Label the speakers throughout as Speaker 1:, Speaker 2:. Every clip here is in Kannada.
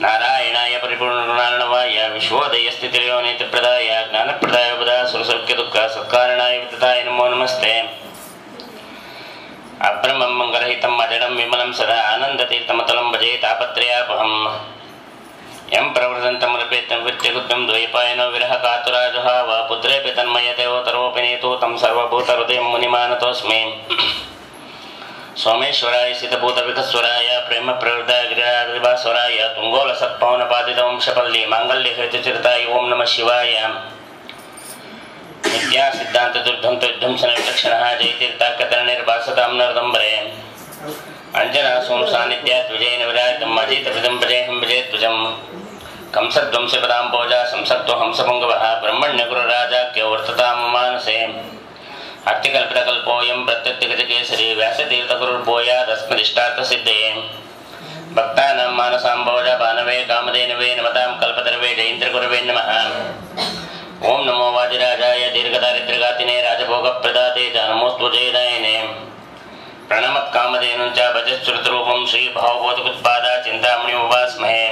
Speaker 1: నారాయణాయ పరిపూర్ణారణవాయ విశ్వోదయ స్థితిలో నేత్రప్రదాయ జ్ఞానప్రదాయ ఉపదా సురసౌఖ్య దుఃఖ సత్కారణాయ విద్యతాయ నమో నమస్తే అబ్రహ్మం మంగళహితం అజడం విమలం సదా ఆనందతీర్థమతలం భజే తాపత్రయాపహం ఎం ప్రవృదంతమృపేత్యం ద్వైపాయనో విరహ కాతురాజుహా వా పుత్రేపి తన్మయతే తరోపి నేతూ తం సర్వభూత హృదయం మునిమానతోస్మి ಸೋಮೇಶ್ವರಾಯ ಸಿತಭೂತವಿಕಸ್ವರಾಯ ಪ್ರೇಮ ಪ್ರವೃದ್ಧಾಯ ಗಿರಿರಾಜನಿವಾಸವರಾಯ ತುಂಗೋಲ ಸತ್ಪವನ ಪಾದಿತ ವಂಶಪಲ್ಲಿ ಮಾಂಗಲ್ಯ ಹೇತುಚಿರತಾಯ ಓಂ ನಮಃ ಶಿವಾಯ ನಿತ್ಯಾ ಸಿದ್ಧಾಂತ ದುರ್ಧಂತ ವಿಧ್ವಂಸನ ವಿಚಕ್ಷಣ ಜಯತೀರ್ಥಾಕತರಣಿರ್ಭಾಸತಾಂ ನರದಂಬರೆ ಅಂಜನಾ ಸೋಂ ಸಾನ್ನಿಧ್ಯ ದ್ವಿಜಯನ ವಿರಾಜಂ ಅಜಿತ ಪ್ರಜಂ ಭಜೇಹಂ ಭಜೇತ್ವಜಂ ಕಂಸಧ್ವಂಸಪದಾಂ ಭೋಜ ಸಂಸತ್ವ ಹಂಸಪುಂಗವ ಬ್ರಹ್ಮಣ್ಯ ಗುರುರಾಜಾಖ್ಯ ವರ್ತತಾಂ ಮಾನಸೆ अट्टिकल्पितकल्पोऽयं प्रत्यत्यगतिकेसरी व्यासतीर्थगुरुर्भूया रस्मनिष्ठार्थसिद्धे भक्तानां मानसाम्भोजा बानवे कामधेनवे नमतां कल्पतर्वे जयन्द्रगुरवे नमः। ॐ नमो वाजिराजाय दीर्घदारिद्र्यघातिने राजभोगप्रदाते च नमोऽस्तु जयदायिने। प्रणमत्कामधेनुं च भजश्रुतरूपं श्रीभावबोधकुत्पादा चिन्तामणि उपास्महे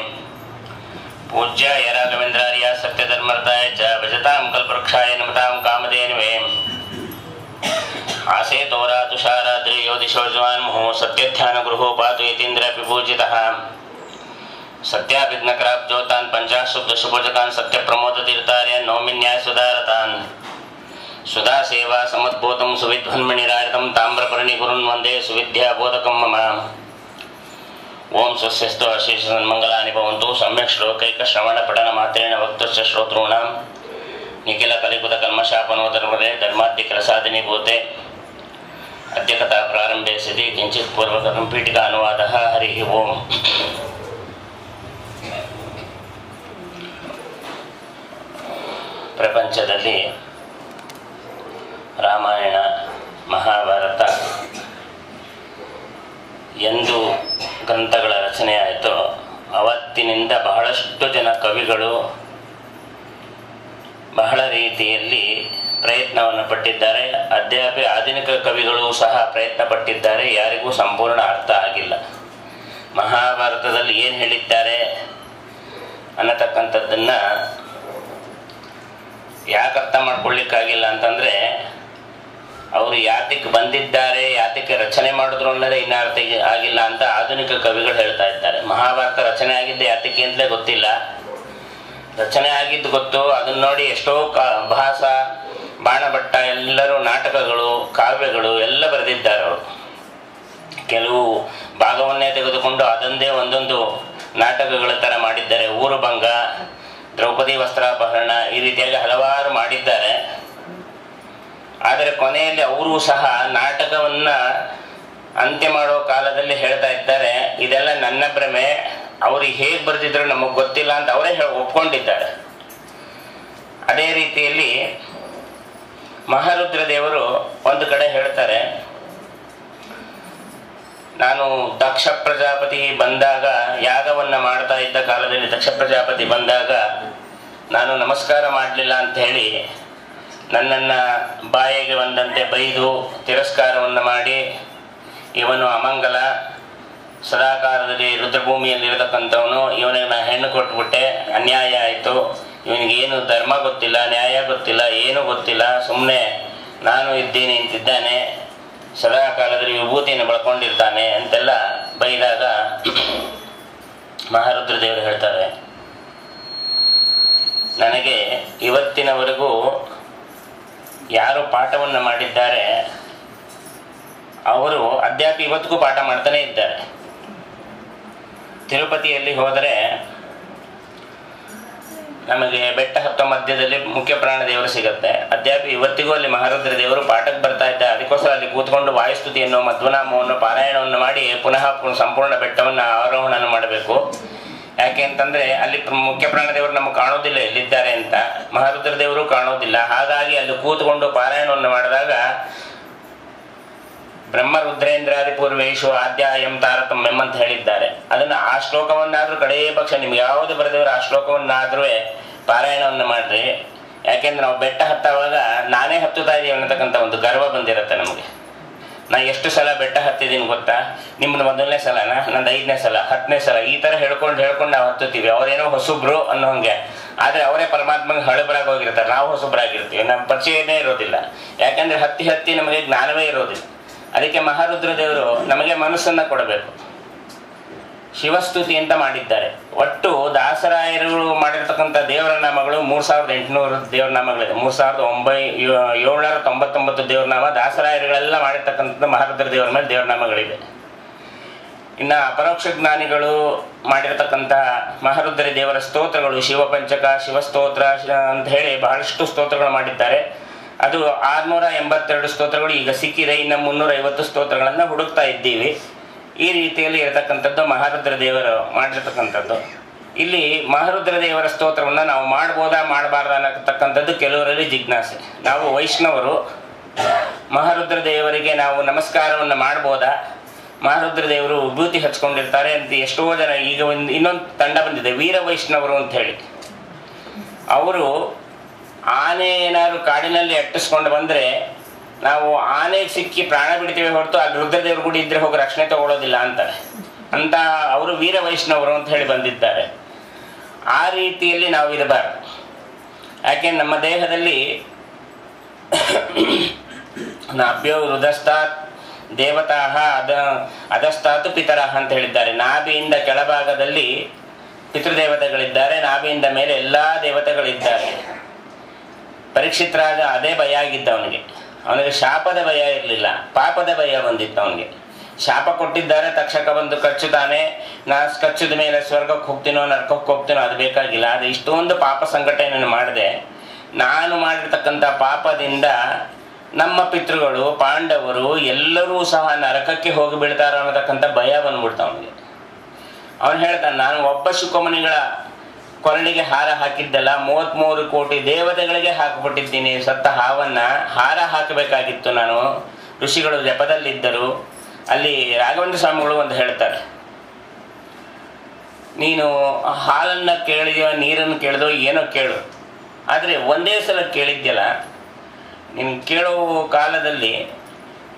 Speaker 1: पूज्याय राघवेन्द्रार्या सत्यधर्मर्ताय च भजतां कल्पवृक्षाय नमतां कामधेनवे आसे तोरा तुषाराद्रि योदिशोज्वान् मुहुः सत्यध्यानगुरुः पातु यतीन्द्रापि पूजितः सत्याभिघ्नकराब्जोतान् पञ्चाशुब्दशुभजकान् सत्यप्रमोदतीर्थार्यान् नौमि न्यायसुधारतान्। सुधा सेवा समुद्भूतं सुविध्वन्मणिरारितं ताम्रपर्णिकुरुन् वंदे सुविद्याबोधकं मम। ओम स्वस्यस्तु अशेष सन्मङ्गलानि भवन्तु। सम्यक् श्लोकैकश्रवणपठनमात्रेण वक्तुश्च श्रोतॄणाम्। ನಿಖಿಲ ಕಲಿಕುತ ಕಲ್ಮಶಾಪನೋದರ್ಮದೆ ಧರ್ಮಾದ್ಯ ಸಾಧನೆ ಭೂತೆ. ಅಧ್ಯಕ್ಷತಾ ಪ್ರಾರಂಭೆ ಸತಿ ಕಿಂಚಿತ್ ಪೂರ್ವಕರಂ ಪೀಠಿಕಾ ಅನುವಾದ ಹರಿ ಓಂ. ಪ್ರಪಂಚದಲ್ಲಿ ರಾಮಾಯಣ, ಮಹಾಭಾರತ ಎಂದು ಗ್ರಂಥಗಳ ರಚನೆಯಾಯಿತು. ಅವತ್ತಿನಿಂದ ಬಹಳಷ್ಟು ಜನ ಕವಿಗಳು ಬಹಳ ರೀತಿಯಲ್ಲಿ ಪ್ರಯತ್ನವನ್ನು ಪಟ್ಟಿದ್ದಾರೆ. ಅದ್ಯಾಪಿ ಆಧುನಿಕ ಕವಿಗಳು ಸಹ ಪ್ರಯತ್ನ ಪಟ್ಟಿದ್ದಾರೆ. ಯಾರಿಗೂ ಸಂಪೂರ್ಣ ಅರ್ಥ ಆಗಿಲ್ಲ. ಮಹಾಭಾರತದಲ್ಲಿ ಏನು ಹೇಳಿದ್ದಾರೆ ಅನ್ನತಕ್ಕಂಥದ್ದನ್ನು ಯಾಕೆ ಅರ್ಥ ಮಾಡ್ಕೊಳ್ಳಿಕ್ಕಾಗಿಲ್ಲ ಅಂತಂದರೆ, ಅವರು ಯಾತಕ್ಕೆ ಬಂದಿದ್ದಾರೆ, ಯಾತಕ್ಕೆ ರಚನೆ ಮಾಡಿದ್ರು ಅನ್ನೋದೇ ಇನ್ನ ಅರ್ಥ ಆಗಿಲ್ಲ ಅಂತ ಆಧುನಿಕ ಕವಿಗಳು ಹೇಳ್ತಾ ಇದ್ದಾರೆ. ಮಹಾಭಾರತ ರಚನೆ ಆಗಿದ್ದೆ ಯಾತಕ್ಕೆ ಅಂತಲೇ ಗೊತ್ತಿಲ್ಲ. ರಚನೆ ಆಗಿದ್ದು ಗೊತ್ತು. ಅದನ್ನ ನೋಡಿ ಎಷ್ಟೋ ಕಾ ಭಾಸ ಬಾಣಭಟ್ಟ, ಎಲ್ಲರೂ ನಾಟಕಗಳು, ಕಾವ್ಯಗಳು ಎಲ್ಲ ಬರೆದಿದ್ದಾರೆ ಅವರು. ಕೆಲವು ಭಾಗವನ್ನೇ ತೆಗೆದುಕೊಂಡು ಅದೊಂದೇ ಒಂದೊಂದು ನಾಟಕಗಳ ಥರ ಮಾಡಿದ್ದಾರೆ. ಊರುಭಂಗ, ದ್ರೌಪದಿ ವಸ್ತ್ರಾಪಹರಣ ಈ ರೀತಿಯಾಗಿ ಹಲವಾರು ಮಾಡಿದ್ದಾರೆ. ಆದರೆ ಕೊನೆಯಲ್ಲಿ ಅವರು ಸಹ ನಾಟಕವನ್ನು ಅಂತ್ಯ ಮಾಡೋ ಕಾಲದಲ್ಲಿ ಹೇಳ್ತಾ ಇದ್ದಾರೆ. ಇದೆಲ್ಲ ನನ್ನ ಭ್ರಮೆ. ಅವ್ರಿಗೆ ಹೇಗೆ ಬರೆದಿದ್ರು ನಮಗೆ ಗೊತ್ತಿಲ್ಲ ಅಂತ ಅವರೇ ಹೇಳಿ ಒಪ್ಕೊಂಡಿದ್ದಾರೆ. ಅದೇ ರೀತಿಯಲ್ಲಿ ಮಹಾರುದ್ರ ದೇವರು ಒಂದು ಕಡೆ ಹೇಳ್ತಾರೆ, ನಾನು ದಕ್ಷ ಪ್ರಜಾಪತಿ ಬಂದಾಗ, ಯಾಗವನ್ನು ಮಾಡ್ತಾ ಇದ್ದ ಕಾಲದಲ್ಲಿ ದಕ್ಷ ಪ್ರಜಾಪತಿ ಬಂದಾಗ ನಾನು ನಮಸ್ಕಾರ ಮಾಡಲಿಲ್ಲ ಅಂತ ಹೇಳಿ ನನ್ನನ್ನು ಬಾಯಿಗೆ ಬಂದಂತೆ ಬೈದು ತಿರಸ್ಕಾರವನ್ನು ಮಾಡಿ, ಇವನು ಅಮಂಗಲ ಸದಾಕಾಲದಲ್ಲಿ ರುದ್ರಭೂಮಿಯಲ್ಲಿರತಕ್ಕಂಥವನು ಇವನಿಗೆ ನಾ ಹೆಣ್ಣು ಕೊಟ್ಬಿಟ್ಟೆ, ಅನ್ಯಾಯ ಆಯಿತು. ಏನು ಧರ್ಮ ಗೊತ್ತಿಲ್ಲ, ನ್ಯಾಯ ಗೊತ್ತಿಲ್ಲ, ಏನೂ ಗೊತ್ತಿಲ್ಲ ಸುಮ್ಮನೆ ನಾನು ಇದ್ದೀನಿ ಅಂತಿದ್ದಾನೆ. ಸದಾ ಕಾಲದಲ್ಲಿ ವಿಭೂತಿಯನ್ನು ಬಳ್ಕೊಂಡಿರ್ತಾನೆ ಅಂತೆಲ್ಲ ಬೈದಾಗ ಮಹಾರುದ್ರ ದೇವರು ಹೇಳ್ತಾರೆ, ನನಗೆ ಇವತ್ತಿನವರೆಗೂ ಯಾರು ಪಾಠವನ್ನು ಮಾಡಿದ್ದಾರೆ, ಅವರು ಅದ್ಯಾಪಿ ಇವತ್ತಿಗೂ ಪಾಠ ಮಾಡ್ತಾನೆ ಇದ್ದಾರೆ. ತಿರುಪತಿಯಲ್ಲಿ ಹೋದರೆ ನಮಗೆ ಬೆಟ್ಟ ಹತ್ತೋ ಮಧ್ಯದಲ್ಲಿ ಮುಖ್ಯ ಪ್ರಾಣ ದೇವರು ಸಿಗುತ್ತೆ. ಅದ್ಯಾಪಿ ಇವತ್ತಿಗೂ ಅಲ್ಲಿ ಮಹಾರುದ್ರ ದೇವರು ಪಾಠಕ್ಕೆ ಬರ್ತಾ ಇದ್ದ ಅದಕ್ಕೋಸ್ಕರ ಅಲ್ಲಿ ಕೂತ್ಕೊಂಡು ವಾಯುಸ್ತುತಿಯನ್ನು ಮಧ್ವನಾಮವನ್ನು, ಪಾರಾಯಣವನ್ನು ಮಾಡಿ ಪುನಃ ಸಂಪೂರ್ಣ ಬೆಟ್ಟವನ್ನು ಆರೋಹಣ ಮಾಡಬೇಕು. ಯಾಕೆ ಅಂತಂದ್ರೆ ಅಲ್ಲಿ ಮುಖ್ಯ ಪ್ರಾಣ ದೇವರು ನಮಗೆ ಕಾಣೋದಿಲ್ಲ ಎಲ್ಲಿದ್ದಾರೆ ಅಂತ. ಮಹಾರುದ್ರ ದೇವರು ಕಾಣೋದಿಲ್ಲ. ಹಾಗಾಗಿ ಅಲ್ಲಿ ಕೂತ್ಕೊಂಡು ಪಾರಾಯಣವನ್ನು ಮಾಡಿದಾಗ ಬ್ರಹ್ಮ ರುದ್ರೇಂದ್ರಾದಿ ಪೂರ್ವೇಶು ಆದ್ಯಾಯಂ ತಾರತಮ್ಯಂ ಅಂತ ಹೇಳಿದ್ದಾರೆ. ಅದನ್ನು ಆ ಶ್ಲೋಕವನ್ನಾದರೂ ಕಡೆಯ ಪಕ್ಷ ನಿಮ್ಗೆ ಯಾವುದು ಬರೆದವರು ಆ ಶ್ಲೋಕವನ್ನಾದರೂ ಪಾರಾಯಣವನ್ನು ಮಾಡ್ರಿ. ಯಾಕೆಂದ್ರೆ ನಾವು ಬೆಟ್ಟ ಹತ್ತುವಾಗ ನಾನೇ ಹತ್ತುತ್ತಾ ಇದೀವಿ ಅನ್ನತಕ್ಕಂಥ ಒಂದು ಗರ್ವ ಬಂದಿರುತ್ತೆ ನಮಗೆ. ನಾ ಎಷ್ಟು ಸಲ ಬೆಟ್ಟ ಹತ್ತಿದ್ದೀನಿ ಗೊತ್ತಾ? ನಿಮ್ದು ಮೊದಲನೇ ಸಲನಾ? ನಂದು ಐದನೇ ಸಲ, ಹತ್ತನೇ ಸಲ, ಈ ಥರ ಹೇಳ್ಕೊಂಡು ಹೇಳ್ಕೊಂಡು ನಾವು ಹತ್ತುತ್ತೀವಿ. ಅವರೇನೋ ಹೊಸಬ್ರು ಅನ್ನೋ ಹಂಗೆ. ಆದರೆ ಅವರೇ ಪರಮಾತ್ಮಗೆ ಹಳಬರಾಗಿ ಹೋಗಿರ್ತಾರೆ. ನಾವು ಹೊಸಬ್ರಾಗಿರ್ತೀವಿ. ನಮ್ಮ ಪರಿಚಯನೇ ಇರೋದಿಲ್ಲ. ಯಾಕಂದ್ರೆ ಹತ್ತಿ ಹತ್ತಿ ನಮಗೆ ಜ್ಞಾನವೇ ಇರೋದಿಲ್ಲ. ಅದಕ್ಕೆ ಮಹಾರುದ್ರ ದೇವರು ನಮಗೆ ಮನಸ್ಸನ್ನು ಕೊಡಬೇಕು. ಶಿವಸ್ತುತಿ ಅಂತ ಮಾಡಿದ್ದಾರೆ. ಒಟ್ಟು ದಾಸರಾಯರು ಮಾಡಿರ್ತಕ್ಕಂಥ ದೇವರ ನಾಮಗಳು ಮೂರು ಸಾವಿರದ ಎಂಟುನೂರು ದೇವರ ನಾಮಗಳಿದೆ ಮೂರು ಸಾವಿರದ ಒಂಬೈ ಏಳ್ನೂರ ತೊಂಬತ್ತೊಂಬತ್ತು ದೇವ್ರ ನಾಮ ದಾಸರಾಯರುಗಳೆಲ್ಲ ಮಾಡಿರ್ತಕ್ಕಂಥ ಮಹಾರುದ್ರ ದೇವರ ಮೇಲೆ ದೇವರ ನಾಮಗಳಿವೆ ಇನ್ನು ಅಪರೋಕ್ಷ ಜ್ಞಾನಿಗಳು ಮಾಡಿರ್ತಕ್ಕಂಥ ಮಹಾರುದ್ರ ದೇವರ ಸ್ತೋತ್ರಗಳು ಶಿವಪಂಚಕ, ಶಿವಸ್ತೋತ್ರ ಅಂತ ಹೇಳಿ ಬಹಳಷ್ಟು ಸ್ತೋತ್ರಗಳು ಮಾಡಿದ್ದಾರೆ. ಅದು ಆರುನೂರ ಎಂಬತ್ತೆರಡು ಸ್ತೋತ್ರಗಳು ಈಗ ಸಿಕ್ಕಿದೆ. ಇನ್ನು ಮುನ್ನೂರ ಐವತ್ತು ಸ್ತೋತ್ರಗಳನ್ನು ಹುಡುಕ್ತಾ ಇದ್ದೀವಿ. ಈ ರೀತಿಯಲ್ಲಿ ಇರತಕ್ಕಂಥದ್ದು ಮಹಾರುದ್ರ ದೇವರು ಮಾಡಿರ್ತಕ್ಕಂಥದ್ದು. ಇಲ್ಲಿ ಮಹಾರುದ್ರ ದೇವರ ಸ್ತೋತ್ರವನ್ನು ನಾವು ಮಾಡ್ಬೋದಾ, ಮಾಡಬಾರ್ದ ಅನ್ನತಕ್ಕಂಥದ್ದು ಕೆಲವರಲ್ಲಿ ಜಿಜ್ಞಾಸೆ. ನಾವು ವೈಷ್ಣವರು ಮಹಾರುದ್ರ ದೇವರಿಗೆ ನಾವು ನಮಸ್ಕಾರವನ್ನು ಮಾಡ್ಬೋದಾ? ಮಹಾರುದ್ರ ದೇವರು ವಿಭೂತಿ ಹಚ್ಕೊಂಡಿರ್ತಾರೆ ಅಂತ ಎಷ್ಟೋ ಜನ ಈಗ ಒಂದು ಇನ್ನೊಂದು ತಂಡ ಬಂದಿದೆ, ವೀರ ವೈಷ್ಣವರು ಅಂತ ಹೇಳಿ. ಅವರು ಆನೆ ಏನಾದ್ರು ಕಾಡಿನಲ್ಲಿ ಅಟ್ಟಿಸ್ಕೊಂಡು ಬಂದರೆ ನಾವು ಆನೆ ಸಿಕ್ಕಿ ಪ್ರಾಣ ಬಿಡ್ತೇವೆ ಹೊರತು ಅಲ್ಲಿ ರುದ್ರದೇವ್ರ ಗುಡಿ ಇದ್ರೆ ಹೋಗಿ ರಕ್ಷಣೆ ತಗೊಳ್ಳೋದಿಲ್ಲ ಅಂತಾರೆ. ಅಂತ ಅವರು ವೀರ ವೈಷ್ಣವರು ಅಂತ ಹೇಳಿ ಬಂದಿದ್ದಾರೆ. ಆ ರೀತಿಯಲ್ಲಿ ನಾವು ಇರಬಾರ್ದು. ಯಾಕೆ ನಮ್ಮ ದೇಹದಲ್ಲಿ ನಾಭ್ಯೋ ಹೃದಸ್ತಾತ್ ದೇವತಾಹ ಅದ ಅಧಸ್ತಾತು ಪಿತರಹ ಅಂತ ಹೇಳಿದ್ದಾರೆ. ನಾಭಿಯಿಂದ ಕೆಳಭಾಗದಲ್ಲಿ ಪಿತೃದೇವತೆಗಳಿದ್ದಾರೆ. ನಾಭಿಯಿಂದ ಮೇಲೆ ಎಲ್ಲ ದೇವತೆಗಳಿದ್ದಾರೆ. ಪರೀಕ್ಷಿತ್ ರಾಜ ಅದೇ ಭಯ ಆಗಿದ್ದ ಅವನಿಗೆ. ಅವನಿಗೆ ಶಾಪದ ಭಯ ಇರಲಿಲ್ಲ. ಪಾಪದ ಭಯ ಬಂದಿತ್ತು ಅವನಿಗೆ. ಶಾಪ ಕೊಟ್ಟಿದ್ದಾರೆ, ತಕ್ಷಕ ಬಂದು ಕಚ್ಚುತ್ತಾನೆ. ನಾ ಕಚ್ಚಿದ ಮೇಲೆ ಸ್ವರ್ಗಕ್ಕೆ ಹೋಗ್ತೀನೋ, ನರ್ಕಕ್ಕೆ ಹೋಗ್ತೀನೋ, ಅದು ಬೇಕಾಗಿಲ್ಲ. ಅದು ಇಷ್ಟೊಂದು ಪಾಪ ಸಂಘಟನೆಯನ್ನು ಮಾಡಿದೆ. ನಾನು ಮಾಡಿರ್ತಕ್ಕಂಥ ಪಾಪದಿಂದ ನಮ್ಮ ಪಿತೃಗಳು, ಪಾಂಡವರು ಎಲ್ಲರೂ ಸಹ ನರಕಕ್ಕೆ ಹೋಗಿ ಬೀಳ್ತಾರೋ ಅನ್ನತಕ್ಕಂಥ ಭಯ ಬಂದ್ಬಿಡ್ತ ಅವನಿಗೆ. ಅವನು ಹೇಳ್ತಾನೆ, ನಾನು ಒಬ್ಬ ಶುಕಮುನಿಗಳ ಕೊರಳಿಗೆ ಹಾರ ಹಾಕಿದ್ದಲ್ಲ, ಮೂವತ್ಮೂರು ಕೋಟಿ ದೇವತೆಗಳಿಗೆ ಹಾಕಿಬಿಟ್ಟಿದ್ದೀನಿ. ಸತ್ತ ಹಾವನ್ನ ಹಾರ ಹಾಕಬೇಕಾಗಿತ್ತು ನಾನು. ಋಷಿಗಳು ಜಪದಲ್ಲಿದ್ದರು. ಅಲ್ಲಿ ರಾಘವೇಂದ್ರ ಸ್ವಾಮಿಗಳು ಒಂದು ಹೇಳ್ತಾರೆ. ನೀನು ಹಾಲನ್ನು ಕೇಳಿದೆಯೋ, ನೀರನ್ನು ಕೇಳಿದೋ ಏನೋ ಕೇಳು. ಆದರೆ ಒಂದೇ ಸಲ ಕೇಳಿದ್ಯಲ್ಲ, ನೀನು ಕೇಳೋ ಕಾಲದಲ್ಲಿ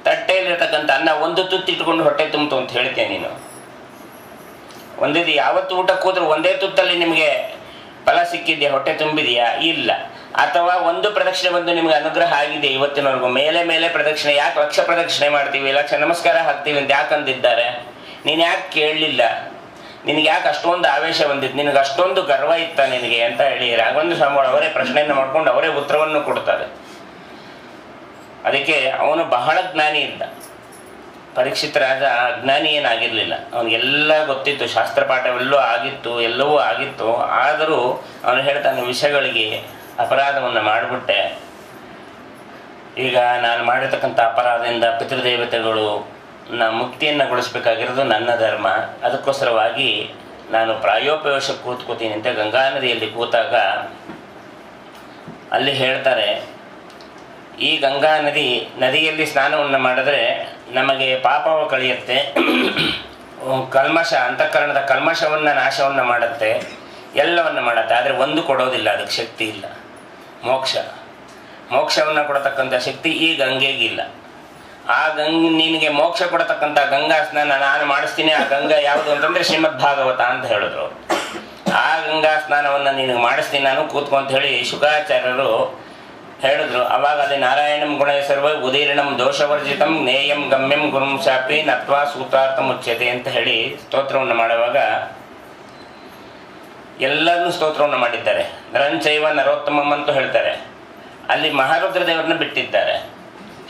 Speaker 1: ತಟ್ಟೆಯಲ್ಲಿರ್ತಕ್ಕಂಥ ಅನ್ನ ಒಂದು ತುತ್ತು ಇಟ್ಕೊಂಡು ಹೊಟ್ಟೆ ತುಂಬಿತು ಅಂತ ಹೇಳ್ತೀಯ ನೀನು. ಒಂದಿದು, ಯಾವತ್ತು ಊಟಕ್ಕೆ ಹೋದ್ರೂ ಒಂದೇ ತುತ್ತಲ್ಲಿ ನಿಮಗೆ ಫಲ ಸಿಕ್ಕಿದೆಯಾ? ಹೊಟ್ಟೆ ತುಂಬಿದೆಯಾ? ಇಲ್ಲ. ಅಥವಾ ಒಂದು ಪ್ರದಕ್ಷಿಣೆ ಬಂದು ನಿಮ್ಗೆ ಅನುಗ್ರಹ ಆಗಿದೆ ಇವತ್ತಿನವರೆಗೂ? ಮೇಲೆ ಮೇಲೆ ಪ್ರದಕ್ಷಿಣೆ, ಯಾಕೆ ಲಕ್ಷ ಪ್ರದಕ್ಷಿಣೆ ಮಾಡ್ತೀವಿ? ಲಕ್ಷ ನಮಸ್ಕಾರ ಹಾಕ್ತೀವಿ ಅಂತ ಯಾಕೆ ಅಂದಿದ್ದಾರೆ? ನೀನು ಯಾಕೆ ಕೇಳಲಿಲ್ಲ? ನಿನಗೆ ಯಾಕೆ ಅಷ್ಟೊಂದು ಆವೇಶ ಬಂದಿತ್ತು? ನಿನಗೆ ಅಷ್ಟೊಂದು ಗರ್ವ ಇತ್ತ ನಿನಗೆ ಅಂತ ಹೇಳಿ ರಾಘವೇಂದ್ರ ಸ್ವಾಮಿಗಳು ಅವರೇ ಪ್ರಶ್ನೆಯನ್ನು ಮಾಡ್ಕೊಂಡು ಅವರೇ ಉತ್ತರವನ್ನು ಕೊಡ್ತಾರೆ. ಅದಕ್ಕೆ ಅವನು ಬಹಳ ಜ್ಞಾನಿ ಇದ್ದ ಪರೀಕ್ಷಿತ ರಾಜ ಅಜ್ಞಾನಿ ಏನಾಗಿರಲಿಲ್ಲ. ಅವನಿಗೆಲ್ಲ ಗೊತ್ತಿತ್ತು, ಶಾಸ್ತ್ರ ಪಾಠವೆಲ್ಲವೂ ಆಗಿತ್ತು, ಎಲ್ಲವೂ ಆಗಿತ್ತು. ಆದರೂ ಅವನು ಹೇಳ್ತಾನೆ ವಿಷಯಗಳಿಗೆ ಅಪರಾಧವನ್ನು ಮಾಡಿಬಿಟ್ಟೆ. ಈಗ ನಾನು ಮಾಡಿರ್ತಕ್ಕಂಥ ಅಪರಾಧದಿಂದ ಪಿತೃದೇವತೆಗಳು ನಾ ಮುಕ್ತಿಯನ್ನು ಗೊಳಿಸಬೇಕಾಗಿರೋದು ನನ್ನ ಧರ್ಮ. ಅದಕ್ಕೋಸ್ಕರವಾಗಿ ನಾನು ಪ್ರಾಯೋಪವೇಶ ಕೂತ್ಕೋತೀನಿ ಅಂತ ಗಂಗಾ ನದಿಯಲ್ಲಿ ಕೂತಾಗ ಅಲ್ಲಿ ಹೇಳ್ತಾರೆ, ಈ ಗಂಗಾ ನದಿ, ನದಿಯಲ್ಲಿ ಸ್ನಾನವನ್ನು ಮಾಡಿದ್ರೆ ನಮಗೆ ಪಾಪವು ಕಳೆಯುತ್ತೆ. ಕಲ್ಮಶ, ಅಂತಃಕರಣದ ಕಲ್ಮಶವನ್ನು ನಾಶವನ್ನು ಮಾಡುತ್ತೆ. ಎಲ್ಲವನ್ನು ಮಾಡುತ್ತೆ. ಆದರೆ ಒಂದು ಕೊಡೋದಿಲ್ಲ, ಅದಕ್ಕೆ ಶಕ್ತಿ ಇಲ್ಲ. ಮೋಕ್ಷ. ಮೋಕ್ಷವನ್ನು ಕೊಡತಕ್ಕಂಥ ಶಕ್ತಿ ಈ ಗಂಗೆಗಿಲ್ಲ ಆ ಗಂಗ್, ನಿನಗೆ ಮೋಕ್ಷ ಕೊಡತಕ್ಕಂಥ ಗಂಗಾ ಸ್ನಾನ ನಾನು ಮಾಡಿಸ್ತೀನಿ. ಆ ಗಂಗಾ ಯಾವುದು ಅಂತಂದ್ರೆ ಶ್ರೀಮದ್ ಭಾಗವತ ಅಂತ ಹೇಳಿದ್ರು. ಆ ಗಂಗಾ ಸ್ನಾನವನ್ನು ನಿನಗೆ ಮಾಡಿಸ್ತೀನಿ ನಾನು ಕೂತ್ಕೊಂತ ಹೇಳಿ ಶುಕಾಚಾರ್ಯರು ಹೇಳಿದ್ರು. ಅವಾಗ ಅದೇ ನಾರಾಯಣಂ ಗುಣ ಸರ್ವ ಉದೀರ್ಣಂ ದೋಷವರ್ಜಿತಂ ನೇಯಂ ಗಮ್ಯಂ ಗುರುಂ ಶಾಪಿ ನತ್ವಾ ಸೂತ್ರಾರ್ಥ ಮುಚ್ಚತೆ ಅಂತ ಹೇಳಿ ಸ್ತೋತ್ರವನ್ನು ಮಾಡುವಾಗ ಎಲ್ಲರೂ ಸ್ತೋತ್ರವನ್ನು ಮಾಡಿದ್ದಾರೆ. ನರಂಚೈವ ನರೋತ್ತಮಂ ಅಂತ ಹೇಳ್ತಾರೆ. ಅಲ್ಲಿ ಮಹಾರುದ್ರ ದೇವರನ್ನ ಬಿಟ್ಟಿದ್ದಾರೆ.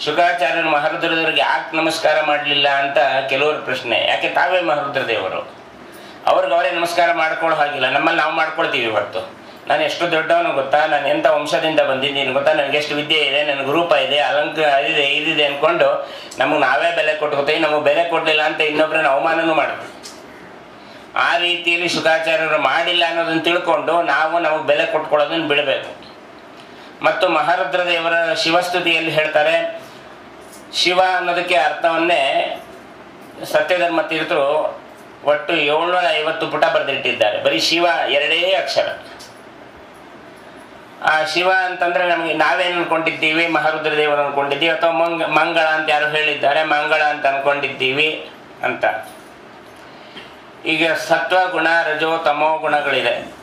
Speaker 1: ಶುಕಾಚಾರ್ಯರು ಮಹಾರುದ್ರ ದೇವರಿಗೆ ಯಾಕೆ ನಮಸ್ಕಾರ ಮಾಡಲಿಲ್ಲ ಅಂತ ಕೆಲವರು ಪ್ರಶ್ನೆ. ಯಾಕೆ ತಾವೇ ಮಹಾರುದ್ರ ದೇವರು ಅವ್ರಿಗೆ ಅವರೇ ನಮಸ್ಕಾರ ಮಾಡ್ಕೊಳ್ಳೋ ಹಾಗಿಲ್ಲ. ನಮ್ಮಲ್ಲಿ ನಾವು ಮಾಡ್ಕೊಳ್ತೀವಿ ಇವತ್ತು ನಾನು ಎಷ್ಟು ದೊಡ್ಡವನು ಗೊತ್ತಾ? ನಾನು ಎಂಥ ವಂಶದಿಂದ ಬಂದಿದ್ದೀನಿ ಗೊತ್ತಾ? ನನಗೆ ಎಷ್ಟು ವಿದ್ಯೆ ಇದೆ, ನನಗೆ ರೂಪ ಇದೆ ಅಲಂಕಾರ ಇದೆ, ಇದಿದೆ ಅಂದ್ಕೊಂಡು ನಮಗೆ ನಾವೇ ಬೆಲೆ ಕೊಟ್ಕೋತೀವಿ ನಮಗೆ ಬೆಲೆ ಕೊಡಲಿಲ್ಲ ಅಂತ ಇನ್ನೊಬ್ಬರನ್ನ ಅವಮಾನನೂ ಮಾಡ್ತೀವಿ ಆ ರೀತಿಯಲ್ಲಿ ಶುಕಾಚಾರ್ಯರು ಮಾಡಿಲ್ಲ ಅನ್ನೋದನ್ನು ತಿಳ್ಕೊಂಡು ನಾವು ನಮಗೆ ಬೆಲೆ ಕೊಟ್ಕೊಳ್ಳೋದನ್ನು ಬಿಡಬೇಕು. ಮತ್ತು ಮಹಾರುದ್ರ ದೇವರ ಶಿವಸ್ತುತಿಯಲ್ಲಿ ಹೇಳ್ತಾರೆ, ಶಿವ ಅನ್ನೋದಕ್ಕೆ ಅರ್ಥವನ್ನೇ ಸತ್ಯಧರ್ಮ ತೀರ್ಥರು ಒಟ್ಟು ಏಳ್ನೂರ ಐವತ್ತು ಪುಟ ಬರೆದಿಟ್ಟಿದ್ದಾರೆ. ಬರೀ ಶಿವ ಎರಡೇ ಅಕ್ಷರ. ಆ, ಶಿವ ಅಂತಂದ್ರೆ ನಮಗೆ ನಾವೇನು ಅನ್ಕೊಂಡಿದ್ದೀವಿ ಮಹಾರುದ್ರ ದೇವರು ಅನ್ಕೊಂಡಿದ್ದೀವಿ, ಅಥವಾ ಮಂಗ, ಮಂಗಳ ಅಂತ ಯಾರು ಹೇಳಿದ್ದಾರೆ, ಮಂಗಳ ಅಂತ ಅನ್ಕೊಂಡಿದ್ದೀವಿ ಅಂತ. ಈಗ ಸತ್ವ ಗುಣ ರಜೋ, ತಮೋ ಗುಣಗಳಿದೆ.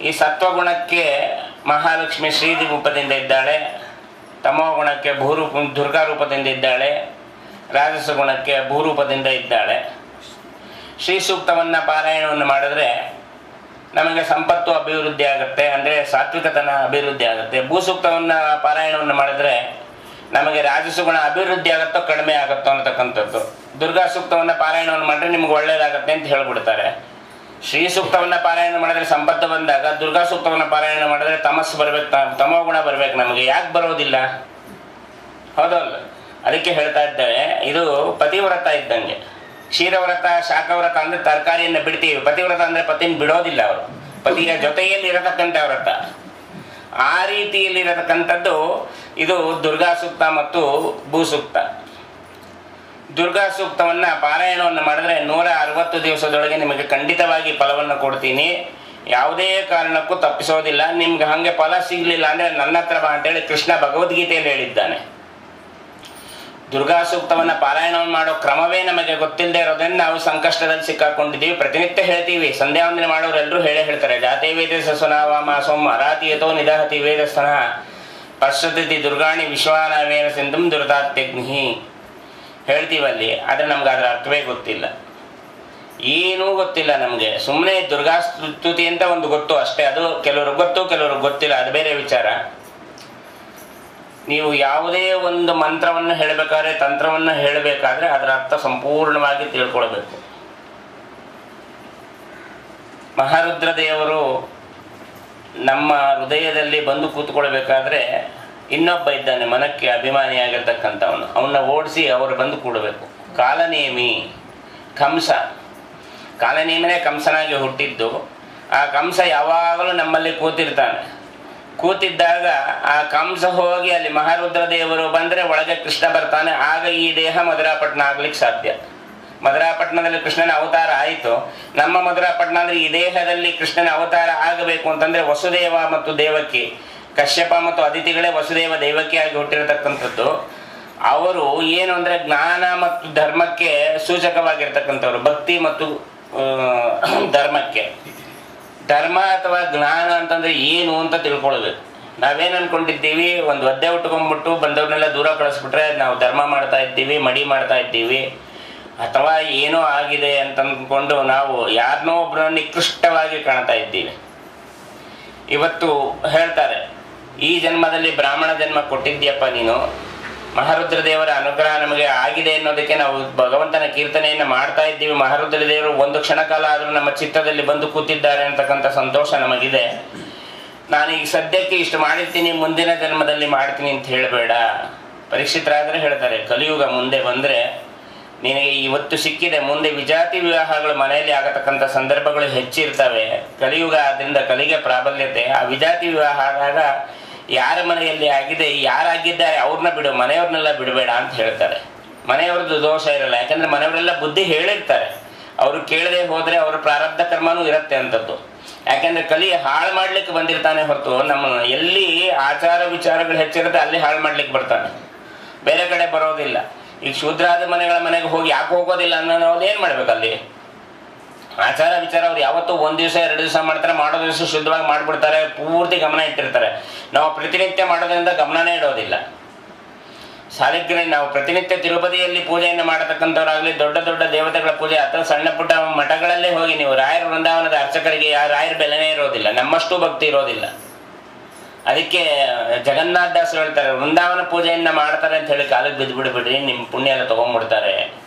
Speaker 1: ಈ ಸತ್ವ ಗುಣಕ್ಕೆ ಮಹಾಲಕ್ಷ್ಮಿ ಶ್ರೀದಿ ರೂಪದಿಂದ ಇದ್ದಾಳೆ, ತಮೋ ಗುಣಕ್ಕೆ ಭೂರೂಪ ದುರ್ಗಾ ರೂಪದಿಂದ ಇದ್ದಾಳೆ, ರಾಜಸ ಗುಣಕ್ಕೆ ಭೂರೂಪದಿಂದ ಇದ್ದಾಳೆ. ಶ್ರೀ ಸೂಕ್ತವನ್ನು ಪಾರಾಯಣವನ್ನು ಮಾಡಿದ್ರೆ ನಮಗೆ ಸಂಪತ್ತು ಅಭಿವೃದ್ಧಿ ಆಗುತ್ತೆ, ಅಂದರೆ ಸಾತ್ವಿಕತನ ಅಭಿವೃದ್ಧಿ ಆಗುತ್ತೆ. ಭೂಸೂಕ್ತವನ್ನು ಪಾರಾಯಣವನ್ನು ಮಾಡಿದ್ರೆ ನಮಗೆ ರಾಜಸುಗುಣ ಅಭಿವೃದ್ಧಿ ಆಗುತ್ತೋ, ಕಡಿಮೆ ಆಗುತ್ತೋ ಅನ್ನತಕ್ಕಂಥದ್ದು. ದುರ್ಗಾ ಸೂಕ್ತವನ್ನು ಪಾರಾಯಣವನ್ನು ಮಾಡಿದ್ರೆ ನಿಮ್ಗೆ ಒಳ್ಳೇದಾಗತ್ತೆ ಅಂತ ಹೇಳ್ಬಿಡ್ತಾರೆ. ಶ್ರೀ ಸೂಕ್ತವನ್ನು ಪಾರಾಯಣ ಮಾಡಿದ್ರೆ ಸಂಪತ್ತು ಬಂದಾಗ, ದುರ್ಗಾ ಸೂಕ್ತವನ್ನು ಪಾರಾಯಣ ಮಾಡಿದ್ರೆ ತಮಸ್ಸು ಬರ್ಬೇಕು ತಮೋ ಗುಣ ಬರ್ಬೇಕು ನಮಗೆ. ಯಾಕೆ ಬರೋದಿಲ್ಲ? ಹೌದಲ್ಲ? ಅದಕ್ಕೆ ಹೇಳ್ತಾ ಇದ್ದೇವೆ, ಇದು ಪತಿವ್ರತ ಇದ್ದಂಗೆ. ಕ್ಷೀರವ್ರತ, ಶಾಖವ್ರತ ಅಂದ್ರೆ ತರಕಾರಿಯನ್ನು ಬಿಡ್ತೀವಿ. ಪತಿವ್ರತ ಅಂದ್ರೆ ಪತಿನ ಬಿಡೋದಿಲ್ಲ ಅವರು. ಪತಿಯ ಜೊತೆಯಲ್ಲಿ ಇರತಕ್ಕಂಥ ವ್ರತ. ಆ ರೀತಿಯಲ್ಲಿ ಇರತಕ್ಕಂಥದ್ದು ಇದು ದುರ್ಗಾ ಸೂಕ್ತ ಮತ್ತು ಭೂಸೂಕ್ತ ದುರ್ಗಾ ಸೂಕ್ತವನ್ನು ಪಾರಾಯಣವನ್ನು ಮಾಡಿದ್ರೆ ನೂರ ಅರವತ್ತು ದಿವಸದೊಳಗೆ ನಿಮಗೆ ಖಂಡಿತವಾಗಿ ಫಲವನ್ನು ಕೊಡ್ತೀನಿ. ಯಾವುದೇ ಕಾರಣಕ್ಕೂ ತಪ್ಪಿಸೋದಿಲ್ಲ. ನಿಮ್ಗೆ ಹಾಗೆ ಫಲ ಸಿಗಲಿಲ್ಲ ಅಂದ್ರೆ ನನ್ನ ಹತ್ರ ಬಾ ಅಂತೇಳಿ ಕೃಷ್ಣ ಭಗವದ್ಗೀತೆಯಲ್ಲಿ ಹೇಳಿದ್ದಾನೆ. ದುರ್ಗಾ ಸೂಕ್ತವನ್ನು ಪಾರಾಯಣವನ್ನು ಮಾಡೋ ಕ್ರಮವೇ ನಮಗೆ ಗೊತ್ತಿಲ್ಲದೆ ಇರೋದನ್ನ ನಾವು ಸಂಕಷ್ಟದಲ್ಲಿ ಸಿಕ್ಕಾಕೊಂಡಿದ್ದೀವಿ. ಪ್ರತಿನಿತ್ಯ ಹೇಳ್ತೀವಿ ಸಂಧ್ಯಾ ವಂದನೆ ಹೇಳೇ ಹೇಳ್ತಾರೆ, ಜಾತೆ ವೇದ ಸುನಾವಾಮ ಸೋಮ ಅರಾತಿಯತೋ ನಿದಹತಿ ವೇದಸ್ಥನ ಪಶ್ಚತಿ ದುರ್ಗಾಣಿ ವಿಶ್ವಾನವೇನ ಸಿಂಧುಂ ದುರ್ದಾತ್ಯಗ್ನಿ ಹೇಳ್ತೀವಲ್ಲಿ, ಆದರೆ ನಮ್ಗೆ ಅದರ ಅರ್ಥವೇ ಗೊತ್ತಿಲ್ಲ. ಏನೂ ಗೊತ್ತಿಲ್ಲ ನಮಗೆ. ಸುಮ್ಮನೆ ದುರ್ಗಾ ಸ್ತುತಿ ಅಂತ ಒಂದು ಗೊತ್ತು ಅಷ್ಟೇ. ಅದು ಕೆಲವ್ರಿಗೆ ಗೊತ್ತು, ಕೆಲವ್ರಿಗೆ ಗೊತ್ತಿಲ್ಲ. ಅದು ಬೇರೆ ವಿಚಾರ. ನೀವು ಯಾವುದೇ ಒಂದು ಮಂತ್ರವನ್ನು ಹೇಳಬೇಕಾದ್ರೆ ತಂತ್ರವನ್ನು ಹೇಳಬೇಕಾದ್ರೆ ಅದರ ಅರ್ಥ ಸಂಪೂರ್ಣವಾಗಿ ತಿಳ್ಕೊಳ್ಬೇಕು. ಮಹಾರುದ್ರ ದೇವರು ನಮ್ಮ ಹೃದಯದಲ್ಲಿ ಬಂದು ಕೂತ್ಕೊಳ್ಬೇಕಾದ್ರೆ ಇನ್ನೊಬ್ಬ ಇದ್ದಾನೆ, ಮನಕ್ಕೆ ಅಭಿಮಾನಿಯಾಗಿರ್ತಕ್ಕಂಥವನು ಅವನ್ನ ಓಡಿಸಿ ಅವರು ಬಂದು ಕೂಡಬೇಕು. ಕಾಲನೇಮಿ, ಕಂಸ. ಕಾಲನೇಮಿನೇ ಕಂಸನಾಗಿ ಹುಟ್ಟಿದ್ದು. ಆ ಕಂಸ ಯಾವಾಗಲೂ ನಮ್ಮಲ್ಲಿ ಕೂತಿರ್ತಾನೆ. ಕೂತಿದ್ದಾಗ ಆ ಕಂಸ ಹೋಗಿ ಅಲ್ಲಿ ಮಹಾರುದ್ರ ದೇವರು ಬಂದರೆ ಒಳಗೆ ಕೃಷ್ಣ ಬರ್ತಾನೆ. ಆಗ ಈ ದೇಹ ಮಧುರಾಪಟ್ಟಣ ಆಗ್ಲಿಕ್ಕೆ ಸಾಧ್ಯ. ಮಧುರಾಪಟ್ಟಣದಲ್ಲಿ ಕೃಷ್ಣನ ಅವತಾರ ಆಯಿತು. ನಮ್ಮ ಮಧುರಾಪಟ್ಟಣ ಅಂದ್ರೆ ಈ ದೇಹದಲ್ಲಿ ಕೃಷ್ಣನ ಅವತಾರ ಆಗಬೇಕು ಅಂತಂದ್ರೆ ವಸುದೇವ ಮತ್ತು ದೇವಕಿ, ಕಶ್ಯಪ ಮತ್ತು ಅತಿಥಿಗಳೇ ವಸುದೇವ ದೇವಕಿ ಆಗಿ ಹುಟ್ಟಿರತಕ್ಕಂಥದ್ದು. ಅವರು ಏನು ಅಂದ್ರೆ ಜ್ಞಾನ ಮತ್ತು ಧರ್ಮಕ್ಕೆ ಸೂಚಕವಾಗಿರ್ತಕ್ಕಂಥವ್ರು, ಭಕ್ತಿ ಮತ್ತು ಧರ್ಮಕ್ಕೆ. ಧರ್ಮ ಅಥವಾ ಜ್ಞಾನ ಅಂತಂದ್ರೆ ಏನು ಅಂತ ತಿಳ್ಕೊಳ್ಬೇಕು. ನಾವೇನ್ ಅನ್ಕೊಂಡಿದ್ದೀವಿ? ಒಂದು ಒದ್ದೆ ಉಟ್ಕೊಂಡ್ಬಿಟ್ಟು ಬಂದವ್ರನ್ನೆಲ್ಲ ದೂರ ಕಳಿಸ್ಬಿಟ್ರೆ ನಾವು ಧರ್ಮ ಮಾಡ್ತಾ ಇದ್ದೀವಿ, ಮಡಿ ಮಾಡ್ತಾ ಇದ್ದೀವಿ. ಅಥವಾ ಏನೋ ಆಗಿದೆ ಅಂತ ಅಂದ್ಕೊಂಡು ನಾವು ಯಾರನ್ನೋ ಒಬ್ಬರನ್ನ ನಿಕೃಷ್ಟವಾಗಿ ಕಾಣ್ತಾ ಇದ್ದೀವಿ. ಇವತ್ತು ಹೇಳ್ತಾರೆ, ಈ ಜನ್ಮದಲ್ಲಿ ಬ್ರಾಹ್ಮಣ ಜನ್ಮ ಕೊಟ್ಟಿದ್ಯಪ್ಪ ನೀನು. ಮಹಾರುದ್ರ ದೇವರ ಅನುಗ್ರಹ ನಮಗೆ ಆಗಿದೆ ಅನ್ನೋದಕ್ಕೆ ನಾವು ಭಗವಂತನ ಕೀರ್ತನೆಯನ್ನು ಮಾಡ್ತಾ ಇದ್ದೀವಿ. ಮಹಾರುದ್ರ ದೇವರು ಒಂದು ಕ್ಷಣ ಕಾಲ ಆದರೂ ನಮ್ಮ ಚಿತ್ತದಲ್ಲಿ ಬಂದು ಕೂತಿದ್ದಾರೆ ಅಂತಕ್ಕಂಥ ಸಂತೋಷ ನಮಗಿದೆ. ನಾನು ಈಗ ಸದ್ಯಕ್ಕೆ ಇಷ್ಟು ಮಾಡಿರ್ತೀನಿ, ಮುಂದಿನ ಜನ್ಮದಲ್ಲಿ ಮಾಡ್ತೀನಿ ಅಂತ ಹೇಳಬೇಡ. ಪರೀಕ್ಷಿತರಾದರೆ ಹೇಳ್ತಾರೆ, ಕಲಿಯುಗ ಮುಂದೆ ಬಂದರೆ ನಿನಗೆ ಇವತ್ತು ಸಿಕ್ಕಿದೆ. ಮುಂದೆ ವಿಜಾತಿ ವಿವಾಹಗಳು ಮನೆಯಲ್ಲಿ ಆಗತಕ್ಕಂಥ ಸಂದರ್ಭಗಳು ಹೆಚ್ಚಿರ್ತವೆ. ಕಲಿಯುಗ ಆದ್ದರಿಂದ ಕಲಿಗೆ ಪ್ರಾಬಲ್ಯತೆ, ಆ ವಿಜಾತಿ ವಿವಾಹ ಆದಾಗ ಯಾರ ಮನೆಯಲ್ಲಿ ಆಗಿದೆ, ಯಾರಾಗಿದ್ದಾರೆ ಅವ್ರನ್ನ ಬಿಡು, ಮನೆಯವ್ರನ್ನೆಲ್ಲ ಬಿಡಬೇಡ ಅಂತ ಹೇಳ್ತಾರೆ. ಮನೆಯವ್ರದ್ದು ದೋಷ ಇರಲ್ಲ, ಯಾಕಂದ್ರೆ ಮನೆಯವರೆಲ್ಲ ಬುದ್ಧಿ ಹೇಳಿರ್ತಾರೆ. ಅವರು ಕೇಳದೆ ಹೋದ್ರೆ ಅವರ ಪ್ರಾರಬ್ಧ ಕರ್ಮನೂ ಇರುತ್ತೆ ಅಂತದ್ದು ಯಾಕಂದ್ರೆ ಕಲಿ ಹಾಳು ಮಾಡ್ಲಿಕ್ಕೆ ಬಂದಿರ್ತಾನೆ ಹೊರತು, ನಮ್ಮ ಎಲ್ಲಿ ಆಚಾರ ವಿಚಾರಗಳು ಹೆಚ್ಚಿರುತ್ತೆ ಅಲ್ಲಿ ಹಾಳು ಮಾಡ್ಲಿಕ್ಕೆ ಬರ್ತಾನೆ. ಬೇರೆ ಕಡೆ ಬರೋದಿಲ್ಲ. ಈಗ ಶೂದ್ರಾದ ಮನೆಗಳ ಮನೆಗೆ ಹೋಗಿ ಯಾಕೆ ಹೋಗೋದಿಲ್ಲ ಅನ್ನೋದು ಏನ್ ಮಾಡ್ಬೇಕು ಅಲ್ಲಿ? ಆಚಾರ ವಿಚಾರ ಅವ್ರು ಯಾವತ್ತೂ ಒಂದ್ ದಿವಸ, ಎರಡು ದಿವಸ ಮಾಡ್ತಾರೆ ಮಾಡೋ ದಿವಸ ಶುದ್ಧವಾಗಿ ಮಾಡ್ಬಿಡ್ತಾರೆ, ಪೂರ್ತಿ ಗಮನ ಇಟ್ಟಿರ್ತಾರೆ. ನಾವು ಪ್ರತಿನಿತ್ಯ ಮಾಡೋದ್ರಿಂದ ಗಮನನೇ ಇಡೋದಿಲ್ಲ. ಸಾಲಿಗ್ರೆ ನಾವು ಪ್ರತಿನಿತ್ಯ ತಿರುಪತಿಯಲ್ಲಿ ಪೂಜೆಯನ್ನು ಮಾಡತಕ್ಕಂಥವ್ರಾಗಲಿ, ದೊಡ್ಡ ದೊಡ್ಡ ದೇವತೆಗಳ ಪೂಜೆ, ಅಥವಾ ಸಣ್ಣ ಪುಟ್ಟ ಮಠಗಳಲ್ಲೇ ಹೋಗಿ ನೀವು ರಾಯರ ವೃಂದಾವನದ ಅರ್ಚಕರಿಗೆ ಯಾವ ರಾಯರ ಬೆಲೆನೇ ಇರೋದಿಲ್ಲ. ನಮ್ಮಷ್ಟು ಭಕ್ತಿ ಇರೋದಿಲ್ಲ. ಅದಕ್ಕೆ ಜಗನ್ನಾಥ ದಾಸರು ಹೇಳ್ತಾರೆ, ವೃಂದಾವನ ಪೂಜೆಯನ್ನ ಮಾಡ್ತಾರೆ ಅಂತ ಹೇಳಿ ಕಾಲಿಗೆ ಬಿದ್ದು ಬಿಡ್ಬಿಡ್ರಿ ನಿಮ್ಮ ಪುಣ್ಯ ಎಲ್ಲ ತಗೊಂಡ್ಬಿಡ್ತಾರೆ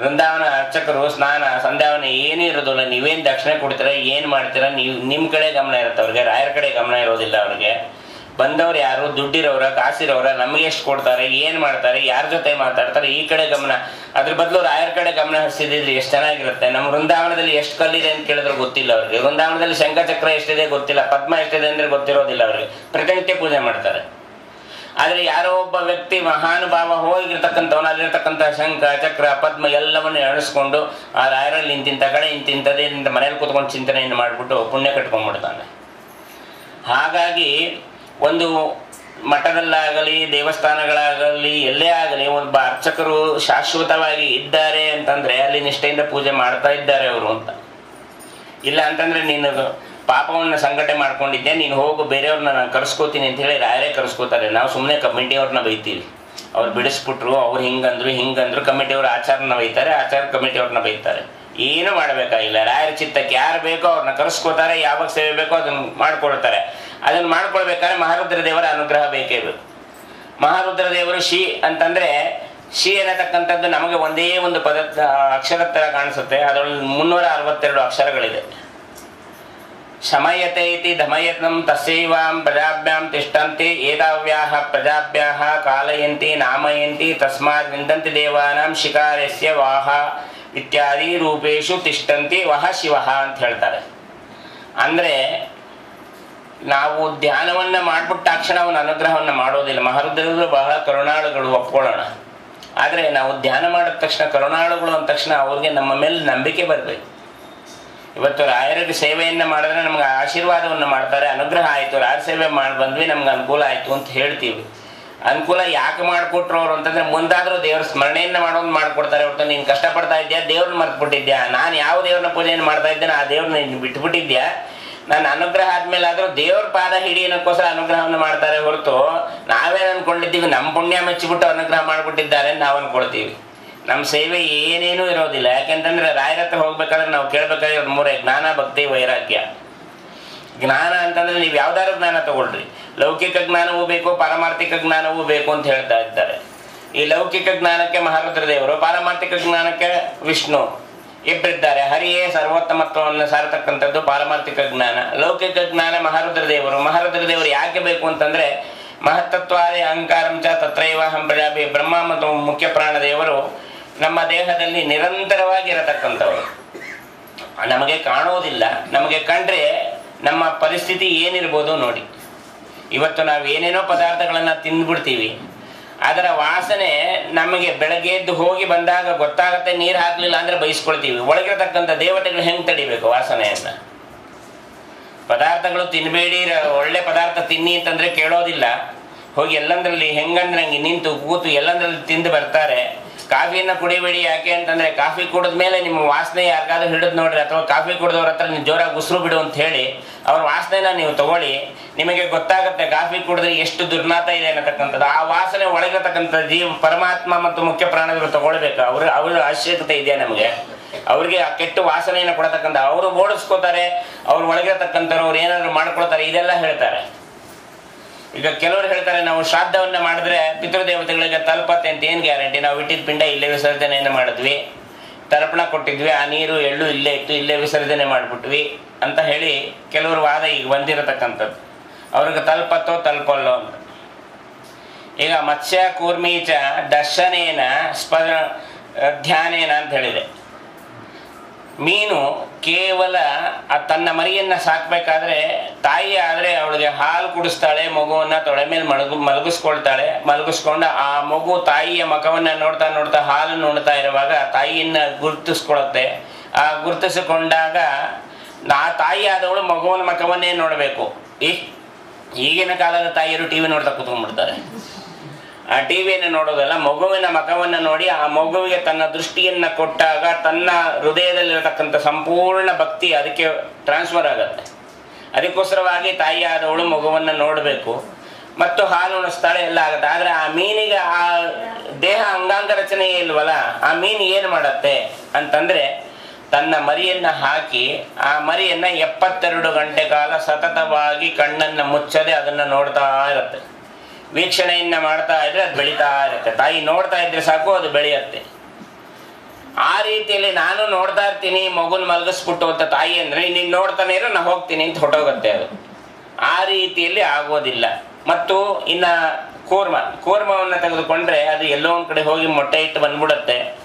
Speaker 1: ವೃಂದಾವನ ಅರ್ಚಕರು, ಸ್ನಾನ, ಸಂಧ್ಯಾವನ ಏನೂ ಇರೋದಿಲ್ಲ, ನೀವೇನು ದಕ್ಷಿಣ ಕೊಡ್ತೀರ, ಏನು ಮಾಡ್ತೀರಾ, ನೀವು ನಿಮ್ಮ ಕಡೆ ಗಮನ ಇರುತ್ತೆ ಅವ್ರಿಗೆ, ರಾಯರ ಕಡೆ ಗಮನ ಇರೋದಿಲ್ಲ ಅವ್ರಿಗೆ. ಬಂದವ್ರು ಯಾರು, ದುಡ್ಡಿರೋರ, ಕಾಸಿರೋರ, ನಮ್ಗೆ ಎಷ್ಟು ಕೊಡ್ತಾರೆ, ಏನು ಮಾಡ್ತಾರೆ, ಯಾರ ಜೊತೆ ಮಾತಾಡ್ತಾರೆ, ಈ ಕಡೆ ಗಮನ, ಅದ್ರ ಬದಲು ರಾಯರ ಕಡೆ ಗಮನ ಹರಿಸಿದ್ರೆ ಎಷ್ಟು ಚೆನ್ನಾಗಿರುತ್ತೆ. ನಮ್ಮ ವೃಂದಾವನದಲ್ಲಿ ಎಷ್ಟು ಕಲ್ಲಿದೆ ಅಂತ ಕೇಳಿದ್ರೆ ಗೊತ್ತಿಲ್ಲ ಅವ್ರಿಗೆ. ವೃಂದಾವನದಲ್ಲಿ ಶಂಖಚಕ್ರ ಎಷ್ಟಿದೆ ಗೊತ್ತಿಲ್ಲ, ಪದ್ಮ ಎಷ್ಟಿದೆ ಅಂದ್ರೆ ಗೊತ್ತಿರೋದಿಲ್ಲ ಅವ್ರಿಗೆ. ಪ್ರತಿನಿತ್ಯ ಪೂಜೆ ಮಾಡ್ತಾರೆ. ಆದ್ರೆ ಯಾರೋ ಒಬ್ಬ ವ್ಯಕ್ತಿ ಮಹಾನುಭಾವ ಹೋಗಿರ್ತಕ್ಕಂಥವನು, ಅಲ್ಲಿರ್ತಕ್ಕಂಥ ಶಂಖ, ಚಕ್ರ, ಪದ್ಮ ಎಲ್ಲವನ್ನು ಎಣಿಸ್ಕೊಂಡು ಆ ರಾಯರಲ್ಲಿ ಇಂತಿಂತ ಕಡೆ ಇಂತಿಂತದೇ ಇಂತ ಮನೇಲಿ ಕೂತ್ಕೊಂಡು ಚಿಂತನೆಯನ್ನು ಮಾಡಿಬಿಟ್ಟು ಪುಣ್ಯ ಕಟ್ಕೊಂಡ್ಬಿಡ್ತಾನೆ. ಹಾಗಾಗಿ ಒಂದು ಮಠದಲ್ಲಾಗಲಿ, ದೇವಸ್ಥಾನಗಳಾಗಲಿ, ಎಲ್ಲೇ ಆಗಲಿ ಒಬ್ಬ ಅರ್ಚಕರು ಶಾಶ್ವತವಾಗಿ ಇದ್ದಾರೆ ಅಂತಂದ್ರೆ ಅಲ್ಲಿ ನಿಷ್ಠೆಯಿಂದ ಪೂಜೆ ಮಾಡ್ತಾ ಇದ್ದಾರೆ ಅವರು ಅಂತ. ಇಲ್ಲ ಅಂತಂದ್ರೆ ನೀನು ಪಾಪವನ್ನು ಸಂಘಟನೆ ಮಾಡ್ಕೊಂಡಿದ್ದೆ, ನೀನು ಹೋಗು ಬೇರೆಯವ್ರನ್ನ ನಾನು ಕರ್ಸ್ಕೋತೀನಿ ಅಂತ ಹೇಳಿ ರಾಯರೇ ಕರ್ಸ್ಕೋತಾರೆ. ನಾವು ಸುಮ್ಮನೆ ಕಮಿಟಿಯವ್ರನ್ನ ಬೈತೀವಿ. ಅವ್ರು ಬಿಡಿಸ್ಬಿಟ್ರು, ಅವ್ರು ಹಿಂಗಂದ್ರು ಹಿಂಗಂದ್ರು ಕಮಿಟಿಯವ್ರ ಆಚಾರನ ಬೈತಾರೆ ಆಚಾರ ಕಮಿಟಿಯವ್ರನ್ನ ಬೈತಾರೆ. ಏನು ಮಾಡಬೇಕಾಗಿಲ್ಲ. ರಾಯರ ಚಿತ್ತಕ್ಕೆ ಯಾರು ಬೇಕೋ ಅವ್ರನ್ನ ಕರೆಸ್ಕೋತಾರೆ, ಯಾವಾಗ ಸೇವೆ ಬೇಕೋ ಅದನ್ನ ಮಾಡ್ಕೊಳ್ತಾರೆ. ಅದನ್ನ ಮಾಡ್ಕೊಳ್ಬೇಕಾದ್ರೆ ಮಹಾರುದ್ರ ದೇವರ ಅನುಗ್ರಹ ಬೇಕೇ ಬೇಕು. ಮಹಾರುದ್ರ ದೇವರು ಶಿ ಅಂತಂದ್ರೆ, ಶಿ ಅನ್ನತಕ್ಕಂಥದ್ದು ನಮಗೆ ಒಂದೇ ಒಂದು ಪದ, ಅಕ್ಷರ ಕಾಣಿಸುತ್ತೆ. ಅದರಲ್ಲಿ ಮುನ್ನೂರ ಅರವತ್ತೆರಡು ಅಕ್ಷರಗಳಿದೆ. ಶಮಯತೆ ಇತಿ ಧಮಯತ್ನಂ ತಸ್ಯೈವಾಂ ಪ್ರಜಾಭ್ಯಾಂ ತಿಷ್ಟಂತಿ ಏತಾವ್ಯಾಹ ಪ್ರಜಾಭ್ಯಾಹ ಕಾಲಯಂತಿ ನಾಮಯಂತಿ ತಸ್ಮಾತ್ ವಿಂದಂತಿ ದೇವಾನಾಂ ಶಿಕಾರಸ್ಯ ವಾಹ ಇತ್ಯಾದಿ ರೂಪೇಶು ತಿಷ್ಟಂತಿ ವಹ ಶಿವಃ ಅಂತ ಹೇಳ್ತಾರೆ. ಅಂದ್ರೆ ನಾವು ಧ್ಯಾನವನ್ನ ಮಾಡ್ಬಿಟ್ಟ ತಕ್ಷಣ ಅವನ ಅನುಗ್ರಹವನ್ನ ಮಾಡೋದಿಲ್ಲ. ಮಹಾರುದ್ರರು ಬಹಳ ಕರುಣಾಳುಗಳು ಒಪ್ಕೊಳ್ಳೋಣ. ಆದರೆ ನಾವು ಧ್ಯಾನ ಮಾಡಿದ ತಕ್ಷಣ ಕರುಣಾಳುಗಳು ಅಂದ ತಕ್ಷಣ ಅವ್ರಿಗೆ ನಮ್ಮ ಮೇಲೆ ನಂಬಿಕೆ ಬರಬೇಕು. ಇವತ್ತು ರಾಯರಿಗೆ ಸೇವೆಯನ್ನ ಮಾಡಿದ್ರೆ ನಮ್ಗೆ ಆಶೀರ್ವಾದವನ್ನು ಮಾಡ್ತಾರೆ, ಅನುಗ್ರಹ ಆಯಿತು ರಾಯರ ಸೇವೆ ಮಾಡಿ ಬಂದ್ವಿ, ನಮ್ಗೆ ಅನುಕೂಲ ಆಯಿತು ಅಂತ ಹೇಳ್ತೀವಿ. ಅನುಕೂಲ ಯಾಕೆ ಮಾಡಿಕೊಟ್ರು ಅವ್ರು ಅಂತಂದ್ರೆ ಮುಂದಾದರೂ ದೇವ್ರ ಸ್ಮರಣೆಯನ್ನ ಮಾಡೋದು ಮಾಡ್ಕೊಡ್ತಾರೆ ಹೊರತು ನೀನು ಕಷ್ಟಪಡ್ತಾ ಇದ್ಯಾ ದೇವ್ರನ್ನ ಮರ್ತ್ಬಿಟ್ಟಿದ್ಯಾ ನಾನು ಯಾವ ದೇವ್ರನ್ನ ಪೂಜೆಯನ್ನು ಮಾಡ್ತಾ ಇದ್ದೇನೆ ಆ ದೇವ್ರನ್ನ ನೀನು ಬಿಟ್ಬಿಟ್ಟಿದ್ಯಾ ನಾನು ಅನುಗ್ರಹ ಆದ್ಮೇಲೆ ಆದ್ರೂ ದೇವ್ರ ಪಾದ ಹಿಡಿ ಅನ್ನೋಕ್ಕೋಸ್ಕರ ಅನುಗ್ರಹವನ್ನು ಮಾಡ್ತಾರೆ ಹೊರತು ನಾವೇನು ಅನ್ಕೊಂಡಿದ್ದೀವಿ ನಮ್ಮ ಪುಣ್ಯ ಮೆಚ್ಚಿಬಿಟ್ಟು ಅನುಗ್ರಹ ಮಾಡಿಬಿಟ್ಟಿದ್ದಾರೆ ನಾವು ಅನ್ಕೊಳ್ತೀವಿ. ನಮ್ಮ ಸೇವೆ ಏನೇನೂ ಇರೋದಿಲ್ಲ. ಯಾಕೆಂತಂದ್ರೆ ರಾಯರತ್ರ ಹೋಗ್ಬೇಕಾದ್ರೆ ನಾವು ಕೇಳ್ಬೇಕಾದ್ರೆ ಮೂರೇ, ಜ್ಞಾನ, ಭಕ್ತಿ, ವೈರಾಗ್ಯ. ಜ್ಞಾನ ಅಂತಂದ್ರೆ ನೀವು ಯಾವ್ದಾರ ಜ್ಞಾನ ತಗೊಳ್ರಿ. ಲೌಕಿಕ ಜ್ಞಾನವೂ ಬೇಕು, ಪಾರಮಾರ್ಥಿಕ ಜ್ಞಾನವೂ ಬೇಕು ಅಂತ ಹೇಳ್ತಾ ಇದ್ದಾರೆ. ಈ ಲೌಕಿಕ ಜ್ಞಾನಕ್ಕೆ ಮಹಾರುದ್ರ ದೇವರು, ಪಾರಮಾರ್ಥಿಕ ಜ್ಞಾನಕ್ಕೆ ವಿಷ್ಣು ಇಬ್ಬರಿದ್ದಾರೆ ಹರಿಯೇ ಸರ್ವೋತ್ತಮತ್ವವನ್ನು ಸಾರತಕ್ಕಂಥದ್ದು ಪಾರಮಾರ್ಥಿಕ ಜ್ಞಾನ. ಲೌಕಿಕ ಜ್ಞಾನ ಮಹಾರುದ್ರ ದೇವರು. ಮಹಾರುದ್ರ ದೇವರು ಯಾಕೆ ಬೇಕು ಅಂತಂದ್ರೆ ಮಹತ್ತತ್ವಾದಿ ಅಹಂಕಾರಂಚ ತತ್ರೈವಾಹಂ ಪ್ರಜಾಭಿ ಬ್ರಹ್ಮ ಮತ್ತು ಮುಖ್ಯ ಪ್ರಾಣ ದೇವರು ನಮ್ಮ ದೇಹದಲ್ಲಿ ನಿರಂತರವಾಗಿ ಇರತಕ್ಕಂಥವರು ನಮಗೆ ಕಾಣೋದಿಲ್ಲ ನಮಗೆ ಕಂಡ್ರೆ ನಮ್ಮ ಪರಿಸ್ಥಿತಿ ಏನಿರ್ಬೋದು ನೋಡಿ. ಇವತ್ತು ನಾವು ಏನೇನೋ ಪದಾರ್ಥಗಳನ್ನು ತಿಂದ್ಬಿಡ್ತೀವಿ. ಅದರ ವಾಸನೆ ನಮಗೆ ಬೆಳಗ್ಗೆ ಎದ್ದು ಹೋಗಿ ಬಂದಾಗ ಗೊತ್ತಾಗತ್ತೆ ನೀರು ಹಾಕಲಿಲ್ಲ ಅಂದ್ರೆ ಬಯಸ್ಕೊಳ್ತೀವಿ ಒಳಗಿರತಕ್ಕಂಥ ದೇವತೆಗಳು ಹೆಂಗೆ ತಡಿಬೇಕು ವಾಸನೆಯನ್ನ? ಪದಾರ್ಥಗಳು ತಿನ್ನಬೇಡಿ ಒಳ್ಳೆ ಪದಾರ್ಥ ತಿನ್ನಿ ಅಂತಂದ್ರೆ ಕೇಳೋದಿಲ್ಲ. ಹೋಗಿ ಎಲ್ಲಂದ್ರಲ್ಲಿ ಹೆಂಗಂದ್ರೆ ಹಂಗೆ ನಿಂತು ಕೂತು ಎಲ್ಲಂದ್ರಲ್ಲಿ ತಿಂದು ಬರ್ತಾರೆ. ಕಾಫಿಯನ್ನ ಕುಡಿಬೇಡಿ ಯಾಕೆ ಅಂತಂದ್ರೆ ಕಾಫಿ ಕುಡಿದ ಮೇಲೆ ನಿಮ್ಮ ವಾಸನೆ ಯಾರಿಗಾದ್ರೂ ಹಿಡಿದು ನೋಡ್ರಿ ಅಥವಾ ಕಾಫಿ ಕುಡಿದವ್ರ ಹತ್ರ ನೀವು ಜೋರಾಗಿ ಉಸಿರು ಬಿಡು ಅಂತ ಹೇಳಿ ಅವ್ರ ವಾಸನೆನ ನೀವು ತಗೊಳ್ಳಿ. ನಿಮಗೆ ಗೊತ್ತಾಗುತ್ತೆ ಕಾಫಿ ಕುಡಿದ್ರೆ ಎಷ್ಟು ದುರ್ನಾತ ಇದೆ ಅನ್ನತಕ್ಕಂಥದ್ದು. ಆ ವಾಸನೆ ಒಳಗಿರತಕ್ಕಂಥ ಜೀವ ಪರಮಾತ್ಮ ಮತ್ತು ಮುಖ್ಯ ಪ್ರಾಣಗಳು ತಗೊಳ್ಬೇಕು. ಅವ್ರ ಅವ್ರ ಅವಶ್ಯಕತೆ ಇದೆ ನಮಗೆ? ಅವ್ರಿಗೆ ಆ ಕೆಟ್ಟ ವಾಸನೆಯನ್ನು ಕೊಡತಕ್ಕಂಥ ಅವರು ಓಡಿಸ್ಕೋತಾರೆ, ಅವ್ರು ಒಳಗಿರತಕ್ಕಂಥವ್ರು ಅವ್ರು ಏನಾದ್ರು ಮಾಡ್ಕೊಳ್ತಾರೆ, ಇದೆಲ್ಲ ಹೇಳ್ತಾರೆ. ಈಗ ಕೆಲವರು ಹೇಳ್ತಾರೆ, ನಾವು ಶ್ರಾದ್ದವನ್ನ ಮಾಡಿದ್ರೆ ಪಿತೃದೇವತೆಗಳಿಗೆ ತಲುಪತ್ತೆ ಅಂತ ಏನು ಗ್ಯಾರಂಟಿ? ನಾವು ಇಟ್ಟಿದ ಪಿಂಡ ಇಲ್ಲೇ ವಿಸರ್ಜನೆಯನ್ನು ಮಾಡಿದ್ವಿ. ತರ್ಪಣ ಕೊಟ್ಟಿದ್ವಿ, ಆ ನೀರು ಎಳ್ಳು ಇಲ್ಲೇ ಇತ್ತು, ಇಲ್ಲೇ ವಿಸರ್ಜನೆ ಮಾಡಿಬಿಟ್ವಿ ಅಂತ ಹೇಳಿ ಕೆಲವರು ವಾದ ಈಗ ಬಂದಿರತಕ್ಕಂಥದ್ದು. ಅವ್ರಿಗೆ ತಲುಪತ್ತೋ, ತಲುಪಲ್ಲೋ ಅಂತ. ಈಗ ಮತ್ಸ್ಯ, ಕೂರ್ಮೀಚ, ದರ್ಶನೇನ ಸ್ಪ ಧ್ಯಾನೇನ ಅಂತ ಹೇಳಿದೆ. ಮೀನು ಕೇವಲ ಆ ತನ್ನ ಮರಿಯನ್ನ ಸಾಕ್ಬೇಕಾದ್ರೆ ತಾಯಿ ಆದ್ರೆ ಅವಳಿಗೆ ಹಾಲು ಕುಡಿಸ್ತಾಳೆ, ಮಗುವನ್ನ ತೊಳೆ ಮೇಲೆ ಮಲಗು, ಮಲಗಿಸ್ಕೊಳ್ತಾಳೆ. ಮಲಗಿಸ್ಕೊಂಡು ಆ ಮಗು ತಾಯಿಯ ಮಖವನ್ನ ನೋಡ್ತಾ ನೋಡ್ತಾ ಹಾಲು ನೋಡ್ತಾ ಇರುವಾಗ ತಾಯಿಯನ್ನ ಗುರುತಿಸ್ಕೊಳತ್ತೆ. ಆ ಗುರುತಿಸಿಕೊಂಡಾಗ ನಾ ತಾಯಿ ಆದವಳು ಮಗುವಿನ ಮಖವನ್ನೇ ನೋಡಬೇಕು. ಈ ಈಗಿನ ಕಾಲದ ತಾಯಿಯರು ಟಿವಿ ನೋಡ್ತಾ ಕೂತ್ಕೊಂಡ್ಬಿಡ್ತಾರೆ. ಆ ಟಿವಿಯನ್ನು ನೋಡೋದಲ್ಲ, ಮಗುವಿನ ಮಖವನ್ನು ನೋಡಿ ಆ ಮಗುವಿಗೆ ತನ್ನ ದೃಷ್ಟಿಯನ್ನ ಕೊಟ್ಟಾಗ ತನ್ನ ಹೃದಯದಲ್ಲಿರತಕ್ಕಂಥ ಸಂಪೂರ್ಣ ಭಕ್ತಿ ಅದಕ್ಕೆ ಟ್ರಾನ್ಸ್ಫರ್ ಆಗುತ್ತೆ. ಅದಕ್ಕೋಸ್ಕರವಾಗಿ ತಾಯಿ ಆದವಳು ಮಗುವನ್ನು ನೋಡಬೇಕು. ಮತ್ತು ಹಾಲು ಉಣಿಸ್ತಾಳೆ, ಎಲ್ಲ ಆಗುತ್ತೆ. ಆದರೆ ಆ ಮೀನಿಗೆ ಆ ದೇಹ ಅಂಗಾಂಗ ರಚನೆ ಇಲ್ವಲ್ಲ, ಆ ಮೀನು ಏನು ಮಾಡತ್ತೆ ಅಂತಂದ್ರೆ ತನ್ನ ಮರಿಯನ್ನ ಹಾಕಿ, ಆ ಮರಿಯನ್ನ ಎಪ್ಪತ್ತೆರಡು ಗಂಟೆ ಕಾಲ ಸತತವಾಗಿ ಕಣ್ಣನ್ನ ಮುಚ್ಚದೆ ಅದನ್ನ ನೋಡ್ತಾ ಇರುತ್ತೆ. ವೀಕ್ಷಣೆಯನ್ನ ಮಾಡ್ತಾ ಇದ್ರೆ ಅದು ಬೆಳೀತಾ ಇರುತ್ತೆ. ತಾಯಿ ನೋಡ್ತಾ ಇದ್ರೆ ಸಾಕು, ಅದು ಬೆಳೆಯುತ್ತೆ. ಆ ರೀತಿಯಲ್ಲಿ ನಾನು ನೋಡ್ತಾ ಇರ್ತೀನಿ, ಮಗುನ್ ಮಲಗಿಸ್ಬಿಟ್ಟು ಅಂತ ತಾಯಿ ಅಂದ್ರೆ, ನೀನ್ ನೋಡ್ತಾನೆ ಇರೋ, ನಾ ಹೋಗ್ತೀನಿ ಅಂತ ಹೊಟ್ಟೋಗುತ್ತೆ ಅದು. ಆ ರೀತಿಯಲ್ಲಿ ಆಗೋದಿಲ್ಲ. ಮತ್ತು ಇನ್ನ ಕೂರ್ಮ, ಕೂರ್ಮವನ್ನು ತೆಗೆದುಕೊಂಡ್ರೆ ಅದು ಎಲ್ಲೋ ಒಂದ್ ಕಡೆ ಹೋಗಿ ಮೊಟ್ಟೆ ಇಟ್ಟು ಬಂದ್ಬಿಡುತ್ತೆ.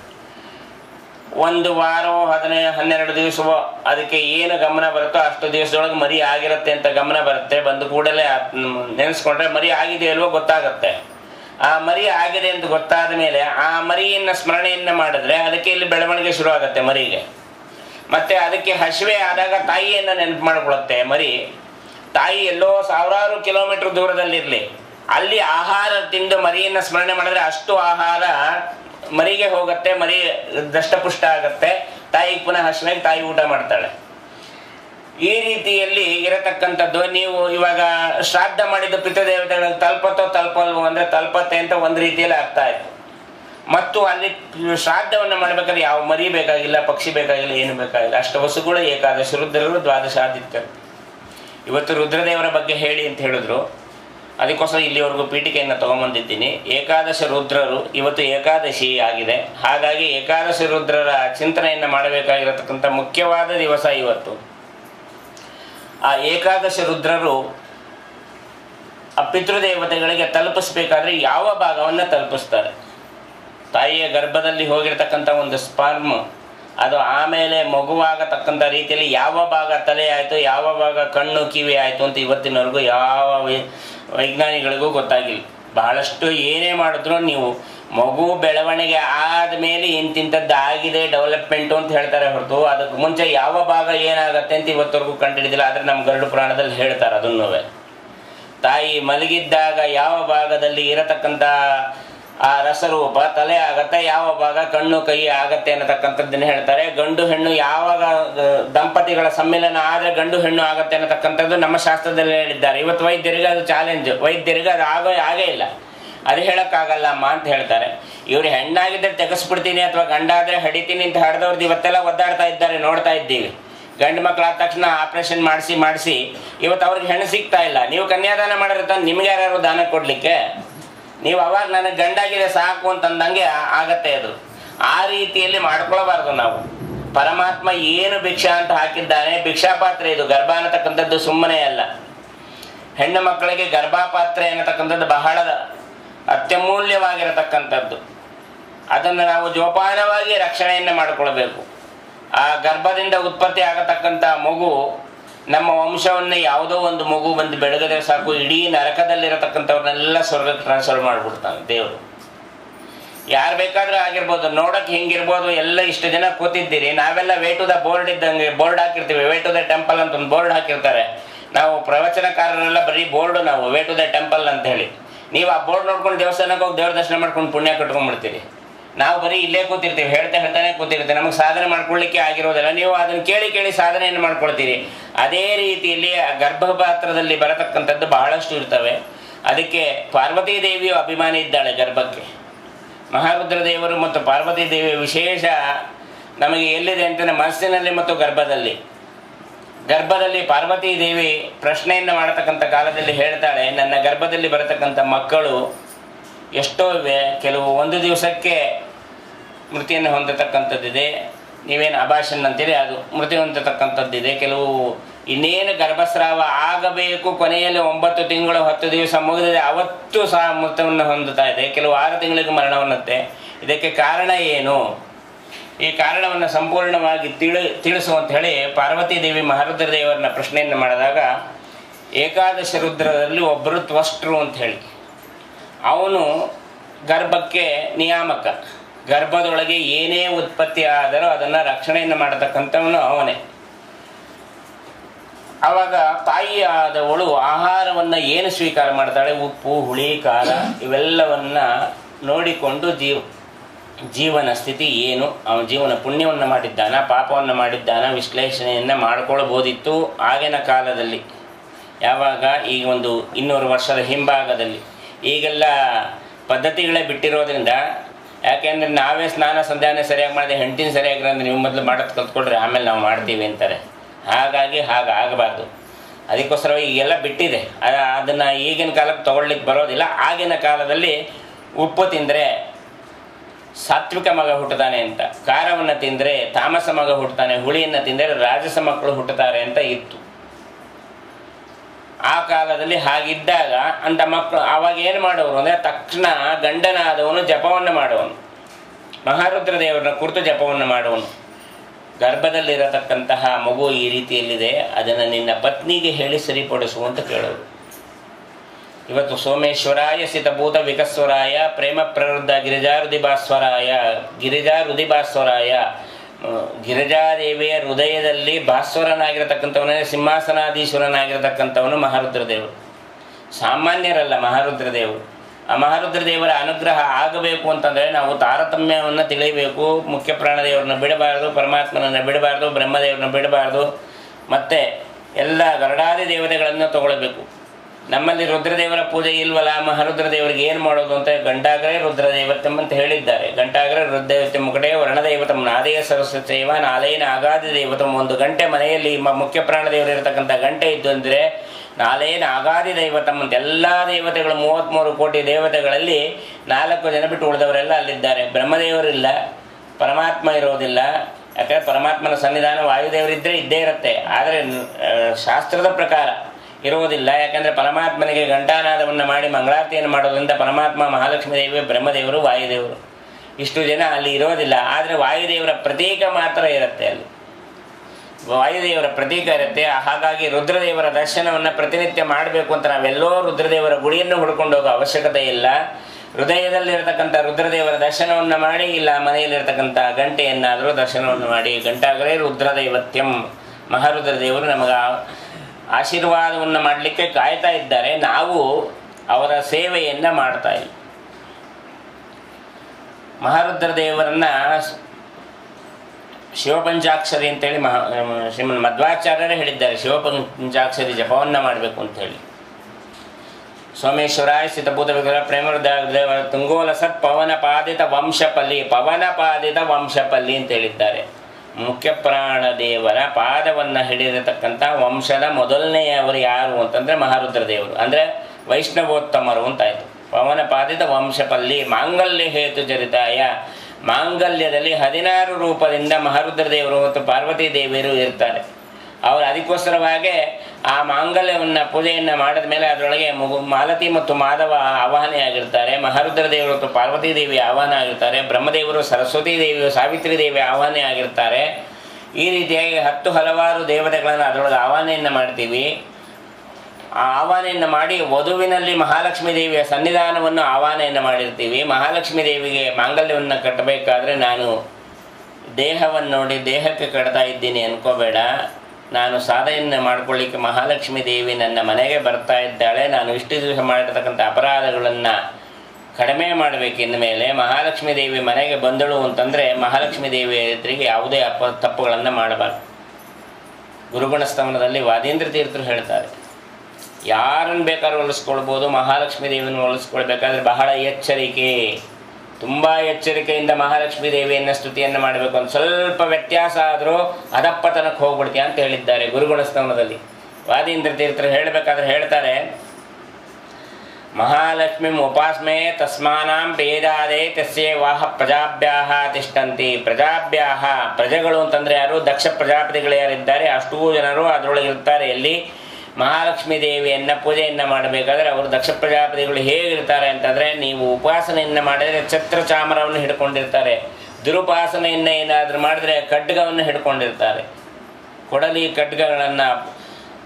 Speaker 1: ಒಂದು ವಾರ ಹದಿನೈದು ಹನ್ನೆರಡು ದಿವಸವೋ, ಅದಕ್ಕೆ ಏನು ಗಮನ ಬರುತ್ತೋ ಅಷ್ಟು ದಿವಸದೊಳಗೆ ಮರಿ ಆಗಿರುತ್ತೆ ಅಂತ ಗಮನ ಬರುತ್ತೆ. ಬಂದು ಕೂಡಲೇ ನೆನೆಸ್ಕೊಂಡ್ರೆ ಮರಿ ಆಗಿದೆ ಅಲ್ವೋ ಗೊತ್ತಾಗುತ್ತೆ. ಆ ಮರಿ ಆಗಿದೆ ಅಂತ ಗೊತ್ತಾದ ಮೇಲೆ ಆ ಮರಿಯನ್ನ ಸ್ಮರಣೆಯನ್ನ ಮಾಡಿದ್ರೆ ಅದಕ್ಕೆ ಇಲ್ಲಿ ಬೆಳವಣಿಗೆ ಶುರು ಆಗುತ್ತೆ ಮರಿಗೆ. ಮತ್ತೆ ಅದಕ್ಕೆ ಹಸಿವೆ ಆದಾಗ ತಾಯಿಯನ್ನ ನೆನಪು ಮಾಡಿಕೊಳ್ಳುತ್ತೆ ಮರಿ. ತಾಯಿ ಎಲ್ಲೋ ಸಾವಿರಾರು ಕಿಲೋಮೀಟರ್ ದೂರದಲ್ಲಿರಲಿ. ಅಲ್ಲಿ ಆಹಾರ ತಿಂದು ಮರಿಯನ್ನು ಸ್ಮರಣೆ ಮಾಡಿದ್ರೆ ಅಷ್ಟು ಆಹಾರ ಮರಿಗೆ ಹೋಗುತ್ತೆ, ಮರಿ ದಷ್ಟಪುಷ್ಟ ಆಗತ್ತೆ ತಾಯಿಗೆ ಪುನಃ ಹಸನಾಗಿ ತಾಯಿ ಊಟ ಮಾಡ್ತಾಳೆ. ಈ ರೀತಿಯಲ್ಲಿ ಇರತಕ್ಕಂಥದ್ದು, ನೀವು ಇವಾಗ ಶ್ರಾದ್ದ ಮಾಡಿದ ಪಿತೃದೇವತೆಗಳಿಗೆ ತಲ್ಪತೋ ತಲ್ಪಲ್ವೋ ಅಂದ್ರೆ ತಲ್ಪತ್ತೆ ಅಂತ ಒಂದು ರೀತಿಯಲ್ಲಿ ಆಗ್ತಾ ಇತ್ತು ಮತ್ತು ಅಲ್ಲಿ ಶ್ರಾದ್ದವನ್ನು ಮಾಡಬೇಕಾದ್ರೆ ಯಾವ ಮರಿ ಬೇಕಾಗಿಲ್ಲ, ಪಕ್ಷಿ ಬೇಕಾಗಿಲ್ಲ, ಏನು ಬೇಕಾಗಿಲ್ಲ. ಅಷ್ಟವಸುಗಳು ಏಕಾದಶ, ರುದ್ರರು ದ್ವಾದಶ ಆದಿತ್ಯರು. ಇವತ್ತು ರುದ್ರದೇವರ ಬಗ್ಗೆ ಹೇಳಿ ಅಂತ ಹೇಳಿದ್ರು. ಅದಕ್ಕೋಸ್ಕರ ಇಲ್ಲಿವರೆಗೂ ಪೀಠಿಕೆಯನ್ನು ತಗೊಂಬಂದಿದ್ದೀನಿ. ಏಕಾದಶ ರುದ್ರರು ಇವತ್ತು ಏಕಾದಶಿ ಆಗಿದೆ. ಹಾಗಾಗಿ ಏಕಾದಶ ರುದ್ರರ ಚಿಂತನೆಯನ್ನು ಮಾಡಬೇಕಾಗಿರತಕ್ಕಂಥ ಮುಖ್ಯವಾದ ದಿವಸ ಇವತ್ತು. ಆ ಏಕಾದಶ ರುದ್ರರು ಆ ಪಿತೃದೇವತೆಗಳಿಗೆ ತಲುಪಿಸ್ಬೇಕಾದ್ರೆ ಯಾವ ಭಾಗವನ್ನು ತಲುಪಿಸ್ತಾರೆ? ತಾಯಿಯ ಗರ್ಭದಲ್ಲಿ ಹೋಗಿರ್ತಕ್ಕಂಥ ಒಂದು ಸ್ಪರ್ಮ್, ಅದು ಆಮೇಲೆ ಮಗುವಾಗತಕ್ಕಂಥ ರೀತಿಯಲ್ಲಿ ಯಾವ ಭಾಗ ತಲೆ ಆಯಿತು, ಯಾವ ಭಾಗ ಕಣ್ಣು ಕಿವಿ ಆಯಿತು ಅಂತ ಇವತ್ತಿನವರೆಗೂ ಯಾವ ವೈಜ್ಞಾನಿಗಳಿಗೂ ಗೊತ್ತಾಗಿಲ್ಲ. ಬಹಳಷ್ಟು ಏನೇ ಮಾಡಿದ್ರು ನೀವು ಮಗು ಬೆಳವಣಿಗೆ ಆದಮೇಲೆ ಇಂತಿಂಥದ್ದು ಆಗಿದೆ ಡೆವಲಪ್ಮೆಂಟು ಅಂತ ಹೇಳ್ತಾರೆ ಹೊರತು ಅದಕ್ಕೆ ಮುಂಚೆ ಯಾವ ಭಾಗ ಏನಾಗತ್ತೆ ಅಂತ ಇವತ್ತವರೆಗೂ ಕಂಡುಹಿಡಿದಿಲ್ಲ, ಆದರೆ ನಮ್ಮ ಗರುಡು ಪುರಾಣದಲ್ಲಿ ಹೇಳ್ತಾರೆ ಅದನ್ನೂ ತಾಯಿ ಮಲಗಿದ್ದಾಗ ಯಾವ ಭಾಗದಲ್ಲಿ ಇರತಕ್ಕಂಥ ಆ ರಸರೂಪ ತಲೆ ಆಗತ್ತೆ, ಯಾವ ಭಾಗ ಕಣ್ಣು ಕೈ ಆಗತ್ತೆ ಅನ್ನತಕ್ಕಂಥದ್ದನ್ನ ಹೇಳ್ತಾರೆ. ಗಂಡು ಹೆಣ್ಣು ಯಾವಾಗ ದಂಪತಿಗಳ ಸಮ್ಮಿಲನ ಆದರೆ ಗಂಡು ಹೆಣ್ಣು ಆಗತ್ತೆ ಅನ್ನತಕ್ಕಂಥದ್ದು ನಮ್ಮ ಶಾಸ್ತ್ರದಲ್ಲಿ ಹೇಳಿದ್ದಾರೆ. ಇವತ್ತು ವೈದ್ಯರಿಗೆ ಅದು ಚಾಲೆಂಜ್ ವೈದ್ಯರಿಗೆ ಅದು ಆಗೋ, ಆಗೇ ಇಲ್ಲ. ಅದು ಹೇಳೋಕ್ಕಾಗಲ್ಲಮ್ಮ ಅಂತ ಹೇಳ್ತಾರೆ. ಇವ್ರು ಹೆಣ್ಣಾಗಿದ್ದರೆ ತೆಗೆಸ್ಬಿಡ್ತೀನಿ ಅಥವಾ ಗಂಡ ಆದರೆ ಹಡಿತೀನಿ ಅಂತ ಹಡ್ದವ್ರದ್ದು ಇವತ್ತೆಲ್ಲ ಒದ್ದಾಡ್ತಾ ಇದ್ದಾರೆ, ನೋಡ್ತಾ ಇದ್ದೀವಿ. ಗಂಡು ಮಕ್ಕಳಾದ ತಕ್ಷಣ ಆಪರೇಷನ್ ಮಾಡಿಸಿ ಮಾಡಿಸಿ, ಇವತ್ತು ಅವ್ರಿಗೆ ಹೆಣ್ಣು ಸಿಗ್ತಾ ಇಲ್ಲ. ನೀವು ಕನ್ಯಾದಾನ ಮಾಡಿರ್ತಾನೆ ನಿಮ್ಗೆ ಯಾರು ದಾನ ಕೊಡ್ಲಿಕ್ಕೆ? ನೀವು ಅವಾಗ ನನಗೆ ಗಂಡಾಗಿದೆ ಸಾಕು ಅಂತಂದಂಗೆ ಆಗತ್ತೆ ಅದು. ಆ ರೀತಿಯಲ್ಲಿ ಮಾಡ್ಕೊಳ್ಬಾರ್ದು ನಾವು. ಪರಮಾತ್ಮ ಏನು ಭಿಕ್ಷಾ ಅಂತ ಹಾಕಿದ್ದಾನೆ ಭಿಕ್ಷಾಪಾತ್ರೆ ಇದು, ಗರ್ಭ ಅನ್ನತಕ್ಕಂಥದ್ದು ಸುಮ್ಮನೆ ಅಲ್ಲ. ಹೆಣ್ಣು ಮಕ್ಕಳಿಗೆ ಗರ್ಭಾಪಾತ್ರೆ ಅನ್ನತಕ್ಕಂಥದ್ದು ಬಹಳ ಅತ್ಯಮೂಲ್ಯವಾಗಿರತಕ್ಕಂಥದ್ದು. ಅದನ್ನು ನಾವು ಜೋಪಾನವಾಗಿ ರಕ್ಷಣೆಯನ್ನು ಮಾಡಿಕೊಳ್ಬೇಕು. ಆ ಗರ್ಭದಿಂದ ಉತ್ಪತ್ತಿ ಆಗತಕ್ಕಂಥ ಮಗು ನಮ್ಮ ವಂಶವನ್ನ ಯಾವುದೋ ಒಂದು ಮಗು ಬಂದು ಬೆಳಗದೆ ಸಾಕು, ಇಡೀ ನರಕದಲ್ಲಿರತಕ್ಕಂಥವ್ರನ್ನೆಲ್ಲ ಸ್ವರ್ಗಕ್ಕೆ ಟ್ರಾನ್ಸ್ಫರ್ ಮಾಡಿಬಿಡ್ತಾನೆ ದೇವರು. ಯಾರು ಬೇಕಾದ್ರೂ ಆಗಿರ್ಬೋದು ನೋಡಕ್ಕೆ ಹೆಂಗಿರ್ಬೋದು, ಎಲ್ಲ ಇಷ್ಟು ಜನ ಕೂತಿದ್ದೀರಿ, ನಾವೆಲ್ಲ ವೇ ಟು ದ ಬೋರ್ಡ್ ಇದ್ದಂಗೆ ಬೋರ್ಡ್ ಹಾಕಿರ್ತೀವಿ ವೇ ಟು ದ ಟೆಂಪಲ್ ಅಂತ ಒಂದು ಬೋರ್ಡ್ ಹಾಕಿರ್ತಾರೆ. ನಾವು ಪ್ರವಚನಕಾರರೆಲ್ಲ ಬರೀ ಬೋರ್ಡ್ ನಾವು ವೇ ಟು ದ ಟೆಂಪಲ್ ಅಂತ ಹೇಳಿ. ನೀವು ಆ ಬೋರ್ಡ್ ನೋಡ್ಕೊಂಡು ದೇವಸ್ಥಾನಕ್ಕೆ ಹೋಗಿ ದೇವ್ರ ದರ್ಶನ ಮಾಡ್ಕೊಂಡು ಪುಣ್ಯ ಕಟ್ಕೊಂಡ್ಬಿಡ್ತೀರಿ. ನಾವು ಬರೀ ಇಲ್ಲೇ ಕೂತಿರ್ತೀವಿ ಹೇಳ್ತಾ ಹೇಳ್ತಾನೆ ಕೂತಿರ್ತೀವಿ ನಮಗೆ ಸಾಧನೆ ಮಾಡ್ಕೊಳ್ಳಿಕ್ಕೆ ಆಗಿರೋದಿಲ್ಲ. ನೀವು ಅದನ್ನು ಕೇಳಿ ಕೇಳಿ ಸಾಧನೆಯನ್ನು ಮಾಡ್ಕೊಳ್ತೀರಿ. ಅದೇ ರೀತಿಯಲ್ಲಿ ಗರ್ಭಪಾತ್ರದಲ್ಲಿ ಬರತಕ್ಕಂಥದ್ದು ಬಹಳಷ್ಟು ಇರ್ತವೆ. ಅದಕ್ಕೆ ಪಾರ್ವತೀ ದೇವಿಯು ಅಭಿಮಾನಿ ಇದ್ದಾಳೆ ಗರ್ಭಕ್ಕೆ. ಮಹಾರುದ್ರ ದೇವರು ಮತ್ತು ಪಾರ್ವತಿ ದೇವಿಯ ವಿಶೇಷ ನಮಗೆ ಎಲ್ಲಿದೆ ಅಂತ ಮನಸ್ಸಿನಲ್ಲಿ ಮತ್ತು ಗರ್ಭದಲ್ಲಿ. ಗರ್ಭದಲ್ಲಿ ಪಾರ್ವತಿ ದೇವಿ ಪ್ರಶ್ನೆಯನ್ನು ಮಾಡತಕ್ಕಂಥ ಕಾಲದಲ್ಲಿ ಹೇಳ್ತಾಳೆ, ನನ್ನ ಗರ್ಭದಲ್ಲಿ ಬರತಕ್ಕಂಥ ಮಕ್ಕಳು ಎಷ್ಟೋ ಇವೆ. ಕೆಲವು ಒಂದು ದಿವಸಕ್ಕೆ ಮೃತಿಯನ್ನು ಹೊಂದತಕ್ಕಂಥದ್ದಿದೆ. ನೀವೇನು ಅಭಾಷನ್ ಅಂತೀರಿ? ಅದು ಮೃತಿ ಹೊಂದತಕ್ಕಂಥದ್ದಿದೆ. ಕೆಲವು ಇನ್ನೇನು ಗರ್ಭಸ್ರಾವ ಆಗಬೇಕು ಕೊನೆಯಲ್ಲಿ ಒಂಬತ್ತು ತಿಂಗಳು, ಹತ್ತು ದಿವಸ ಮುಗಿದಿದೆ, ಅವತ್ತು ಸಹ ಮೃತವನ್ನು ಹೊಂದುತ್ತಾ ಇದೆ. ಕೆಲವು ಆರು ತಿಂಗಳಿಗೆ ಮರಣ ಹೊಂದುತ್ತೆ ಇದಕ್ಕೆ ಕಾರಣ ಏನು? ಈ ಕಾರಣವನ್ನು ಸಂಪೂರ್ಣವಾಗಿ ತಿಳಿ ತಿಳಿಸು ಅಂತ ಹೇಳಿ ಪಾರ್ವತಿ ದೇವಿ ಮಹಾರುದ್ರ ದೇವರನ್ನ ಪ್ರಶ್ನೆಯನ್ನು ಮಾಡಿದಾಗ, ಏಕಾದಶ ರುದ್ರದಲ್ಲಿ ಒಬ್ಬರು ತ್ವಷ್ಟ್ರು ಅಂತ ಹೇಳಿ. ಅವನು ಗರ್ಭಕ್ಕೆ ನಿಯಾಮಕ. ಗರ್ಭದೊಳಗೆ ಏನೇ ಉತ್ಪತ್ತಿ ಆದರೂ ಅದನ್ನು ರಕ್ಷಣೆಯನ್ನು ಮಾಡತಕ್ಕಂಥವನು ಅವನೇ. ಆವಾಗ ತಾಯಿ ಆದವಳು ಆಹಾರವನ್ನು ಏನು ಸ್ವೀಕಾರ ಮಾಡ್ತಾಳೆ? ಉಪ್ಪು, ಹುಳಿ, ಖಾರ ಇವೆಲ್ಲವನ್ನ ನೋಡಿಕೊಂಡು ಜೀವ, ಜೀವನ ಸ್ಥಿತಿ ಏನು? ಅವನ ಜೀವನ ಪುಣ್ಯವನ್ನು ಮಾಡಿದ್ದಾನ? ಪಾಪವನ್ನು ಮಾಡಿದ್ದಾನ? ವಿಶ್ಲೇಷಣೆಯನ್ನು ಮಾಡ್ಕೊಳ್ಬೋದಿತ್ತು ಆಗಿನ ಕಾಲದಲ್ಲಿ. ಯಾವಾಗ? ಈ ಒಂದು ಇನ್ನೂರು ವರ್ಷದ ಹಿಂಭಾಗದಲ್ಲಿ. ಈಗೆಲ್ಲ ಪದ್ಧತಿಗಳೇ ಬಿಟ್ಟಿರೋದ್ರಿಂದ ಯಾಕೆಂದ್ರೆ ನಾವೇ ಸ್ನಾನ ಸಂಧ್ಯಾನ ಸರಿಯಾಗಿ ಮಾಡಿದೆ ಹೆಂಡತಿನ ಸರಿಯಾಗಿ ಅಂದ್ರೆ ನೀವು ಮೊದಲು ಮಾಡೋದು ಕಲ್ತ್ಕೊಳ್ರಿ, ಆಮೇಲೆ ನಾವು ಮಾಡ್ತೀವಿ ಅಂತಾರೆ. ಹಾಗಾಗಿ ಹಾಗೆ ಆಗಬಾರ್ದು. ಅದಕ್ಕೋಸ್ಕರ ಈಗೆಲ್ಲ ಬಿಟ್ಟಿದೆ. ಅದನ್ನು ಅದನ್ನ ಈಗಿನ ಕಾಲಕ್ಕೆ ತಗೊಳ್ಲಿಕ್ಕೆ ಬರೋದಿಲ್ಲ. ಆಗಿನ ಕಾಲದಲ್ಲಿ ಉಪ್ಪು ತಿಂದರೆ ಸಾತ್ವಿಕ ಮಗ ಹುಟ್ಟುತ್ತಾನೆ ಅಂತ, ಖಾರವನ್ನು ತಿಂದರೆ ತಾಮಸ ಮಗ ಹುಟ್ಟುತ್ತಾನೆ, ಹುಳಿಯನ್ನು ತಿಂದರೆ ರಾಜಸ ಮಕ್ಕಳು ಹುಟ್ಟುತ್ತಾರೆ ಅಂತ ಇತ್ತು. ಆ ಕಾಲದಲ್ಲಿ ಹಾಗಿದ್ದಾಗ ಅಂತ ಮಕ್ಕಳು ಅವಾಗ ಏನು ಮಾಡೋರು ಅಂದರೆ ತಕ್ಷಣ ಗಂಡನಾದವನು ಜಪವನ್ನು ಮಾಡುವನು. ಮಹಾರುದ್ರ ದೇವರನ್ನ ಕುರಿತು ಜಪವನ್ನು ಮಾಡುವನು. ಗರ್ಭದಲ್ಲಿರತಕ್ಕಂತಹ ಮಗು ಈ ರೀತಿಯಲ್ಲಿದೆ, ಅದನ್ನು ನಿನ್ನ ಪತ್ನಿಗೆ ಹೇಳಿ ಸರಿಪಡಿಸು ಅಂತ ಕೇಳೋರು. ಇವತ್ತು ಸೋಮೇಶ್ವರಾಯ ಸಿತಭೂತ ವಿಕಸ್ವರಾಯ, ಪ್ರೇಮ ಪ್ರವೃದ್ಧ ಗಿರಿಜಾ ರುದಿಭಾಸ್ವರಾಯ ಗಿರಿಜಾ ರುದಿಭಾಸ್ವರಾಯ ಗಿರಿಜಾದೇವಿಯ ಹೃದಯದಲ್ಲಿ ಭಾಸ್ವರನಾಗಿರತಕ್ಕಂಥವನೇ ಸಿಂಹಾಸನಾಧೀಶ್ವರನಾಗಿರತಕ್ಕಂಥವನು ಮಹಾರುದ್ರದೇವರು. ಸಾಮಾನ್ಯರಲ್ಲ ಮಹಾರುದ್ರದೇವರು. ಆ ಮಹಾರುದ್ರದೇವರ ಅನುಗ್ರಹ ಆಗಬೇಕು ಅಂತಂದರೆ ನಾವು ತಾರತಮ್ಯವನ್ನು ತಿಳಿಯಬೇಕು, ಮುಖ್ಯ ಪ್ರಾಣದೇವರನ್ನ ಬಿಡಬಾರ್ದು, ಪರಮಾತ್ಮನನ್ನು ಬಿಡಬಾರ್ದು, ಬ್ರಹ್ಮದೇವರನ್ನ ಬಿಡಬಾರ್ದು, ಮತ್ತು ಎಲ್ಲ ಗರಡಾದಿ ದೇವತೆಗಳನ್ನು ತಗೊಳ್ಬೇಕು. ನಮ್ಮಲ್ಲಿ ರುದ್ರದೇವರ ಪೂಜೆ ಇಲ್ವಲ್ಲ ಮಹಾರುದ್ರದೇವರಿಗೆ ಏನು ಮಾಡೋದು ಅಂತ ಗಂಟಾಗ್ರೆ ರುದ್ರದೇವತಂ ಅಂತ ಹೇಳಿದ್ದಾರೆ. ಗಂಟಾಗ್ರೆ ರುದ್ರದೇವತೆ ಮುಕಟೆ ವರ್ಣದೇವತಂ, ನಾದೇಯ ಸರಸ್ವತೇವ ನಾಲೇನ ಆಗಾದಿ ದೇವತಂ. ಒಂದು ಗಂಟೆ ಮನೆಯಲ್ಲಿ ಮುಖ್ಯ ಪ್ರಾಣ ದೇವರು ಇರತಕ್ಕಂಥ ಗಂಟೆ ಇದ್ದು ಅಂದರೆ ನಾಲೇನ ಆಗಾದಿ ದೈವತಂ ಅಂತ ಎಲ್ಲ ದೇವತೆಗಳು ಮೂವತ್ತ್ಮೂರು ಕೋಟಿ ದೇವತೆಗಳಲ್ಲಿ ನಾಲ್ಕು ಜನ ಬಿಟ್ಟು ಉಳಿದವರೆಲ್ಲ ಅಲ್ಲಿದ್ದಾರೆ. ಬ್ರಹ್ಮದೇವರಿಲ್ಲ, ಪರಮಾತ್ಮ ಇರೋದಿಲ್ಲ. ಯಾಕಂದ್ರೆ ಪರಮಾತ್ಮನ ಸನ್ನಿಧಾನ ವಾಯುದೇವರಿದ್ದರೆ ಇದ್ದೇ ಇರುತ್ತೆ. ಆದರೆ ಶಾಸ್ತ್ರದ ಪ್ರಕಾರ ಇರುವುದಿಲ್ಲ. ಯಾಕಂದರೆ ಪರಮಾತ್ಮನಿಗೆ ಘಂಟಾನಾದವನ್ನು ಮಾಡಿ ಮಂಗಳಾರತಿಯನ್ನು ಮಾಡೋದ್ರಿಂದ ಪರಮಾತ್ಮ ಮಹಾಲಕ್ಷ್ಮೀ ದೇವಿ ಬ್ರಹ್ಮದೇವರು, ವಾಯುದೇವರು. ಇಷ್ಟು ಜನ ಅಲ್ಲಿ ಇರೋದಿಲ್ಲ ಆದರೆ ವಾಯುದೇವರ ಪ್ರತೀಕ ಮಾತ್ರ ಇರುತ್ತೆ ಅಲ್ಲಿ. ವಾಯುದೇವರ ಪ್ರತೀಕ ಇರುತ್ತೆ. ಹಾಗಾಗಿ ರುದ್ರದೇವರ ದರ್ಶನವನ್ನು ಪ್ರತಿನಿತ್ಯ ಮಾಡಬೇಕು ಅಂತ ನಾವೆಲ್ಲೋ ರುದ್ರದೇವರ ಗುಡಿಯನ್ನು ಹುಡ್ಕೊಂಡು ಹೋಗೋ ಅವಶ್ಯಕತೆ ಇಲ್ಲ. ಹೃದಯದಲ್ಲಿರತಕ್ಕಂಥ ರುದ್ರದೇವರ ದರ್ಶನವನ್ನು ಮಾಡಿ, ಇಲ್ಲ ಮನೆಯಲ್ಲಿರ್ತಕ್ಕಂಥ ಗಂಟೆಯನ್ನಾದರೂ ದರ್ಶನವನ್ನು ಮಾಡಿ. ಗಂಟಾಗಲೇ ರುದ್ರದೈವತ್ಯಂ. ಮಹಾರುದ್ರದೇವರು ನಮಗೆ ಆಶೀರ್ವಾದವನ್ನು ಮಾಡಲಿಕ್ಕೆ ಕಾಯ್ತಾ ಇದ್ದಾರೆ. ನಾವು ಅವರ ಸೇವೆಯನ್ನು ಮಾಡ್ತಾ ಇಲ್ಲ. ಮಹಾರುದ್ರ ದೇವರನ್ನ ಶಿವಪಂಚಾಕ್ಷರಿ ಅಂತೇಳಿ ಮಹಾ ಶ್ರೀಮನ್ ಮಧ್ವಾಚಾರ್ಯರೇ ಹೇಳಿದ್ದಾರೆ. ಶಿವಪಂಚಾಕ್ಷರಿ ಜಪವನ್ನು ಮಾಡಬೇಕು ಅಂತ ಹೇಳಿ ಸೋಮೇಶ್ವರಾಯ ಸಿತಭೂತ ವಿಗ್ರಹ ಪ್ರೇಮ ದೇವ ತುಂಗೋಲ ಸತ್ ಪವನ ಪಾದಿತ ವಂಶಪಲ್ಲಿ ಪವನ ಪಾದಿತ ವಂಶಪಲ್ಲಿ ಅಂತ ಹೇಳಿದ್ದಾರೆ. ಮುಖ್ಯ ಪ್ರಾಣ ದೇವರ ಪಾದವನ್ನು ಹಿಡಿದಿರತಕ್ಕಂಥ ವಂಶದ ಮೊದಲನೆಯವರು ಯಾರು ಅಂತಂದರೆ ಮಹಾರುದ್ರ ದೇವರು ಅಂದರೆ ವೈಷ್ಣವೋತ್ತಮರು ಅಂತಾಯಿತು. ಪವನ ಪಾದಿತ ವಂಶಪಲ್ಲಿ ಮಾಂಗಲ್ಯ ಹೇತು ಚರಿತಾಯ. ಮಾಂಗಲ್ಯದಲ್ಲಿ ಹದಿನಾರು ರೂಪದಿಂದ ಮಹಾರುದ್ರ ದೇವರು ಮತ್ತು ಪಾರ್ವತಿ ದೇವಿಯರು ಇರ್ತಾರೆ. ಅವರು ಅದಕ್ಕೋಸ್ಕರವಾಗಿ ಆ ಮಾಂಗಲ್ಯವನ್ನು ಪೂಜೆಯನ್ನು ಮಾಡಿದ ಮೇಲೆ ಅದರೊಳಗೆ ಮಗು ಮಾಲತಿ ಮತ್ತು ಮಾಧವ ಆವಾಹನೆ ಆಗಿರ್ತಾರೆ. ಮಹಾರುದ್ರ ದೇವರು ಮತ್ತು ಪಾರ್ವತಿ ದೇವಿ ಆಹ್ವಾನ ಆಗಿರ್ತಾರೆ. ಬ್ರಹ್ಮದೇವರು ಸರಸ್ವತಿ ದೇವಿಯು ಸಾವಿತ್ರಿ ದೇವಿ ಆಹ್ವಾನೆ ಆಗಿರ್ತಾರೆ. ಈ ರೀತಿಯಾಗಿ ಹತ್ತು ಹಲವಾರು ದೇವತೆಗಳನ್ನು ಅದರೊಳಗೆ ಆಹ್ವಾನೆಯನ್ನು ಮಾಡ್ತೀವಿ. ಆ ಆಹ್ವಾನೆಯನ್ನು ಮಾಡಿ ವಧುವಿನಲ್ಲಿ ಮಹಾಲಕ್ಷ್ಮೀ ದೇವಿಯ ಸನ್ನಿಧಾನವನ್ನು ಆಹ್ವಾನೆಯನ್ನು ಮಾಡಿರ್ತೀವಿ. ಮಹಾಲಕ್ಷ್ಮೀ ದೇವಿಗೆ ಮಾಂಗಲ್ಯವನ್ನು ಕಟ್ಟಬೇಕಾದ್ರೆ ನಾನು ದೇಹವನ್ನು ನೋಡಿ ದೇಹಕ್ಕೆ ಕಟ್ತಾ ಇದ್ದೀನಿ ಅನ್ಕೋಬೇಡ. ನಾನು ಸಾಧನೆಯನ್ನು ಮಾಡಿಕೊಳ್ಳಿಕ್ಕೆ ಮಹಾಲಕ್ಷ್ಮೀ ದೇವಿ ನನ್ನ ಮನೆಗೆ ಬರ್ತಾ ಇದ್ದಾಳೆ. ನಾನು ಇಷ್ಟು ದಿವಸ ಮಾಡಿರ್ತಕ್ಕಂಥ ಅಪರಾಧಗಳನ್ನು ಕಡಿಮೆ ಮಾಡಬೇಕು ಮೇಲೆ ಮಹಾಲಕ್ಷ್ಮೀ ದೇವಿ ಮನೆಗೆ ಬಂದಳು ಅಂತಂದರೆ ಮಹಾಲಕ್ಷ್ಮೀ ದೇವಿ ಎದುರಿಗೆ ಯಾವುದೇ ಅಪ ತಪ್ಪುಗಳನ್ನು ಮಾಡಬಾರ್ದು. ಗುರುಗುಣ ಸ್ತವನದಲ್ಲಿ ವಾದೇಂದ್ರ ತೀರ್ಥರು ಹೇಳ್ತಾರೆ, ಯಾರನ್ನು ಬೇಕಾದ್ರೂ ಒಲಿಸ್ಕೊಳ್ಬೋದು ಮಹಾಲಕ್ಷ್ಮೀ ದೇವಿಯನ್ನು ಒಲಿಸ್ಕೊಳ್ಬೇಕಾದ್ರೆ ಬಹಳ ಎಚ್ಚರಿಕೆ. ತುಂಬ ಎಚ್ಚರಿಕೆಯಿಂದ ಮಹಾಲಕ್ಷ್ಮೀ ದೇವಿಯನ್ನು ಸ್ತುತಿಯನ್ನು ಮಾಡಬೇಕು. ಅಂತ ಸ್ವಲ್ಪ ವ್ಯತ್ಯಾಸ ಆದರೂ ಅದಪ್ಪತನಕ್ಕೆ ಹೋಗ್ಬಿಡ್ತೀಯ ಅಂತ ಹೇಳಿದ್ದಾರೆ ಗುರುಗುಣ ಸ್ತಂಭದಲ್ಲಿ ವಾದೀಂದ್ರ ತೀರ್ಥರು ಹೇಳಬೇಕಾದ್ರೆ ಹೇಳ್ತಾರೆ, ಮಹಾಲಕ್ಷ್ಮೀ ಉಪಾಸ್ಮೆ ತಸ್ಮಾನಾಂ ಭೇದಾದೆ ತಸ್ಯೇ ವಾಹ ಪ್ರಜಾಭ್ಯಾಹ ತಿಷ್ಟಂತಿ. ಪ್ರಜಾಭ್ಯಾಹ ಪ್ರಜೆಗಳು ಅಂತಂದ್ರೆ ಯಾರು ದಕ್ಷ ಪ್ರಜಾಪತಿಗಳು ಯಾರಿದ್ದಾರೆ, ಅಷ್ಟೂ ಜನರು ಅದರೊಳಗೆ ಇರ್ತಾರೆ ಎಲ್ಲಿ? ಮಹಾಲಕ್ಷ್ಮೀ ದೇವಿಯನ್ನು ಪೂಜೆಯನ್ನು ಮಾಡಬೇಕಾದ್ರೆ ಅವರು ದಕ್ಷ ಪ್ರಜಾಪತಿಗಳು ಹೇಗಿರ್ತಾರೆ ಅಂತಂದರೆ ನೀವು ಉಪಾಸನೆಯನ್ನು ಮಾಡಿದರೆ ಛತ್ರ ಚಾಮರವನ್ನು ಹಿಡ್ಕೊಂಡಿರ್ತಾರೆ. ದುರುಪಾಸನೆಯನ್ನು ಏನಾದರೂ ಮಾಡಿದ್ರೆ ಖಡ್ಗವನ್ನು ಹಿಡ್ಕೊಂಡಿರ್ತಾರೆ. ಕೊಡಲಿ ಖಡ್ಗಗಳನ್ನು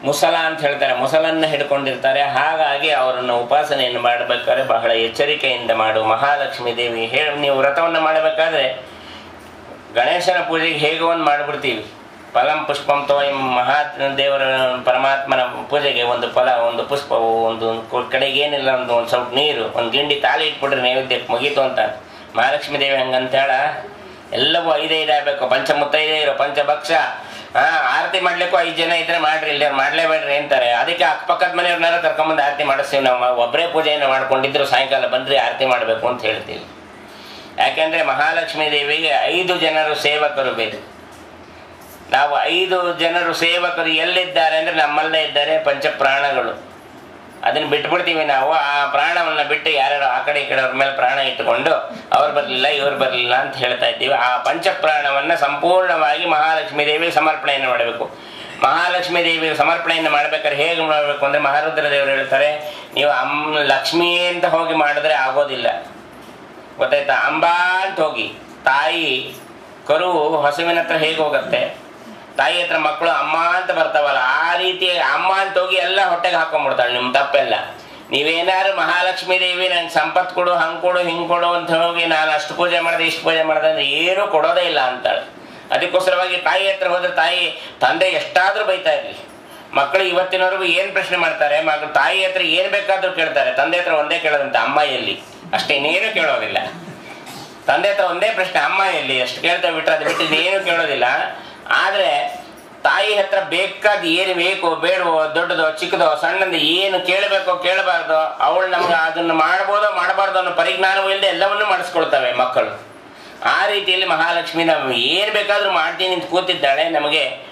Speaker 1: ಮುಸಲ ಅಂತ ಹೇಳ್ತಾರೆ. ಮುಸಲನ್ನು ಹಿಡ್ಕೊಂಡಿರ್ತಾರೆ. ಹಾಗಾಗಿ ಅವರನ್ನು ಉಪಾಸನೆಯನ್ನು ಮಾಡಬೇಕಾದ್ರೆ ಬಹಳ ಎಚ್ಚರಿಕೆಯಿಂದ ಮಾಡು. ಮಹಾಲಕ್ಷ್ಮೀ ದೇವಿ, ಹೇಳಿ ನೀವು ವ್ರತವನ್ನು ಮಾಡಬೇಕಾದ್ರೆ ಗಣೇಶನ ಪೂಜೆಗೆ ಹೇಗೆ ಒಂದು ಮಾಡಿಬಿಡ್ತೀವಿ. ಫಲಂ ಪುಷ್ಪಂ ತೋಯಂ ಮಹಾ ದೇವರ ಪರಮಾತ್ಮನ ಪೂಜೆಗೆ ಒಂದು ಫಲ, ಒಂದು ಪುಷ್ಪ ಒಂದು ಕಡೆಗೆ ಏನಿಲ್ಲ ಒಂದು ಒಂದು ಸ್ವಲ್ಪ ನೀರು, ಒಂದು ಗಿಂಡಿ ತಾಳಿ ಇಟ್ಬಿಟ್ರೆ ನೈವೇದ್ಯಕ್ಕೆ ಮುಗೀತು ಅಂತ. ಮಹಾಲಕ್ಷ್ಮೀ ದೇವಿ ಹಂಗಂತೇಳ ಎಲ್ಲವೂ ಐದೈದು ಆಗಬೇಕು ಇರೋ ಪಂಚಭಕ್ಷ. ಹಾ, ಆರತಿ ಮಾಡ್ಲಿಕ್ಕೂ ಐದು ಜನ ಇದ್ರೆ ಮಾಡ್ರಿ, ಇಲ್ಲ ಮಾಡ್ಲೇಬೇಡ್ರಿ ಅಂತಾರೆ. ಅದಕ್ಕೆ ಅಕ್ಕಪಕ್ಕದ ಮನೆಯವ್ರನ್ನಾರ ಕರ್ಕೊಂಬಂದು ಆರತಿ ಮಾಡಿಸ್ತೀವಿ ನಾವು. ಒಬ್ಬರೇ ಪೂಜೆಯನ್ನು ಮಾಡ್ಕೊಂಡಿದ್ರು ಸಾಯಂಕಾಲ ಬಂದ್ರೆ ಆರತಿ ಮಾಡಬೇಕು ಅಂತ ಹೇಳ್ತೀವಿ. ಯಾಕೆಂದ್ರೆ ಮಹಾಲಕ್ಷ್ಮೀ ದೇವಿಗೆ ಐದು ಜನರು ಸೇವಕರು ಬೇಕು. ನಾವು ಐದು ಜನರು ಸೇವಕರು ಎಲ್ಲಿದ್ದಾರೆ ಅಂದರೆ ನಮ್ಮಲ್ಲೇ ಇದ್ದಾರೆ ಪಂಚಪ್ರಾಣಗಳು. ಅದನ್ನು ಬಿಟ್ಬಿಡ್ತೀವಿ ನಾವು. ಆ ಪ್ರಾಣವನ್ನು ಬಿಟ್ಟು ಯಾರ್ಯಾರು ಆ ಕಡೆ ಈ ಕಡೆ ಅವ್ರ ಮೇಲೆ ಪ್ರಾಣ ಇಟ್ಟುಕೊಂಡು ಅವ್ರು ಬರಲಿಲ್ಲ, ಇವ್ರು ಬರಲಿಲ್ಲ ಅಂತ ಹೇಳ್ತಾ ಇದ್ದೀವಿ. ಆ ಪಂಚಪ್ರಾಣವನ್ನು ಸಂಪೂರ್ಣವಾಗಿ ಮಹಾಲಕ್ಷ್ಮೀ ದೇವಿಗೆ ಸಮರ್ಪಣೆಯನ್ನು ಮಾಡಬೇಕು. ಮಹಾಲಕ್ಷ್ಮೀ ದೇವಿಗೆ ಸಮರ್ಪಣೆಯನ್ನು ಮಾಡ್ಬೇಕಾದ್ರೆ ಹೇಗೆ ಮಾಡಬೇಕು ಅಂದರೆ ಮಹಾರುದ್ರ ದೇವರು ಹೇಳ್ತಾರೆ, ನೀವು ಅಂ ಲಕ್ಷ್ಮೀ ಅಂತ ಹೋಗಿ ಮಾಡಿದ್ರೆ ಆಗೋದಿಲ್ಲ. ಗೊತ್ತಾಯ್ತಾ? ಅಂಬಾ ಅಂತ ಹೋಗಿ, ತಾಯಿ ಕರು ಹಸುವಿನ ಹತ್ರ ಹೇಗೆ ಹೋಗುತ್ತೆ? ತಾಯಿ ಹತ್ರ ಮಕ್ಕಳು ಅಮ್ಮ ಅಂತ ಬರ್ತಾವಲ್ಲ, ಆ ರೀತಿ ಅಮ್ಮ ಅಂತ ಹೋಗಿ ಎಲ್ಲ ಹೊಟ್ಟೆಗೆ ಹಾಕೊಂಡ್ಬಿಡ್ತಾಳೆ ನಿಮ್ಮ ತಪ್ಪೆಲ್ಲ. ನೀವೇನಾದ್ರು ಮಹಾಲಕ್ಷ್ಮೀ ದೇವಿ ನಂಗೆ ಸಂಪತ್ತು ಕೊಡು, ಹಂಗೆ ಕೊಡು, ಹಿಂಗೆ ಕೊಡು ಅಂತ ಹೋಗಿ ನಾನು ಅಷ್ಟು ಪೂಜೆ ಮಾಡಿದೆ, ಇಷ್ಟು ಪೂಜೆ ಮಾಡಿದೆ ಅಂದ್ರೆ ಏನೂ ಕೊಡೋದೇ ಇಲ್ಲ ಅಂತಾಳೆ. ಅದಕ್ಕೋಸ್ಕರವಾಗಿ ತಾಯಿ ಹತ್ರ ಹೋದ್ರೆ ತಾಯಿ, ತಂದೆ ಎಷ್ಟಾದರೂ ಬೈತಾ ಇರಲಿ. ಮಕ್ಕಳು ಇವತ್ತಿನವರೆಗೂ ಏನು ಪ್ರಶ್ನೆ ಮಾಡ್ತಾರೆ? ಮಗ ತಾಯಿ ಹತ್ರ ಏನು ಬೇಕಾದರೂ ಕೇಳ್ತಾರೆ. ತಂದೆ ಹತ್ರ ಒಂದೇ ಕೇಳೋದಂತೆ, ಅಮ್ಮ ಎಲ್ಲಿ? ಅಷ್ಟೇ ಕೇಳೋದಿಲ್ಲ. ತಂದೆ ಹತ್ರ ಒಂದೇ ಪ್ರಶ್ನೆ, ಅಮ್ಮ ಎಲ್ಲಿ? ಅಷ್ಟು ಕೇಳ್ತಾ ಬಿಟ್ರೆ ಅದು ಬಿಟ್ಟು ಕೇಳೋದಿಲ್ಲ. ಆದರೆ ತಾಯಿ ಹತ್ರ ಬೇಕಾದ ಏನು ಬೇಕು, ಬೇಡವೋ, ದೊಡ್ಡದೋ, ಚಿಕ್ಕದೋ, ಸಣ್ಣದ ಏನು ಕೇಳಬೇಕೋ, ಕೇಳಬಾರ್ದೋ, ಅವಳು ನಮ್ಗೆ ಅದನ್ನು ಮಾಡ್ಬೋದೋ ಮಾಡಬಾರ್ದು ಅನ್ನೋ ಪರಿಜ್ಞಾನವೂ ಇಲ್ಲದೆ ಎಲ್ಲವನ್ನೂ ಮಾಡಿಸ್ಕೊಳ್ತವೆ ಮಕ್ಕಳು. ಆ ರೀತಿಯಲ್ಲಿ ಮಹಾಲಕ್ಷ್ಮಿ ನಾವು ಏನು ಬೇಕಾದರೂ ಮಾಡ್ತೀನಿ ಅಂತ ಕೂತಿದ್ದಾಳೆ. ನಮಗೆ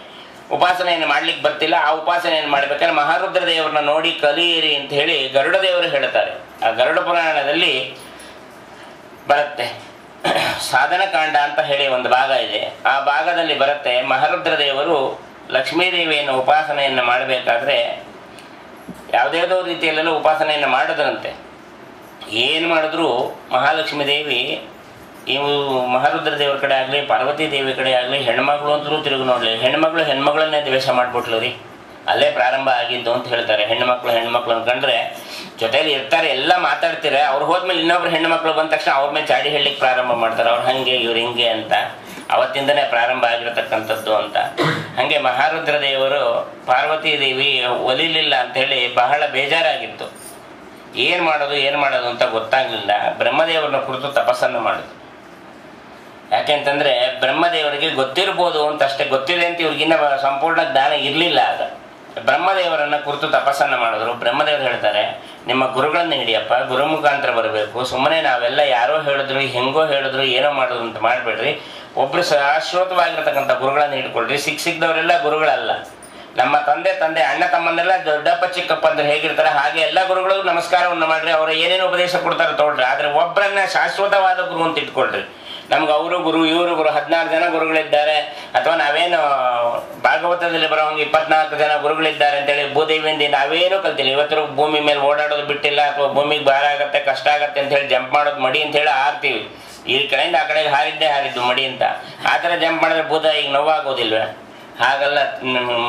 Speaker 1: ಉಪಾಸನೆಯನ್ನು ಮಾಡ್ಲಿಕ್ಕೆ ಬರ್ತಿಲ್ಲ. ಆ ಉಪಾಸನೆಯನ್ನು ಮಾಡ್ಬೇಕಾದ್ರೆ ಮಹಾರುದ್ರ ದೇವರನ್ನ ನೋಡಿ ಕಲಿಯಿರಿ ಅಂತ ಹೇಳಿ ಗರುಡ ದೇವರು ಹೇಳ್ತಾರೆ. ಆ ಗರುಡ ಪುರಾಣದಲ್ಲಿ ಬರುತ್ತೆ. ಸಾಧನ ಕಾಂಡ ಅಂತ ಹೇಳಿ ಒಂದು ಭಾಗ ಇದೆ. ಆ ಭಾಗದಲ್ಲಿ ಬರುತ್ತೆ ಮಹಾರುದ್ರ ದೇವರು ಲಕ್ಷ್ಮೀದೇವಿಯನ್ನು ಉಪಾಸನೆಯನ್ನು ಮಾಡಬೇಕಾದ್ರೆ ಯಾವುದ್ಯಾವುದೋ ರೀತಿಯಲ್ಲೆಲ್ಲ ಉಪಾಸನೆಯನ್ನು ಮಾಡಿದ್ರಂತೆ. ಏನು ಮಾಡಿದ್ರು ಮಹಾಲಕ್ಷ್ಮೀ ದೇವಿ ಇವು ಮಹಾರುದ್ರ ದೇವರ ಕಡೆ ಆಗಲಿ, ಪಾರ್ವತಿ ದೇವಿ ಕಡೆ ಆಗಲಿ, ಹೆಣ್ಮಗಳು ಅಂತಲೂ ತಿರುಗಿ ನೋಡಲಿ. ಹೆಣ್ಮಗಳು ಹೆಣ್ಮಗಳನ್ನೇ ದ್ವೇಷ ಮಾಡಿಬಿಟ್ಲು ರೀ. ಅಲ್ಲೇ ಪ್ರಾರಂಭ ಆಗಿದ್ದು ಅಂತ ಹೇಳ್ತಾರೆ. ಹೆಣ್ಮಕ್ಳು ಹೆಣ್ಮಕ್ಳು ಅನ್ಕೊಂಡ್ರೆ ಜೊತೆಯಲ್ಲಿ ಇರ್ತಾರೆ, ಎಲ್ಲ ಮಾತಾಡ್ತಾರೆ. ಅವ್ರು ಹೋದ್ಮೇಲೆ ಇನ್ನೊಬ್ರು ಹೆಣ್ಮಕ್ಳು ಬಂದ ತಕ್ಷಣ ಅವ್ರ ಮೇಲೆ ಚಾಡಿ ಹೇಳಲಿಕ್ಕೆ ಪ್ರಾರಂಭ ಮಾಡ್ತಾರೆ. ಅವ್ರು ಹಂಗೆ, ಇವ್ರು ಹಿಂಗೆ ಅಂತ. ಅವತ್ತಿಂದನೇ ಪ್ರಾರಂಭ ಆಗಿರತಕ್ಕಂಥದ್ದು ಅಂತ. ಹಾಗೆ ಮಹಾರುದ್ರ ದೇವರು ಪಾರ್ವತಿ ದೇವಿ ಒಲಿಲಿಲ್ಲ ಅಂತೇಳಿ ಬಹಳ ಬೇಜಾರಾಗಿತ್ತು. ಏನು ಮಾಡೋದು ಏನು ಮಾಡೋದು ಅಂತ ಗೊತ್ತಾಗಲಿಲ್ಲ. ಬ್ರಹ್ಮದೇವರನ್ನ ಕುರಿತು ತಪಸ್ಸನ್ನು ಮಾಡಿದ್ರು. ಯಾಕೆಂತಂದ್ರೆ ಬ್ರಹ್ಮದೇವರಿಗೆ ಗೊತ್ತಿರ್ಬೋದು ಅಂತ ಅಷ್ಟೇ. ಗೊತ್ತಿದೆ ಅಂತ ಇವ್ರಿಗಿನ್ನ ಸಂಪೂರ್ಣ ಜ್ಞಾನ ಇರಲಿಲ್ಲ ಆಗ. ಬ್ರಹ್ಮದೇವರನ್ನ ಕುರಿತು ತಪಸ್ಸನ್ನ ಮಾಡಿದ್ರು. ಬ್ರಹ್ಮದೇವರು ಹೇಳ್ತಾರೆ, ನಿಮ್ಮ ಗುರುಗಳನ್ನ ಹಿಡಿಯಪ್ಪ, ಗುರು ಮುಖಾಂತರ ಬರಬೇಕು. ಸುಮ್ಮನೆ ನಾವೆಲ್ಲ ಯಾರೋ ಹೇಳಿದ್ರು, ಹೆಂಗೋ ಹೇಳಿದ್ರು, ಏನೋ ಮಾಡೋದು ಅಂತ ಮಾಡಬೇಡ್ರಿ. ಒಬ್ರು ಶಾಶ್ವತವಾಗಿರ್ತಕ್ಕಂಥ ಗುರುಗಳನ್ನ ಹಿಡ್ಕೊಳ್ರಿ. ಸಿಕ್ ಸಿಕ್ದವರೆಲ್ಲ ಗುರುಗಳಲ್ಲ. ನಮ್ಮ ತಂದೆ ತಂದೆ, ಅಣ್ಣ, ತಮ್ಮನ್ನೆಲ್ಲ ದೊಡ್ಡಪ್ಪ, ಚಿಕ್ಕಪ್ಪ ಅಂದ್ರೆ ಹೇಗಿರ್ತಾರೆ, ಹಾಗೆ ಎಲ್ಲ ಗುರುಗಳಿಗೂ ನಮಸ್ಕಾರವನ್ನು ಮಾಡ್ರಿ. ಅವರು ಏನೇನು ಉಪದೇಶ ಕೊಡ್ತಾರೆ ತೊಗೊಳ್ರಿ ಆದ್ರೆ ಒಬ್ಬರನ್ನ ಶಾಶ್ವತವಾದ ಗುರು ಅಂತ ಇಟ್ಕೊಳ್ರಿ. ನಮ್ಗೆ ಅವರು ಗುರು, ಇವರು ಗುರು ಹದಿನಾರು ಜನ ಗುರುಗಳಿದ್ದಾರೆ. ಅಥವಾ ನಾವೇನು ಭಾಗವತದಲ್ಲಿ ಬರೋಂಗೆ ಇಪ್ಪತ್ನಾಲ್ಕು ಜನ ಗುರುಗಳಿದ್ದಾರೆ ಅಂತೇಳಿ ಭೂದೇವಿಯಿಂದ ನಾವೇನು ಕಲ್ತಿಲ್ಲ. ಇವತ್ತು ಭೂಮಿ ಮೇಲೆ ಓಡಾಡೋದು ಬಿಟ್ಟಿಲ್ಲ ಅಥವಾ ಭೂಮಿಗೆ ಭಾರ ಆಗತ್ತೆ, ಕಷ್ಟ ಆಗತ್ತೆ ಅಂತ ಹೇಳಿ ಜಂಪ್ ಮಾಡೋದು ಮಡಿ ಅಂತ ಹೇಳಿ ಹಾರ್ತೀವಿ. ಈ ಕಡೆಯಿಂದ ಆ ಕಡೆಗೆ ಹಾರಿದ್ದೇ ಹಾರಿದ್ದು ಮಡಿ ಅಂತ. ಆ ಥರ ಜಂಪ್ ಮಾಡಿದ್ರೆ ಭೂತ ಈಗ ನೋವಾಗೋದಿಲ್ವೇ? ಹಾಗೆಲ್ಲ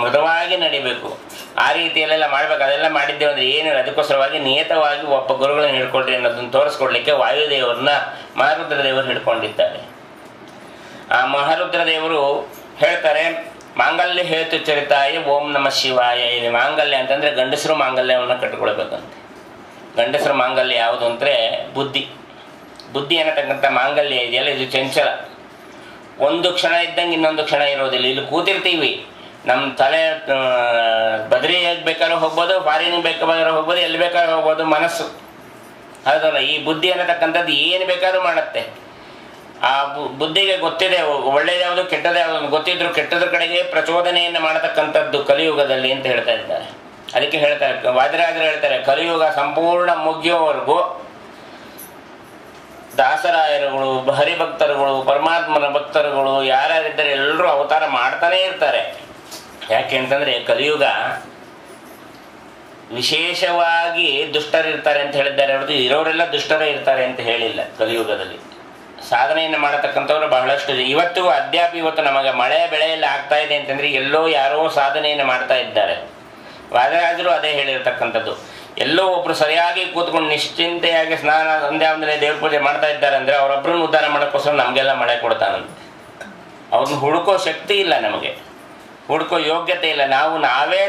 Speaker 1: ಮೃದುವಾಗಿ ನಡಿಬೇಕು. ಆ ರೀತಿಯಲ್ಲೆಲ್ಲ ಮಾಡ್ಬೇಕು. ಅದೆಲ್ಲ ಮಾಡಿದ್ದೇವೆ ಅಂದ್ರೆ ಏನು ಅದಕ್ಕೋಸ್ಕರವಾಗಿ ನಿಯತವಾಗಿ ಒಬ್ಬ ಗುರುಗಳನ್ನ ಹಿಡ್ಕೊಳ್ರಿ ಅನ್ನೋದನ್ನು ತೋರಿಸ್ಕೊಡ್ಲಿಕ್ಕೆ ವಾಯುದೇವರನ್ನ ಮಹಾರುದ್ರ ದೇವರು ಹಿಡ್ಕೊಂಡಿದ್ದಾರೆ. ಆ ಮಹಾರುದ್ರ ದೇವರು ಹೇಳ್ತಾರೆ, ಮಾಂಗಲ್ಯ ಹೇತು ಚರಿತಾಯ, ಓಂ ನಮ ಶಿವಾಯ. ಇದೆ ಮಾಂಗಲ್ಯ ಅಂತಂದ್ರೆ ಗಂಡಸರು ಮಾಂಗಲ್ಯವನ್ನು ಕಟ್ಟಿಕೊಳ್ಬೇಕಂತೆ. ಗಂಡಸರು ಮಾಂಗಲ್ಯ ಯಾವುದು ಅಂದರೆ ಬುದ್ಧಿ. ಬುದ್ಧಿ ಅನ್ನತಕ್ಕಂಥ ಮಾಂಗಲ್ಯ ಇದೆಯಲ್ಲ, ಇದು ಚಂಚಲ. ಒಂದು ಕ್ಷಣ ಇದ್ದಂಗೆ ಇನ್ನೊಂದು ಕ್ಷಣ ಇರೋದಿಲ್ಲ. ಇಲ್ಲಿ ಕೂತಿರ್ತೀವಿ. ನಮ್ಮ ತಲೆ ಬದ್ರಿ ಬೇಕಾದ್ರೂ ಹೋಗ್ಬೋದು ಫಾರಿನ್ ಬೇಕಾದ್ರೆ ಹೋಗ್ಬೋದು, ಎಲ್ಲಿ ಬೇಕಾದ್ರೂ ಹೋಗ್ಬೋದು, ಮನಸ್ಸು. ಹೌದಲ್ಲ, ಈ ಬುದ್ಧಿ ಅನ್ನತಕ್ಕಂಥದ್ದು ಏನು ಬೇಕಾದ್ರೂ ಮಾಡುತ್ತೆ. ಆ ಬುದ್ಧಿಗೆ ಗೊತ್ತಿದೆ ಒಳ್ಳೇದ್ಯಾವುದು ಯಾವುದು ಕೆಟ್ಟದ್ದು ಯಾವುದು ಗೊತ್ತಿದ್ರು ಕೆಟ್ಟದ್ರ ಕಡೆಗೆ ಪ್ರಚೋದನೆಯನ್ನು ಮಾಡತಕ್ಕಂಥದ್ದು ಕಲಿಯುಗದಲ್ಲಿ ಅಂತ ಹೇಳ್ತಾ ಇದ್ದಾರೆ. ಅದಕ್ಕೆ ಹೇಳ್ತಾರೆ ವಾದಿರಾಜರು ಹೇಳ್ತಾರೆ, ಕಲಿಯುಗ ಸಂಪೂರ್ಣ ಮುಗಿಯೋವರೆಗೂ ದಾಸರಾಯರುಗಳು, ಹರಿಭಕ್ತರುಗಳು, ಪರಮಾತ್ಮನ ಭಕ್ತರುಗಳು, ಯಾರ್ಯಾರಿದ್ದಾರೆ ಎಲ್ಲರೂ ಅವತಾರ ಮಾಡ್ತಾನೇ ಇರ್ತಾರೆ. ಯಾಕೆ ಅಂತಂದ್ರೆ ಕಲಿಯುಗ ವಿಶೇಷವಾಗಿ ದುಷ್ಟರಿರ್ತಾರೆ ಅಂತ ಹೇಳಿದ್ದಾರೆ ಹೊರತು ಇರೋರೆಲ್ಲ ದುಷ್ಟರೇ ಇರ್ತಾರೆ ಅಂತ ಹೇಳಿಲ್ಲ ಕಲಿಯುಗದಲ್ಲಿ. ಸಾಧನೆಯನ್ನು ಮಾಡತಕ್ಕಂಥವ್ರು ಬಹಳಷ್ಟು ಇವತ್ತು ಅದ್ಯಾಪಿ ಇವತ್ತು ನಮಗೆ ಮಳೆ ಬೆಳೆ ಎಲ್ಲ ಆಗ್ತಾ ಇದೆ ಅಂತಂದ್ರೆ ಎಲ್ಲೋ ಯಾರೋ ಸಾಧನೆಯನ್ನು ಮಾಡ್ತಾ ಇದ್ದಾರೆ. ವಾದರಾಜರು ಅದೇ ಹೇಳಿರ್ತಕ್ಕಂಥದ್ದು. ಎಲ್ಲೋ ಒಬ್ಬರು ಸರಿಯಾಗಿ ಕೂತ್ಕೊಂಡು ನಿಶ್ಚಿಂತೆಯಾಗಿ ಸ್ನಾನ ಸಂಧ್ಯಾ ವಂದನೆ ದೇವ್ರ ಪೂಜೆ ಮಾಡ್ತಾ ಇದ್ದಾರೆ ಅಂದರೆ ಅವರೊಬ್ಬರನ್ನು ಉದ್ಧಾರ ಮಾಡೋಕ್ಕೋಸ್ಕರ ನಮಗೆಲ್ಲ ಮಳೆ ಕೊಡ್ತಾನಂತೆ. ಅವ್ರನ್ನ ಹುಡುಕೋ ಶಕ್ತಿ ಇಲ್ಲ ನಮಗೆ. ಹುಡುಕೋ ಯೋಗ್ಯತೆ ಇಲ್ಲ. ನಾವು ನಾವೇ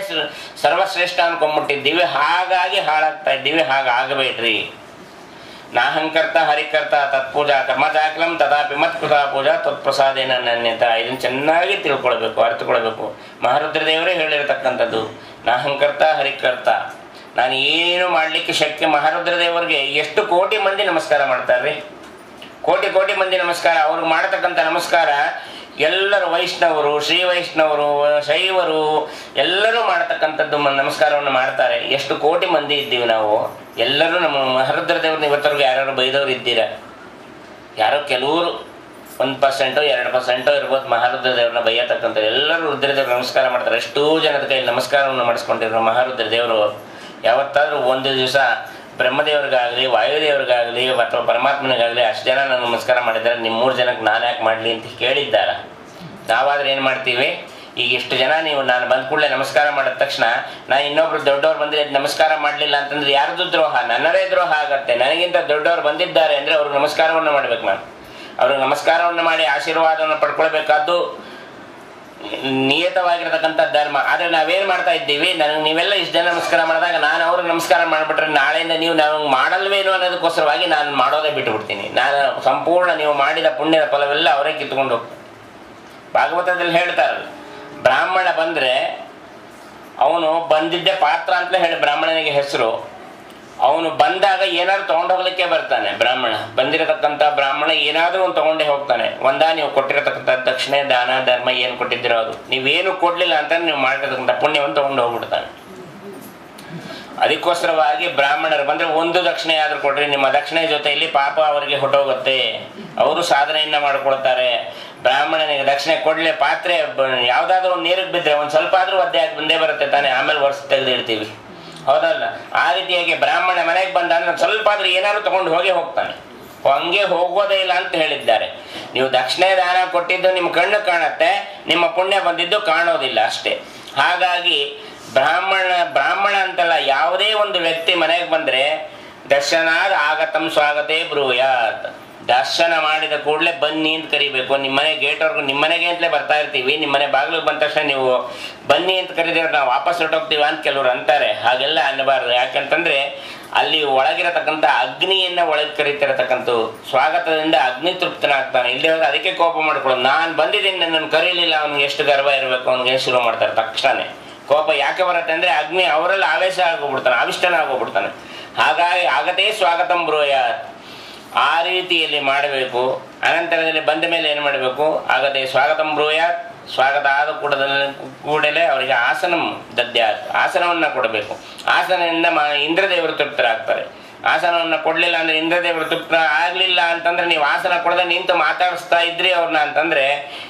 Speaker 1: ಸರ್ವಶ್ರೇಷ್ಠ ಅನ್ಕೊಂಡ್ಬಿಟ್ಟಿದ್ದೀವಿ. ಹಾಗಾಗಿ ಹಾಳಾಗ್ತಾ ಇದ್ದೀವಿ. ಹಾಗಾಗಬೇಡ್ರಿ. ನಾಹಂಕರ್ತ, ಹರಿಕರ್ತ, ತತ್ಪೂಜಾ, ಕರ್ಮಜಾಕ್ಲಂ, ತದಾಪಿ, ಮತ್ ಕೃತಾ ಪೂಜಾ, ತತ್ಪ್ರಸಾದೇನ, ನನ್ಯತ. ಇದನ್ನು ಚೆನ್ನಾಗಿ ತಿಳ್ಕೊಳ್ಬೇಕು ಅರ್ಥಕೊಳ್ಬೇಕು ಮಹಾರುದ್ರ ದೇವರೇ ಹೇಳಿರ್ತಕ್ಕಂಥದ್ದು. ನಾಹಂಕರ್ತ, ಹರಿಕರ್ತ. ನಾನು ಏನು ಮಾಡಲಿಕ್ಕೆ ಶಕ್ತಿ ಮಹಾರುದ್ರ ದೇವರಿಗೆ? ಎಷ್ಟು ಕೋಟಿ ಮಂದಿ ನಮಸ್ಕಾರ ಮಾಡ್ತಾರ್ರಿ? ಕೋಟಿ ಕೋಟಿ ಮಂದಿ ನಮಸ್ಕಾರ. ಅವ್ರಿಗೆ ಮಾಡತಕ್ಕಂಥ ನಮಸ್ಕಾರ ಎಲ್ಲರೂ ವೈಷ್ಣವರು, ಶ್ರೀ ವೈಷ್ಣವರು, ಶೈವರು ಎಲ್ಲರೂ ಮಾಡತಕ್ಕಂಥದ್ದು ನಮಸ್ಕಾರವನ್ನು ಮಾಡ್ತಾರೆ. ಎಷ್ಟು ಕೋಟಿ ಮಂದಿ ಇದ್ದೀವಿ ನಾವು. ಎಲ್ಲರೂ ನಮ್ಮ ಮಹರುದ್ರ ದೇವ್ರನ್ನ ಇವತ್ತರೆಗೂ ಯಾರು ಬೈದವ್ರು ಇದ್ದೀರಾ? ಯಾರೋ ಕೆಲವರು ಒಂದು ಪರ್ಸೆಂಟೋ, ಎರಡು ಪರ್ಸೆಂಟೋ ಇರ್ಬೋದು ಮಹಾರುದ್ರ ದೇವ್ರನ್ನ ಬೈಯತಕ್ಕಂಥ ಎಲ್ಲರೂ ರುದ್ರದೇವ್ರು ನಮಸ್ಕಾರ ಮಾಡ್ತಾರೆ. ಎಷ್ಟೋ ಜನದ ಕೈಯಲ್ಲಿ ನಮಸ್ಕಾರವನ್ನು ಮಾಡಿಸ್ಕೊಂಡಿರೋ ಮಹಾರುದ್ರ ದೇವರು. ಯಾವತ್ತಾದ್ರೂ ಒಂದು ದಿವಸ ಬ್ರಹ್ಮದೇವ್ರಿಗಾಗಲಿ, ವಾಯುದೇವ್ರಿಗಾಗಲಿ ಅಥವಾ ಪರಮಾತ್ಮನಿಗಾಗಲಿ ಅಷ್ಟು ಜನ ನಾನು ನಮಸ್ಕಾರ ಮಾಡಿದ್ದಾರೆ ನಿಮ್ಮ ಮೂರು ಜನಕ್ಕೆ ನಾನು ಯಾಕೆ ಮಾಡಲಿ ಅಂತ ಕೇಳಿದ್ದಾರ? ನಾವಾದ್ರೆ ಏನು ಮಾಡ್ತೀವಿ? ಈಗ ಇಷ್ಟು ಜನ ನೀವು ನಾನು ಬಂದ ಕೂಡಲೇ ನಮಸ್ಕಾರ ಮಾಡಿದ ತಕ್ಷಣ ನಾನು ಇನ್ನೊಬ್ರು ದೊಡ್ಡವ್ರು ಬಂದರೆ ನಮಸ್ಕಾರ ಮಾಡಲಿಲ್ಲ ಅಂತಂದ್ರೆ ಯಾರದು ದ್ರೋಹ? ನನ್ನದೇ ದ್ರೋಹ ಆಗತ್ತೆ. ನನಗಿಂತ ದೊಡ್ಡವ್ರು ಬಂದಿದ್ದಾರೆ ಅಂದರೆ ಅವ್ರಿಗೆ ನಮಸ್ಕಾರವನ್ನು ಮಾಡ್ಬೇಕು ನಾನು. ಅವ್ರಿಗೆ ನಮಸ್ಕಾರವನ್ನು ಮಾಡಿ ಆಶೀರ್ವಾದವನ್ನು ಪಡ್ಕೊಳ್ಬೇಕಾದ್ದು ನಿಯತವಾಗಿರತಕ್ಕಂಥ ಧರ್ಮ. ಆದರೆ ನಾವೇನು ಮಾಡ್ತಾ ಇದ್ದೀವಿ? ನನಗೆ ನೀವೆಲ್ಲ ಇಷ್ಟು ಜನ ನಮಸ್ಕಾರ ಮಾಡಿದಾಗ ನಾನು ಅವ್ರಿಗೆ ನಮಸ್ಕಾರ ಮಾಡಿಬಿಟ್ರೆ ನಾಳೆಯಿಂದ ನೀವು ನನಗೆ ಮಾಡಲ್ವೇನೋ ಅನ್ನೋದಕ್ಕೋಸ್ಕರವಾಗಿ ನಾನು ಮಾಡೋದೇ ಬಿಟ್ಟುಬಿಡ್ತೀನಿ ನಾನು ಸಂಪೂರ್ಣ ನೀವು ಮಾಡಿದ ಪುಣ್ಯದ ಫಲವೆಲ್ಲ ಅವರೇ ಕಿತ್ಕೊಂಡು ಹೋಗ್ತಾರೆ. ಭಾಗವತದಲ್ಲಿ ಹೇಳ್ತಾರ. ಬ್ರಾಹ್ಮಣ ಬಂದರೆ ಅವನು ಬಂದಿದ್ದೆ ಪಾತ್ರ ಅಂತಲೇ ಹೇಳಿ ಬ್ರಾಹ್ಮಣನಿಗೆ ಹೆಸರು. ಅವನು ಬಂದಾಗ ಏನಾದ್ರು ತೊಗೊಂಡು ಹೋಗ್ಲಿಕ್ಕೆ ಬರ್ತಾನೆ ಬ್ರಾಹ್ಮಣ. ಬಂದಿರತಕ್ಕಂಥ ಬ್ರಾಹ್ಮಣ ಏನಾದರೂ ಒಂದು ತೊಗೊಂಡೇ ಹೋಗ್ತಾನೆ. ಒಂದ ನೀವು ಕೊಟ್ಟಿರತಕ್ಕಂಥ ದಕ್ಷಿಣೆ, ದಾನ, ಧರ್ಮ ಏನು ಕೊಟ್ಟಿದ್ದೀರೋ ಅದು. ನೀವೇನು ಕೊಡಲಿಲ್ಲ ಅಂತ ನೀವು ಮಾಡಿರತಕ್ಕಂಥ ಪುಣ್ಯವನ್ನು ತೊಗೊಂಡು ಹೋಗ್ಬಿಡ್ತಾನೆ. ಅದಕ್ಕೋಸ್ಕರವಾಗಿ ಬ್ರಾಹ್ಮಣರು ಬಂದ್ರೆ ಒಂದು ದಕ್ಷಿಣೆ ಆದ್ರೂ ಕೊಡ್ರಿ. ನಿಮ್ಮ ದಕ್ಷಿಣೆ ಜೊತೆಯಲ್ಲಿ ಪಾಪ ಅವರಿಗೆ ಹೊಟ್ಟೋಗುತ್ತೆ. ಅವರು ಸಾಧನೆಯನ್ನ ಮಾಡ್ಕೊಳ್ತಾರೆ. ಬ್ರಾಹ್ಮಣನಿಗೆ ದಕ್ಷಿಣೆ ಕೊಡ್ಲೆ ಪಾತ್ರೆ ಯಾವ್ದಾದ್ರು ಒಂದು ನೀರಿಗೆ ಬಿದ್ದರೆ ಒಂದು ಸ್ವಲ್ಪ ಆದ್ರೂ ಒದ್ದೆ ಆಗಿ ಮುಂದೆ ಬರುತ್ತೆ ತಾನೆ, ಆಮೇಲೆ ವರ್ಷ ತೆಗೆದಿಡ್ತೀವಿ. ಹೌದಲ್ಲ? ಆ ರೀತಿಯಾಗಿ ಬ್ರಾಹ್ಮಣ ಮನೆಗೆ ಬಂದ ಅಂದ್ರೆ ಸ್ವಲ್ಪ ಆದ್ರೂ ಏನಾದ್ರು ತಗೊಂಡು ಹೋಗೇ ಹೋಗ್ತಾನೆ. ಹಂಗೆ ಹೋಗೋದೇ ಇಲ್ಲ ಅಂತ ಹೇಳಿದ್ದಾರೆ. ನೀವು ದಕ್ಷಿಣೆ ದಾನ ಕೊಟ್ಟಿದ್ದು ನಿಮ್ಮ ಕಣ್ಣು ಕಾಣತ್ತೆ, ನಿಮ್ಮ ಪುಣ್ಯ ಬಂದಿದ್ದು ಕಾಣೋದಿಲ್ಲ ಅಷ್ಟೇ. ಹಾಗಾಗಿ ಬ್ರಾಹ್ಮಣ ಬ್ರಾಹ್ಮಣ ಅಂತಲ್ಲ ಯಾವುದೇ ಒಂದು ವ್ಯಕ್ತಿ ಮನೆಗೆ ಬಂದ್ರೆ, ದರ್ಶನಾದ ಆಗತಂ ಸ್ವಾಗತೇ ಬ್ರೂಯಾತ್. ದರ್ಶನ ಮಾಡಿದ ಕೂಡಲೇ ಬನ್ನಿ ಅಂತ ಕರಿಬೇಕು. ನಿಮ್ಮ ಮನೆ ಗೇಟ್ವರೆಗೂ ನಿಮ್ಮ ಮನೆಗೆ ಅಂತಲೇ ಬರ್ತಾ ಇರ್ತೀವಿ. ನಿಮ್ಮ ಮನೆ ಬಾಗಿಲಿಗೆ ಬಂದ ತಕ್ಷಣ ನೀವು ಬನ್ನಿ ಅಂತ ಕರೀದಿದ್ರೆ ನಾವು ವಾಪಸ್ ಹೊರಟೋಗ್ತೀವಿ ಅಂತ ಕೆಲವರು ಅಂತಾರೆ. ಹಾಗೆಲ್ಲ ಅನ್ನಬಾರ್ದು ಯಾಕಂತಂದ್ರೆ ಅಲ್ಲಿ ಒಳಗಿರತಕ್ಕಂಥ ಅಗ್ನಿಯನ್ನ ಒಳಗೆ ಕರೀತಿರತಕ್ಕಂಥ ಸ್ವಾಗತದಿಂದ ಅಗ್ನಿ ತೃಪ್ತನಾಗ್ತಾನೆ. ಇಲ್ಲದೆ ಹೋದ್ರೆ ಅದಕ್ಕೆ ಕೋಪ ಮಾಡ್ಕೊಳ್ಳೋದು. ನಾನು ಬಂದಿದ್ದೀನಿ, ನನ್ನನ್ನು ಕರೀಲಿಲ್ಲ. ಅವ್ನಿಗೆ ಎಷ್ಟು ಗರ್ವ ಇರಬೇಕು. ಅವ್ನಿಗೆ ಶುರು ಮಾಡ್ತಾರೆ ತಕ್ಷಣನೇ. ಕೋಪ ಯಾಕೆ ಬರುತ್ತೆ ಅಂದರೆ ಅಗ್ನಿ ಅವರಲ್ಲಿ ಆವೇಶ ಆಗೋಗ್ಬಿಡ್ತಾನೆ ಆವಿಷ್ಟನ ಆಗೋಗ್ಬಿಡ್ತಾನೆ. ಹಾಗಾಗಿ ಆಗತೇ ಸ್ವಾಗತಂ ಬ್ರೂಯಾತ್. ಆ ರೀತಿಯಲ್ಲಿ ಮಾಡಬೇಕು. ಅನಂತರದಲ್ಲಿ ಬಂದ ಮೇಲೆ ಏನು ಮಾಡಬೇಕು? ಆಗದೆ ಸ್ವಾಗತಂ ಬ್ರೂಯಾತ್. ಸ್ವಾಗತ ಆದ ಕೂಡದಲ್ಲಿ ಕೂಡಲೇ ಅವರಿಗೆ ಆಸನಂ ದದ್ಯಾತ್. ಆಸನವನ್ನು ಕೊಡಬೇಕು. ಆಸನದಿಂದ ಮಾ, ಇಂದ್ರದೇವರು ತೃಪ್ತರಾಗ್ತಾರೆ. ಆಸನವನ್ನು ಕೊಡಲಿಲ್ಲ ಅಂದರೆ ಇಂದ್ರದೇವರು ತೃಪ್ತ ಆಗಲಿಲ್ಲ ಅಂತಂದರೆ ನೀವು ಆಸನ ಕೊಡದೆ ನಿಂತು ಮಾತಾಡಿಸ್ತಾ ಇದ್ರಿ ಅವ್ರನ್ನ ಅಂತಂದರೆ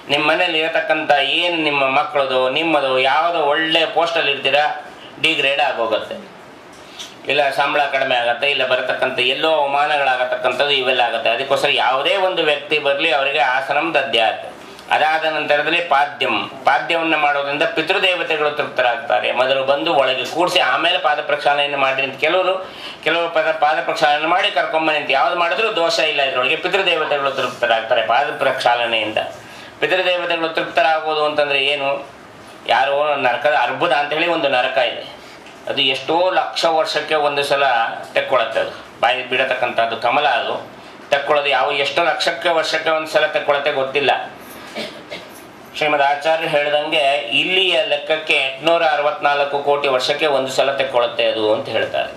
Speaker 1: ನಿಮ್ಮ ಮನೇಲಿ ಇರತಕ್ಕಂಥ ಏನು ನಿಮ್ಮ ಮಕ್ಕಳದು, ನಿಮ್ಮದು ಯಾವುದೋ ಒಳ್ಳೆ ಪೋಸ್ಟಲ್ಲಿ ಇರ್ತೀರಾ? ಡಿಗ್ರೇಡ್ ಆಗೋಗುತ್ತೆ. ಇಲ್ಲ, ಸಂಬಳ ಕಡಿಮೆ ಆಗತ್ತೆ, ಇಲ್ಲ ಬರತಕ್ಕಂಥ ಎಲ್ಲೋ ಅವಮಾನಗಳಾಗತಕ್ಕಂಥದ್ದು ಇವೆಲ್ಲ ಆಗುತ್ತೆ. ಅದಕ್ಕೋಸ್ಕರ ಯಾವುದೇ ಒಂದು ವ್ಯಕ್ತಿ ಬರಲಿ, ಅವರಿಗೆ ಆಸನಂ ದದ್ಯಾತ್. ಅದಾದ ನಂತರದಲ್ಲಿ ಪಾದ್ಯಂ. ಪಾದ್ಯವನ್ನು ಮಾಡೋದ್ರಿಂದ ಪಿತೃದೇವತೆಗಳು ತೃಪ್ತರಾಗ್ತಾರೆ. ಮೊದಲು ಬಂದು ಒಳಗೆ ಕೂಡಿಸಿ, ಆಮೇಲೆ ಪಾದ ಪ್ರಕ್ಷಾಲನೆಯನ್ನು ಮಾಡಿ ಅಂತ ಕೆಲವರು ಕೆಲವರು ಪದ, ಪಾದ ಪ್ರಕ್ಷಾಲನೆ ಮಾಡಿ ಕರ್ಕೊಂಬನಿ ಅಂತ ಯಾವ್ದು ಮಾಡಿದ್ರು ದೋಷ ಇಲ್ಲ ಇದರೊಳಗೆ ಪಿತೃದೇವತೆಗಳು ತೃಪ್ತರಾಗ್ತಾರೆ ಪಾದ ಪ್ರಕ್ಷಾಲನೆಯಿಂದ ಪಿತೃದೇವತೆಗಳು ತೃಪ್ತರಾಗೋದು ಅಂತಂದ್ರೆ ಏನು? ಯಾರೋ ನರಕದ ಅರ್ಬುದ ಅಂತ ಹೇಳಿ ಒಂದು ನರಕ ಇದೆ. ಅದು ಎಷ್ಟೋ ಲಕ್ಷ ವರ್ಷಕ್ಕೆ ಒಂದು ಸಲ ತೆಕ್ಕೊಳತ್ತೆ ಅದು. ಬಾಯಿ ಬಿಡತಕ್ಕಂಥದ್ದು ಕಮಲ ಅದು. ತೆಕ್ಕೊಳ್ಳೋದು ಯಾವ ಎಷ್ಟೋ ಲಕ್ಷಕ್ಕೆ ವರ್ಷಕ್ಕೆ ಒಂದು ಸಲ ತೆಕ್ಕೊಳತ್ತೆ ಗೊತ್ತಿಲ್ಲ. ಶ್ರೀಮದ್ ಆಚಾರ್ಯ ಹೇಳ್ದಂಗೆ ಇಲ್ಲಿಯ ಲೆಕ್ಕಕ್ಕೆ ಎಂಟುನೂರ ಅರವತ್ನಾಲ್ಕು ಕೋಟಿ ವರ್ಷಕ್ಕೆ ಒಂದು ಸಲ ತೆಕ್ಕೊಳ್ಳುತ್ತೆ ಅದು ಅಂತ ಹೇಳ್ತಾರೆ.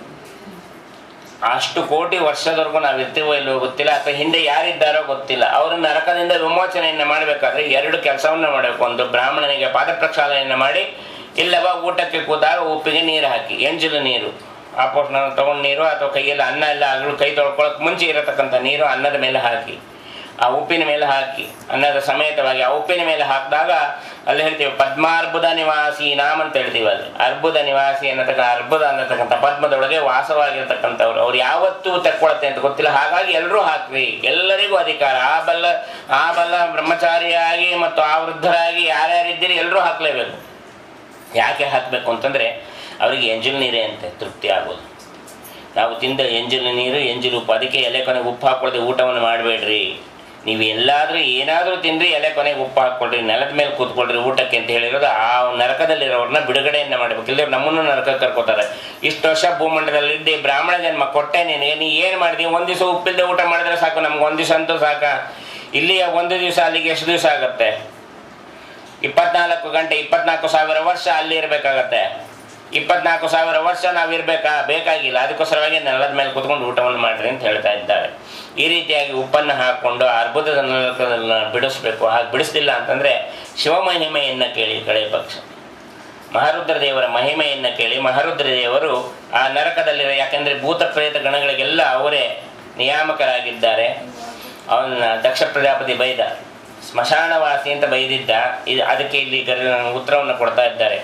Speaker 1: ಅಷ್ಟು ಕೋಟಿ ವರ್ಷದವರೆಗೂ ನಾವು ಇರ್ತೀವೋ ಇಲ್ಲವೋ ಗೊತ್ತಿಲ್ಲ, ಅಥವಾ ಹಿಂದೆ ಯಾರಿದ್ದಾರೋ ಗೊತ್ತಿಲ್ಲ. ಅವರು ನರಕದಿಂದ ವಿಮೋಚನೆಯನ್ನು ಮಾಡಬೇಕಾದ್ರೆ ಎರಡು ಕೆಲಸವನ್ನು ಮಾಡಬೇಕು. ಒಂದು ಬ್ರಾಹ್ಮಣನಿಗೆ ಪಾದ ಪ್ರಕ್ಷಾಲನೆಯನ್ನು ಮಾಡಿ ಇಲ್ಲವ ಊಟಕ್ಕೆ ಕೂತಾಗ ಉಪ್ಪಿಗೆ ನೀರು ಹಾಕಿ, ಎಂಜಲು ನೀರು. ಆ ಪೋಷಣ ತಗೊಂಡು ನೀರು ಅಥವಾ ಕೈಯಲ್ಲಿ ಅನ್ನ ಎಲ್ಲ ಅಗಳು ಕೈ ತೊಳ್ಕೊಳಕ್ಕೆ ಮುಂಚೆ ಇರತಕ್ಕಂಥ ನೀರು ಅನ್ನದ ಮೇಲೆ ಹಾಕಿ. ಆ ಉಪ್ಪಿನ ಮೇಲೆ ಹಾಕಿ, ಅನ್ನದ ಸಮೇತವಾಗಿ ಆ ಉಪ್ಪಿನ ಮೇಲೆ ಹಾಕಿದಾಗ ಅಲ್ಲಿ ಹೇಳ್ತೀವಿ, ಪದ್ಮಾರ್ಬುದ ನಿವಾಸಿ ನಾಮ್ ಅಂತ ಹೇಳ್ತೀವಿ ಅಲ್ಲಿ. ಅರ್ಬುದ ನಿವಾಸಿ ಅನ್ನತಕ್ಕ, ಅರ್ಬುದ ಅನ್ನತಕ್ಕಂಥ ಪದ್ಮದೊಳಗೆ ವಾಸವಾಗಿರ್ತಕ್ಕಂಥವ್ರು. ಅವ್ರು ಯಾವತ್ತೂ ತಕ್ಕೊಳತ್ತೆ ಅಂತ ಗೊತ್ತಿಲ್ಲ. ಹಾಗಾಗಿ ಎಲ್ಲರೂ ಹಾಕ್ರಿ. ಎಲ್ಲರಿಗೂ ಅಧಿಕಾರ. ಆ ಬಲ್ಲ ಆ ಬಲ್ಲ ಬ್ರಹ್ಮಚಾರಿಯಾಗಿ ಮತ್ತು ಆ ವೃದ್ಧರಾಗಿ ಯಾರ್ಯಾರಿದ್ದೀರಿ ಎಲ್ಲರೂ ಹಾಕ್ಲೇಬೇಕು. ಯಾಕೆ ಹಾಕಬೇಕು ಅಂತಂದರೆ ಅವರಿಗೆ ಎಂಜಲ್ ನೀರೇ ಅಂತೆ, ತೃಪ್ತಿ ಆಗೋದು. ನಾವು ತಿಂದ ಎಂಜಲ್ ನೀರು, ಎಂಜಲು ಉಪ್ಪು, ಅದಕ್ಕೆ ಎಲೆ ಕೊನೆಗೆ ಉಪ್ಪು ಹಾಕೊಳ್ಳದೆ ಊಟವನ್ನು ಮಾಡಬೇಡ್ರಿ. ನೀವು ಎಲ್ಲಾದರೂ ಏನಾದರೂ ತಿಂದರೆ ಎಲೆ ಕೊನೆಗೆ ಉಪ್ಪು ಹಾಕ್ಕೊಳ್ರಿ, ನೆಲದ ಮೇಲೆ ಕೂತ್ಕೊಳ್ರಿ ಊಟಕ್ಕೆ ಅಂತ ಹೇಳಿರೋದು ಆ ನರಕದಲ್ಲಿರೋರನ್ನ ಬಿಡುಗಡೆಯನ್ನು ಮಾಡಬೇಕು. ಇಲ್ಲದೆ ನಮ್ಮನ್ನು ನರಕಕ್ಕೆ ಕರ್ಕೋತಾರೆ. ಇಷ್ಟು ವರ್ಷ ಭೂಮಂಡಲದಲ್ಲಿದ್ದೆ ಬ್ರಾಹ್ಮಣ ಜನ್ಮ ಕೊಟ್ಟೆ ನಿನಗೆ ನೀ ಏನು ಮಾಡಿದಿ? ಒಂದು ದಿವಸ ಉಪ್ಪಿಲ್ಲದೆ ಊಟ ಮಾಡಿದ್ರೆ ಸಾಕು, ನಮ್ಗೆ ಒಂದು ದಿವಸ ಅಂತೂ ಸಾಕ. ಇಲ್ಲಿ ಒಂದು ದಿವಸ, ಅಲ್ಲಿಗೆ ಎಷ್ಟು ದಿವಸ ಆಗುತ್ತೆ? ಇಪ್ಪತ್ನಾಲ್ಕು ಗಂಟೆ ಇಪ್ಪತ್ನಾಲ್ಕು ಸಾವಿರ ವರ್ಷ ಅಲ್ಲಿ ಇರಬೇಕಾಗತ್ತೆ. ಇಪ್ಪತ್ನಾಲ್ಕು ಸಾವಿರ ವರ್ಷ ನಾವು ಇರಬೇಕಾ? ಬೇಕಾಗಿಲ್ಲ. ಅದಕ್ಕೋಸ್ಕರವಾಗಿ ನೆಲದ ಮೇಲೆ ಕುತ್ಕೊಂಡು ಊಟವನ್ನು ಮಾಡ್ರಿ ಅಂತ ಹೇಳ್ತಾ ಇದ್ದಾರೆ. ಈ ರೀತಿಯಾಗಿ ಉಪ್ಪನ್ನು ಹಾಕ್ಕೊಂಡು ಅರ್ಬುದದ ನರಕದನ್ನ ಬಿಡಿಸ್ಬೇಕು. ಹಾಗೆ ಬಿಡಿಸ್ಲಿಲ್ಲ ಅಂತಂದರೆ ಶಿವಮಹಿಮೆಯನ್ನು ಕೇಳಿ ಕಳೆ ಪಕ್ಷ. ಮಹಾರುದ್ರ ದೇವರ ಮಹಿಮೆಯನ್ನು ಕೇಳಿ ಮಹಾರುದ್ರ ದೇವರು ಆ ನರಕದಲ್ಲಿರೋ, ಯಾಕೆಂದರೆ ಭೂತ ಪ್ರೇತ ಗಣಗಳಿಗೆಲ್ಲ ಅವರೇ ನಿಯಾಮಕರಾಗಿದ್ದಾರೆ. ಅವನ ದಕ್ಷ ಪ್ರಜಾಪತಿ ಬೈದ ಸ್ಮಶಾನವಾಸಿ ಅಂತ ಬೈದಿದ್ದ, ಇದು ಅದಕ್ಕೆ ಇಲ್ಲಿ ಗರ ಉತ್ತರವನ್ನು ಕೊಡ್ತಾ ಇದ್ದಾರೆ.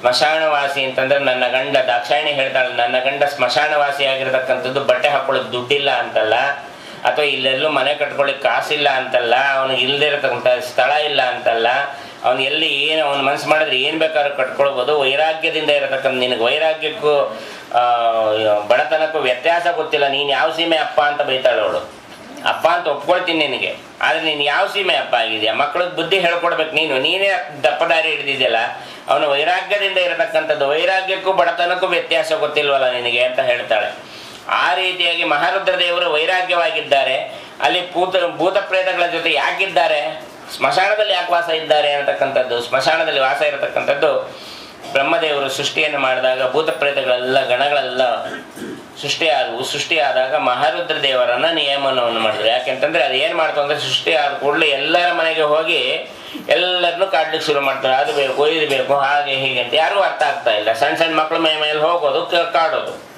Speaker 1: ಸ್ಮಶಾನವಾಸಿ ಅಂತಂದ್ರೆ ನನ್ನ ಗಂಡ ದಾಕ್ಷಾಯಣಿ ಹೇಳ್ತಾಳೆ, ನನ್ನ ಗಂಡ ಸ್ಮಶಾನವಾಸಿ ಆಗಿರತಕ್ಕಂಥದ್ದು ಬಟ್ಟೆ ಹಾಕೊಳ್ಳೋಕೆ ದುಡ್ಡಿಲ್ಲ ಅಂತಲ್ಲ, ಅಥವಾ ಇಲ್ಲೆಲ್ಲೂ ಮನೆ ಕಟ್ಕೊಳ್ಳಿಕ್ಕೆ ಕಾಸಿಲ್ಲ ಅಂತಲ್ಲ, ಅವನಿಗೆ ಇಲ್ಲದೆ ಇರತಕ್ಕಂಥ ಸ್ಥಳ ಇಲ್ಲ ಅಂತಲ್ಲ, ಅವನು ಎಲ್ಲಿ ಏನು ಅವನು ಮನಸ್ಸು ಮಾಡಿದ್ರೆ ಏನು ಬೇಕಾದ್ರೂ ಕಟ್ಕೊಳ್ಬೋದು. ವೈರಾಗ್ಯದಿಂದ ಇರತಕ್ಕಂಥ ನಿನಗೆ ವೈರಾಗ್ಯಕ್ಕೂ ಬಡತನಕ್ಕೂ ವ್ಯತ್ಯಾಸ ಗೊತ್ತಿಲ್ಲ, ನೀನು ಯಾವ ಸೀಮೆ ಅಪ್ಪ ಅಂತ ಬೈತಾಳೆ ಅವಳು. ಅಪ್ಪ ಅಂತ ಒಪ್ಕೊಳ್ತೀನಿ ನಿನಗೆ. ಆದ್ರೆ ನೀನು ಯಾವ ಸೀಮೆ ಅಪ್ಪ ಆಗಿದೆಯಾ? ಮಕ್ಕಳಿಗೆ ಬುದ್ಧಿ ಹೇಳ್ಕೊಡ್ಬೇಕು ನೀನು. ನೀನೇ ದಪ್ಪದಾರಿ ಹಿಡಿದಿದೆಯಲ್ಲ. ಅವನು ವೈರಾಗ್ಯದಿಂದ ಇರತಕ್ಕಂಥದ್ದು, ವೈರಾಗ್ಯಕ್ಕೂ ಬಡತನಕ್ಕೂ ವ್ಯತ್ಯಾಸ ಗೊತ್ತಿಲ್ವಲ್ಲ ನಿನಗೆ ಅಂತ ಹೇಳ್ತಾಳೆ. ಆ ರೀತಿಯಾಗಿ ಮಹಾರುದ್ರ ದೇವರು ವೈರಾಗ್ಯವಾಗಿದ್ದಾರೆ. ಅಲ್ಲಿ ಭೂತ ಭೂತ ಪ್ರೇತಗಳ ಜೊತೆ ಯಾಕಿದ್ದಾರೆ? ಸ್ಮಶಾನದಲ್ಲಿ ಯಾಕೆ ವಾಸ ಇದ್ದಾರೆ ಅಂತಕ್ಕಂಥದ್ದು, ಸ್ಮಶಾನದಲ್ಲಿ ವಾಸ ಇರತಕ್ಕಂಥದ್ದು. ಬ್ರಹ್ಮದೇವರು ಸೃಷ್ಟಿಯನ್ನು ಮಾಡಿದಾಗ ಭೂತ ಪ್ರೇತಗಳೆಲ್ಲ ಗಣಗಳೆಲ್ಲ ಸೃಷ್ಟಿಯಾದವು. ಸೃಷ್ಟಿಯಾದಾಗ ಮಹಾರುದ್ರ ದೇವರನ್ನ ನಿಯಮನವನ್ನು ಮಾಡಿದ್ರು. ಯಾಕೆಂತಂದ್ರೆ ಅದು ಏನು ಮಾಡ್ತು ಅಂದ್ರೆ ಸೃಷ್ಟಿ ಆದ ಕೂಡಲೇ ಎಲ್ಲರ ಮನೆಗೆ ಹೋಗಿ ಎಲ್ಲರನ್ನು ಕಾಡ್ಲಿಕ್ಕೆ ಶುರು ಮಾಡ್ತಾರೆ. ಅದು ಬೇಕು, ಇದು ಬೇಕು, ಹಾಗೆ ಹೀಗೆ ಅಂತ. ಯಾರೂ ಅರ್ಥ ಆಗ್ತಾ ಇಲ್ಲ. ಸಣ್ಣ ಸಣ್ಣ ಮಕ್ಕಳ ಮೈ ಮೇಲೆ ಹೋಗೋದು ಕಾಡೋದು.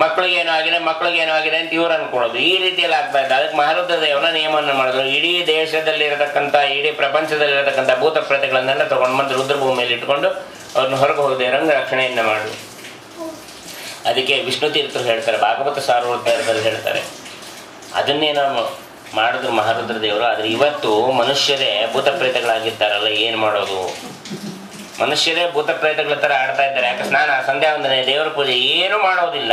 Speaker 1: ಮಕ್ಕಳಿಗೆ ಏನೋ ಆಗಿದೆ ಮಕ್ಕಳಿಗೆ ಏನೋ ಆಗಿದೆ ಅಂತ ಇವ್ರು ಅನ್ಕೊಳ್ಳೋದು ಈ ರೀತಿಯಲ್ಲಿ ಆಗ್ತಾ ಇದ್ದ. ಅದಕ್ಕೆ ಮಹಾರುದ್ರ ದೇವನ ನಿಯಮವನ್ನು ಮಾಡಿದ್ರು. ಇಡೀ ದೇಶದಲ್ಲಿ ಇರತಕ್ಕಂಥ ಇಡೀ ಪ್ರಪಂಚದಲ್ಲಿ ಇರತಕ್ಕಂಥ ಭೂತ ಪ್ರೇತಗಳನ್ನೆಲ್ಲ ತಗೊಂಡು ಬಂದು ರುದ್ರಭೂಮಿಯಲ್ಲಿ ಇಟ್ಕೊಂಡು ಅವ್ರನ್ನ ಹೊರಗೆ ಹೋಗದೆ ರಂಗ ರಕ್ಷಣೆಯನ್ನು ಮಾಡು. ಅದಕ್ಕೆ ವಿಷ್ಣು ತೀರ್ಥರು ಹೇಳ್ತಾರೆ, ಭಾಗವತ ಸಾರ್ವೋದ್ಧಾರದಲ್ಲಿ ಹೇಳ್ತಾರೆ. ಅದನ್ನೇ ನಾವು ಮಾಡಿದ್ರು ಮಹಾರುದ್ರ ದೇವರು, ಆದರೆ ಇವತ್ತು ಮನುಷ್ಯರೇ ಭೂತ ಪ್ರೇತಗಳಾಗಿರ್ತಾರಲ್ಲ ಏನು ಮಾಡೋದು? ಮನುಷ್ಯರೇ ಭೂತ ಪ್ರೇತಗಳ ಥರ ಆಡ್ತಾ ಇದ್ದಾರೆ. ಯಾಕೆ ಸ್ನಾನ, ಸಂಧ್ಯಾ ವಂದನೆ, ದೇವರ ಪೂಜೆ ಏನು ಮಾಡೋದಿಲ್ಲ.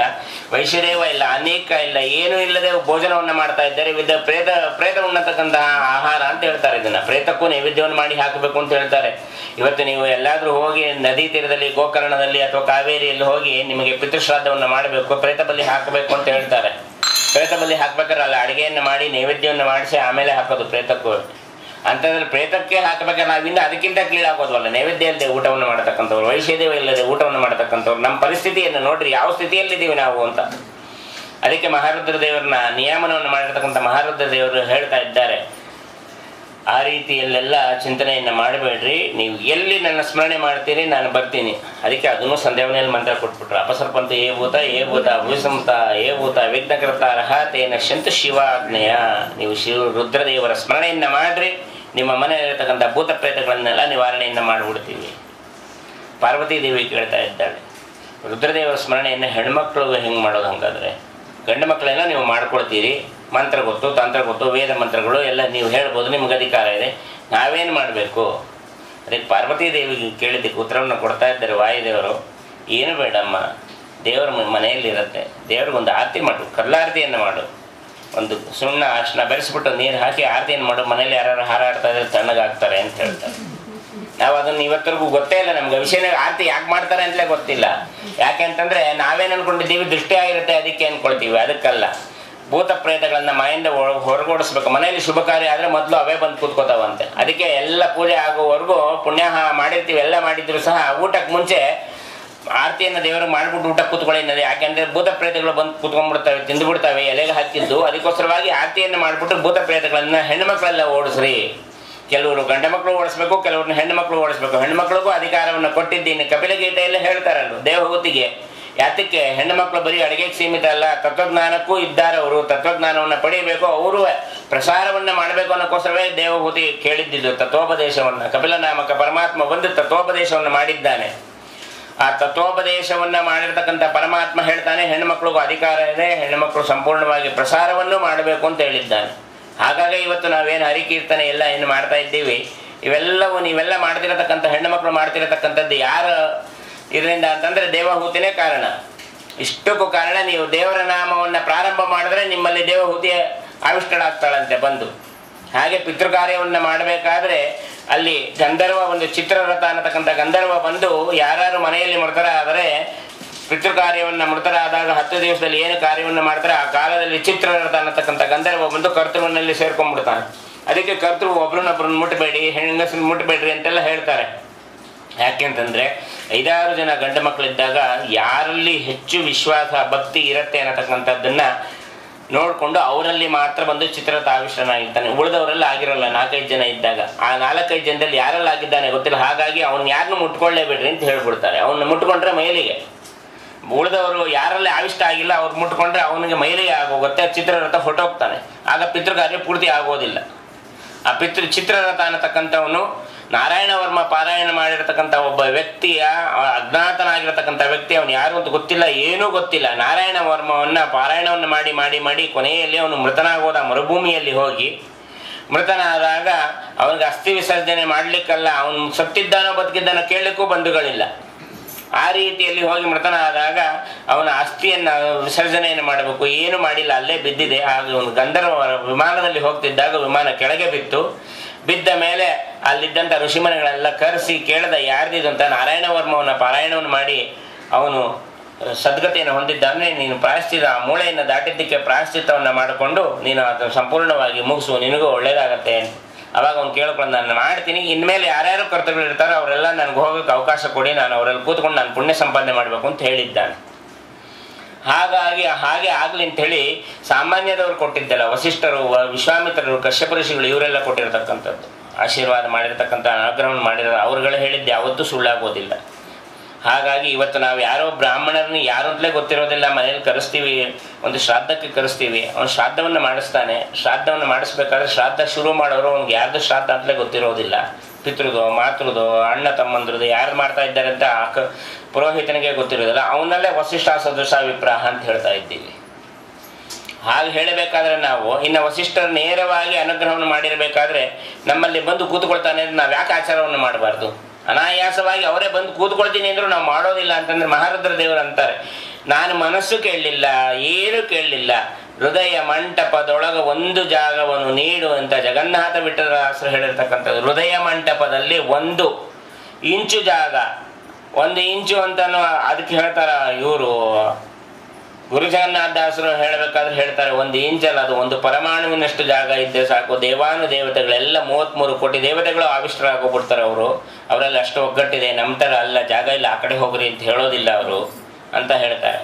Speaker 1: ವೈಶ್ಯದೇವ ಇಲ್ಲ, ಅನೇಕ ಇಲ್ಲ, ಏನೂ ಇಲ್ಲದೆ ಭೋಜನವನ್ನು ಮಾಡ್ತಾ ಇದ್ದಾರೆ. ವಿಧ ಪ್ರೇತ ಪ್ರೇತ ಉಣ್ಣತಕ್ಕಂತಹ ಆಹಾರ ಅಂತ ಹೇಳ್ತಾರೆ ಇದನ್ನ. ಪ್ರೇತಕ್ಕೂ ನೈವೇದ್ಯವನ್ನು ಮಾಡಿ ಹಾಕಬೇಕು ಅಂತ ಹೇಳ್ತಾರೆ. ಇವತ್ತು ನೀವು ಎಲ್ಲಾದರೂ ಹೋಗಿ ನದಿ ತೀರದಲ್ಲಿ, ಗೋಕರ್ಣದಲ್ಲಿ ಅಥವಾ ಕಾವೇರಿಯಲ್ಲಿ ಹೋಗಿ ನಿಮಗೆ ಪಿತೃಶ್ರಾದ್ದವನ್ನು ಮಾಡಬೇಕು, ಪ್ರೇತ ಬಲಿ ಹಾಕಬೇಕು ಅಂತ ಹೇಳ್ತಾರೆ. ಪ್ರೇತ ಬಲಿ ಹಾಕ್ಬೇಕಾದ್ರೆ ಅಲ್ಲಿ ಅಡುಗೆಯನ್ನು ಮಾಡಿ, ನೈವೇದ್ಯವನ್ನು ಮಾಡಿಸಿ ಆಮೇಲೆ ಹಾಕೋದು ಪ್ರೇತಕ್ಕೂ. ಅಂತಂದ್ರೆ ಪ್ರೇತಕ್ಕೆ ಹಾಕಬೇಕು? ನಾವಿಂದ ಅದಕ್ಕಿಂತ ಕೀಳಾಗೋದಲ್ಲ ನೈವೇದ್ಯ ಇಲ್ಲದೆ ಊಟವನ್ನು ಮಾಡತಕ್ಕಂಥವ್ರು ವೈಶ್ಯದೇವ ಇಲ್ಲದೆ ಊಟವನ್ನು ಮಾಡತಕ್ಕಂಥವ್ರು, ನಮ್ಮ ಪರಿಸ್ಥಿತಿಯನ್ನು ನೋಡ್ರಿ, ಯಾವ ಸ್ಥಿತಿಯಲ್ಲಿದ್ದೀವಿ ನಾವು ಅಂತ. ಅದಕ್ಕೆ ಮಹಾರುದ್ರ ದೇವರನ್ನ, ನಿಯಮನವನ್ನು ಮಾಡಿರ್ತಕ್ಕಂಥ ಮಹಾರುದ್ರ ದೇವರು ಹೇಳ್ತಾ ಇದ್ದಾರೆ. ಆ ರೀತಿಯಲ್ಲೆಲ್ಲ ಚಿಂತನೆಯನ್ನು ಮಾಡಬೇಡ್ರಿ. ನೀವು ಎಲ್ಲಿ ನನ್ನ ಸ್ಮರಣೆ ಮಾಡ್ತೀರಿ, ನಾನು ಬರ್ತೀನಿ. ಅದಕ್ಕೆ ಅದನ್ನು ಸಂದೇವನೆಯಲ್ಲಿ ಮಂತ್ರ ಕೊಟ್ಬಿಟ್ರು. ಅಪಸರ್ಪಂತ ಏ ಭೂತ ಏ ಭೂತ, ಭೂಸಂತ, ಏ ಭೂತ ವಿಘ್ನಕರ್ತಾರಹ ತೇನ ಶಂತು ಶಿವಾಜ್ಞೆಯ ನೀವು ಶಿವ ರುದ್ರದೇವರ ಸ್ಮರಣೆಯನ್ನು ಮಾಡ್ರಿ. ನಿಮ್ಮ ಮನೆಯಲ್ಲಿರ್ತಕ್ಕಂಥ ಭೂತ ಪ್ರೇತಗಳನ್ನೆಲ್ಲ ನಿವಾರಣೆಯನ್ನು ಮಾಡಿಬಿಡ್ತೀವಿ. ಪಾರ್ವತಿ ದೇವಿ ಕೇಳ್ತಾ ಇದ್ದಾಳೆ, ರುದ್ರದೇವ ಸ್ಮರಣೆಯನ್ನು ಹೆಣ್ಮಕ್ಳು ಹೆಂಗೆ ಮಾಡೋದು ಹಂಗಾದ್ರೆ? ಗಂಡು ಮಕ್ಕಳೆಲ್ಲ ನೀವು ಮಾಡ್ಕೊಳ್ತೀರಿ, ಮಂತ್ರ ಗೊತ್ತು, ತಂತ್ರ ಗೊತ್ತು, ವೇದ ಮಂತ್ರಗಳು ಎಲ್ಲ ನೀವು ಹೇಳ್ಬೋದು, ನಿಮ್ಗೆ ಅಧಿಕಾರ ಇದೆ, ನಾವೇನು ಮಾಡಬೇಕು? ಅದಕ್ಕೆ ಪಾರ್ವತಿ ದೇವಿಗೆ ಕೇಳಿದ್ದಕ್ಕೆ ಉತ್ತರವನ್ನು ಕೊಡ್ತಾ ಇದ್ದಾರೆ ವಾಯುದೇವರು, ಏನು ಬೇಡಮ್ಮ, ದೇವರ ಮನೆಯಲ್ಲಿರುತ್ತೆ, ದೇವ್ರಿಗೊಂದು ಆರತಿ ಮಾಡು, ಕಲ್ಲಾರತಿಯನ್ನು ಮಾಡು. ಒಂದು ಸುಣ್ಣ ಅಷ್ಟನ್ನ ಬೆರೆಸ್ಬಿಟ್ಟು ನೀರು ಹಾಕಿ ಆರತಿಯನ್ನು ಮಾಡು, ಮನೇಲಿ ಯಾರು ಹಾರಾಡ್ತಾ ಇದ್ರೆ ತಣ್ಣಗಾಗ್ತಾರೆ ಅಂತ ಹೇಳ್ತಾರೆ. ನಾವು ಅದನ್ನು ಇವತ್ತರೆಗೂ ಗೊತ್ತೇ ಇಲ್ಲ ನಮ್ಗೆ ವಿಷಯನ ಆರತಿ ಯಾಕೆ ಮಾಡ್ತಾರೆ ಅಂತಲೇ ಗೊತ್ತಿಲ್ಲ. ಯಾಕೆ ಅಂತಂದ್ರೆ ನಾವೇನು ಅನ್ಕೊಂಡಿದ್ದೀವಿ, ದೃಷ್ಟಿ ಆಗಿರುತ್ತೆ ಅದಕ್ಕೆ ಅನ್ಕೊಳ್ತೀವಿ, ಅದಕ್ಕಲ್ಲ. ಭೂತ ಪ್ರೇತಗಳನ್ನ ಮನೆಯಿಂದ ಹೊರಗೋಡಿಸ್ಬೇಕು. ಮನೆಯಲ್ಲಿ ಶುಭ ಕಾರ್ಯ ಆದ್ರೆ ಮೊದಲು ಅವೇ ಬಂದು ಕೂತ್ಕೋತಾವಂತೆ. ಅದಕ್ಕೆ ಎಲ್ಲ ಪೂಜೆ ಆಗೋವರೆಗೂ ಪುಣ್ಯ ಮಾಡಿರ್ತೀವಿ, ಎಲ್ಲ ಮಾಡಿದ್ರು ಸಹ ಊಟಕ್ಕೆ ಮುಂಚೆ ಆರತಿಯನ್ನು ದೇವರು ಮಾಡಿಬಿಟ್ಟು ಊಟ ಕೂತ್ಕೊಳ್ಳಿ ಅನ್ನೋದು ಯಾಕೆಂದ್ರೆ ಭೂತ ಪ್ರೇತಗಳು ಬಂದು ಕೂತ್ಕೊಂಡ್ಬಿಡ್ತವೆ ತಿಂದುಬಿಡ್ತವೆ ಎಲೆಗೆ ಹಾಕಿದ್ದು. ಅದಕ್ಕೋಸ್ಕರವಾಗಿ ಆರತಿಯನ್ನು ಮಾಡಿಬಿಟ್ಟು ಭೂತ ಪ್ರೇತಗಳನ್ನ ಹೆಣ್ಣುಮಕ್ಕಳೆಲ್ಲ ಓಡಿಸ್ರಿ. ಕೆಲವರು ಗಂಡ ಮಕ್ಕಳು ಓಡಿಸ್ಬೇಕು, ಕೆಲವ್ರನ್ನ ಹೆಣ್ಣು ಮಕ್ಕಳು ಓಡಿಸ್ಬೇಕು. ಹೆಣ್ಣು ಮಕ್ಕಳಿಗೂ ಅಧಿಕಾರವನ್ನು ಕೊಟ್ಟಿದ್ದೀನಿ. ಕಪಿಲ ಗೀತೆಯಲ್ಲಿ ಹೇಳ್ತಾರಲ್ಲ ದೇವಹೂತಿಗೆ. ಯಾತಕ್ಕೆ? ಹೆಣ್ಣು ಮಕ್ಕಳು ಬರೀ ಅಡುಗೆಗೆ ಸೀಮಿತ ಅಲ್ಲ, ತತ್ವಜ್ಞಾನಕ್ಕೂ ಇದ್ದಾರೆ ಅವರು. ತತ್ವಜ್ಞಾನವನ್ನು ಪಡೆಯಬೇಕು, ಅವರು ಪ್ರಸಾರವನ್ನು ಮಾಡಬೇಕು ಅನ್ನೋಕ್ಕೋಸ್ಕರವೇ ದೇವಭೂತಿ ಕೇಳಿದ್ದಿದ್ದು, ತತ್ವೋಪದೇಶವನ್ನು. ಕಪಿಲ ನಾಮಕ ಪರಮಾತ್ಮ ಬಂದು ತತ್ವೋಪದೇಶವನ್ನು ಮಾಡಿದ್ದಾನೆ. ಆ ತತ್ವೋಪದೇಶವನ್ನ ಮಾಡಿರ್ತಕ್ಕಂಥ ಪರಮಾತ್ಮ ಹೇಳ್ತಾನೆ, ಹೆಣ್ಮಕ್ಳಿಗೂ ಅಧಿಕಾರ ಇದೆ, ಹೆಣ್ಮಕ್ಳು ಸಂಪೂರ್ಣವಾಗಿ ಪ್ರಸಾರವನ್ನು ಮಾಡಬೇಕು ಅಂತ ಹೇಳಿದ್ದಾನೆ. ಹಾಗಾಗಿ ಇವತ್ತು ನಾವೇನು ಹರಿಕೀರ್ತನೆ ಎಲ್ಲ ಏನು ಮಾಡ್ತಾ ಇದ್ದೀವಿ? ಇವೆಲ್ಲವೂ ನೀವೆಲ್ಲ ಮಾಡ್ತಿರತಕ್ಕಂಥ ಹೆಣ್ಣುಮಕ್ಳು ಮಾಡ್ತಿರತಕ್ಕಂಥದ್ದು ಯಾರ ಇದರಿಂದ ಅಂತಂದ್ರೆ ದೇವಹೂತಿನೇ ಕಾರಣ. ಇಷ್ಟಕ್ಕೂ ಕಾರಣ, ನೀವು ದೇವರ ನಾಮವನ್ನು ಪ್ರಾರಂಭ ಮಾಡಿದ್ರೆ ನಿಮ್ಮಲ್ಲಿ ದೇವಹೂತಿ ಆವಿಷ್ಟಳಾಗ್ತಾಳಂತೆ ಬಂದು. ಹಾಗೆ ಪಿತೃಕಾರ್ಯವನ್ನು ಮಾಡಬೇಕಾದ್ರೆ ಅಲ್ಲಿ ಗಂಧರ್ವ ಒಂದು ಚಿತ್ರರಥ ಅನ್ನತಕ್ಕಂಥ ಗಂಧರ್ವ ಬಂದು ಯಾರು ಮನೆಯಲ್ಲಿ ಮೃತರಾದರೆ ಪಿತೃಕಾರ್ಯವನ್ನು ಮೃತರಾದಾಗ ಹತ್ತು ದಿವಸದಲ್ಲಿ ಏನು ಕಾರ್ಯವನ್ನು ಮಾಡ್ತಾರೆ? ಆ ಕಾಲದಲ್ಲಿ ಚಿತ್ರರಥ ಅನ್ನತಕ್ಕಂಥ ಗಂಧರ್ವ ಬಂದು ಕರ್ತೃವನಲ್ಲಿ ಸೇರ್ಕೊಂಡ್ಬಿಡ್ತಾನೆ. ಅದಕ್ಕೆ ಕರ್ತೃ ಒಬ್ರನ್ನೊಬ್ರನ್ನ ಮುಟ್ಟಬೇಡಿ ಹೆಣ್ಣಸನ್ನ ಮುಟ್ಟಬೇಡ್ರಿ ಅಂತೆಲ್ಲ ಹೇಳ್ತಾರೆ. ಯಾಕೆಂತಂದ್ರೆ ಐದಾರು ಜನ ಗಂಡು ಮಕ್ಕಳಿದ್ದಾಗ ಯಾರಲ್ಲಿ ಹೆಚ್ಚು ವಿಶ್ವಾಸ, ಭಕ್ತಿ ಇರುತ್ತೆ ಅನ್ನತಕ್ಕಂಥದ್ದನ್ನ ನೋಡಿಕೊಂಡು ಅವರಲ್ಲಿ ಮಾತ್ರ ಬಂದು ಚಿತ್ರದ ಆವಿಷ್ಟನಾಗಿರ್ತಾನೆ ಉಳಿದವರೆಲ್ಲ ಆಗಿರಲ್ಲ, ನಾಲ್ಕೈದು ಜನ ಇದ್ದಾಗ. ಆ ನಾಲ್ಕೈದು ಜನದಲ್ಲಿ ಯಾರೆಲ್ಲ ಆಗಿದ್ದಾನೆ ಗೊತ್ತಿಲ್ಲ. ಹಾಗಾಗಿ ಅವ್ನು ಯಾರನ್ನು ಮುಟ್ಕೊಳ್ಳೇಬೇಡ್ರಿ ಅಂತ ಹೇಳ್ಬಿಡ್ತಾರೆ. ಅವನ್ನ ಮುಟ್ಕೊಂಡ್ರೆ ಮೈಲಿಗೆ. ಉಳಿದವರು ಯಾರಲ್ಲಿ ಆವಿಷ್ಟ ಆಗಿಲ್ಲ ಅವ್ರು ಮುಟ್ಕೊಂಡ್ರೆ ಅವನಿಗೆ ಮೈಲಿಗೆ ಆಗೋಗುತ್ತೆ. ಚಿತ್ರರಥ ಹೊಟ್ಟೋಗ್ತಾನೆ ಆಗ ಪಿತೃಕಾರ್ಯ ಪೂರ್ತಿ ಆಗೋದಿಲ್ಲ. ಆ ಪಿತೃ ಚಿತ್ರರಥ ಅನ್ನತಕ್ಕಂಥವನು ನಾರಾಯಣ ವರ್ಮ ಪಾರಾಯಣ ಮಾಡಿರ್ತಕ್ಕಂಥ ಒಬ್ಬ ವ್ಯಕ್ತಿಯ ಅಜ್ಞಾತನಾಗಿರತಕ್ಕಂಥ ವ್ಯಕ್ತಿ, ಅವನು ಯಾರು ಅಂತ ಗೊತ್ತಿಲ್ಲ, ಏನೂ ಗೊತ್ತಿಲ್ಲ. ನಾರಾಯಣ ವರ್ಮವನ್ನ, ಪಾರಾಯಣವನ್ನು ಮಾಡಿ ಮಾಡಿ ಮಾಡಿ ಕೊನೆಯಲ್ಲಿ ಅವನು ಮೃತನಾಗೋದ, ಮರುಭೂಮಿಯಲ್ಲಿ ಹೋಗಿ. ಮೃತನಾದಾಗ ಅವನಿಗೆ ಅಸ್ಥಿ ವಿಸರ್ಜನೆ ಮಾಡ್ಲಿಕ್ಕಲ್ಲ, ಅವನು ಸತ್ತಿದ್ದಾನೋ ಬದುಕಿದ್ದಾನೋ ಕೇಳಲಿಕ್ಕೂ ಬಂಧುಗಳಿಲ್ಲ. ಆ ರೀತಿಯಲ್ಲಿ ಹೋಗಿ ಮೃತನಾದಾಗ ಅವನ ಅಸ್ಥಿಯನ್ನು ವಿಸರ್ಜನೆಯನ್ನು ಮಾಡಬೇಕು. ಏನು ಮಾಡಿಲ್ಲ, ಅಲ್ಲೇ ಬಿದ್ದಿದೆ. ಹಾಗೆ ಒಂದು ಗಂಧರ್ವ ವಿಮಾನದಲ್ಲಿ ಹೋಗ್ತಿದ್ದಾಗ ವಿಮಾನ ಕೆಳಗೆ ಬಿತ್ತು. ಬಿದ್ದ ಮೇಲೆ ಅಲ್ಲಿದ್ದಂಥ ಋಷಿಮನೆಗಳೆಲ್ಲ ಕರೆಸಿ ಕೇಳದ ಯಾರ್ದಿದು ಅಂತ ನಾರಾಯಣ ವರ್ಮವನ್ನ ಪಾರಾಯಣವನ್ನು ಮಾಡಿ ಅವನು ಸದ್ಗತಿಯನ್ನು ಹೊಂದಿದ್ದಾನೆ, ನೀನು ಪ್ರಾಯಶ್ಚಿತ, ಆ ಮೂಳೆಯನ್ನು ದಾಟಿದ್ದಕ್ಕೆ ಪ್ರಾಯಶ್ಚಿತ್ತವನ್ನು ಮಾಡಿಕೊಂಡು ನೀನು ಅದನ್ನು ಸಂಪೂರ್ಣವಾಗಿ ಮುಗಿಸು, ನಿನಗೂ ಒಳ್ಳೇದಾಗತ್ತೆ ಅವಾಗ ಅವ್ನು ಕೇಳ್ಕೊಂಡು, ನಾನು ಮಾಡ್ತೀನಿ, ಇನ್ಮೇಲೆ ಯಾರ್ಯಾರು ಕರ್ತವ್ಯ ಇರ್ತಾರೋ ಅವರೆಲ್ಲ ನನಗೆ ಹೋಗೋಕೆ ಅವಕಾಶ ಕೊಡಿ, ನಾನು ಅವರಲ್ಲಿ ಕೂತ್ಕೊಂಡು ನಾನು ಪುಣ್ಯ ಸಂಪಾದನೆ ಮಾಡಬೇಕು ಅಂತ ಹೇಳಿದ್ದಾನೆ. ಹಾಗಾಗಿ ಹಾಗೆ ಆಗಲಿ ಅಂತೇಳಿ ಸಾಮಾನ್ಯದವ್ರು ಕೊಟ್ಟಿದ್ದಲ್ಲ, ವಸಿಷ್ಠರು ವಿಶ್ವಾಮಿತ್ರರು, ಕಶ್ಯಪ ಋಷಿಗಳು, ಇವರೆಲ್ಲ ಕೊಟ್ಟಿರತಕ್ಕಂಥದ್ದು. ಆಶೀರ್ವಾದ ಮಾಡಿರ್ತಕ್ಕಂಥ ಅನುಗ್ರಹವನ್ನು ಮಾಡಿರೋ ಅವ್ರುಗಳು ಹೇಳಿದ್ದು ಯಾವತ್ತೂ ಸುಳ್ಳಾಗೋದಿಲ್ಲ. ಹಾಗಾಗಿ ಇವತ್ತು ನಾವು ಯಾರೋ ಬ್ರಾಹ್ಮಣರನ್ನ ಯಾರು ಅಂತಲೇ ಗೊತ್ತಿರೋದಿಲ್ಲ ಮನೇಲಿ ಕರೆಸ್ತೀವಿ, ಒಂದು ಶ್ರಾದ್ದಕ್ಕೆ ಕರೆಸ್ತೀವಿ, ಅವ್ನು ಶ್ರಾದ್ದವನ್ನು ಮಾಡಿಸ್ತಾನೆ. ಶ್ರಾದ್ದವನ್ನು ಮಾಡಿಸ್ಬೇಕಾದ್ರೆ ಶ್ರಾದ್ದ ಶುರು ಮಾಡೋರು, ಅವ್ನಿಗೆ ಯಾರ್ದು ಶ್ರಾದ್ದ ಅಂತಲೇ ಗೊತ್ತಿರೋದಿಲ್ಲ. ಪಿತೃದೋ, ಮಾತೃದೋ, ಅಣ್ಣ ತಮ್ಮಂದ್ರದ್ದು ಯಾರು ಮಾಡ್ತಾ ಇದ್ದಾರೆ ಅಂತ ಪುರೋಹಿತನಿಗೆ ಗೊತ್ತಿರೋದಿಲ್ಲ ಅವನಲ್ಲೇ ವಸಿಷ್ಠ ಸದೃಶ ವಿಪ್ರಾಹ ಅಂತ ಹೇಳ್ತಾ ಇದ್ದೀವಿ. ಹಾಗೆ ಹೇಳಬೇಕಾದ್ರೆ ನಾವು ಇನ್ನು ವಸಿಷ್ಠ ನೇರವಾಗಿ ಅನುಗ್ರಹವನ್ನು ಮಾಡಿರಬೇಕಾದ್ರೆ ನಮ್ಮಲ್ಲಿ ಬಂದು ಕೂತ್ಕೊಳ್ತಾನೆ ಅಂದ್ರೆ ನಾವು ಯಾಕೆ ಆಚಾರವನ್ನು ಮಾಡಬಾರ್ದು? ಅನಾಯಾಸವಾಗಿ ಅವರೇ ಬಂದು ಕೂತ್ಕೊಳ್ತೀನಿ ಅಂದ್ರೂ ನಾವು ಮಾಡೋದಿಲ್ಲ ಅಂತಂದ್ರೆ ಮಹಾರುದ್ರ ದೇವರು ಅಂತಾರೆ. ನಾನು ಮನಸ್ಸು ಕೇಳಲಿಲ್ಲ, ಏನು ಕೇಳಲಿಲ್ಲ ಹೃದಯ ಮಂಟಪದೊಳಗ ಒಂದು ಜಾಗವನ್ನು ನೀಡು ಅಂತ ಜಗನ್ನಾಥ ವಿಠಲದಾಸರು ಹೇಳಿರ್ತಕ್ಕಂಥದ್ದು. ಹೃದಯ ಮಂಟಪದಲ್ಲಿ ಒಂದು ಇಂಚು ಜಾಗ. ಒಂದು ಇಂಚು ಅಂತನೂ ಅದಕ್ಕೆ ಹೇಳ್ತಾರ ಇವರು. ಗುರು ಜಗನ್ನಾಥದಾಸರು ಹೇಳಬೇಕಾದ್ರೆ ಹೇಳ್ತಾರೆ, ಒಂದು ಇಂಚಲ್ಲ ಅದು ಒಂದು ಪರಮಾಣುವಿನಷ್ಟು ಜಾಗ ಇದ್ದೆ ಸಾಕು. ದೇವಾನು ದೇವತೆಗಳೆಲ್ಲ ಮೂವತ್ತ್ಮೂರು ಕೋಟಿ ದೇವತೆಗಳು ಆವಿಷ್ಟರಾಗೋಗ್ಬಿಡ್ತಾರೆ ಅವರು. ಅವರಲ್ಲಿ ಅಷ್ಟು ಒಗ್ಗಟ್ಟಿದೆ ನಮ್ಮ ಥರ ಅಲ್ಲ, ಜಾಗ ಇಲ್ಲ, ಆ ಕಡೆ ಹೋಗ್ರಿ ಅಂತ ಹೇಳೋದಿಲ್ಲ ಅವರು ಅಂತ ಹೇಳ್ತಾರೆ.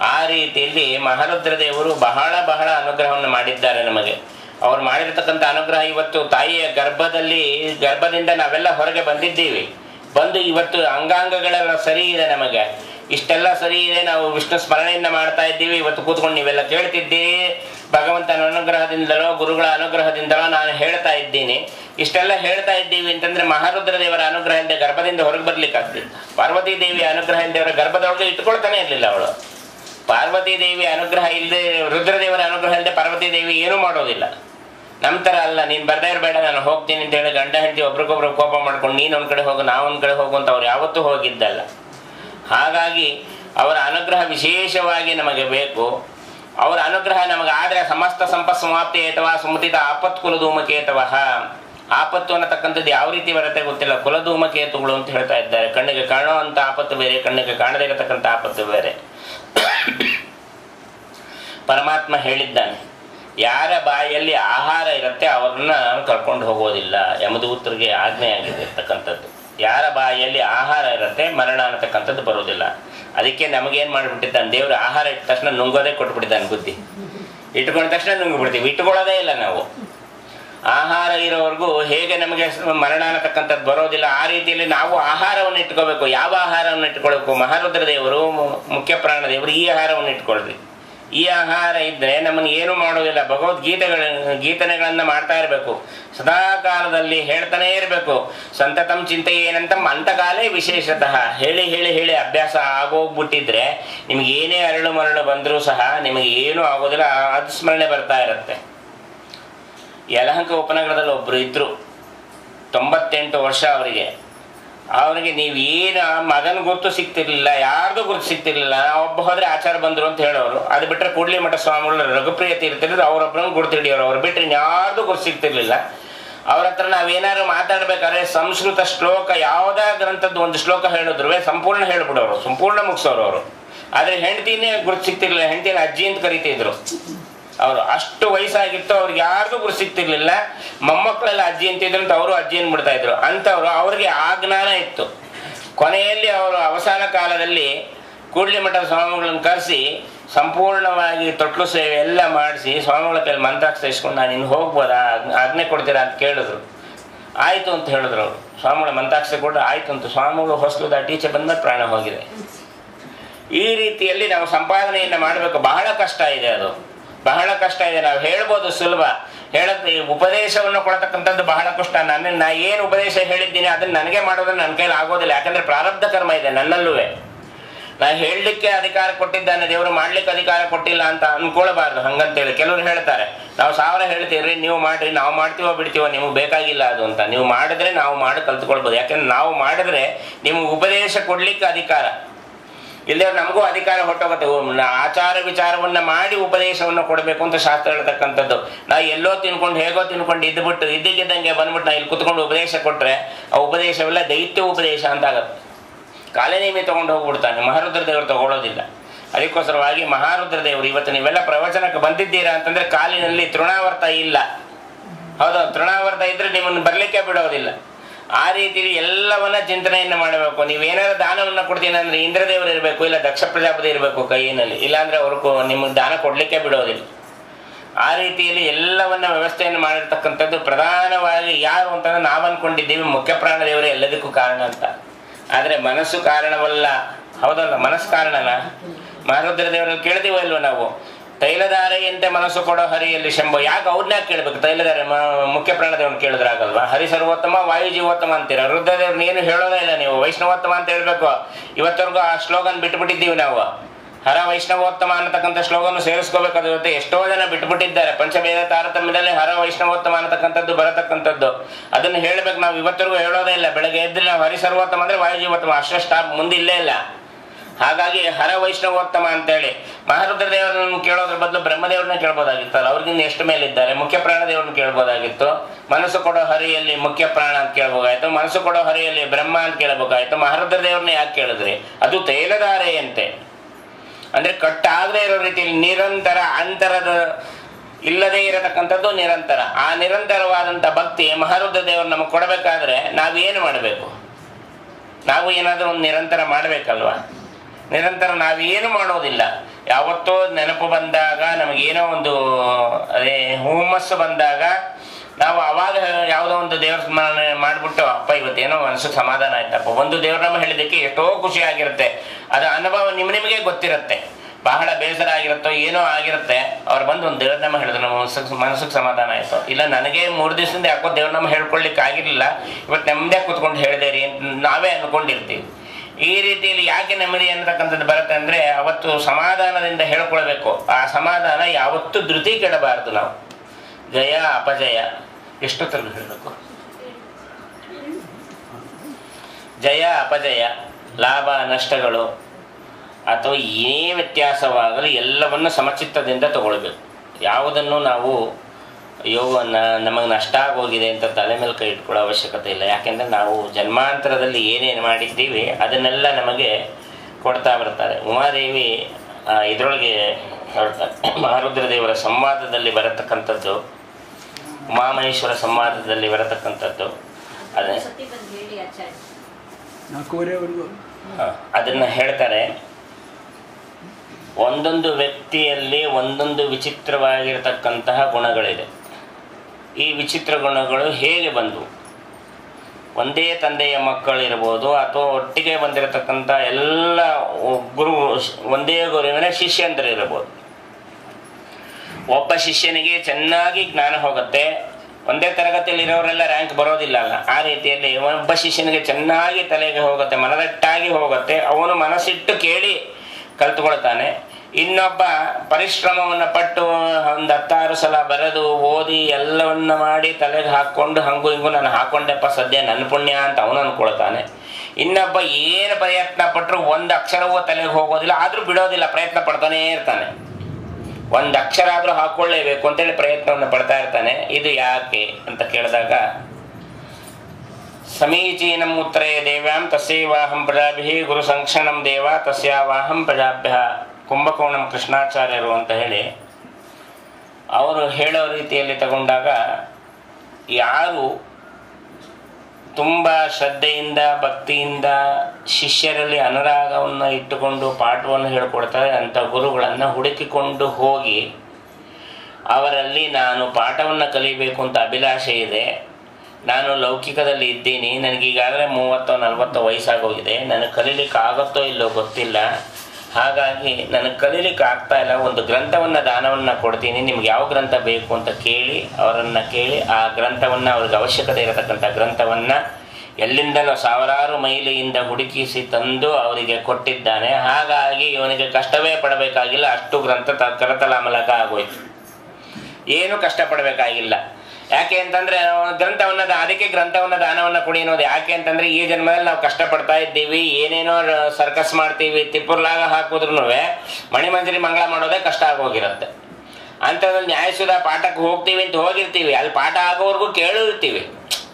Speaker 1: ಆ ರೀತಿಯಲ್ಲಿ ಮಹಾರುದ್ರ ದೇವರು ಬಹಳ ಬಹಳ ಅನುಗ್ರಹವನ್ನು ಮಾಡಿದ್ದಾರೆ ನಮಗೆ. ಅವ್ರು ಮಾಡಿರ್ತಕ್ಕಂಥ ಅನುಗ್ರಹ ಇವತ್ತು ತಾಯಿಯ ಗರ್ಭದಲ್ಲಿ, ಗರ್ಭದಿಂದ ನಾವೆಲ್ಲ ಹೊರಗೆ ಬಂದಿದ್ದೀವಿ. ಬಂದು ಇವತ್ತು ಅಂಗಾಂಗಗಳೆಲ್ಲ ಸರಿ ಇದೆ ನಮಗೆ. ಇಷ್ಟೆಲ್ಲ ಸರಿ ಇದೆ, ನಾವು ವಿಷ್ಣು ಸ್ಮರಣೆಯಿಂದ ಮಾಡ್ತಾ ಇದ್ದೀವಿ. ಇವತ್ತು ಕೂತ್ಕೊಂಡು ನೀವೆಲ್ಲ ಕೇಳ್ತಿದ್ದೀರಿ. ಭಗವಂತನ ಅನುಗ್ರಹದಿಂದಲೋ, ಗುರುಗಳ ಅನುಗ್ರಹದಿಂದಲೋ ನಾನು ಹೇಳ್ತಾ ಇದ್ದೀನಿ. ಇಷ್ಟೆಲ್ಲ ಹೇಳ್ತಾ ಇದ್ದೀವಿ ಅಂತಂದ್ರೆ ಮಹಾರುದ್ರ ದೇವರ ಅನುಗ್ರಹದಿಂದ ಗರ್ಭದಿಂದ ಹೊರಗೆ ಬರ್ಲಿಕ್ಕಾಗ್ತಿಲ್ಲ ಪಾರ್ವತಿ ದೇವಿಯ ಅನುಗ್ರಹದಿಂದ ಅವರ ಗರ್ಭದೊಳಗೆ ಇಟ್ಕೊಳ್ತಾನೆ ಇರಲಿಲ್ಲ ಅವಳು. ಪಾರ್ವತಿ ದೇವಿ ಅನುಗ್ರಹ ಇಲ್ಲದೆ ರುದ್ರದೇವರ ಅನುಗ್ರಹ ಇಲ್ಲದೆ ಪಾರ್ವತಿ ದೇವಿ ಏನೂ ಮಾಡೋದಿಲ್ಲ. ನಮ್ಮ ಥರ ಅಲ್ಲ, ನೀನು ಬರ್ದೇ ಇರಬೇಡ, ನಾನು ಹೋಗ್ತೀನಿ ಅಂತ ಹೇಳಿ ಗಂಡ ಹೆಂಡತಿ ಒಬ್ರಿಗೊಬ್ರು ಕೋಪ ಮಾಡ್ಕೊಂಡು ನೀನು ಒಂದು ಕಡೆ ಹೋಗು, ನಾವು ಒಂದು ಕಡೆ ಹೋಗು ಅಂತ ಅವ್ರು ಯಾವತ್ತೂ ಹೋಗಿದ್ದಲ್ಲ. ಹಾಗಾಗಿ ಅವರ ಅನುಗ್ರಹ ವಿಶೇಷವಾಗಿ ನಮಗೆ ಬೇಕು. ಅವರ ಅನುಗ್ರಹ ನಮಗೆ ಆದರೆ ಸಮಸ್ತ ಸಂಪತ್ ಸಮಾಪ್ತಿ ಅಥವಾ ಸುಮತಿತ ಆಪತ್ ಕುಲಧೂಮಕೇತವ ಆಪತ್ತು ಅನ್ನತಕ್ಕಂಥದ್ದು ಯಾವ ರೀತಿ ಬರುತ್ತೆ ಗೊತ್ತಿಲ್ಲ. ಕುಲಧೂಮಕೇತುಗಳು ಅಂತ ಹೇಳ್ತಾ ಇದ್ದಾರೆ. ಕಣ್ಣಿಗೆ ಕಾಣುವಂಥ ಆಪತ್ತು ಬೇರೆ, ಕಣ್ಣಿಗೆ ಕಾಣದೇ ಇರತಕ್ಕಂಥ ಆಪತ್ತು ಬೇರೆ. ಪರಮಾತ್ಮ ಹೇಳಿದ್ದಾನೆ, ಯಾರ ಬಾಯಲ್ಲಿ ಆಹಾರ ಇರುತ್ತೆ ಅವ್ರನ್ನ ಕರ್ಕೊಂಡು ಹೋಗೋದಿಲ್ಲ ಯಮದೂತರಿಗೆ ಆಜ್ಞೆ ಆಗಿದೆ ಇರ್ತಕ್ಕಂಥದ್ದು ಯಾರ ಬಾಯಲ್ಲಿ ಆಹಾರ ಇರುತ್ತೆ ಮರಣ ಅನ್ನತಕ್ಕಂಥದ್ದು ಬರೋದಿಲ್ಲ. ಅದಕ್ಕೆ ನಮಗೇನು ಮಾಡಿಬಿಟ್ಟಿದ್ದಾನೆ, ದೇವರು ಆಹಾರ ಇಟ್ಟ ತಕ್ಷಣ ನುಂಗೋದೇ ಕೊಟ್ಬಿಟ್ಟಿದ್ದಾನೆ ಬುದ್ಧಿ. ಇಟ್ಕೊಂಡ ತಕ್ಷಣ ನುಂಗ್ಬಿಡ್ತೀವಿ, ಇಟ್ಕೊಳ್ಳೋದೇ ಇಲ್ಲ ನಾವು. ಆಹಾರ ಇರೋವರೆಗೂ ಹೇಗೆ ನಮಗೆ ಮರಣ ಅನ್ನತಕ್ಕಂಥದ್ದು ಬರೋದಿಲ್ಲ, ಆ ರೀತಿಯಲ್ಲಿ ನಾವು ಆಹಾರವನ್ನು ಇಟ್ಕೋಬೇಕು. ಯಾವ ಆಹಾರವನ್ನು ಇಟ್ಕೊಳ್ಬೇಕು? ಮಹಾರುದ್ರ ದೇವರು ಮುಖ್ಯ ಪ್ರಾಣ ದೇವರು ಈ ಆಹಾರವನ್ನು ಇಟ್ಕೊಳ್ರಿ. ಈ ಆಹಾರ ಇದ್ದರೆ ನಮ್ಮನ್ನು ಏನು ಮಾಡೋದಿಲ್ಲ. ಭಗವದ್ಗೀತೆಗಳ, ಗೀತನೆಗಳನ್ನು ಮಾಡ್ತಾ ಇರಬೇಕು. ಸದಾ ಕಾಲದಲ್ಲಿ ಹೇಳ್ತಾನೇ ಇರಬೇಕು. ಸಂತತಂ ಚಿಂತೆ ಏನಂತ ಅಂತಕಾಲೇ ವಿಶೇಷತಃ. ಹೇಳಿ ಹೇಳಿ ಹೇಳಿ ಅಭ್ಯಾಸ ಆಗೋಗ್ಬಿಟ್ಟಿದ್ರೆ ನಿಮ್ಗೆ ಏನೇ ಅರಳು ಮರಳು ಬಂದರೂ ಸಹ ನಿಮಗೆ ಏನೂ ಆಗೋದಿಲ್ಲ. ಅದು ಸ್ಮರಣೆ ಬರ್ತಾ ಇರುತ್ತೆ. ಯಲಹಂಕ ಉಪನಗರದಲ್ಲಿ ಒಬ್ಬರು ಇದ್ದರು ತೊಂಬತ್ತೆಂಟು ವರ್ಷ ಅವರಿಗೆ. ಅವರಿಗೆ ನೀವು ಏನು ಮಗನ ಗುರುತು ಸಿಗ್ತಿರ್ಲಿಲ್ಲ ಯಾರ್ದು ಗುರುತು ಸಿಗ್ತಿರ್ಲಿಲ್ಲ ಒಬ್ಬ ಹೋದ್ರೆ ಆಚಾರ ಬಂದರು ಅಂತ ಹೇಳೋರು. ಅದು ಬಿಟ್ಟರೆ ಕೂಡ್ಲಿ ಮಠ ಸ್ವಾಮಿಗಳು ರಘುಪ್ರಿಯ ತೀರ್ಥರು ಅವ್ರೊಬ್ಬರನ್ನು ಗುರುತು ಹಿಡಿಯೋರು. ಅವ್ರು ಬಿಟ್ಟರೆ ಯಾರ್ದು ಗುರುತು ಸಿಗ್ತಿರ್ಲಿಲ್ಲ ಅವ್ರ ಹತ್ರ ನಾವೇನಾದ್ರು ಮಾತಾಡ್ಬೇಕಾದ್ರೆ ಸಂಸ್ಕೃತ ಶ್ಲೋಕ, ಯಾವುದೇ ಗ್ರಂಥದ್ದು ಒಂದು ಶ್ಲೋಕ ಹೇಳಿದ್ರು ಸಂಪೂರ್ಣ ಹೇಳ್ಬಿಡೋರು, ಸಂಪೂರ್ಣ ಮುಗಿಸೋರು ಅವರು. ಆದರೆ ಹೆಂಡ್ತಿನೇ ಗುರುತು ಸಿಗ್ತಿರ್ಲಿಲ್ಲ ಹೆಂಡ್ತಿನ ಅಜ್ಜಿ ಅಂತ ಕರಿತಿದ್ರು. ಅವರು ಅಷ್ಟು ವಯಸ್ಸಾಗಿತ್ತು ಅವ್ರಿಗೆ ಯಾರಿಗೂ ಗುರು ಸಿಗ್ತಿರ್ಲಿಲ್ಲ. ಮೊಮ್ಮಕ್ಕಳೆಲ್ಲ ಅಜ್ಜಿ ಅಂತಿದ್ರಂತ ಅಂತ ಅವರು ಅಜ್ಜಿ ಬಿಡ್ತಾ ಇದ್ರು. ಅಂಥವ್ರು ಅವ್ರಿಗೆ ಆ ಜ್ಞಾನ ಇತ್ತು. ಕೊನೆಯಲ್ಲಿ ಅವರು ಅವಸಾನ ಕಾಲದಲ್ಲಿ ಕೂಡ್ಲಿ ಮಠದ ಸ್ವಾಮಿಗಳನ್ನು ಕರೆಸಿ ಸಂಪೂರ್ಣವಾಗಿ ತೊಟ್ಲು ಸೇವೆ ಎಲ್ಲ ಮಾಡಿಸಿ ಸ್ವಾಮಿಗಳ ಕೈಲಿ ಮಂತ್ರಾಕ್ಷ ಇಸ್ಕೊಂಡು ನಾನು ಇನ್ನು ಹೋಗ್ಬೋದಾ? ಆಜ್ಞೆ- ಕೊಡ್ತೀರಾ ಅಂತ ಕೇಳಿದ್ರು. ಆಯಿತು ಅಂತ ಹೇಳಿದ್ರು ಅವರು. ಸ್ವಾಮಿಗಳ ಮಂತ್ರಾಕ್ಷ ಕೊಟ್ಟರೆ ಆಯಿತು ಅಂತ ಸ್ವಾಮಿಗಳು ಹೊಸದ ಟೀಚೆ ಬಂದ ಪ್ರಾಣ ಹೋಗಿದೆ. ಈ ರೀತಿಯಲ್ಲಿ ನಾವು ಸಂಪಾದನೆಯನ್ನು ಮಾಡಬೇಕು. ಬಹಳ ಕಷ್ಟ ಇದೆ ಅದು. ಬಹಳ ಕಷ್ಟ ಇದೆ. ನಾವು ಹೇಳ್ಬೋದು ಸುಲಭ. ಹೇಳಕ್ಕೆ ಉಪದೇಶವನ್ನು ಕೊಡತಕ್ಕಂಥದ್ದು ಬಹಳ ಕಷ್ಟ. ನನ್ನ ನಾ ಏನು ಉಪದೇಶ ಹೇಳಿದ್ದೀನಿ ಅದನ್ನ ನನಗೆ ಮಾಡೋದನ್ನ ನನ್ನ ಕೈಲಿ ಆಗೋದಿಲ್ಲ. ಯಾಕಂದ್ರೆ ಪ್ರಾರಬ್ಧ ಕರ್ಮ ಇದೆ ನನ್ನಲ್ಲೂ ನಾ ಹೇಳಲಿಕ್ಕೆ ಅಧಿಕಾರ ಕೊಟ್ಟಿದ್ದಾನೆ, ದೇವರು ಮಾಡ್ಲಿಕ್ಕೆ ಅಧಿಕಾರ ಕೊಟ್ಟಿಲ್ಲ ಅಂತ ಅನ್ಕೊಳ್ಬಾರ್ದು. ಹಂಗಂತೇಳಿ ಕೆಲವರು ಹೇಳ್ತಾರೆ. ನಾವು ಸಾವಿರ ಹೇಳ್ತೀವ್ರಿ, ನೀವು ಮಾಡ್ರಿ, ನಾವು ಮಾಡ್ತೀವೋ ಬಿಡ್ತೀವೋ ನಿಮ್ಗೆ ಬೇಕಾಗಿಲ್ಲ ಅದು ಅಂತ. ನೀವು ಮಾಡಿದ್ರೆ ನಾವು ಮಾಡಿ ಕಲ್ತ್ಕೊಳ್ಬೋದು. ಯಾಕಂದ್ರೆ ನಾವು ಮಾಡಿದ್ರೆ ನಿಮ್ಗೆ ಉಪದೇಶ ಕೊಡ್ಲಿಕ್ಕೆ ಅಧಿಕಾರ. ಇಲ್ಲೇ ನಮಗೂ ಅಧಿಕಾರ ಹೊಟ್ಟೋಗುತ್ತೆ ಆಚಾರ ವಿಚಾರವನ್ನ ಮಾಡಿ ಉಪದೇಶವನ್ನು ಕೊಡಬೇಕು ಅಂತ ಶಾಸ್ತ್ರ ಹೇಳ್ತಕ್ಕಂಥದ್ದು. ನಾ ಎಲ್ಲೋ ತಿನ್ಕೊಂಡು, ಹೇಗೋ ತಿನ್ಕೊಂಡು ಇದ್ಬಿಟ್ಟು ಇದ್ದಕ್ಕಿದ್ದಂಗೆ ಬಂದ್ಬಿಟ್ಟು ನಾ ಇಲ್ಲಿ ಕುತ್ಕೊಂಡು ಉಪದೇಶ ಕೊಟ್ರೆ ಆ ಉಪದೇಶವೆಲ್ಲ ದೈತ್ಯ ಉಪದೇಶ ಅಂತ ಕಾಲೇ ಕಾಲನೇಮಿ ತಗೊಂಡು ಹೋಗ್ಬಿಡ್ತಾನೆ. ಮಹಾರುದ್ರ ದೇವರು ತಗೊಳ್ಳೋದಿಲ್ಲ ಅದಕ್ಕೋಸ್ಕರವಾಗಿ ಮಹಾರುದ್ರ ದೇವರು, ಇವತ್ತು ನೀವೆಲ್ಲ ಪ್ರವಚನಕ್ಕೆ ಬಂದಿದ್ದೀರಾ ಅಂತಂದ್ರೆ ಕಾಲಿನಲ್ಲಿ ತೃಣಾವರ್ತ ಇಲ್ಲ. ಹೌದು? ತೃಣಾವರ್ತ ಇದ್ರೆ ನಿಮ್ಮನ್ನು ಬರಲಿಕ್ಕೆ ಬಿಡೋದಿಲ್ಲ. ಆ ರೀತಿಯಲ್ಲಿ ಎಲ್ಲವನ್ನ ಚಿಂತನೆಯನ್ನು ಮಾಡಬೇಕು. ನೀವೇನಾದ್ರು ದಾನವನ್ನ ಕೊಡ್ತೀನಿ ಅಂದ್ರೆ ಇಂದ್ರದೇವರು ಇರಬೇಕು, ಇಲ್ಲ ದಕ್ಷ ಪ್ರಜಾಪತಿ ಇರಬೇಕು ಕೈಯಲ್ಲಿ ಇಲ್ಲಾಂದ್ರೆ ಅವರು ನಿಮಗೆ ದಾನ ಕೊಡ್ಲಿಕ್ಕೆ ಬಿಡೋದಿಲ್ಲ. ಆ ರೀತಿಯಲ್ಲಿ ಎಲ್ಲವನ್ನ ವ್ಯವಸ್ಥೆಯನ್ನು ಮಾಡಿರ್ತಕ್ಕಂಥದ್ದು ಪ್ರಧಾನವಾಗಿ ಯಾರು ಅಂತಂದ್ರೆ ನಾವು ಅನ್ಕೊಂಡಿದ್ದೀವಿ ಮುಖ್ಯ ಪ್ರಾಣದೇವರೇ ಎಲ್ಲದಕ್ಕೂ ಕಾರಣ ಅಂತ. ಆದರೆ ಮನಸ್ಸು ಕಾರಣವಲ್ಲ. ಹೌದಲ್ಲ, ಮನಸ್ಸು ಕಾರಣನ? ಮಹಾರುದ್ರ ದೇವರನ್ನು ಕೇಳ್ತೀವಲ್ವ ನಾವು? ತೈಲಧಾರೆಯಂತೆ ಮನಸ್ಸು ಕೊಡೋ ಹರಿಯಲ್ಲಿ ಶಂಭು. ಯಾಕೆ ಅವ್ರನ್ನ ಕೇಳ್ಬೇಕು? ತೈಲಧಾರೆ ಮುಖ್ಯ ಪ್ರಾಣದೇವ್ರನ್ನ ಕೇಳಿದ್ರಾಗಲ್ವಾ? ಹರಿ ಸರ್ವೋತ್ತಮ, ವಾಯು ಜೀವೋತ್ತಮ ಅಂತೀರ? ರುದ್ರದೇವ್ರನ್ನ ಏನು ಹೇಳೋದೇ ಇಲ್ಲ ನೀವು. ವೈಷ್ಣವೋತ್ತಮ ಅಂತ ಹೇಳ್ಬೇಕು. ಇವತ್ತವರೆಗೂ ಆ ಶ್ಲೋಗನ್ ಬಿಟ್ಬಿಟ್ಟಿದ್ದೀವಿ ನಾವು. ಹರ ವೈಷ್ಣವೋತ್ತಮ ಅನ್ನತಕ್ಕಂಥ ಶ್ಲೋಗನ್ನು ಸೇರಿಸ್ಕೋಬೇಕು. ಅದ್ರ ಜೊತೆ ಎಷ್ಟೋ ಜನ ಬಿಟ್ಬಿಟ್ಟಿದ್ದಾರೆ. ಪಂಚಭೇದ, ತಾರತಮ್ಯದಲ್ಲಿ ಹರ ವೈಷ್ಣವೋತ್ತಮ ಅನ್ನತಕ್ಕಂಥದ್ದು ಬರತಕ್ಕಂಥದ್ದು. ಅದನ್ನು ಹೇಳ್ಬೇಕು. ನಾವು ಇವತ್ತರೆಗೂ ಹೇಳೋದೇ ಇಲ್ಲ. ಬೆಳಗ್ಗೆ ಎದ್ರೆ ನಾವು ಹರಿ ಸರ್ವೋತ್ತಮ ಅಂದ್ರೆ ವಾಯುಜೀವೋತ್ತಮ ಅಷ್ಟೇ ಸ್ಟಾಪ್. ಮುಂದೆ ಇಲ್ಲೇ ಇಲ್ಲ. ಹಾಗಾಗಿ ಹರ ವೈಷ್ಣವೋತ್ತಮ ಅಂತೇಳಿ ಮಹಾರುದ್ರ ದೇವರನ್ನು ಕೇಳೋದ್ರ ಬದಲು ಬ್ರಹ್ಮದೇವ್ರನ್ನ ಕೇಳ್ಬೋದಾಗಿತ್ತಲ್ಲ ಅವ್ರಿಗಿಂತ ಎಷ್ಟು ಮೇಲಿದ್ದಾರೆ? ಮುಖ್ಯ ಪ್ರಾಣ ದೇವರನ್ನು ಕೇಳ್ಬೋದಾಗಿತ್ತು. ಮನಸ್ಸು ಕೊಡೋ ಹರಿಯಲ್ಲಿ ಮುಖ್ಯ ಪ್ರಾಣ ಅಂತ ಕೇಳ್ಬೋದಾಯ್ತು. ಮನಸ್ಸು ಕೊಡೋ ಹರಿಯಲ್ಲಿ ಬ್ರಹ್ಮ ಅಂತ ಕೇಳಬೇಕಾಯ್ತು ಮಹಾರುದ್ರ ದೇವ್ರನ್ನ ಯಾಕೆ ಕೇಳಿದ್ರಿ? ಅದು ತೈಲಧಾರೆಯಂತೆ. ಅಂದ್ರೆ ಕಟ್ಟಾಗದೇ ಇರೋ ರೀತಿಯಲ್ಲಿ ನಿರಂತರ ಅಂತರದ ಇಲ್ಲದೇ ಇರತಕ್ಕಂಥದ್ದು ನಿರಂತರ. ಆ ನಿರಂತರವಾದಂಥ ಭಕ್ತಿ ಮಹಾರುದ್ರ ದೇವರು ನಮಗೆ ಕೊಡಬೇಕಾದ್ರೆ ಏನು ಮಾಡಬೇಕು? ನಾವು ಏನಾದರೂ ಒಂದು ನಿರಂತರ ಮಾಡಬೇಕಲ್ವಾ? ನಿರಂತರ ನಾವೇನು ಮಾಡೋದಿಲ್ಲ. ಯಾವತ್ತೋ ನೆನಪು ಬಂದಾಗ, ನಮಗೇನೋ ಒಂದು, ಅದೇ, ಹುಮ್ಮಸ್ಸು ಬಂದಾಗ, ನಾವು ಅವಾಗ ಯಾವುದೋ ಒಂದು ದೇವ್ರ ಸ್ಮರಣೆ ಮಾಡಿಬಿಟ್ಟು, ಅಪ್ಪ, ಇವತ್ತೇನೋ ಮನಸ್ಸು ಸಮಾಧಾನ ಆಯ್ತಪ್ಪ, ಒಂದು ದೇವ್ರನಾಮ ಹೇಳಿದ್ದಕ್ಕೆ ಎಷ್ಟೋ ಖುಷಿ ಆಗಿರುತ್ತೆ. ಅದು ಅನುಭವ ನಿಮ್ಮ ನಿಮಗೆ ಗೊತ್ತಿರುತ್ತೆ. ಬಹಳ ಬೇಸರ ಆಗಿರುತ್ತೋ, ಏನೋ ಆಗಿರುತ್ತೆ. ಅವ್ರು ಬಂದು ಒಂದು ದೇವ್ರನಾಮ ಹೇಳಿದ್ರು, ನಮ್ಮ ಮನಸ್ಸಿಗೆ ಮನಸ್ಸಿಗೆ ಸಮಾಧಾನ ಆಯಿತು. ಇಲ್ಲ, ನನಗೆ ಮೂರು ದಿವಸದಿಂದ ಯಾಕೋ ದೇವ್ರನಾಮ ಹೇಳ್ಕೊಳ್ಲಿಕ್ಕೆ ಆಗಿರಲಿಲ್ಲ ಇವತ್ತು ನೆಮ್ಮದಿಯಾಗಿ ಕೂತ್ಕೊಂಡು ಹೇಳಿದೆ ರೀ ನಾವೇ ಅಂದ್ಕೊಂಡಿರ್ತೀವಿ ಈ ರೀತಿಯಲ್ಲಿ ಯಾಕೆ ನೆಮ್ಮದಿ ಅನ್ನತಕ್ಕಂಥದ್ದು ಬರುತ್ತೆ ಅಂದರೆ ಅವತ್ತು ಸಮಾಧಾನದಿಂದ ಹೇಳ್ಕೊಳ್ಬೇಕು. ಆ ಸಮಾಧಾನ ಯಾವತ್ತೂ ಧೃತಿ ಕೆಡಬಾರದು ನಾವು. ಜಯ ಅಪಜಯ. ಎಷ್ಟೊತ್ತಲ್ಲಿ ಹೇಳಬೇಕು? ಜಯ ಅಪಜಯ. ಲಾಭ, ನಷ್ಟಗಳು ಅಥವಾ ಏನೇ ವ್ಯತ್ಯಾಸವಾಗಲಿ ಎಲ್ಲವನ್ನು ಸಮಚಿತ್ತದಿಂದ ತಗೊಳ್ಬೇಕು. ಯಾವುದನ್ನು ನಾವು ಅಯ್ಯೋ ನಮಗೆ ನಷ್ಟ ಆಗೋಗಿದೆ ಅಂತ ತಲೆ ಮೇಲೆ ಕೈ ಇಟ್ಕೊಳ್ಳೋ ಅವಶ್ಯಕತೆ ಇಲ್ಲ. ಯಾಕೆಂದರೆ ನಾವು ಜನ್ಮಾಂತರದಲ್ಲಿ ಏನೇನು ಮಾಡಿದ್ದೀವಿ ಅದನ್ನೆಲ್ಲ ನಮಗೆ ಕೊಡ್ತಾ ಬರ್ತಾರೆ. ಉಮಾದೇವಿ ಇದರೊಳಗೆ ಮಹಾರುದ್ರ ದೇವರ ಸಂವಾದದಲ್ಲಿ ಬರತಕ್ಕಂಥದ್ದು ಉಮಾಮಹೇಶ್ವರ ಸಂವಾದದಲ್ಲಿ ಬರತಕ್ಕಂಥದ್ದು ಅದೇ. ಅದನ್ನು ಹೇಳ್ತಾರೆ. ಒಂದೊಂದು ವ್ಯಕ್ತಿಯಲ್ಲಿ ಒಂದೊಂದು ವಿಚಿತ್ರವಾಗಿರತಕ್ಕಂತಹ ಗುಣಗಳಿದೆ. ಈ ವಿಚಿತ್ರ ಗುಣಗಳು ಹೇಗೆ ಬಂದವು? ಒಂದೇ ತಂದೆಯ ಮಕ್ಕಳಿರ್ಬೋದು, ಅಥವಾ ಒಟ್ಟಿಗೆ ಬಂದಿರತಕ್ಕಂಥ ಎಲ್ಲ ಗುರು, ಒಂದೇ ಗುರುವಿನ ಶಿಷ್ಯಂದರಿರ್ಬೋದು ಒಬ್ಬ ಶಿಷ್ಯನಿಗೆ ಚೆನ್ನಾಗಿ ಜ್ಞಾನ ಹೋಗುತ್ತೆ, ಒಂದೇ ತರಗತಿಯಲ್ಲಿ ಇರೋರೆಲ್ಲ ರ್ಯಾಂಕ್ ಬರೋದಿಲ್ಲ ಅಲ್ಲ ಆ ರೀತಿಯಲ್ಲಿ ಒಬ್ಬ ಶಿಷ್ಯನಿಗೆ ಚೆನ್ನಾಗಿ ತಲೆಗೆ ಹೋಗುತ್ತೆ, ಮನದಟ್ಟಾಗಿ ಹೋಗುತ್ತೆ, ಅವನು ಮನಸ್ಸಿಟ್ಟು ಕೇಳಿ ಕಲ್ತ್ಕೊಳ್ತಾನೆ. ಇನ್ನೊಬ್ಬ ಪರಿಶ್ರಮವನ್ನು ಪಟ್ಟು ಒಂದು ಹತ್ತಾರು ಸಲ ಬರೆದು ಓದಿ ಎಲ್ಲವನ್ನ ಮಾಡಿ ತಲೆಗೆ ಹಾಕ್ಕೊಂಡು ಹಂಗು ಹಿಂಗು ನಾನು ಹಾಕೊಂಡೆಪ್ಪ ಸದ್ಯ ನನ್ನ ಪುಣ್ಯ ಅಂತ ಅವನು ಅನ್ಕೊಳ್ತಾನೆ. ಇನ್ನೊಬ್ಬ ಏನು ಪ್ರಯತ್ನ ಪಟ್ಟರು ಒಂದು ಅಕ್ಷರವೂ ತಲೆಗೆ ಹೋಗೋದಿಲ್ಲ, ಆದರೂ ಬಿಡೋದಿಲ್ಲ, ಪ್ರಯತ್ನ ಪಡ್ತಾನೇ ಇರ್ತಾನೆ. ಒಂದು ಅಕ್ಷರ ಆದರೂ ಹಾಕ್ಕೊಳ್ಳೇಬೇಕು ಅಂತೇಳಿ ಪ್ರಯತ್ನವನ್ನು ಪಡ್ತಾ ಇರ್ತಾನೆ. ಇದು ಯಾಕೆ ಅಂತ ಕೇಳಿದಾಗ, ಸಮೀಚೀನಂ ಉತ್ತರೇ ದೇವ್ಯಾಂ ತಸ್ಯೈವಾಹಂ ಪ್ರಜಾಭಿ ಗುರು ಸಂಕ್ಷಣಂ ದೇವ ತಸ್ಯಾವಾಹಂ ಪ್ರಜಾಭ್ಯ. ಕುಂಭಕೋಣಂ ಕೃಷ್ಣಾಚಾರ್ಯರು ಅಂತ ಹೇಳಿ ಅವರು ಹೇಳೋ ರೀತಿಯಲ್ಲಿ ತಗೊಂಡಾಗ ಯಾರು ತುಂಬ ಶ್ರದ್ಧೆಯಿಂದ, ಭಕ್ತಿಯಿಂದ ಶಿಷ್ಯರಲ್ಲಿ ಅನುರಾಗವನ್ನು ಇಟ್ಟುಕೊಂಡು ಪಾಠವನ್ನು ಹೇಳಿಕೊಡ್ತಾರೆ ಅಂಥ ಗುರುಗಳನ್ನು ಹುಡುಕಿಕೊಂಡು ಹೋಗಿ ಅವರಲ್ಲಿ ನಾನು ಪಾಠವನ್ನು ಕಲಿಬೇಕು ಅಂತ ಅಭಿಲಾಷೆ ಇದೆ. ನಾನು ಲೌಕಿಕದಲ್ಲಿ ಇದ್ದೀನಿ. ನನಗೀಗಾಗಲೇ ಮೂವತ್ತೋ ನಲವತ್ತೋ ವಯಸ್ಸಾಗೋಗಿದೆ. ನನಗೆ ಕಲೀಲಿಕ್ಕೆ ಆಗುತ್ತೋ ಇಲ್ಲೋ ಗೊತ್ತಿಲ್ಲ. ಹಾಗಾಗಿ ನನಗೆ ಕಲೀಲಿಕ್ಕೆ ಆಗ್ತಾ ಇಲ್ಲ. ಒಂದು ಗ್ರಂಥವನ್ನು, ದಾನವನ್ನು ಕೊಡ್ತೀನಿ. ನಿಮ್ಗೆ ಯಾವ ಗ್ರಂಥ ಬೇಕು ಅಂತ ಕೇಳಿ, ಅವರನ್ನು ಕೇಳಿ, ಆ ಗ್ರಂಥವನ್ನು, ಅವ್ರಿಗೆ ಅವಶ್ಯಕತೆ ಇರತಕ್ಕಂಥ ಗ್ರಂಥವನ್ನು ಎಲ್ಲಿಂದಲೋ ಸಾವಿರಾರು ಮೈಲಿಯಿಂದ ಹುಡುಕಿಸಿ ತಂದು ಅವರಿಗೆ ಕೊಟ್ಟಿದ್ದಾನೆ. ಹಾಗಾಗಿ ಇವನಿಗೆ ಕಷ್ಟವೇ ಪಡಬೇಕಾಗಿಲ್ಲ. ಅಷ್ಟು ಗ್ರಂಥ ತ, ಕರತಲಾಮಲಕ ಆಗೋಯ್ತು. ಏನು ಕಷ್ಟಪಡಬೇಕಾಗಿಲ್ಲ. ಯಾಕೆ ಅಂತಂದ್ರೆ ಗ್ರಂಥವನ್ನ ಅದಕ್ಕೆ ಗ್ರಂಥವನ್ನ ದಾನವನ್ನ ಕೊಡಿ ಅನ್ನೋದು. ಯಾಕೆ ಅಂತಂದ್ರೆ ಈ ಜನ್ಮದಲ್ಲಿ ನಾವು ಕಷ್ಟಪಡ್ತಾ ಇದ್ದೀವಿ, ಏನೇನೋ ಸರ್ಕಸ್ ಮಾಡ್ತೀವಿ, ತಿಪ್ಪುರ್ಲಾಗ ಹಾಕಿದ್ರು ಮಣಿಮಂಜರಿ ಮಂಗಳ ಮಾಡೋದೇ ಕಷ್ಟ ಆಗೋಗಿರುತ್ತೆ. ಅಂಥದ್ರಲ್ಲಿ ನ್ಯಾಯಸುಧ ಪಾಠಕ್ಕೆ ಹೋಗ್ತೀವಿ ಅಂತ ಹೋಗಿರ್ತೀವಿ. ಅಲ್ಲಿ ಪಾಠ ಆಗೋವರೆಗೂ ಕೇಳಿರ್ತೀವಿ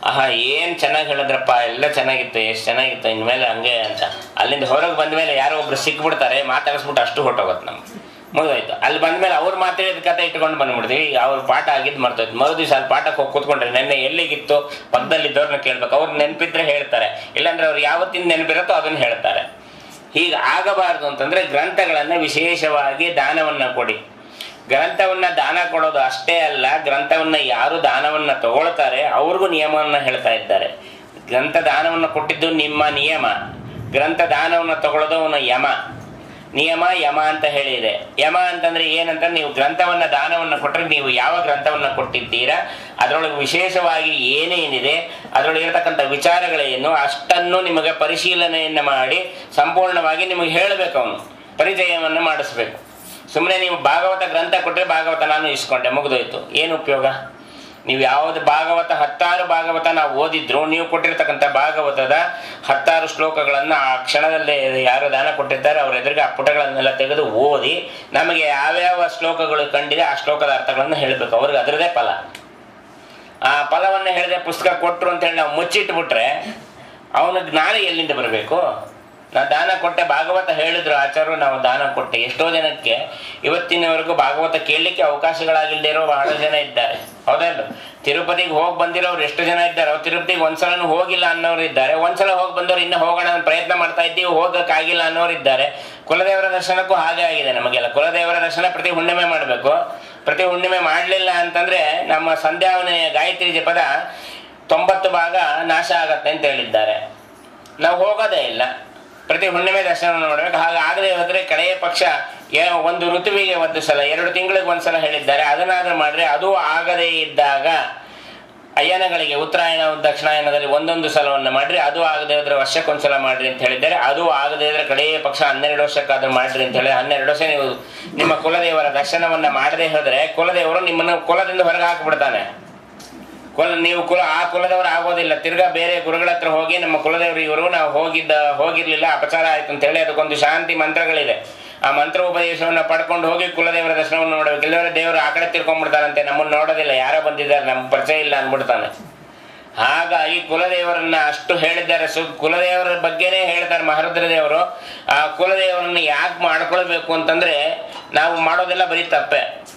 Speaker 1: ಆಹಾ, ಏನು ಚೆನ್ನಾಗಿ ಹೇಳಿದ್ರಪ್ಪ, ಎಲ್ಲ ಚೆನ್ನಾಗಿತ್ತು, ಎಷ್ಟು ಚೆನ್ನಾಗಿತ್ತು, ಇನ್ಮೇಲೆ ಹಂಗೆ ಅಂತ. ಅಲ್ಲಿಂದ ಹೊರಗೆ ಬಂದ ಮೇಲೆ ಯಾರೋ ಒಬ್ರು ಸಿಕ್ಬಿಡ್ತಾರೆ, ಮಾತಾಡಿಸ್ಬಿಟ್ಟು ಅಷ್ಟು ಹೊಟ್ಟೋಗುತ್ತೆ ನಮ್ಗೆ. ಮುಗಿದೋಯ್ತು ಅಲ್ಲಿ ಬಂದ್ಮೇಲೆ ಅವ್ರು ಮಾತಾಡಿದ ಕತೆ ಇಟ್ಕೊಂಡು ಬಂದ್ಬಿಡ್ತೀವಿ. ಅವ್ರ ಪಾಠ ಆಗಿದ್ದು ಮರ್ತೋಯ್ತು. ಮರು ದಿವಸ ಅಲ್ಲಿ ಪಾಠಕ್ಕೆ ಹೋಗಿ ಕೂತ್ಕೊಂಡ್ರೆ ನೆನ್ನೆ ಎಲ್ಲಿಗಿತ್ತು? ಪಕ್ಕದಲ್ಲಿದ್ದವ್ರನ್ನ ಕೇಳ್ಬೇಕು. ಅವ್ರು ನೆನಪಿದ್ರೆ ಹೇಳ್ತಾರೆ. ಇಲ್ಲಾಂದ್ರೆ ಅವ್ರು ಯಾವತ್ತಿನ ನೆನಪಿರುತ್ತೋ ಅದನ್ನು ಹೇಳ್ತಾರೆ. ಹೀಗೆ ಆಗಬಾರ್ದು ಅಂತಂದ್ರೆ ಗ್ರಂಥಗಳನ್ನು ವಿಶೇಷವಾಗಿ ದಾನವನ್ನ ಕೊಡಿ. ಗ್ರಂಥವನ್ನ ದಾನ ಕೊಡೋದು ಅಷ್ಟೇ ಅಲ್ಲ, ಗ್ರಂಥವನ್ನ ಯಾರು ದಾನವನ್ನ ತಗೊಳ್ತಾರೆ ಅವ್ರಿಗೂ ನಿಯಮವನ್ನ ಹೇಳ್ತಾ ಇದ್ದಾರೆ. ಗ್ರಂಥ ದಾನವನ್ನು ಕೊಟ್ಟಿದ್ದು ನಿಮ್ಮ ನಿಯಮ. ಗ್ರಂಥ ದಾನವನ್ನು ತಗೊಳ್ಳೋದು ಅವನ ಯಮ. ನಿಯಮ, ಯಮ ಅಂತ ಹೇಳಿದೆ. ಯಮ ಅಂತಂದ್ರೆ ಏನಂತ ನೀವು ಗ್ರಂಥವನ್ನ, ದಾನವನ್ನ ಕೊಟ್ಟರೆ ನೀವು ಯಾವ ಗ್ರಂಥವನ್ನ ಕೊಟ್ಟಿದ್ದೀರಾ? ಅದರೊಳಗೆ ವಿಶೇಷವಾಗಿ ಏನೇನಿದೆ? ಅದರೊಳಗೆ ಇರತಕ್ಕಂಥ ವಿಚಾರಗಳೇನು? ಅಷ್ಟನ್ನು ನಿಮಗೆ ಪರಿಶೀಲನೆಯನ್ನು ಮಾಡಿ ಸಂಪೂರ್ಣವಾಗಿ ನಿಮಗೆ ಹೇಳಬೇಕು ಅವನು. ಪರಿಚಯವನ್ನು ಮಾಡಿಸ್ಬೇಕು. ಸುಮ್ಮನೆ ನೀವು ಭಾಗವತ ಗ್ರಂಥ ಕೊಟ್ಟರೆ ಭಾಗವತ ನಾನು ಇಸ್ಕೊಂಡೆ, ಮುಗಿದೋಯ್ತು. ಏನು ಉಪಯೋಗ? ನೀವು ಯಾವ್ದು ಭಾಗವತ, ಹತ್ತಾರು ಭಾಗವತ ನಾವು ಓದಿದ್ರು, ನೀವು ಕೊಟ್ಟಿರ್ತಕ್ಕಂಥ ಭಾಗವತದ ಹತ್ತಾರು ಶ್ಲೋಕಗಳನ್ನು ಆ ಕ್ಷಣದಲ್ಲೇ ಯಾರು ದಾನ ಕೊಟ್ಟಿರ್ತಾರೆ ಅವ್ರ ಎದುರಿಗೆ ಆ ಪುಟಗಳನ್ನೆಲ್ಲ ತೆಗೆದು ಓದಿ ನಮಗೆ ಯಾವ್ಯಾವ ಶ್ಲೋಕಗಳು ಕಂಡಿದೆ ಆ ಶ್ಲೋಕದ ಅರ್ಥಗಳನ್ನು ಹೇಳಬೇಕು. ಅವ್ರಿಗೆ ಅದರದೇ ಫಲ. ಆ ಫಲವನ್ನು ಹೇಳಿದ್ರೆ ಪುಸ್ತಕ ಕೊಟ್ಟರು ಅಂತ ಹೇಳಿ ನಾವು ಮುಚ್ಚಿಟ್ಬಿಟ್ರೆ, ಅವನ ಜ್ಞಾನ ಎಲ್ಲಿಂದ ಬರಬೇಕು? ನಾ ದಾನ ಕೊಟ್ಟೆ, ಭಾಗವತ ಹೇಳಿದ್ರು ಆಚಾರ್ಯರು, ನಾವು ದಾನ ಕೊಟ್ಟೆ. ಎಷ್ಟೋ ಜನಕ್ಕೆ ಇವತ್ತಿನವರೆಗೂ ಭಾಗವತ ಕೇಳಲಿಕ್ಕೆ ಅವಕಾಶಗಳಾಗಿಲ್ಲದೆ ಇರೋ ಬಹಳ ಜನ ಇದ್ದಾರೆ. ಹೌದಲ್ಲ ತಿರುಪತಿಗೆ ಹೋಗಿ ಬಂದಿರೋರು ಎಷ್ಟು ಜನ ಇದ್ದಾರೆ? ಅವ್ರು ತಿರುಪತಿಗೆ ಒಂದ್ಸಲನೂ ಹೋಗಿಲ್ಲ ಅನ್ನೋರು ಇದ್ದಾರೆ. ಒಂದ್ಸಲ ಹೋಗಿ ಬಂದವರು ಇನ್ನೂ ಹೋಗೋಣ ಪ್ರಯತ್ನ ಮಾಡ್ತಾ ಇದ್ದೀವಿ ಹೋಗಕ್ಕಾಗಿಲ್ಲ ಅನ್ನೋರು ಇದ್ದಾರೆ. ಕುಲದೇವರ ದರ್ಶನಕ್ಕೂ ಹಾಗೆ ಆಗಿದೆ ನಮಗೆಲ್ಲ. ಕುಲದೇವರ ದರ್ಶನ ಪ್ರತಿ ಹುಣ್ಣಿಮೆ ಮಾಡಬೇಕು. ಪ್ರತಿ ಹುಣ್ಣಿಮೆ ಮಾಡಲಿಲ್ಲ ಅಂತಂದ್ರೆ ನಮ್ಮ ಸಂಧ್ಯಾವನೆಯ ಗಾಯತ್ರಿ ಜಪದ ತೊಂಬತ್ತು ಭಾಗ ನಾಶ ಆಗತ್ತೆ ಅಂತ ಹೇಳಿದ್ದಾರೆ. ನಾವು ಹೋಗೋದೇ ಇಲ್ಲ. ಪ್ರತಿ ಹುಣ್ಣಿಮೆ ದರ್ಶನ ಹಾಗೆ ಆಗದೆ ಹೋದರೆ ಕಡೆಯ ಪಕ್ಷ ಒಂದು ಋತುವಿಗೆ ಒಂದು ಸಲ, ಎರಡು ತಿಂಗಳಿಗೆ ಒಂದು ಸಲ ಹೇಳಿದ್ದಾರೆ. ಅದನ್ನಾದ್ರೂ ಮಾಡಿದ್ರೆ ಅದು ಆಗದೇ ಇದ್ದಾಗ ಅಯ್ಯನಗಳಿಗೆ ಉತ್ತರಾಯಣ, ದಕ್ಷಿಣಾಯನದಲ್ಲಿ ಒಂದೊಂದು ಸಲವನ್ನು ಮಾಡ್ರಿ. ಅದು ಆಗದೆ ಹೋದ್ರೆ ವರ್ಷಕ್ಕೊಂದ್ಸಲ ಮಾಡಿರಿ ಅಂತ ಹೇಳಿದ್ದಾರೆ. ಅದು ಆಗದೇ ಇದ್ರೆ ಕಡೆಯ ಪಕ್ಷ ಹನ್ನೆರಡು ವರ್ಷಕ್ಕಾದ್ರೂ ಮಾಡಿರಿ ಅಂತ ಹೇಳಿ ಹನ್ನೆರಡು ವರ್ಷ ನೀವು ನಿಮ್ಮ ಕುಲದೇವರ ದರ್ಶನವನ್ನ ಮಾಡದೆ ಹೋದರೆ ಕುಲದೇವರು ನಿಮ್ಮನ್ನು ಕುಲದಿಂದ ಹೊರಗೆ ಹಾಕಿಬಿಡ್ತಾನೆ. ಕುಲ, ನೀವು ಕುಲ, ಆ ಕುಲದವರು ಆಗೋದಿಲ್ಲ. ತಿರ್ಗಾ ಬೇರೆ ಗುರುಗಳ ಹತ್ರ ಹೋಗಿ ನಮ್ಮ ಕುಲದೇವರು ಇವರು, ನಾವು ಹೋಗಿದ್ದ, ಹೋಗಿರ್ಲಿಲ್ಲ, ಅಪಚಾರ ಆಯ್ತು ಅಂತ ಹೇಳಿ ಅದಕ್ಕೊಂದು ಶಾಂತಿ ಮಂತ್ರಗಳಿದೆ. ಆ ಮಂತ್ರ ಉಪದೇಶವನ್ನು ಪಡ್ಕೊಂಡು ಹೋಗಿ ಕುಲದೇವರ ದರ್ಶನವನ್ನು ನೋಡಬೇಕು. ಇಲ್ಲವರೆ ದೇವರು ಆ ಕಡೆ ತಿರ್ಕೊಂಡ್ಬಿಡ್ತಾರಂತೆ, ನಮ್ಮನ್ನು ನೋಡೋದಿಲ್ಲ, ಯಾರೋ ಬಂದಿದ್ದಾರೆ ನಮ್ಮ ಪರಿಚಯ ಇಲ್ಲ ಅಂದ್ಬಿಡ್ತಾನೆ. ಹಾಗಾಗಿ ಕುಲದೇವರನ್ನ ಅಷ್ಟು ಹೇಳಿದ್ದಾರೆ. ಸು, ಕುಲದೇವರ ಬಗ್ಗೆನೇ ಹೇಳ್ತಾರೆ ಮಹಾರುದ್ರ ದೇವರು. ಆ ಕುಲದೇವರನ್ನ ಯಾಕೆ ಮಾಡ್ಕೊಳ್ಬೇಕು ಅಂತಂದ್ರೆ, ನಾವು ಮಾಡೋದೆಲ್ಲ ಬರೀ ತಪ್ಪೆ.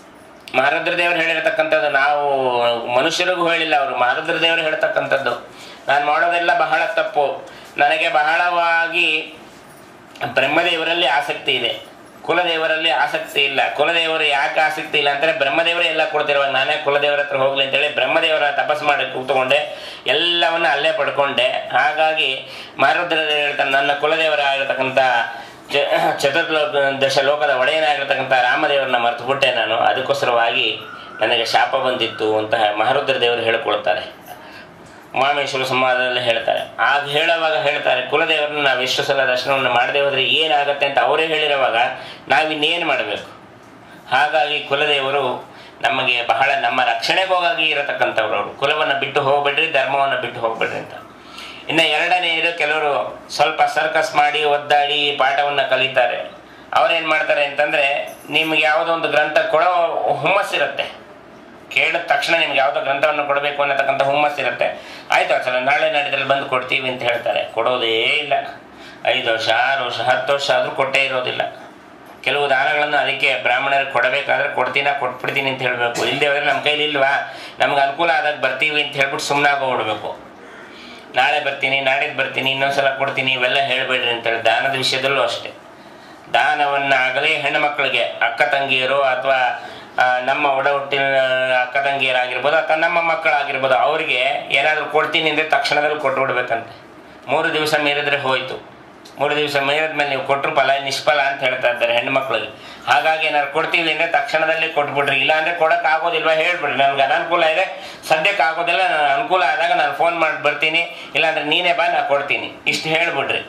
Speaker 1: ಮಹಾರುದ್ರ ದೇವರು ಹೇಳಿರ್ತಕ್ಕಂಥದ್ದು ನಾವು ಮನುಷ್ಯರಿಗೂ ಹೇಳಿಲ್ಲ ಅವರು. ಮಹಾರದ್ರ ದೇವರು ಹೇಳ್ತಕ್ಕಂಥದ್ದು. ನಾನು ಮಾಡೋದೆಲ್ಲ ಬಹಳ ತಪ್ಪು. ನನಗೆ ಬಹಳವಾಗಿ ಬ್ರಹ್ಮದೇವರಲ್ಲಿ ಆಸಕ್ತಿ ಇದೆ. ಕುಲದೇವರಲ್ಲಿ ಆಸಕ್ತಿ ಇಲ್ಲ. ಕುಲದೇವರು ಯಾಕೆ ಆಸಕ್ತಿ ಇಲ್ಲ ಅಂದರೆ ಬ್ರಹ್ಮದೇವರೇ ಎಲ್ಲ ಕೊಡ್ತಿರುವಾಗ ನಾನೇ ಕುಲದೇವರ ಹತ್ರ ಹೋಗ್ಲಿ ಅಂತೇಳಿ ಬ್ರಹ್ಮದೇವರ ತಪಸ್ ಮಾಡಿ ಕೂತ್ಕೊಂಡೆ. ಎಲ್ಲವನ್ನ ಅಲ್ಲೇ ಪಡ್ಕೊಂಡೆ. ಹಾಗಾಗಿ ಮಾರುದ್ರ ಹೇಳ್ತಾನೆ ನನ್ನ ಕುಲದೇವರ ಆಗಿರ್ತಕ್ಕಂಥ ಚ ಚತುರ್ಲೋಕ ದಶ ಲೋಕದ ಒಡೆಯನಾಗಿರ್ತಕ್ಕಂಥ ರಾಮದೇವರನ್ನ ಮರೆತುಬಿಟ್ಟೆ ನಾನು. ಅದಕ್ಕೋಸ್ಕರವಾಗಿ ನನಗೆ ಶಾಪ ಬಂದಿತ್ತು ಅಂತ ಮಹಾರುದ್ರ ದೇವರು ಹೇಳಿಕೊಳ್ತಾರೆ ಮಾಮೇಶ್ವರ ಸಂವಾದದಲ್ಲಿ ಹೇಳ್ತಾರೆ. ಆಗ ಹೇಳುವಾಗ ಹೇಳ್ತಾರೆ, ಕುಲದೇವರನ್ನ ನಾವು ಎಷ್ಟು ಸಲ ದರ್ಶನವನ್ನು ಮಾಡದೆ ಹೋದರೆ ಏನಾಗತ್ತೆ ಅಂತ ಅವರೇ ಹೇಳಿರುವಾಗ ನಾವಿನ್ನೇನು ಮಾಡಬೇಕು? ಹಾಗಾಗಿ ಕುಲದೇವರು ನಮಗೆ ಬಹಳ ನಮ್ಮ ರಕ್ಷಣೆಗೋಗಾಗಿ ಇರತಕ್ಕಂಥವ್ರು ಅವರು. ಕುಲವನ್ನು ಬಿಟ್ಟು ಹೋಗ್ಬೇಡ್ರಿ, ಧರ್ಮವನ್ನು ಬಿಟ್ಟು ಹೋಗ್ಬೇಡ್ರಿ ಅಂತ. ಇನ್ನು ಎರಡನೆಯದು ಕೆಲವರು ಸ್ವಲ್ಪ ಸರ್ಕಸ್ ಮಾಡಿ ಒದ್ದಾಡಿ ಪಾಠವನ್ನು ಕಲಿತಾರೆ. ಅವ್ರೇನು ಮಾಡ್ತಾರೆ ಅಂತಂದರೆ ನಿಮ್ಗೆ ಯಾವುದೋ ಒಂದು ಗ್ರಂಥ ಕೊಡೋ ಹುಮ್ಮಸ್ಸಿರುತ್ತೆ ಕೇಳಿದ ತಕ್ಷಣ ನಿಮ್ಗೆ ಯಾವುದೋ ಗ್ರಂಥವನ್ನು ಕೊಡಬೇಕು ಅನ್ನತಕ್ಕಂಥ ಹುಮ್ಮಸ್ಸಿರುತ್ತೆ ಆಯ್ತು ಸಲ ನಾಳೆ ನಾಡಿದ್ರಲ್ಲಿ ಬಂದು ಕೊಡ್ತೀವಿ ಅಂತ ಹೇಳ್ತಾರೆ. ಕೊಡೋದೇ ಇಲ್ಲ. ಐದು ವರ್ಷ, ಆರು ವರ್ಷ, ಹತ್ತು ವರ್ಷ ಆದರೂ ಕೊಟ್ಟೇ ಇರೋದಿಲ್ಲ. ಕೆಲವು ದಾನಗಳನ್ನು ಅದಕ್ಕೆ ಬ್ರಾಹ್ಮಣರಿಗೆ ಕೊಡಬೇಕಾದ್ರೆ ಕೊಡ್ತೀನ, ಕೊಟ್ಬಿಡ್ತೀನಿ ಅಂತ ಹೇಳಬೇಕು. ಇಲ್ಲದೆ ಹೋದರೆ ನಮ್ಮ ಕೈಲಿ ಇಲ್ವಾ? ನಮ್ಗೆ ಅನುಕೂಲ ಆದಾಗ ಬರ್ತೀವಿ ಅಂತ ಹೇಳ್ಬಿಟ್ಟು ಸುಮ್ಮನಾಗೋಗ್ಬಿಡ್ಬೇಕು ನಾಳೆ ಬರ್ತೀನಿ, ನಾಡಿದ್ದು ಬರ್ತೀನಿ, ಇನ್ನೊಂದ್ಸಲ ಕೊಡ್ತೀನಿ, ಇವೆಲ್ಲ ಹೇಳಬೇಡ್ರಿ ಅಂತೇಳಿ ದಾನದ ವಿಷಯದಲ್ಲೂ ಅಷ್ಟೇ. ದಾನವನ್ನು ಆಗಲೇ ಹೆಣ್ಣು ಮಕ್ಕಳಿಗೆ ಅಕ್ಕ ತಂಗಿಯರು ಅಥವಾ ನಮ್ಮ ಒಡ ಹುಟ್ಟಿನ, ಅಕ್ಕ ತಂಗಿಯರಾಗಿರ್ಬೋದು ಅಥವಾ ನಮ್ಮ ಮಕ್ಕಳಾಗಿರ್ಬೋದು, ಅವರಿಗೆ ಏನಾದರೂ ಕೊಡ್ತೀನಿ ಅಂದರೆ ತಕ್ಷಣದಲ್ಲಿ ಕೊಟ್ಬಿಡ್ಬೇಕಂತೆ. ಮೂರು ದಿವಸ ಮೀರಿದ್ರೆ ಹೋಯ್ತು. ಮೂರು ದಿವಸ ಮೇಯದ ಮೇಲೆ ನೀವು ಕೊಟ್ಟರು ಫಲ, ನಿಷ್ಫಲ ಅಂತ ಹೇಳ್ತಾ ಇದ್ದಾರೆ ಹೆಣ್ಣು ಮಕ್ಕಳಿಗೆ ಹಾಗಾಗಿ ಏನಾದ್ರು ಕೊಡ್ತೀವಿ ಅಂದರೆ ತಕ್ಷಣದಲ್ಲಿ ಕೊಟ್ಬಿಡ್ರಿ ಇಲ್ಲ ಅಂದರೆ ಕೊಡೋಕೆ ಆಗೋದಿಲ್ವಾ ಹೇಳ್ಬಿಡ್ರಿ ನನಗೆ ಅನಾನುಕೂಲ ಇದೆ. ಸದ್ಯಕ್ಕೆ ಆಗೋದಿಲ್ಲ, ನಾನು ಅನುಕೂಲ ಆದಾಗ ನಾನು ಫೋನ್ ಮಾಡಿ ಬರ್ತೀನಿ. ಇಲ್ಲಾಂದ್ರೆ ನೀನೇ ಬಾ, ನಾ ಕೊಡ್ತೀನಿ. ಇಷ್ಟು ಹೇಳ್ಬಿಡ್ರಿ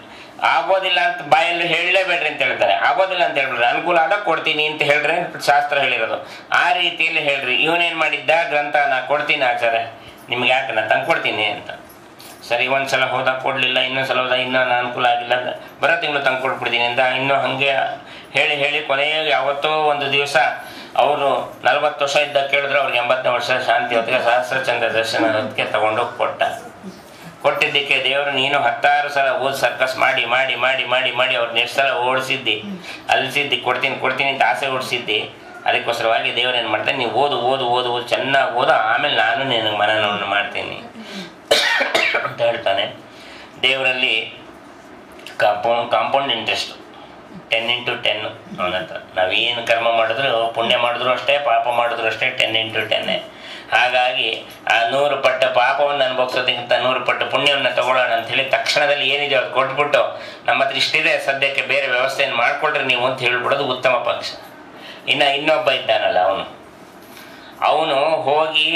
Speaker 1: ಆಗೋದಿಲ್ಲ ಅಂತ ಬಾಯಲ್ಲಿ ಹೇಳಲೇಬೇಡ್ರಿ ಅಂತ ಹೇಳ್ತಾರೆ. ಆಗೋದಿಲ್ಲ ಅಂತ ಹೇಳ್ಬಿಡ್ರಿ ಅನುಕೂಲ ಆದಾಗ ಕೊಡ್ತೀನಿ ಅಂತ ಹೇಳ್ರಿ ಶಾಸ್ತ್ರ ಹೇಳಿರೋದು. ಆ ರೀತಿಯಲ್ಲಿ ಹೇಳ್ರಿ. ಇವನೇನ್ ಮಾಡಿದ್ದ ಗ್ರಂಥ ನಾ ಕೊಡ್ತೀನಿ ಆಚಾರ ನಿಮ್ಗೆ ಯಾಕೆ? ನಾ ತಂದು ಕೊಡ್ತೀನಿ ಅಂತ. ಸರಿ ಒಂದ್ಸಲ ಹೋದಾಗ ಇನ್ನೊಂದು ಸಲ ಹೋದ, ಇನ್ನೂ ಅನುಕೂಲ ಆಗಿಲ್ಲ ಬರೋ ತಿಂಗಳು ತಂದು ಕೊಟ್ಬಿಡ್ತೀನಿ ಅಂತ ಇನ್ನೂ ಹಾಗೆ ಹೇಳಿ ಹೇಳಿ ಕೊನೆಯ ಯಾವತ್ತೋ ಒಂದು ದಿವಸ ಅವರು ನಲವತ್ತು ವರ್ಷ ಇದ್ದಾಗ ಕೇಳಿದ್ರೆ, ಅವ್ರಿಗೆ ಎಂಬತ್ತನೇ ವರ್ಷ ಶಾಂತಿ ಹೊತ್ತಿಗೆ ಸಹಸ್ರ ಚಂದ್ರ ದರ್ಶನ ಹೊತ್ತಿಗೆ ತಗೊಂಡೋಗಿ ಕೊಟ್ಟ. ಕೊಟ್ಟಿದ್ದಕ್ಕೆ ದೇವರು, ನೀನು ಹತ್ತಾರು ಸಲ ಓದ್ ಸರ್ಕಸ್ ಮಾಡಿ ಮಾಡಿ ಮಾಡಿ ಮಾಡಿ ಮಾಡಿ ಅವ್ರನ್ನ ಎಷ್ಟು ಸಲ ಓಡಿಸಿದ್ದಿ. ಅಲಿಸಿದ್ದಿ, ಕೊಡ್ತೀನಿ ಕೊಡ್ತೀನಿ ಅಂತ ಆಸೆ ಓಡಿಸಿದ್ದಿ. ಅದಕ್ಕೋಸ್ಕರವಾಗಿ ದೇವ್ರು ಏನು ಮಾಡ್ತಾನೆ ನೀವು ಓದು ಓದು ಓದು ಓದು, ಚೆನ್ನಾಗಿ ಓದು, ಆಮೇಲೆ ನಾನು ನಿನಗೆ ಮನನವನ್ನು ಮಾಡ್ತೀನಿ. ಅಂತ ಹೇಳ್ತಾನೆ. ದೇವರಲ್ಲಿ compound compound interest ten into ten ಅವನ ಹತ್ರ. ನಾವೇನು ಕರ್ಮ ಮಾಡಿದ್ರು, ಪುಣ್ಯ ಮಾಡಿದ್ರು ಅಷ್ಟೇ, ಪಾಪ ಮಾಡಿದ್ರು ಅಷ್ಟೇ ಟೆನ್ ಇಂಟು ಟೆನ್ನೇ ಹಾಗಾಗಿ ಆ ನೂರು ಪಟ್ಟ ಪಾಪವನ್ನು ಅನುಭವಿಸೋದಕ್ಕಿಂತ ನೂರು ಪಟ್ಟು ಪುಣ್ಯವನ್ನು ತಗೊಳ್ಳೋಣ ಅಂತ ಹೇಳಿ ತಕ್ಷಣದಲ್ಲಿ ಏನಿದೆ ಅದು ಕೊಟ್ಬಿಟ್ಟು, ನಮ್ಮ ಹತ್ರ ಇಷ್ಟಿದೆ, ಸದ್ಯಕ್ಕೆ ಬೇರೆ ವ್ಯವಸ್ಥೆಯನ್ನು ಮಾಡಿಕೊಟ್ರೆ ನೀವು ಅಂತ ಹೇಳ್ಬಿಡೋದು ಉತ್ತಮ ಪಕ್ಷ. ಇನ್ನು ಇನ್ನೊಬ್ಬ ಇದ್ದಾನಲ್ಲ ಅವನು. ಅವನು ಹೋಗಿ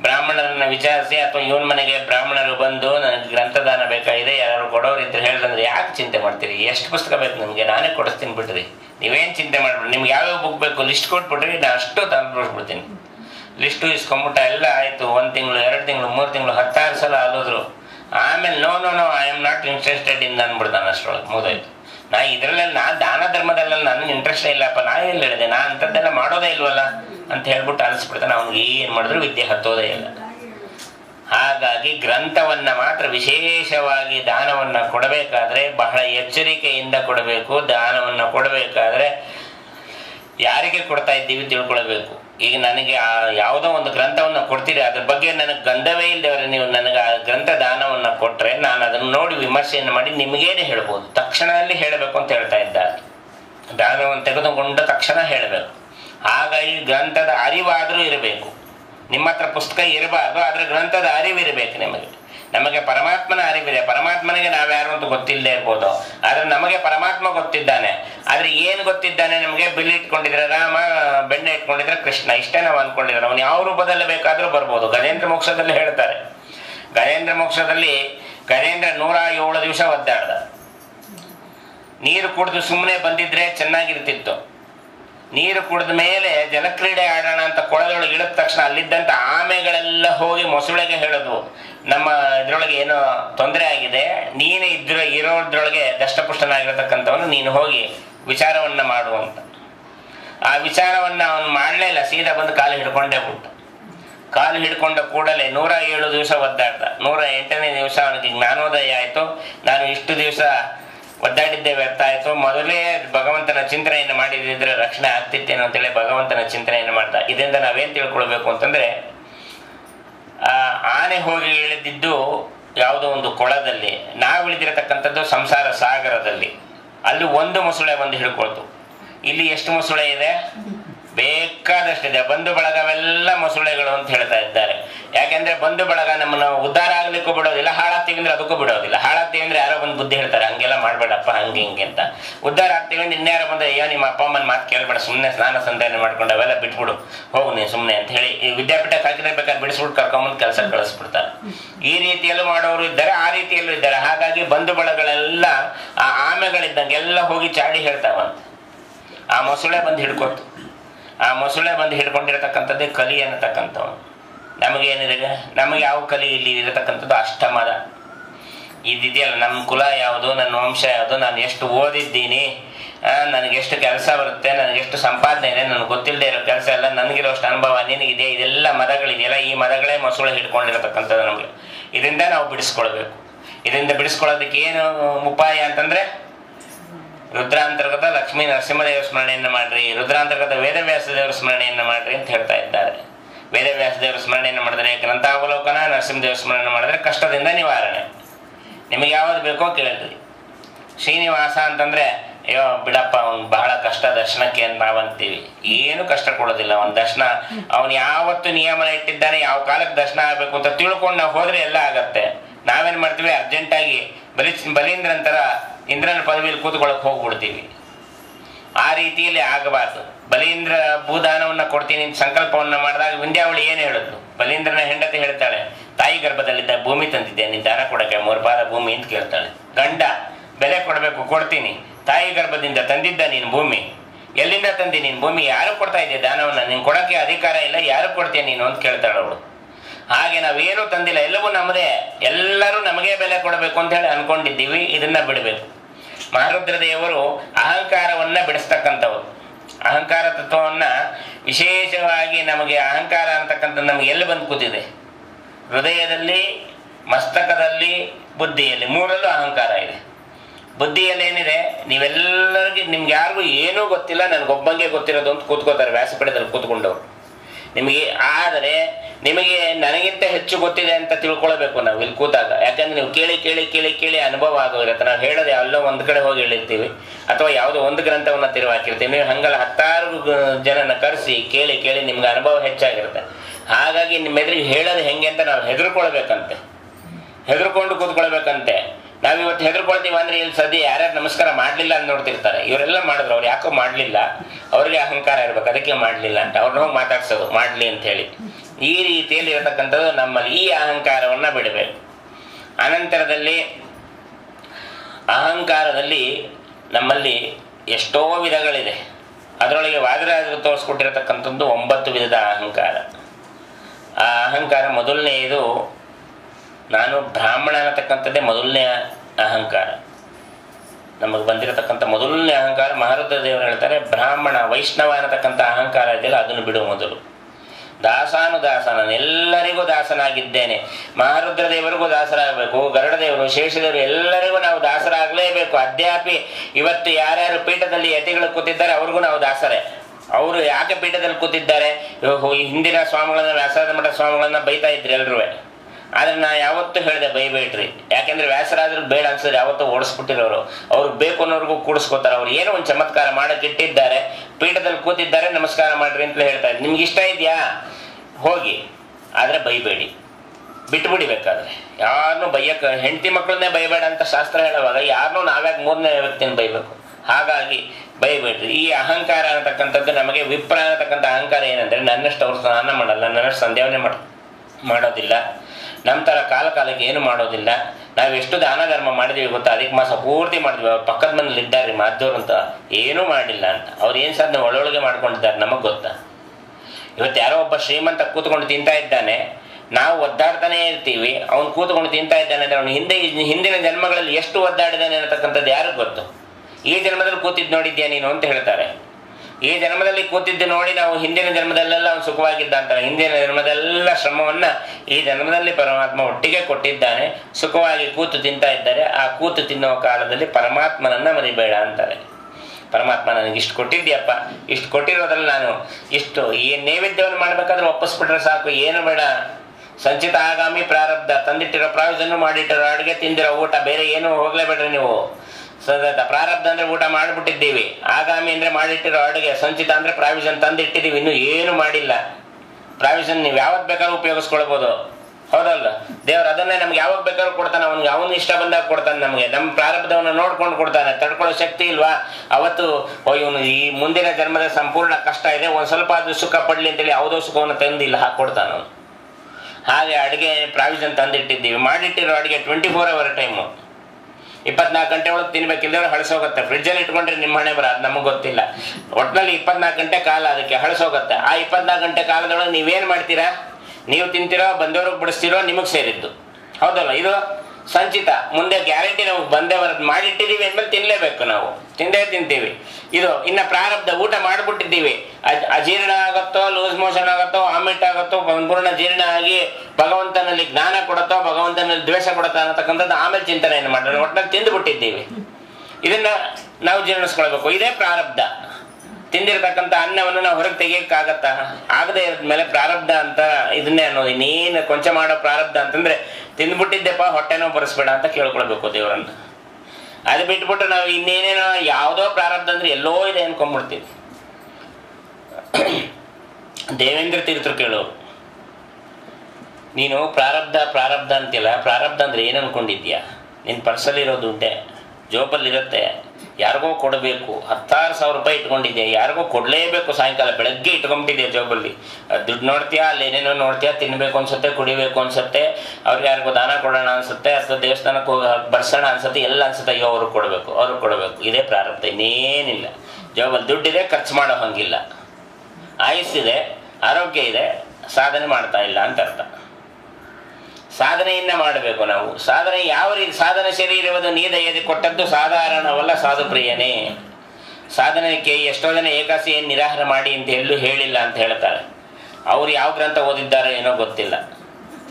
Speaker 1: ಬ್ರಾಹ್ಮಣರನ್ನ ವಿಚಾರಿಸಿ ಅಥವಾ ಇವನ್ ಮನೆಗೆ ಬ್ರಾಹ್ಮಣರು ಬಂದು ನನಗೆ ಗ್ರಂಥದಾನ ಬೇಕಾಗಿದೆ ಯಾರು ಕೊಡೋರು ಇದ್ರೆ ಹೇಳಿದ್ರೆ ಯಾಕೆ ಚಿಂತೆ ಮಾಡ್ತೀರಿ? ಎಷ್ಟು ಪುಸ್ತಕ ಬೇಕು ನಿಮಗೆ? ನಾನೇ ಕೊಡಿಸ್ತೀನಿ ಬಿಡ್ರಿ. ನೀವೇನು ಚಿಂತೆ ಮಾಡ್ಬಿಡ್ರಿ. ನಿಮ್ಗೆ ಯಾವ್ಯಾವ ಬುಕ್ ಬೇಕು? ಲಿಸ್ಟ್ ಕೊಟ್ಬಿಟ್ರಿ ನಾನು ಅಷ್ಟು ತಂದ್ಬಿಡ್ತೀನಿ ಲಿಸ್ಟು ಇಸ್ಕೊಂಬಿಟ್ಟ ಎಲ್ಲ ಆಯಿತು. ಒಂದು ತಿಂಗಳು, ಎರಡು ತಿಂಗಳು, ಮೂರು ತಿಂಗಳು, ಹತ್ತಾರು ಸಲ ಅಲ್ಲೋದ್ರು ಆಮೇಲೆ no no no I am not interested in ಅಂದ್ಬಿಡ್ತಾನೆ ಅಷ್ಟರೊಳಗೆ. ಮುಗಿದೋಯ್ತು. ನಾ ಇದರಲ್ಲೆಲ್ಲ, ನಾ ದಾನ ಧರ್ಮದಲ್ಲೆಲ್ಲ ನನಗೆ ಇಂಟ್ರೆಸ್ಟ್ ಇಲ್ಲಪ್ಪ, ನಾ ಎಲ್ಲಿ ಹೇಳಿದೆ? ನಾ ಅಂಥದ್ದೆಲ್ಲ ಮಾಡೋದೇ ಇಲ್ವಲ್ಲ ಅಂತ ಹೇಳ್ಬಿಟ್ಟು ಅನಿಸ್ಬಿಡ್ತಾನೆ ಅವ್ನಿಗೆ ಏನು ಮಾಡಿದ್ರು ವಿದ್ಯೆ ಹತ್ತೋದೇ ಇಲ್ಲ. ಹಾಗಾಗಿ ಗ್ರಂಥವನ್ನ ಮಾತ್ರ ವಿಶೇಷವಾಗಿ ದಾನವನ್ನ ಕೊಡಬೇಕಾದ್ರೆ ಬಹಳ ಎಚ್ಚರಿಕೆಯಿಂದ ಕೊಡಬೇಕು. ದಾನವನ್ನ ಕೊಡಬೇಕಾದ್ರೆ ಯಾರಿಗೆ ಕೊಡ್ತಾ ಇದ್ದೀವಿ ತಿಳ್ಕೊಳ್ಬೇಕು. ಈಗ ನನಗೆ ಆ ಯಾವುದೋ ಒಂದು ಗ್ರಂಥವನ್ನು ಕೊಡ್ತೀರಿ, ಅದ್ರ ಬಗ್ಗೆ ನನಗೆ ಗಂಧವೇ ಇಲ್ಲದವ್ರೆ ನೀವು ನನಗೆ ಆ ಗ್ರಂಥ ದಾನವನ್ನು ಕೊಟ್ಟರೆ ನಾನು ಅದನ್ನು ನೋಡಿ ವಿಮರ್ಶೆಯನ್ನು ಮಾಡಿ ನಿಮಗೇನೆ ಹೇಳ್ಬೋದು. ತಕ್ಷಣದಲ್ಲಿ ಹೇಳಬೇಕು ಅಂತ ಹೇಳ್ತಾ ಇದ್ದಾರೆ. ದಾನವನ್ನು ತೆಗೆದುಕೊಂಡ ತಕ್ಷಣ ಹೇಳಬೇಕು. ಹಾಗಾಗಿ ಗ್ರಂಥದ ಅರಿವಾದರೂ ಇರಬೇಕು. ನಿಮ್ಮ ಹತ್ರ ಪುಸ್ತಕ ಇರಬಾರ್ದು, ಆದರೆ ಗ್ರಂಥದ ಅರಿವಿರಬೇಕು ನಿಮಗೆ. ನಮಗೆ ಪರಮಾತ್ಮನ ಅರಿವಿದೆ. ಪರಮಾತ್ಮನಿಗೆ ನಾವ್ಯಾರು ಅಂತ ಗೊತ್ತಿಲ್ಲದೆ ಇರ್ಬೋದು. ಆದರೆ ನಮಗೆ ಪರಮಾತ್ಮ ಗೊತ್ತಿದ್ದಾನೆ. ಆದರೆ ಏನು ಗೊತ್ತಿದ್ದಾನೆ ನಮಗೆ? ಬಿಲ್ ಇಟ್ಕೊಂಡಿದ್ರೆ ರಾಮ, ಬೆಣ್ಣೆ ಇಟ್ಕೊಂಡಿದ್ರೆ ಕೃಷ್ಣ. ಇಷ್ಟೇ ನಾವು ಅನ್ಕೊಂಡಿದ್ರೆ ಅವನು ಯಾವ ರೂಪದಲ್ಲಿ ಬೇಕಾದರೂ ಬರ್ಬೋದು. ಗಜೇಂದ್ರ ಮೋಕ್ಷದಲ್ಲಿ ಹೇಳ್ತಾರೆ. ಗಜೇಂದ್ರ ಮೋಕ್ಷದಲ್ಲಿ ಗಜೇಂದ್ರ ನೂರ ಏಳು ದಿವಸ ಒದ್ದಾಡ್ದ. ನೀರು ಕುಡಿದು ಸುಮ್ಮನೆ ಬಂದಿದ್ರೆ ಚೆನ್ನಾಗಿರ್ತಿತ್ತು. ನೀರು ಕುಡಿದ ಮೇಲೆ ಜಲಕ್ರೀಡೆ ಆಡೋಣ ಅಂತ ಕೊಳದೊಳಗೆ ಇಳಿದ ತಕ್ಷಣ ಅಲ್ಲಿದ್ದಂಥ ಆಮೆಗಳೆಲ್ಲ ಹೋಗಿ ಮೊಸಳೆಗೆ ಹೇಳೋದು. ನಮ್ಮ ಇದ್ರೊಳಗೆ ಏನೋ ತೊಂದರೆ ಆಗಿದೆ. ನೀನು ಇದ್ರ ಇರೋದ್ರೊಳಗೆ ದಷ್ಟಪುಷ್ಟನಾಗಿರತಕ್ಕಂಥವನು, ನೀನು ಹೋಗಿ ವಿಚಾರವನ್ನ ಮಾಡು ಅಂತ. ಆ ವಿಚಾರವನ್ನ ಅವನು ಮಾಡಲೇ ಇಲ್ಲ, ಸೀದಾ ಬಂದು ಕಾಲು ಹಿಡ್ಕೊಂಡೇ ಬಿಟ್ಟು. ಕಾಲು ಹಿಡ್ಕೊಂಡ ಕೂಡಲೇ ನೂರ ಏಳು ದಿವಸ ಒದ್ದಾಡ್ದ. ನೂರ ಎಂಟನೇ ದಿವಸ ಅವನಿಗೆ ಜ್ಞಾನೋದಯ ಆಯಿತು. ನಾನು ಇಷ್ಟು ದಿವಸ ಒದ್ದಾಡಿದ್ದೇ ವ್ಯರ್ಥ ಆಯಿತು. ಮೊದಲೇ ಭಗವಂತನ ಚಿಂತನೆಯನ್ನು ಮಾಡಿದ್ರೆ ರಕ್ಷಣೆ ಆಗ್ತಿತ್ತೇನೋ ಅಂತೇಳಿ ಭಗವಂತನ ಚಿಂತನೆಯನ್ನು ಮಾಡ್ತಾ ಇದರಿಂದ ನಾವೇನು ತಿಳ್ಕೊಳ್ಬೇಕು ಅಂತಂದ್ರೆ ಆನೆ ಹೋಗಿ ಇಳಿದಿದ್ದು ಯಾವುದೋ ಒಂದು ಕೊಳದಲ್ಲಿ, ನಾವು ಇಳಿದಿರತಕ್ಕಂಥದ್ದು ಸಂಸಾರ ಸಾಗರದಲ್ಲಿ. ಅಲ್ಲಿ ಒಂದು ಮೊಸಳೆ ಬಂದು ಹಿಡ್ಕೊಳ್ತು. ಇಲ್ಲಿ ಎಷ್ಟು ಮೊಸಳೆ ಇದೆ? ಬೇಕಾದಷ್ಟಿದೆ. ಬಂಧು ಬಳಗವೆಲ್ಲ ಮೊಸಳೆಗಳು ಅಂತ ಹೇಳ್ತಾ ಇದ್ದಾರೆ. ಯಾಕೆಂದ್ರೆ ಬಂಧು ಬಳಗ ನಮ್ಮನ್ನು ಉದ್ಧಾರ ಆಗ್ಲಿಕ್ಕೂ ಬಿಡೋದಿಲ್ಲ ಹಾಳಾಗ್ತೀವಿ ಅಂದ್ರೆ ಅದಕ್ಕೂ ಬಿಡೋದಿಲ್ಲ. ಹಾಳಾಗ್ತೀವಿ ಅಂದ್ರೆ ಯಾರೋ ಬಂದು ಬುದ್ಧಿ ಹೇಳ್ತಾರೆ, ಹಂಗೆಲ್ಲ ಮಾಡ್ಬೇಡಪ್ಪ, ಹಂಗೆ ಹಿಂಗೆ ಅಂತ. ಉದ್ಧಾರ ಆಗ್ತೀವಿ ಅಂದ್ರೆ ಇನ್ಯಾರೋ ಬಂದ್ರೆ ಅಯ್ಯೋ, ನಿಮ್ಮ ಅಪ್ಪ ಅಮ್ಮನ ಮಾತು ಕೇಳ್ಬೇಡ ಸುಮ್ಮನೆ ಸ್ನಾನ ಸಂಧಾನ ಮಾಡ್ಕೊಂಡು ಅವೆಲ್ಲ ಬಿಟ್ಬಿಡು, ಹೋಗು ನೀನು ಸುಮ್ಮನೆ ಅಂತ ಹೇಳಿ ಈ ವಿದ್ಯಾಪೀಠಕ್ಕೆ ಹಾಕಿದ್ರೆ ಬೇಕಾದ್ರೆ ಬಿಡಿಸ್ಬಿಟ್ಟು ಕರ್ಕೊಂಬಂದು ಕೆಲಸ ಕಳಿಸ್ಬಿಡ್ತಾರೆ. ಈ ರೀತಿಯಲ್ಲೂ ಮಾಡೋರು ಇದ್ದಾರೆ, ಆ ರೀತಿಯಲ್ಲೂ ಇದ್ದಾರೆ. ಹಾಗಾಗಿ ಬಂಧು ಬಳಗಳೆಲ್ಲ ಆ ಆಮೆಗಳಿದ್ದಂಗೆಲ್ಲ ಹೋಗಿ ಚಾಡಿ ಹೇಳ್ತಾವಂತ. ಆ ಮೊಸಳೆ ಬಂದು ಹಿಡ್ಕೊತು. ಆ ಮೊಸಳೆ ಬಂದು ಹಿಡ್ಕೊಂಡಿರತಕ್ಕಂಥದ್ದೇ ಕಲಿ ಅನ್ನತಕ್ಕಂಥವು ನಮಗೇನಿದೆ ನಮಗೆ ಯಾವ ಕಲಿ ಇಲ್ಲಿ ಇರತಕ್ಕಂಥದ್ದು ಅಷ್ಟಮದ. ಇದಿದೆಯಲ್ಲ, ನಮ್ಮ ಕುಲ ಯಾವುದು, ನನ್ನ ವಂಶ ಯಾವುದು, ನಾನು ಎಷ್ಟು ಓದಿದ್ದೀನಿ ನನಗೆಷ್ಟು ಕೆಲಸ ಬರುತ್ತೆ ನನಗೆಷ್ಟು ಸಂಪಾದನೆ ಇದೆ, ನನಗೆ ಗೊತ್ತಿಲ್ಲದೆ ಇರೋ ಕೆಲಸ ಎಲ್ಲ ನನಗಿರೋಷ್ಟು ಅನುಭವ ನಿನಗಿದೆ ಇದೆಲ್ಲ ಮರಗಳಿದೆಯಲ್ಲ, ಈ ಮದಗಳೇ ಮೊಸಳೆ ಹಿಡ್ಕೊಂಡಿರತಕ್ಕಂಥದ್ದು ನಮಗೆ. ಇದರಿಂದ ನಾವು ಬಿಡಿಸ್ಕೊಳ್ಬೇಕು. ಇದರಿಂದ ಬಿಡಿಸ್ಕೊಳ್ಳೋದಕ್ಕೆ ಏನು ಉಪಾಯ ಅಂತಂದ್ರೆ ರುದ್ರಾಂತರ್ಗತ ಲಕ್ಷ್ಮೀ ನರಸಿಂಹದೇವರ ಸ್ಮರಣೆಯನ್ನು ಮಾಡ್ರಿ. ರುದ್ರಾಂತರ್ಗತ ವೇದವ್ಯಾಸ ದೇವರ ಸ್ಮರಣೆಯನ್ನು ಮಾಡ್ರಿ ಅಂತ ಹೇಳ್ತಾ ಇದ್ದಾರೆ. ವೇದವ್ಯಾಸ ದೇವರ ಸ್ಮರಣೆಯನ್ನು ಮಾಡಿದ್ರೆ ಗ್ರಂಥಾವಲೋಕನ ನರಸಿಂಹದೇವ ಸ್ಮರಣೆ ಮಾಡಿದ್ರೆ ಕಷ್ಟದಿಂದ ನಿವಾರಣೆ. ನಿಮಗೆ ಯಾವ್ದು ಬೇಕೋ ಕೇಳ್ರಿ. ಶ್ರೀನಿವಾಸ ಅಂತಂದ್ರೆ, ಅಯ್ಯೋ ಬಿಡಪ್ಪ, ಅವ್ನು ಬಹಳ ಕಷ್ಟ ದರ್ಶನಕ್ಕೆ ಅಂತ ನಾವಂತೀವಿ. ಏನು ಕಷ್ಟ ಕೊಡೋದಿಲ್ಲ ಅವನ್ ದರ್ಶನ. ಅವನು ಯಾವತ್ತು ನಿಯಮನ ಇಟ್ಟಿದ್ದಾನೆ, ಯಾವ ಕಾಲಕ್ಕೆ ದರ್ಶನ ಆಗಬೇಕು ಅಂತ ತಿಳ್ಕೊಂಡು ನಾವು ಹೋದ್ರೆ ಎಲ್ಲ ಆಗತ್ತೆ. ನಾವೇನ್ ಮಾಡ್ತೀವಿ ಅರ್ಜೆಂಟಾಗಿ ಬಲಿ ಬಲೀಂದ್ರಂತರ ಇಂದ್ರನ ಪದವಿಯಲ್ಲಿ ಕೂತ್ಕೊಳ್ಳೋಕೆ ಹೋಗ್ಬಿಡ್ತೀವಿ. ಆ ರೀತಿಯಲ್ಲಿ ಆಗಬಾರ್ದು. ಬಲೀಂದ್ರ ಭೂದಾನವನ್ನು ಕೊಡ್ತೀನಿ ಸಂಕಲ್ಪವನ್ನ ಮಾಡಿದಾಗ ವಿಂಧ್ಯಾವಳಿ ಏನು ಹೇಳಿದ್ಲು? ಬಲೀಂದ್ರನ ಹೆಂಡತಿ ಹೇಳ್ತಾಳೆ, ತಾಯಿ ಗರ್ಭದಲ್ಲಿದ್ದ ಭೂಮಿ ತಂದಿದ್ದೆ, ನೀನು ದಾನ ಕೊಡಕ್ಕೆ ಮೂರು ಭೂಮಿ ಅಂತ ಕೇಳ್ತಾಳೆ. ಗಂಡ, ಬೆಲೆ ಕೊಡಬೇಕು, ಕೊಡ್ತೀನಿ. ತಾಯಿ ಗರ್ಭದಿಂದ ತಂದಿದ್ದ ನೀನು ಭೂಮಿ. ಎಲ್ಲಿಂದ ತಂದಿ ನೀನು ಭೂಮಿ? ಯಾರು ಕೊಡ್ತಾ ಇದೆಯಾ ದಾನವನ್ನು? ನೀನು ಕೊಡೋಕ್ಕೆ ಅಧಿಕಾರ ಇಲ್ಲ, ಯಾರು ಕೊಡ್ತೀಯ ನೀನು? ಅಂತ ಕೇಳ್ತಾಳೆ ಅವಳು. ಹಾಗೆ ನಾವೇನು ತಂದಿಲ್ಲ, ಎಲ್ಲವೂ ನಮ್ಮದೇ ಎಲ್ಲರೂ ನಮಗೇ ಬೆಲೆ ಕೊಡಬೇಕು ಅಂತ ಹೇಳಿ ಅನ್ಕೊಂಡಿದ್ದೀವಿ, ಇದನ್ನ ಬಿಡಬೇಕು. ಮಹಾರುದ್ರ ದೇವರು ಅಹಂಕಾರವನ್ನ ಬಿಡಿಸ್ತಕ್ಕಂಥವ್ರು. ಅಹಂಕಾರ ತತ್ವವನ್ನ ವಿಶೇಷವಾಗಿ ನಮಗೆ ಅಹಂಕಾರ ಅಂತಕ್ಕಂಥ ನಮಗೆ ಎಲ್ಲಿ ಬಂದು ಕೂತಿದೆ? ಹೃದಯದಲ್ಲಿ, ಮಸ್ತಕದಲ್ಲಿ, ಬುದ್ಧಿಯಲ್ಲಿ. ಮೂರಲ್ಲೂ ಅಹಂಕಾರ ಇದೆ. ಬುದ್ಧಿಯಲ್ಲಿ ಏನಿದೆ? ನೀವೆಲ್ಲರಿಗೆ ನಿಮ್ಗೆ ಯಾರಿಗೂ ಏನೂ ಗೊತ್ತಿಲ್ಲ, ನನಗೊಬ್ಬಂಗೆ ಗೊತ್ತಿರೋದು ಅಂತ ಕೂತ್ಕೋತಾರೆ ವ್ಯಾಸಪೀಠದಲ್ಲಿ ಕೂತ್ಕೊಂಡವ್ರು. ನಿಮಗೆ, ಆದರೆ ನಿಮಗೆ ನನಗಿಂತ ಹೆಚ್ಚು ಗೊತ್ತಿದೆ ಅಂತ ತಿಳ್ಕೊಳ್ಬೇಕು ನಾವು ಇಲ್ಲಿ ಕೂತಾಗ. ಯಾಕಂದ್ರೆ ನೀವು ಕೇಳಿ ಕೇಳಿ ಕೇಳಿ ಕೇಳಿ ಅನುಭವ ಆಗೋಗಿರುತ್ತೆ ನಾವು ಹೇಳೋದು ಎಲ್ಲೋ ಒಂದು ಕಡೆ ಹೋಗಿ ಹೇಳಿರ್ತೀವಿ. ಅಥವಾ ಯಾವುದೋ ಒಂದು ಗ್ರಂಥವನ್ನು ತಿರುವಾಕಿರ್ತೀವಿ ನೀವು ಹಂಗಲ್ಲ, ಹತ್ತಾರು ಜನನ ಕರೆಸಿ, ಕೇಳಿ ಕೇಳಿ ನಿಮ್ಗೆ ಅನುಭವ ಹೆಚ್ಚಾಗಿರುತ್ತೆ. ಹಾಗಾಗಿ ನಿಮ್ಮ ಎದುರಿಗೆ ಹೇಳೋದು ಹೆಂಗೆ ಅಂತ ನಾವು ಹೆದರ್ಕೊಳ್ಬೇಕಂತೆ. ಹೆದರ್ಕೊಂಡು ಕೂತ್ಕೊಳ್ಬೇಕಂತೆ. ನಾವು ಇವತ್ತು ಹೆದರ್ಕೊಳ್ತೀವಿ ಅಂದ್ರೆ ಇಲ್ಲಿ ಸದ್ಯ ಯಾರ್ಯಾರು ನಮಸ್ಕಾರ ಮಾಡಲಿಲ್ಲ ಅಂತ ನೋಡ್ತಿರ್ತಾರೆ. ಇವರೆಲ್ಲ ಮಾಡಿದ್ರು, ಅವ್ರು ಯಾಕೋ ಮಾಡಲಿಲ್ಲ. ಅವ್ರಿಗೆ ಅಹಂಕಾರ ಇರ್ಬೇಕು, ಅದಕ್ಕೆ ಮಾಡಲಿಲ್ಲ ಅಂತ. ಅವ್ರನ್ನ ಹೋಗಿ ಮಾತಾಡ್ಸೋದು, ಮಾಡಲಿ ಅಂತ ಹೇಳಿ. ಈ ರೀತಿಯಲ್ಲಿ ಇರತಕ್ಕಂಥದ್ದು ನಮ್ಮಲ್ಲಿ ಈ ಅಹಂಕಾರವನ್ನು ಬಿಡಬೇಕು. ಅನಂತರದಲ್ಲಿ ಅಹಂಕಾರದಲ್ಲಿ ನಮ್ಮಲ್ಲಿ ಎಷ್ಟೋ ವಿಧಗಳಿದೆ. ಅದರೊಳಗೆ ವಾದಿರಾಜರು ತೋರಿಸ್ಕೊಟ್ಟಿರತಕ್ಕಂಥದ್ದು ಒಂಬತ್ತು ವಿಧದ ಅಹಂಕಾರ. ಆ ಅಹಂಕಾರ ಮೊದಲನೆಯದು ನಾನು ಬ್ರಾಹ್ಮಣ ಅನ್ನತಕ್ಕಂಥದ್ದೇ ಮೊದಲನೇ ಅಹಂಕಾರ. ನಮಗೆ ಬಂದಿರತಕ್ಕಂಥ ಮೊದಲನೇ ಅಹಂಕಾರ ಮಹಾರುದ್ರ ದೇವರು ಹೇಳ್ತಾರೆ, ಬ್ರಾಹ್ಮಣ, ವೈಷ್ಣವ ಅನ್ನತಕ್ಕಂಥ ಅಹಂಕಾರ ಇದೆಯಲ್ಲ, ಅದನ್ನು ಬಿಡುವ ಮೊದಲು. ದಾಸಾನು ದಾಸ ನಾನು ಎಲ್ಲರಿಗೂ ದಾಸನಾಗಿದ್ದೇನೆ. ಮಹಾರುದ್ರ ದೇವರಿಗೂ ದಾಸರಾಗಬೇಕು ಗರುಡ ದೇವರು ಶೇಷದೇವರು, ಎಲ್ಲರಿಗೂ ನಾವು ದಾಸರಾಗಲೇಬೇಕು. ಅದ್ಯಾಪಿ ಇವತ್ತು ಯಾರ್ಯಾರು ಪೀಠದಲ್ಲಿ ಯತಿಗಳು ಕೂತಿದ್ದಾರೆ, ಅವ್ರಿಗೂ ನಾವು ದಾಸರೇ. ಅವರು ಯಾಕೆ ಪೀಠದಲ್ಲಿ ಕೂತಿದ್ದಾರೆ? ಹಿಂದಿನ ಸ್ವಾಮಿಗಳನ್ನ ವ್ಯಾಸರಾಜ ಮಠ ಸ್ವಾಮಿಗಳನ್ನ ಬೈತಾ ಇದ್ರಿ ಎಲ್ರೂ ಆದ್ರೆ ನಾ ಯಾವತ್ತೂ ಹೇಳಿದೆ ಬೈಬೇಡ್ರಿ. ಯಾಕಂದ್ರೆ ವ್ಯಾಸರಾದ್ರೂ ಬೇಡ ಅನ್ಸಿದ್ರೆ ಯಾವತ್ತೂ ಓಡಿಸ್ಬಿಟ್ಟಿರೋರು. ಅವ್ರು ಬೇಕು ಅನ್ನೋರ್ಗೂ ಕೂಡಿಸ್ಕೋತಾರೆ. ಅವ್ರು ಏನೋ ಒಂದು ಚಮತ್ಕಾರ ಮಾಡಕ್ಕೆ ಇಟ್ಟಿದ್ದಾರೆ. ಪೀಠದಲ್ಲಿ ಕೂತಿದ್ದಾರೆ, ನಮಸ್ಕಾರ ಮಾಡ್ರಿ ಅಂತ ಹೇಳ್ತಾ ಇದ್ದಾರೆ ನಿಮ್ಗೆ ಇಷ್ಟ ಇದೆಯಾ? ಹೋಗಿ. ಆದರೆ ಬೈಬೇಡಿ. ಬಿಟ್ಬಿಡಿಬೇಕಾದ್ರೆ ಯಾರನ್ನೂ ಬೈಯಕ್ಕೆ ಹೆಂಡತಿ ಮಕ್ಕಳನ್ನೇ ಬೈಬೇಡ ಅಂತ ಶಾಸ್ತ್ರ ಹೇಳುವಾಗ ಯಾರನ್ನೂ ನಾವ್ಯಾಕೆ ಮೂರನೇ ವ್ಯಕ್ತಿನ ಬೈಬೇಕು? ಹಾಗಾಗಿ ಬೈಬೇಡ್ರಿ. ಈ ಅಹಂಕಾರ ಅನ್ನತಕ್ಕಂಥದ್ದು ನಮಗೆ ವಿಪ್ರ ಅನ್ನತಕ್ಕಂಥ ಅಹಂಕಾರ ಏನಂದ್ರೆ ನನ್ನಷ್ಟು ಅವ್ರು ಸ್ನಾನ ಮಾಡಲ್ಲ. ನನ್ನಷ್ಟು ಸಂದೇವನೆ ಮಾಡ ಮಾಡೋದಿಲ್ಲ. ನಮ್ಮ ಥರ ಕಾಲ ಕಾಲಕ್ಕೆ ಏನು ಮಾಡೋದಿಲ್ಲ. ನಾವು ಎಷ್ಟು ದಾನ ಧರ್ಮ ಮಾಡಿದೀವಿ ಗೊತ್ತಾ? ಅದಕ್ಕೆ ಮಾಸ ಪೂರ್ತಿ ಮಾಡಿದ್ವಿ. ಅವ್ರ ಪಕ್ಕದ ಮನೇಲಿ ಇದ್ದಾರೆ ಮಾಧ್ಯವರು ಅಂತ. ಏನೂ ಮಾಡಿಲ್ಲ ಅಂತ. ಅವ್ರು ಏನು ಸಾಧನೆ ಒಳ್ಳೊಳಗೆ ಮಾಡ್ಕೊಂಡಿದ್ದಾರೆ ನಮಗೆ ಗೊತ್ತಾ? ಇವತ್ತು ಯಾರೋ ಒಬ್ಬ ಶ್ರೀಮಂತ ಕೂತ್ಕೊಂಡು ತಿಂತಾ ಇದ್ದಾನೆ. ನಾವು ಒದ್ದಾಡ್ತಾನೆ ಇರ್ತೀವಿ. ಅವ್ನು ಕೂತ್ಕೊಂಡು ತಿಂತಾ ಇದ್ದಾನೆ ಅಂದ್ರೆ ಅವ್ನು ಹಿಂದೆ ಹಿಂದಿನ ಜನ್ಮಗಳಲ್ಲಿ ಎಷ್ಟು ಒದ್ದಾಡಿದಾನೆ ಅನ್ನತಕ್ಕಂಥದ್ದು ಯಾರಿಗೂ ಗೊತ್ತು? ಈ ಜನ್ಮದಲ್ಲಿ ಕೂತಿದ್ದು ನೋಡಿದ್ಯಾ ನೀನು ಅಂತ ಹೇಳ್ತಾರೆ. ಈ ಜನ್ಮದಲ್ಲಿ ಕೂತಿದ್ದು ನೋಡಿ ನಾವು ಹಿಂದಿನ ಜನ್ಮದಲ್ಲೆಲ್ಲ ಅವನು ಸುಖವಾಗಿದ್ದ ಅಂತಾರೆ ಹಿಂದಿನ ಜನ್ಮದೆಲ್ಲ ಶ್ರಮವನ್ನ ಈ ಜನ್ಮದಲ್ಲಿ ಪರಮಾತ್ಮ ಒಟ್ಟಿಗೆ ಕೊಟ್ಟಿದ್ದಾನೆ. ಸುಖವಾಗಿ ಕೂತು ತಿಂತಾ ಇದ್ದಾರೆ. ಆ ಕೂತು ತಿನ್ನುವ ಕಾಲದಲ್ಲಿ ಪರಮಾತ್ಮನನ್ನ ಮರಿಬೇಡ ಅಂತಾರೆ. ಪರಮಾತ್ಮ ನನಗೆ ಇಷ್ಟು ಕೊಟ್ಟಿದ್ಯಪ್ಪ ಇಷ್ಟು ಕೊಟ್ಟಿರೋದ್ರಲ್ಲಿ ನಾನು ಇಷ್ಟು ಈ ನೈವೇದ್ಯವನ್ನು ಮಾಡಬೇಕಾದ್ರೆ ಒಪ್ಪಿಸ್ಬಿಟ್ರೆ ಸಾಕು. ಏನು ಬೇಡ. ಸಂಚಿತ ಆಗಾಮಿ ಪ್ರಾರಬ್ಧ. ತಂದಿಟ್ಟಿರೋ ಪ್ರಾಯೋಜನ ಮಾಡಿಟ್ಟಿರೋ ಅಡುಗೆ, ತಿಂದಿರೋ ಊಟ, ಬೇರೆ ಏನು ಹೋಗ್ಲೇಬೇಡ್ರಿ ನೀವು. ಸದಾ ಪ್ರಾರಬ್ಧ ಅಂದ್ರೆ ಊಟ ಮಾಡಿಬಿಟ್ಟಿದ್ದೀವಿ. ಆಗಾಮಿ ಅಂದ್ರೆ ಮಾಡಿಟ್ಟಿರೋ ಅಡುಗೆ ಸಂಚಿತ ಅಂದ್ರೆ ಪ್ರಾವಿಷನ್ ತಂದಿಟ್ಟಿದ್ದೀವಿ. ಇನ್ನು ಏನು ಮಾಡಿಲ್ಲ. ಪ್ರಾವಿಷನ್ ನೀವು ಯಾವತ್ತು ಬೇಕಾದ್ರೂ ಉಪಯೋಗಿಸ್ಕೊಳ್ಬೋದು. ಹೌದಲ್ಲ? ದೇವ್ರು ಅದನ್ನೇ ನಮ್ಗೆ ಯಾವಾಗ ಬೇಕಾದ್ರೂ ಕೊಡ್ತಾನೆ. ಅವ್ನಿಗೆ ಅವನು ಇಷ್ಟ ಬಂದಾಗ ಕೊಡ್ತಾನೆ ನಮಗೆ. ನಮ್ಮ ಪ್ರಾರಬ್ಧವನ್ನು ನೋಡ್ಕೊಂಡು ಕೊಡ್ತಾನೆ. ತಡ್ಕೊಳ್ಳೋ ಶಕ್ತಿ ಇಲ್ವಾ? ಅವತ್ತು ಇವನು ಈ ಮುಂದಿನ ಜನ್ಮದ ಸಂಪೂರ್ಣ ಕಷ್ಟ ಇದೆ. ಒಂದು ಸ್ವಲ್ಪ ಅದು ಸುಖ ಪಡ್ಲಿ ಅಂತೇಳಿ ಯಾವುದೋ ಸುಖವನ್ನು ತಂದಿಲ್ಲ. ಹಾಕೊಡ್ತಾನೆ ಅವನು. ಹಾಗೆ ಅಡುಗೆ ಪ್ರಾವಿಷನ್ ತಂದಿಟ್ಟಿದ್ದೀವಿ. ಮಾಡಿಟ್ಟಿರೋ ಅಡುಗೆ ಟ್ವೆಂಟಿ ಫೋರ್ ಅವರ್ ಟೈಮು ಇಪ್ಪತ್ನಾಲ್ಕು ಗಂಟೆ ಒಳಗೆ ತಿನ್ಬೇಕಿಲ್ಲದ್ರೆ ಹಳಸೋಗುತ್ತೆ. ಫ್ರಿಜ್ಜಲ್ಲಿ ಇಟ್ಕೊಂಡ್ರೆ ನಿಮ್ಮ ಹಣೆ ಬರ ಅದು ನಮಗೆ ಗೊತ್ತಿಲ್ಲ. ಒಟ್ಟಿನಲ್ಲಿ ಇಪ್ಪತ್ನಾಲ್ಕು ಗಂಟೆ ಕಾಲ ಅದಕ್ಕೆ ಹಳಸೋಗುತ್ತೆ. ಆ ಇಪ್ಪತ್ನಾಲ್ಕು ಗಂಟೆ ಕಾಲದೊಳಗೆ ನೀವೇನು ಮಾಡ್ತೀರಾ? ನೀವು ತಿಂತೀರೋ ಬಂದವ್ರಿಗೆ ಬಿಡಿಸ್ತೀರೋ, ನಿಮಗೆ ಸೇರಿದ್ದು. ಹೌದಲ್ಲ ಇದು? ಸಂಚಿತ, ಮುಂದೆ ಗ್ಯಾರಂಟಿ ನಾವು ಬಂದೇ ಮಾಡಿಟ್ಟಿದ್ದೀವಿ ಅಂದ್ಮೇಲೆ ತಿನ್ನಲೇಬೇಕು ನಾವು. ತಿಂದೇ ತಿಂತೀವಿ. ಇದು, ಇನ್ನು ಪ್ರಾರಬ್ಧ ಊಟ ಮಾಡಿಬಿಟ್ಟಿದ್ದೀವಿ. ಅಜ್, ಅಜೀರ್ಣ ಆಗುತ್ತೋ, ಲೂಸ್ ಮೋಷನ್ ಆಗುತ್ತೋ, ವಾಮಿಟ್ ಆಗುತ್ತೋ, ಸಂಪೂರ್ಣ ಜೀರ್ಣ ಆಗಿ ಭಗವಂತನಲ್ಲಿ ಜ್ಞಾನ ಕೊಡುತ್ತೋ, ಭಗವಂತನಲ್ಲಿ ದ್ವೇಷ ಕೊಡುತ್ತೋ ಅನ್ನತಕ್ಕಂಥದ್ದು ಆಮೇಲೆ ಚಿಂತನೆಯನ್ನು ಮಾಡೋಣ. ಒಟ್ಟಿನಲ್ಲಿ ತಿಂದುಬಿಟ್ಟಿದ್ದೀವಿ. ಇದನ್ನ ನಾವು ಜೀರ್ಣಿಸ್ಕೊಳ್ಬೇಕು. ಇದೇ ಪ್ರಾರಬ್ಧ. ತಿಂದಿರತಕ್ಕಂಥ ಅನ್ನವನ್ನು ನಾವು ಹೊರಗೆ ತೆಗಿಯಕ್ಕಾಗತ್ತ? ಆಗದೆ ಮೇಲೆ ಪ್ರಾರಬ್ಧ ಅಂತ ಇದನ್ನೇ ಅನ್ನೋ ಇನ್ನೇನು ಕೊಂಚ ಮಾಡೋ ಪ್ರಾರಬ್ಧ ಅಂತಂದ್ರೆ, ತಿಂದ್ಬಿಟ್ಟಿದ್ದೆಪ್ಪ ಹೊಟ್ಟೆನೋ ಬರೆಸ್ಬೇಡ ಅಂತ ಕೇಳ್ಕೊಳ್ಬೇಕು ದೇವರನ್ನ. ಅದು ಬಿಟ್ಬಿಟ್ಟು ನಾವು ಇನ್ನೇನೇನೋ ಯಾವುದೋ ಪ್ರಾರಬ್ಧ ಅಂದ್ರೆ ಎಲ್ಲೋ ಇದೆ ಅನ್ಕೊಂಡ್ಬಿಡ್ತೀವಿ ದೇವೇಂದ್ರ ತೀರ್ಥರು ಕೇಳೋರು ನೀನು ಪ್ರಾರಬ್ಧ ಪ್ರಾರಬ್ಧ ಅಂತಿಲ್ಲ ಪ್ರಾರಬ್ಧ ಅಂದ್ರೆ ಏನು ಅನ್ಕೊಂಡಿದ್ಯಾ? ನಿನ್ನ ಪರ್ಸಲ್ಲಿರೋ ದುಡ್ಡೆ, ಜೋಬಲ್ಲಿರುತ್ತೆ. ಯಾರಿಗೋ ಕೊಡಬೇಕು. ಹತ್ತಾರು ಸಾವಿರ ರೂಪಾಯಿ ಇಟ್ಕೊಂಡಿದ್ದೆ. ಯಾರಿಗೋ ಕೊಡಲೇಬೇಕು ಸಾಯಂಕಾಲ ಬೆಳಗ್ಗೆ ಇಟ್ಕೊಂಡಿದ್ದೆ ಜಾಬಲ್ಲಿ ದುಡ್ಡು ನೋಡ್ತೀಯಾ? ಅಲ್ಲಿ ಏನೇನೋ ನೋಡ್ತೀಯಾ? ತಿನ್ನಬೇಕು ಅನ್ಸುತ್ತೆ, ಕುಡಿಬೇಕು ಅನ್ಸುತ್ತೆ. ಅವ್ರಿಗೆ ಯಾರಿಗೋ ದಾನ ಕೊಡೋಣ ಅನ್ಸುತ್ತೆ ಅಥವಾ ದೇವಸ್ಥಾನಕ್ಕೆ ಹೋಗಿ ಬರ್ಸೋಣ ಅನ್ಸುತ್ತೆ, ಎಲ್ಲ ಅನ್ಸುತ್ತೆ. ಅಯ್ಯೋ, ಅವ್ರಿಗೆ ಕೊಡಬೇಕು ಅವ್ರಿಗೆ ಕೊಡಬೇಕು. ಇದೇ ಪ್ರಾರಂಭ ಇನ್ನೇನಿಲ್ಲ. ಜಾಬಲ್ಲಿ ದುಡ್ಡಿದೆ, ಖರ್ಚು ಮಾಡೋ ಹಂಗಿಲ್ಲ. ಆಯುಸ್ಸಿದೆ, ಆರೋಗ್ಯ ಇದೆ, ಸಾಧನೆ ಮಾಡ್ತಾ ಇಲ್ಲ ಅಂತ ಅರ್ಥ. ಸಾಧನೆಯನ್ನ ಮಾಡಬೇಕು ನಾವು. ಸಾಧನೆ ಯಾವ ರೀತಿ ಸಾಧನ ಶರೀರವನ್ನು ನೀದೆಯದೆ ಕೊಟ್ಟದ್ದು ಸಾಧಾರಣವಲ್ಲ ಸಾಧು ಪ್ರಿಯನೇ ಸಾಧನೆಗೆ ಎಷ್ಟೋ ಜನ ಏಕಾಸಿಯನ್ನು ನಿರಾಹಾರ ಮಾಡಿ ಅಂತ ಎಲ್ಲೂ ಹೇಳಿಲ್ಲ ಅಂತ ಹೇಳ್ತಾರೆ. ಅವ್ರು ಯಾವ ಗ್ರಂಥ ಓದಿದ್ದಾರೋ ಏನೋ ಗೊತ್ತಿಲ್ಲ.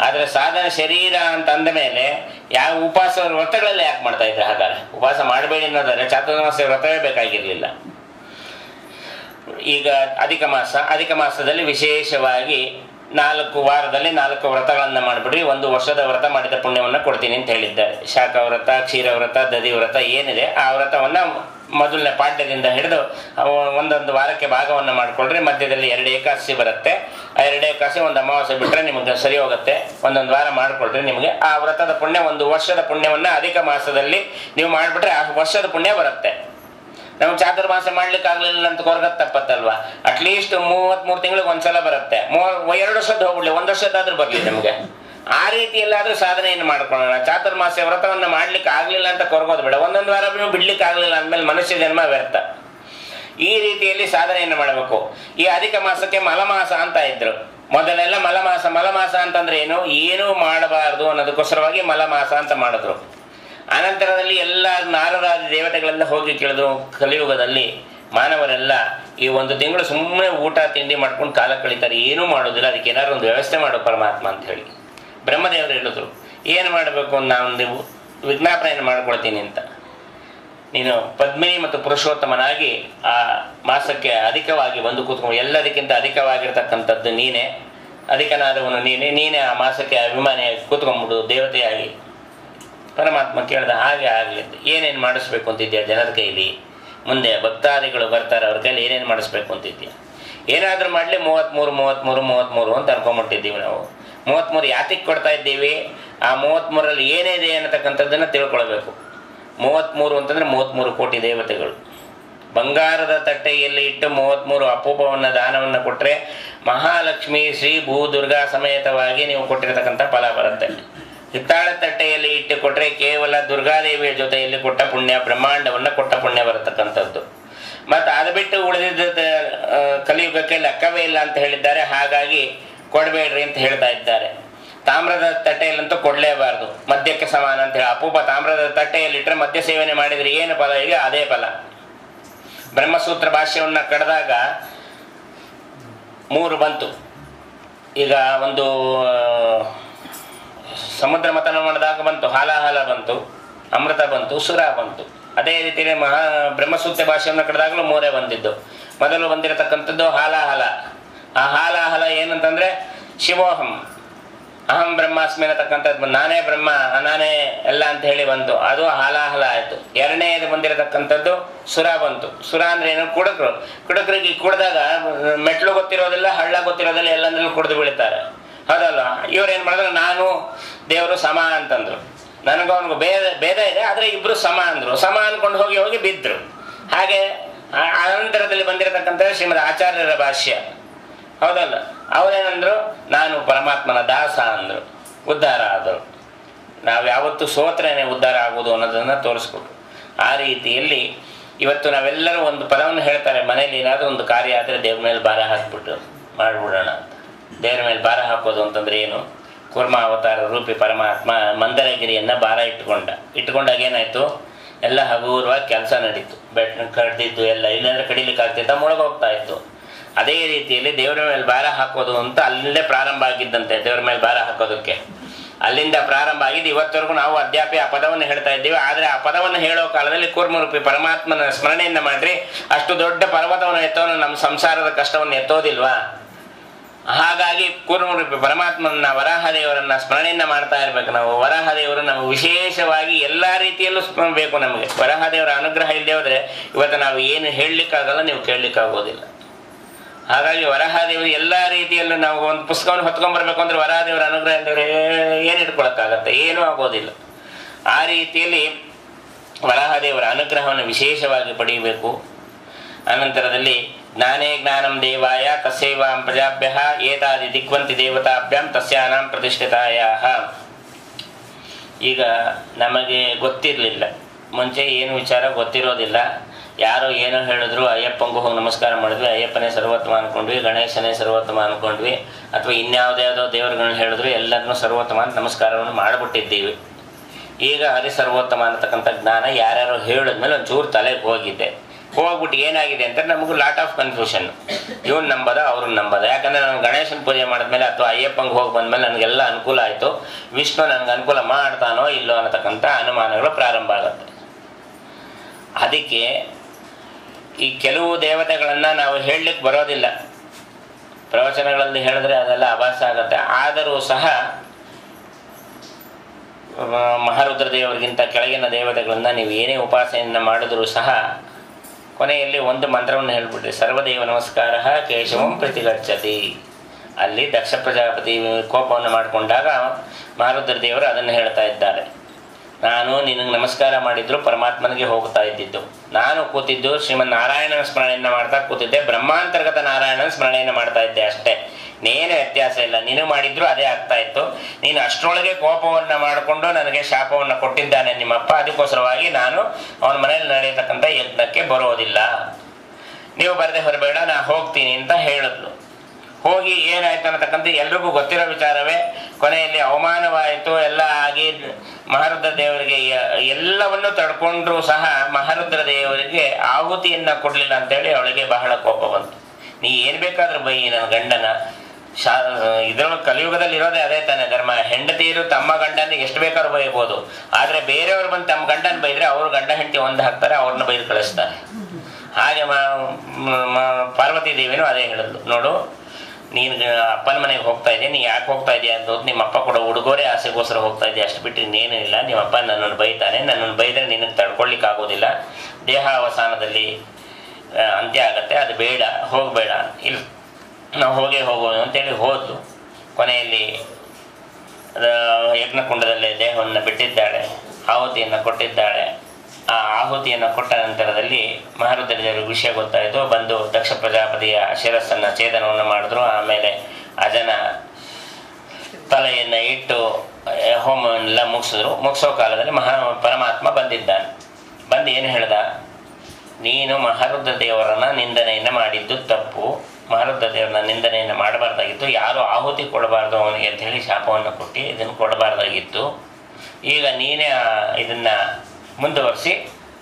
Speaker 1: ಆದರೆ ಸಾಧನ ಶರೀರ ಅಂತ ಅಂದ ಮೇಲೆ ಯಾವ ಉಪವಾಸ ವ್ರತಗಳಲ್ಲೇ ಯಾಕೆ ಮಾಡ್ತಾ ಇದ್ರೆ ಹಾಗಾದ್ರೆ? ಉಪವಾಸ ಮಾಡಬೇಡಿ ಅನ್ನೋದಾದ್ರೆ ಚಾತುರ್ಮಾಸ ವ್ರತವೇ ಬೇಕಾಗಿರಲಿಲ್ಲ. ಈಗ ಅಧಿಕ ಮಾಸ, ಅಧಿಕ ಮಾಸದಲ್ಲಿ ವಿಶೇಷವಾಗಿ ನಾಲ್ಕು ವಾರದಲ್ಲಿ ನಾಲ್ಕು ವ್ರತಗಳನ್ನು ಮಾಡಿಬಿಡ್ರಿ ಒಂದು ವರ್ಷದ ವ್ರತ ಮಾಡಿದ ಪುಣ್ಯವನ್ನು ಕೊಡ್ತೀನಿ ಅಂತ ಹೇಳಿದ್ದಾರೆ ಶಾಖ ವ್ರತ ಕ್ಷೀರ ವ್ರತ ದದಿ ವ್ರತ ಏನಿದೆ, ಆ ವ್ರತವನ್ನು ಮೊದಲನೇ ಪಾಠ್ಯದಿಂದ ಹಿಡಿದು ಒಂದೊಂದು ವಾರಕ್ಕೆ ಭಾಗವನ್ನು ಮಾಡಿಕೊಳ್ರಿ, ಮಧ್ಯದಲ್ಲಿ ಎರಡು ಏಕಾದಶಿ ಬರುತ್ತೆ. ಆ ಎರಡು ಏಕಾದಶಿ ಒಂದು ಅಮಾವಾಸ್ಯೆ ಬಿಟ್ಟರೆ ನಿಮಗೆ ಸರಿ ಹೋಗುತ್ತೆ. ಒಂದೊಂದು ವಾರ ಮಾಡಿಕೊಳ್ರಿ ನಿಮಗೆ. ಆ ವ್ರತದ ಪುಣ್ಯ ಒಂದು ವರ್ಷದ ಪುಣ್ಯವನ್ನು ಅಧಿಕ ಮಾಸದಲ್ಲಿ ನೀವು ಮಾಡಿಬಿಟ್ರೆ ಆ ವರ್ಷದ ಪುಣ್ಯ ಬರುತ್ತೆ. ನಮ್ಗೆ ಚಾತುರ್ಮಾಸ ಮಾಡ್ಲಿಕ್ಕೆ ಆಗ್ಲಿಲ್ಲ ಅಂತ ಕೊರಗತ್ ತಪ್ಪತ್ತಲ್ವಾ? ಅಟ್ಲೀಸ್ಟ್ ಮೂವತ್ತ್ ಮೂರು ತಿಂಗಳಿಗೆ ಒಂದ್ಸಲ ಬರುತ್ತೆ. ಮೂವ ಎರಡು ವರ್ಷದ ಹೋಗ್ಬಿಡ್ಲಿ, ಒಂದ್ ವರ್ಷದಾದ್ರೂ ಬರ್ಲಿ ನಮ್ಗೆ. ಆ ರೀತಿ ಎಲ್ಲಾದ್ರೂ ಸಾಧನೆಯನ್ನು ಮಾಡ್ಕೊಳ್ಳೋಣ. ಚಾತುರ್ಮಾಸ ವ್ರತವನ್ನ ಮಾಡ್ಲಿಕ್ಕೆ ಆಗ್ಲಿಲ್ಲ ಅಂತ ಕೊರಗೋದು ಬೇಡ. ಒಂದೊಂದು ವಾರ ಬಿಡ್ಲಿಕ್ಕೆ ಆಗ್ಲಿಲ್ಲ ಅಂದ್ಮೇಲೆ ಮನುಷ್ಯ ಜನ್ಮ ವ್ಯರ್ಥ. ಈ ರೀತಿಯಲ್ಲಿ ಸಾಧನೆಯನ್ನು ಮಾಡಬೇಕು. ಈ ಅಧಿಕ ಮಾಸಕ್ಕೆ ಮಲಮಾಸ ಅಂತ ಇದ್ರು. ಮೊದಲೆಲ್ಲ ಮಲಮಾಸ ಮಲಮಾಸ ಅಂತಂದ್ರೆ ಏನು? ಏನೂ ಮಾಡಬಾರದು ಅನ್ನೋದಕ್ಕೋಸ್ಕರವಾಗಿ ಮಲಮಾಸ ಅಂತ ಮಾಡಿದ್ರು. ಅನಂತರದಲ್ಲಿ ಎಲ್ಲ ನಾರರಾದ ದೇವತೆಗಳೆಲ್ಲ ಹೋಗಿ ಕೇಳಿದ್ರು ಕಲಿಯುಗದಲ್ಲಿ ಮಾನವರೆಲ್ಲ, ಈ ಒಂದು ತಿಂಗಳು ಸುಮ್ಮನೆ ಊಟ, ತಿಂಡಿ ಮಾಡ್ಕೊಂಡು ಕಾಲ ಕಳೀತಾರೆ, ಏನೂ ಮಾಡೋದಿಲ್ಲ, ಅದಕ್ಕೆ ಏನಾದ್ರು ಒಂದು ವ್ಯವಸ್ಥೆ ಮಾಡು ಪರಮಾತ್ಮ ಅಂತ ಹೇಳಿ. ಬ್ರಹ್ಮದೇವರು ಹೇಳಿದ್ರು, ಏನು ಮಾಡಬೇಕು ನಾವೊಂದು ವಿಜ್ಞಾಪನೆಯನ್ನು ಮಾಡ್ಕೊಳ್ತೀನಿ ಅಂತ. ನೀನು ಪದ್ಮಿನಿ ಮತ್ತು ಪುರುಷೋತ್ತಮನಾಗಿ ಆ ಮಾಸಕ್ಕೆ ಅಧಿಕವಾಗಿ ಬಂದು ಕೂತ್ಕೊಂಡು, ಎಲ್ಲದಕ್ಕಿಂತ ಅಧಿಕವಾಗಿರ್ತಕ್ಕಂಥದ್ದು ನೀನೇ, ಅಧಿಕನಾದವನು ನೀನೇ ನೀನೇ ಆ ಮಾಸಕ್ಕೆ ಅಭಿಮಾನಿಯಾಗಿ ಕೂತ್ಕೊಂಡ್ಬಿಡು, ದೇವತೆಯಾಗಿ. ಪರಮಾತ್ಮ ಕೇಳಿದ ಹಾಗೆ ಆಗಲಿ ಏನೇನು ಮಾಡಿಸ್ಬೇಕು ಅಂತಿದ್ಯಾ ಜನರ ಕೈಲಿ? ಮುಂದೆ ಭಕ್ತಾದಿಗಳು ಬರ್ತಾರೆ, ಅವ್ರ ಕೈಲಿ ಏನೇನು ಮಾಡಿಸ್ಬೇಕು ಅಂತಿದ್ಯಾ? ಏನಾದರೂ ಮಾಡಲಿ ಮೂವತ್ತ್ಮೂರು ಮೂವತ್ತ್ಮೂರು ಮೂವತ್ತ್ಮೂರು ಅಂತ ಅನ್ಕೊಂಬಿಟ್ಟಿದ್ದೀವಿ ನಾವು. ಮೂವತ್ತ್ಮೂರು ಯಾತಿಗೆ ಕೊಡ್ತಾ ಇದ್ದೀವಿ? ಆ ಮೂವತ್ತ್ಮೂರಲ್ಲಿ ಏನಿದೆ ಅನ್ನತಕ್ಕಂಥದ್ದನ್ನು ತಿಳ್ಕೊಳ್ಬೇಕು. ಮೂವತ್ತ್ಮೂರು ಅಂತಂದರೆ ಮೂವತ್ತ್ಮೂರು ಕೋಟಿ ದೇವತೆಗಳು. ಬಂಗಾರದ ತಟ್ಟೆಯಲ್ಲಿ ಇಟ್ಟು ಮೂವತ್ತ್ಮೂರು ಅಪೂಪವನ್ನು, ದಾನವನ್ನು ಕೊಟ್ಟರೆ ಮಹಾಲಕ್ಷ್ಮಿ ಶ್ರೀ ಭೂ ದುರ್ಗಾ ಸಮೇತವಾಗಿ ನೀವು ಕೊಟ್ಟಿರತಕ್ಕಂಥ ಫಲ ಬರುತ್ತೆ. ಹಿತ್ತಾಳ ತಟ್ಟೆಯಲ್ಲಿ ಇಟ್ಟು ಕೊಟ್ಟರೆ ಕೇವಲ ದುರ್ಗಾದೇವಿಯ ಜೊತೆಯಲ್ಲಿ ಕೊಟ್ಟ ಪುಣ್ಯ, ಬ್ರಹ್ಮಾಂಡವನ್ನು ಕೊಟ್ಟ ಪುಣ್ಯ ಬರತಕ್ಕಂಥದ್ದು. ಮತ್ತು ಅದು ಬಿಟ್ಟು ಉಳಿದಿದ್ದ ಕಲಿಯುಗಕ್ಕೆ ಲೆಕ್ಕವೇ ಇಲ್ಲ ಅಂತ ಹೇಳಿದ್ದಾರೆ. ಹಾಗಾಗಿ ಕೊಡಬೇಡ್ರಿ ಅಂತ ಹೇಳ್ತಾ ಇದ್ದಾರೆ. ತಾಮ್ರದ ತಟ್ಟೆಯಲ್ಲಂತೂ ಕೊಡಲೇಬಾರದು. ಮದ್ಯಕ್ಕೆ ಸಮಾನ ಅಂತ ಹೇಳಿ. ಅಪೂಪ ತಾಮ್ರದ ತಟ್ಟೆಯಲ್ಲಿ ಇಟ್ಟರೆ ಮದ್ಯ ಸೇವನೆ ಮಾಡಿದರೆ ಏನು ಫಲ? ಇದೆ ಅದೇ ಫಲ. ಬ್ರಹ್ಮಸೂತ್ರ ಭಾಷ್ಯವನ್ನು ಕಡ್ದಾಗ ಮೂರು ಬಂತು. ಈಗ ಒಂದು ಸಮುದ್ರ ಮತನ ಮಾಡಿದಾಗ ಬಂತು, ಹಾಲಾಹಲ ಬಂತು, ಅಮೃತ ಬಂತು, ಸುರ ಬಂತು. ಅದೇ ರೀತಿಯಲ್ಲಿ ಮಹಾ ಬ್ರಹ್ಮಸೂತ್ರ ಭಾಷೆಯನ್ನು ಕಡಿದಾಗಲೂ ಮೂರೇ ಬಂದಿದ್ದು. ಮೊದಲು ಬಂದಿರತಕ್ಕಂಥದ್ದು ಹಾಲಾಹಲ. ಆ ಹಾಲಾಹಲ ಏನಂತಂದ್ರೆ ಶಿವೋಹಂ. ಅಹಂ ಬ್ರಹ್ಮಾಸ್ಮಿ ಅನ್ನತಕ್ಕಂಥದ್ದು. ನಾನೇ ಬ್ರಹ್ಮ, ನಾನೇ ಎಲ್ಲ ಅಂತ ಹೇಳಿ ಬಂತು ಅದು ಹಾಲಾಹಲ ಆಯಿತು. ಎರಡನೇದು ಬಂದಿರತಕ್ಕಂಥದ್ದು ಸುರ ಬಂತು. ಸುರ ಅಂದ್ರೆ ಏನು? ಕುಡಕರು. ಕುಡಕರಿಗೆ ಕುಡ್ದಾಗ ಮೆಟ್ಲು ಗೊತ್ತಿರೋದಿಲ್ಲ, ಹಳ್ಳ ಗೊತ್ತಿರೋದಿಲ್ಲ ಎಲ್ಲಂದ್ರೂ ಕುಡಿದು ಬೀಳ್ತಾರೆ. ಹೌದಲ್ಲ ಇವ್ರು ಏನು ಮಾಡಿದ್ರು? ನಾನು ದೇವರು ಸಮ ಅಂತಂದ್ರು. ನನಗೂ ಅವನಿಗೂ ಭೇದ ಭೇದ ಇದೆ, ಆದರೆ ಇಬ್ರು ಸಮ ಅಂದ್ರು. ಸಮ ಅಂದ್ಕೊಂಡು ಹೋಗಿ ಹೋಗಿ ಬಿದ್ರು. ಹಾಗೆ ಅನಂತರದಲ್ಲಿ ಬಂದಿರತಕ್ಕಂಥ ಶ್ರೀಮದ್ ಆಚಾರ್ಯರ ಭಾಷ್ಯ. ಹೌದಲ್ಲ, ಅವರೇನಂದ್ರು? ನಾನು ಪರಮಾತ್ಮನ ದಾಸ ಅಂದರು. ಉದ್ಧಾರ ಆದರು. ನಾವು ಯಾವತ್ತು ಸೋತ್ರೇನೆ ಉದ್ಧಾರ ಆಗುವುದು ಅನ್ನೋದನ್ನು ತೋರಿಸ್ಕೊಟ್ರು. ಆ ರೀತಿಯಲ್ಲಿ ಇವತ್ತು ನಾವೆಲ್ಲರೂ ಒಂದು ಪದವನ್ನು ಹೇಳ್ತಾರೆ, ಮನೇಲಿ ಏನಾದರೂ ಒಂದು ಕಾರ್ಯ ಆದರೆ ದೇವ್ರ ಮೇಲೆ ಭಾರ ಹಾಕ್ಬಿಟ್ಟು ಮಾಡಿಬಿಡೋಣ ಅಂತ. ದೇವ್ರ ಮೇಲೆ ಭಾರ ಹಾಕೋದು ಅಂತಂದ್ರೆ ಏನು? ಕೂರ್ಮ ಅವತಾರ ರೂಪಿ ಪರಮಾತ್ಮ ಮಂದರಗಿರಿಯನ್ನು ಭಾರ ಇಟ್ಕೊಂಡ ಇಟ್ಕೊಂಡಾಗ ಏನಾಯಿತು? ಎಲ್ಲ ಹಗುರವಾಗಿ ಕೆಲಸ ನಡೀತು. ಬೆಟ್ ಕಡ್ದಿದ್ದು ಎಲ್ಲ, ಇಲ್ಲಾಂದ್ರೆ ಕಡಿಲಿಕ್ಕೆ ಆಗ್ತಿತ್ತ ಮುಳುಗೋಗ್ತಾ ಇತ್ತು. ಅದೇ ರೀತಿಯಲ್ಲಿ ದೇವರ ಮೇಲೆ ಭಾರ ಹಾಕೋದು ಅಂತ ಅಲ್ಲಿಂದೇ ಪ್ರಾರಂಭ ಆಗಿದ್ದಂತೆ, ದೇವರ ಮೇಲೆ ಭಾರ ಹಾಕೋದಕ್ಕೆ. ಅಲ್ಲಿಂದ ಪ್ರಾರಂಭ ಆಗಿದ್ದು ಇವತ್ತವರೆಗೂ ನಾವು ಅಧ್ಯಾಪಿ ಆ ಪದವನ್ನು ಹೇಳ್ತಾ ಇದ್ದೀವಿ. ಆದರೆ ಆ ಪದವನ್ನು ಹೇಳೋ ಕಾಲದಲ್ಲಿ ಕೂರ್ಮರೂಪಿ ಪರಮಾತ್ಮನ ಸ್ಮರಣೆಯಿಂದ ಮಾಡ್ರಿ ಅಷ್ಟು ದೊಡ್ಡ ಪರ್ವತವನ್ನು ಎತ್ತೋನು ನಮ್ಮ ಸಂಸಾರದ ಕಷ್ಟವನ್ನು ಎತ್ತೋದಿಲ್ವಾ? ಹಾಗಾಗಿ ಕೂರ್ಮರೂಪಿ ಪರಮಾತ್ಮನ ವರಾಹದೇವರನ್ನ ಸ್ಮರಣೆಯನ್ನ ಮಾಡ್ತಾ ಇರ್ಬೇಕು ನಾವು. ವರಾಹದೇವರು ನಮಗೆ ವಿಶೇಷವಾಗಿ ಎಲ್ಲ ರೀತಿಯಲ್ಲೂ ಸ್ಮರಬೇಕು ನಮಗೆ. ವರಾಹದೇವರ ಅನುಗ್ರಹ ಇಲ್ಲದೆ ಹೋದ್ರೆ ಇವತ್ತು ನಾವು ಏನು ಹೇಳಲಿಕ್ಕಾಗಲ್ಲ, ನೀವು ಕೇಳಲಿಕ್ಕಾಗೋದಿಲ್ಲ. ಹಾಗಾಗಿ ವರಹದೇವರು ಎಲ್ಲ ರೀತಿಯಲ್ಲೂ ನಾವು ಒಂದು ಪುಸ್ತಕವನ್ನು ಹೊತ್ಕೊಂಡ್ಬರ್ಬೇಕು ಅಂದ್ರೆ ವರಹದೇವರ ಅನುಗ್ರಹ ಇಲ್ಲದೆ ಏನು ಇಟ್ಕೊಳಕ್ಕಾಗತ್ತೆ? ಏನೂ ಆಗೋದಿಲ್ಲ. ಆ ರೀತಿಯಲ್ಲಿ ವರಹಾದೇವರ ಅನುಗ್ರಹವನ್ನು ವಿಶೇಷವಾಗಿ ಪಡೆಯಬೇಕು. ಅನಂತರದಲ್ಲಿ ಜ್ಞಾನೇ ಜ್ಞಾನಂ ದೇವಾಯ ತಸ್ಯೈವಾಂ ಪ್ರಜಾಭ್ಯ, ಏತಾದಿ ದಿಗ್ವಂತಿ ದೇವತಾಭ್ಯಾಂ ತಸ್ಯಾನಾಂ ಪ್ರತಿಷ್ಠಿತಾಯ ಈಗ ನಮಗೆ ಗೊತ್ತಿರಲಿಲ್ಲ. ಮುಂಚೆ ಏನು ವಿಚಾರ ಗೊತ್ತಿರೋದಿಲ್ಲ. ಯಾರೋ ಏನೋ ಹೇಳಿದ್ರು, ಅಯ್ಯಪ್ಪಂಗೂ ಹೋಗಿ ನಮಸ್ಕಾರ ಮಾಡಿದ್ವಿ, ಅಯ್ಯಪ್ಪನೇ ಸರ್ವೋತ್ತಮ ಅನ್ಕೊಂಡ್ವಿ, ಗಣೇಶನೇ ಸರ್ವೋತ್ತಮ ಅನ್ಕೊಂಡ್ವಿ, ಅಥವಾ ಇನ್ಯಾವುದ್ಯಾವುದೋ ದೇವರುಗಳನ್ನ ಹೇಳಿದ್ರು ಎಲ್ಲರನ್ನೂ ಸರ್ವೋತ್ತಮ ಅಂತ ನಮಸ್ಕಾರವನ್ನು ಮಾಡಿಬಿಟ್ಟಿದ್ದೀವಿ. ಈಗ ಹರಿ ಸರ್ವೋತ್ತಮ ಅನ್ನತಕ್ಕಂಥ ಜ್ಞಾನ ಯಾರ್ಯಾರೋ ಹೇಳಿದ್ಮೇಲೆ ಒಂಚೂರು ತಲೆಗೆ ಹೋಗಿದೆ. ಹೋಗ್ಬಿಟ್ಟು ಏನಾಗಿದೆ ಅಂತ ನಮಗೂ ಲಾಟ್ ಆಫ್ ಕನ್ಫ್ಯೂಷನ್ ಇವ್ನು ನಂಬದ, ಅವ್ರನ್ನ ನಂಬದ. ಯಾಕಂದ್ರೆ ನಾನು ಗಣೇಶನ ಪೂಜೆ ಮಾಡಿದ್ಮೇಲೆ ಅಥವಾ ಅಯ್ಯಪ್ಪಂಗೆ ಹೋಗಿ ಬಂದ್ಮೇಲೆ ನನಗೆಲ್ಲ ಅನುಕೂಲ ಆಯಿತು. ವಿಷ್ಣು ನನಗೆ ಅನುಕೂಲ ಮಾಡ್ತಾನೋ ಇಲ್ಲೋ ಅನ್ನತಕ್ಕಂಥ ಅನುಮಾನಗಳು ಪ್ರಾರಂಭ ಆಗುತ್ತೆ. ಅದಕ್ಕೆ ಈ ಕೆಲವು ದೇವತೆಗಳನ್ನು ನಾವು ಹೇಳಲಿಕ್ಕೆ ಬರೋದಿಲ್ಲ. ಪ್ರವಚನಗಳಲ್ಲಿ ಹೇಳಿದ್ರೆ ಅದೆಲ್ಲ ಅಭಾಸ ಆಗುತ್ತೆ. ಆದರೂ ಸಹ ಮಹಾರುದ್ರ ದೇವರಿಗಿಂತ ಕೆಳಗಿನ ದೇವತೆಗಳನ್ನ ನೀವು ಏನೇ ಉಪಾಸನೆಯನ್ನು ಮಾಡಿದರೂ ಸಹ ಕೊನೆಯಲ್ಲಿ ಒಂದು ಮಂತ್ರವನ್ನು ಹೇಳ್ಬಿಟ್ರಿ ಸರ್ವದೇವ ನಮಸ್ಕಾರ, ಕೇಶವಂ ಪ್ರತಿಗಚ್ಚತಿ. ಅಲ್ಲಿ ದಕ್ಷ ಪ್ರಜಾಪತಿ ಕೋಪವನ್ನು ಮಾಡಿಕೊಂಡಾಗ ಮಾರುದ್ರ ದೇವರು ಅದನ್ನು ಹೇಳ್ತಾ ಇದ್ದಾರೆ. ನಾನು ನಿನಗೆ ನಮಸ್ಕಾರ ಮಾಡಿದ್ರು ಪರಮಾತ್ಮನಿಗೆ ಹೋಗ್ತಾ ಇದ್ದಿದ್ದು. ನಾನು ಕೂತಿದ್ದು ಶ್ರೀಮನ್ ನಾರಾಯಣನ ಸ್ಮರಣೆಯನ್ನು ಮಾಡ್ತಾ ಕೂತಿದ್ದೆ. ಬ್ರಹ್ಮಾಂತರ್ಗತ ನಾರಾಯಣನ ಸ್ಮರಣೆಯನ್ನು ಮಾಡ್ತಾ ಇದ್ದೆ ಅಷ್ಟೇ. ನೇನೇ ವ್ಯತ್ಯಾಸ ಇಲ್ಲ. ನೀನು ಮಾಡಿದ್ರು ಅದೇ ಆಗ್ತಾ ಇತ್ತು. ನೀನು ಅಷ್ಟರೊಳಗೆ ಕೋಪವನ್ನು ಮಾಡಿಕೊಂಡು ನನಗೆ ಶಾಪವನ್ನು ಕೊಟ್ಟಿದ್ದಾನೆ ನಿಮ್ಮಪ್ಪ. ಅದಕ್ಕೋಸ್ಕರವಾಗಿ ನಾನು ಅವನ ಮನೇಲಿ ನಡೆಯತಕ್ಕಂಥ ಯಜ್ಞಕ್ಕೆ ಬರೋದಿಲ್ಲ. ನೀವು ಬರದೆ ಹೊರಬೇಡ, ನಾ ಹೋಗ್ತೀನಿ ಅಂತ ಹೇಳಿದ್ಲು. ಹೋಗಿ ಏನಾಯ್ತು ಅನ್ನತಕ್ಕಂಥ ಎಲ್ರಿಗೂ ಗೊತ್ತಿರೋ ವಿಚಾರವೇ, ಕೊನೆಯಲ್ಲಿ ಅವಮಾನವಾಯಿತು, ಎಲ್ಲ ಆಗಿ ಮಹಾರುದ್ರ ದೇವರಿಗೆ ಎಲ್ಲವನ್ನು ತಡ್ಕೊಂಡ್ರೂ ಸಹ ಮಹಾರುದ್ರ ದೇವರಿಗೆ ಆಹುತಿಯನ್ನ ಕೊಡಲಿಲ್ಲ ಅಂತೇಳಿ ಅವಳಿಗೆ ಬಹಳ ಕೋಪ ಬಂತು. ನೀ ಏನು ಬೇಕಾದ್ರೂ ಬೈ ನನ್ನ ಗಂಡನ. ಶಾ ಕಲಿಯುಗದಲ್ಲಿ ಇರೋದೇ ಅದೇ ತಾನೇ ಧರ್ಮ. ಹೆಂಡತಿಯರು ತಮ್ಮ ಗಂಡನ ಎಷ್ಟು ಬೇಕಾದ್ರೂ ಬೈಬೋದು. ಆದರೆ ಬೇರೆಯವರು ಬಂದು ತಮ್ಮ ಗಂಡನ ಬೈದ್ರೆ ಅವರು ಗಂಡ ಹೆಂಡತಿ ಒಂದು ಹಾಕ್ತಾರೆ ಅವ್ರನ್ನ ಬೈದು ಕಳಿಸ್ತಾರೆ. ಹಾಗೆ ಮ- ಪಾರ್ವತಿ ದೇವಿನೂ ಅದೇ ಹೇಳಿದ್ಲು. ನೋಡು ನೀನು ಅಪ್ಪನ ಮನೆಗೆ ಹೋಗ್ತಾ ಇದೆಯಾ? ನೀ ಯಾಕೆ ಹೋಗ್ತಾ ಇದೆಯಾ ಅಂತ ನಿಮ್ಮ ಅಪ್ಪ ಕೂಡ ಉಡುಗೊರೆ ಆಸೆಗೋಸ್ಕರ ಹೋಗ್ತಾ ಇದೆಯಾ? ಅಷ್ಟು ಬಿಟ್ಟು ನೀನೇ ಇಲ್ಲ. ನಿಮ್ಮ ಅಪ್ಪ ನನ್ನನ್ನು ಬೈತಾನೆ. ನನ್ನನ್ನು ಬೈದರೆ ನಿನಗೆ ತಡ್ಕೊಳ್ಳಿಕ್ಕೆ ಆಗೋದಿಲ್ಲ. ದೇಹ ಅವಸಾನದಲ್ಲಿ ಅಂತ್ಯ ಆಗತ್ತೆ. ಅದು ಬೇಡ. ಹೋಗಬೇಡ. ಇಲ್ಲ ನಾವು ಹೋಗೇ ಹೋಗೋದು ಅಂತೇಳಿ ಹೋದ್ಲು. ಕೊನೆಯಲ್ಲಿ ಯಜ್ಞಕುಂಡದಲ್ಲಿ ದೇಹವನ್ನು ಬಿಟ್ಟಿದ್ದಾಳೆ. ಆಹುತಿಯನ್ನು ಕೊಟ್ಟಿದ್ದಾಳೆ. ಆಹುತಿಯನ್ನು ಕೊಟ್ಟ ನಂತರದಲ್ಲಿ ಮಹಾರುದ್ರ ದೇವರಿಗೆ ವಿಷಯ ಗೊತ್ತಾಯಿತು. ಬಂದು ದಕ್ಷ ಪ್ರಜಾಪತಿಯ ಶಿರಸ್ಸನ್ನು ಛೇದನವನ್ನು ಮಾಡಿದ್ರು. ಆಮೇಲೆ ಅಜನ ತಲೆಯನ್ನು ಇಟ್ಟು ಆ, ಹೋಮವನ್ನೆಲ್ಲ ಮುಗಿಸಿದ್ರು. ಮುಗಿಸೋ ಕಾಲದಲ್ಲಿ ಮಹಾ ಪರಮಾತ್ಮ ಬಂದಿದ್ದಾನೆ. ಬಂದು ಏನು ಹೇಳ್ದ? ನೀನು ಮಹಾರುದ್ರ ದೇವರನ್ನ ನಿಂದನೆಯನ್ನು ಮಾಡಿದ್ದು ತಪ್ಪು. ಮಹಾರುದ್ರ ದೇವರನ್ನ ನಿಂದನೆಯನ್ನು ಮಾಡಬಾರ್ದಾಗಿತ್ತು. ಯಾರು ಆಹುತಿ ಕೊಡಬಾರ್ದು ಅವನಿಗೆ ಅಂತ ಹೇಳಿ ಶಾಪವನ್ನು ಕೊಟ್ಟು ಇದನ್ನು ಕೊಡಬಾರ್ದಾಗಿತ್ತು. ಈಗ ನೀನೇ ಇದನ್ನ ಮುಂದುವರಿಸಿ,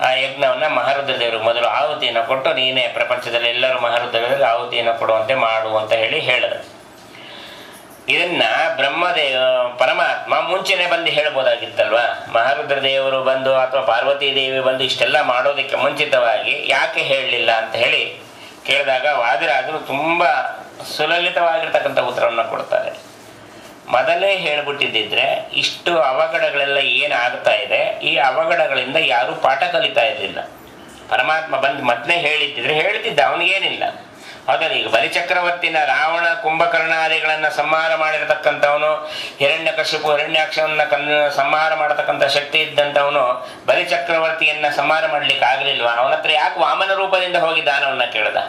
Speaker 1: ಆ ಯಜ್ಞವನ್ನು ಮಹಾರುದ್ರ ದೇವರು ಮೊದಲು ಆಹುತಿಯನ್ನು ಕೊಟ್ಟು ನೀನೇ ಪ್ರಪಂಚದಲ್ಲಿ ಎಲ್ಲರೂ ಮಹಾರುದ್ರ ದೇವರಿಗೆ ಆಹುತಿಯನ್ನು ಕೊಡುವಂತೆ ಮಾಡು ಅಂತ ಹೇಳಿ ಹೇಳಿದ. ಇದನ್ನ ಬ್ರಹ್ಮದೇವ, ಪರಮಾತ್ಮ ಮುಂಚೆನೆ ಬಂದು ಹೇಳ್ಬೋದಾಗಿತ್ತಲ್ವಾ? ಮಹಾರುದ್ರ ದೇವರು ಬಂದು ಅಥವಾ ಪಾರ್ವತಿ ದೇವಿ ಬಂದು ಇಷ್ಟೆಲ್ಲ ಮಾಡೋದಕ್ಕೆ ಮುಂಚಿತವಾಗಿ ಯಾಕೆ ಹೇಳಲಿಲ್ಲ ಅಂತ ಹೇಳಿ ಕೇಳಿದಾಗ ವಾದಿರಾಜರು ತುಂಬ ಸುಲಲಿತವಾಗಿರ್ತಕ್ಕಂಥ ಉತ್ತರವನ್ನು ಕೊಡ್ತಾರೆ. ಮೊದಲೇ ಹೇಳ್ಬಿಟ್ಟಿದ್ದಿದ್ರೆ ಇಷ್ಟು ಅವಘಡಗಳೆಲ್ಲ ಏನಾಗ್ತಾ ಇದೆ, ಈ ಅವಘಡಗಳಿಂದ ಯಾರೂ ಪಾಠ ಕಲಿತಾ ಇರಲಿಲ್ಲ ಪರಮಾತ್ಮ ಬಂದು ಮೊದಲೇ ಹೇಳಿದ್ದಿದ್ರೆ ಹೇಳ್ತಿದ್ದ ಅವನಿಗೇನಿಲ್ಲ ಹೌದಲ್ಲ, ಈಗ ಬಲಿಚಕ್ರವರ್ತಿನ ರಾವಣ ಕುಂಭಕರ್ಣಾದಿಗಳನ್ನು ಸಂಹಾರ ಮಾಡಿರತಕ್ಕಂಥವನು ಹಿರಣ್ಯಕಶಿಪು ಹಿರಣ್ಯಾಕ್ಷವನ್ನ ಕನ್, ಸಂಹಾರ ಮಾಡತಕ್ಕಂಥ ಶಕ್ತಿ ಇದ್ದಂಥವನು ಬಲಿಚಕ್ರವರ್ತಿಯನ್ನ ಸಂಹಾರ ಮಾಡ್ಲಿಕ್ಕೆ ಆಗಲಿಲ್ವಾ? ಅವನ ಹತ್ರ ಯಾಕೆ ವಾಮನ ರೂಪದಿಂದ ಹೋಗಿ ದಾನವನ್ನ ಕೇಳ್ದ.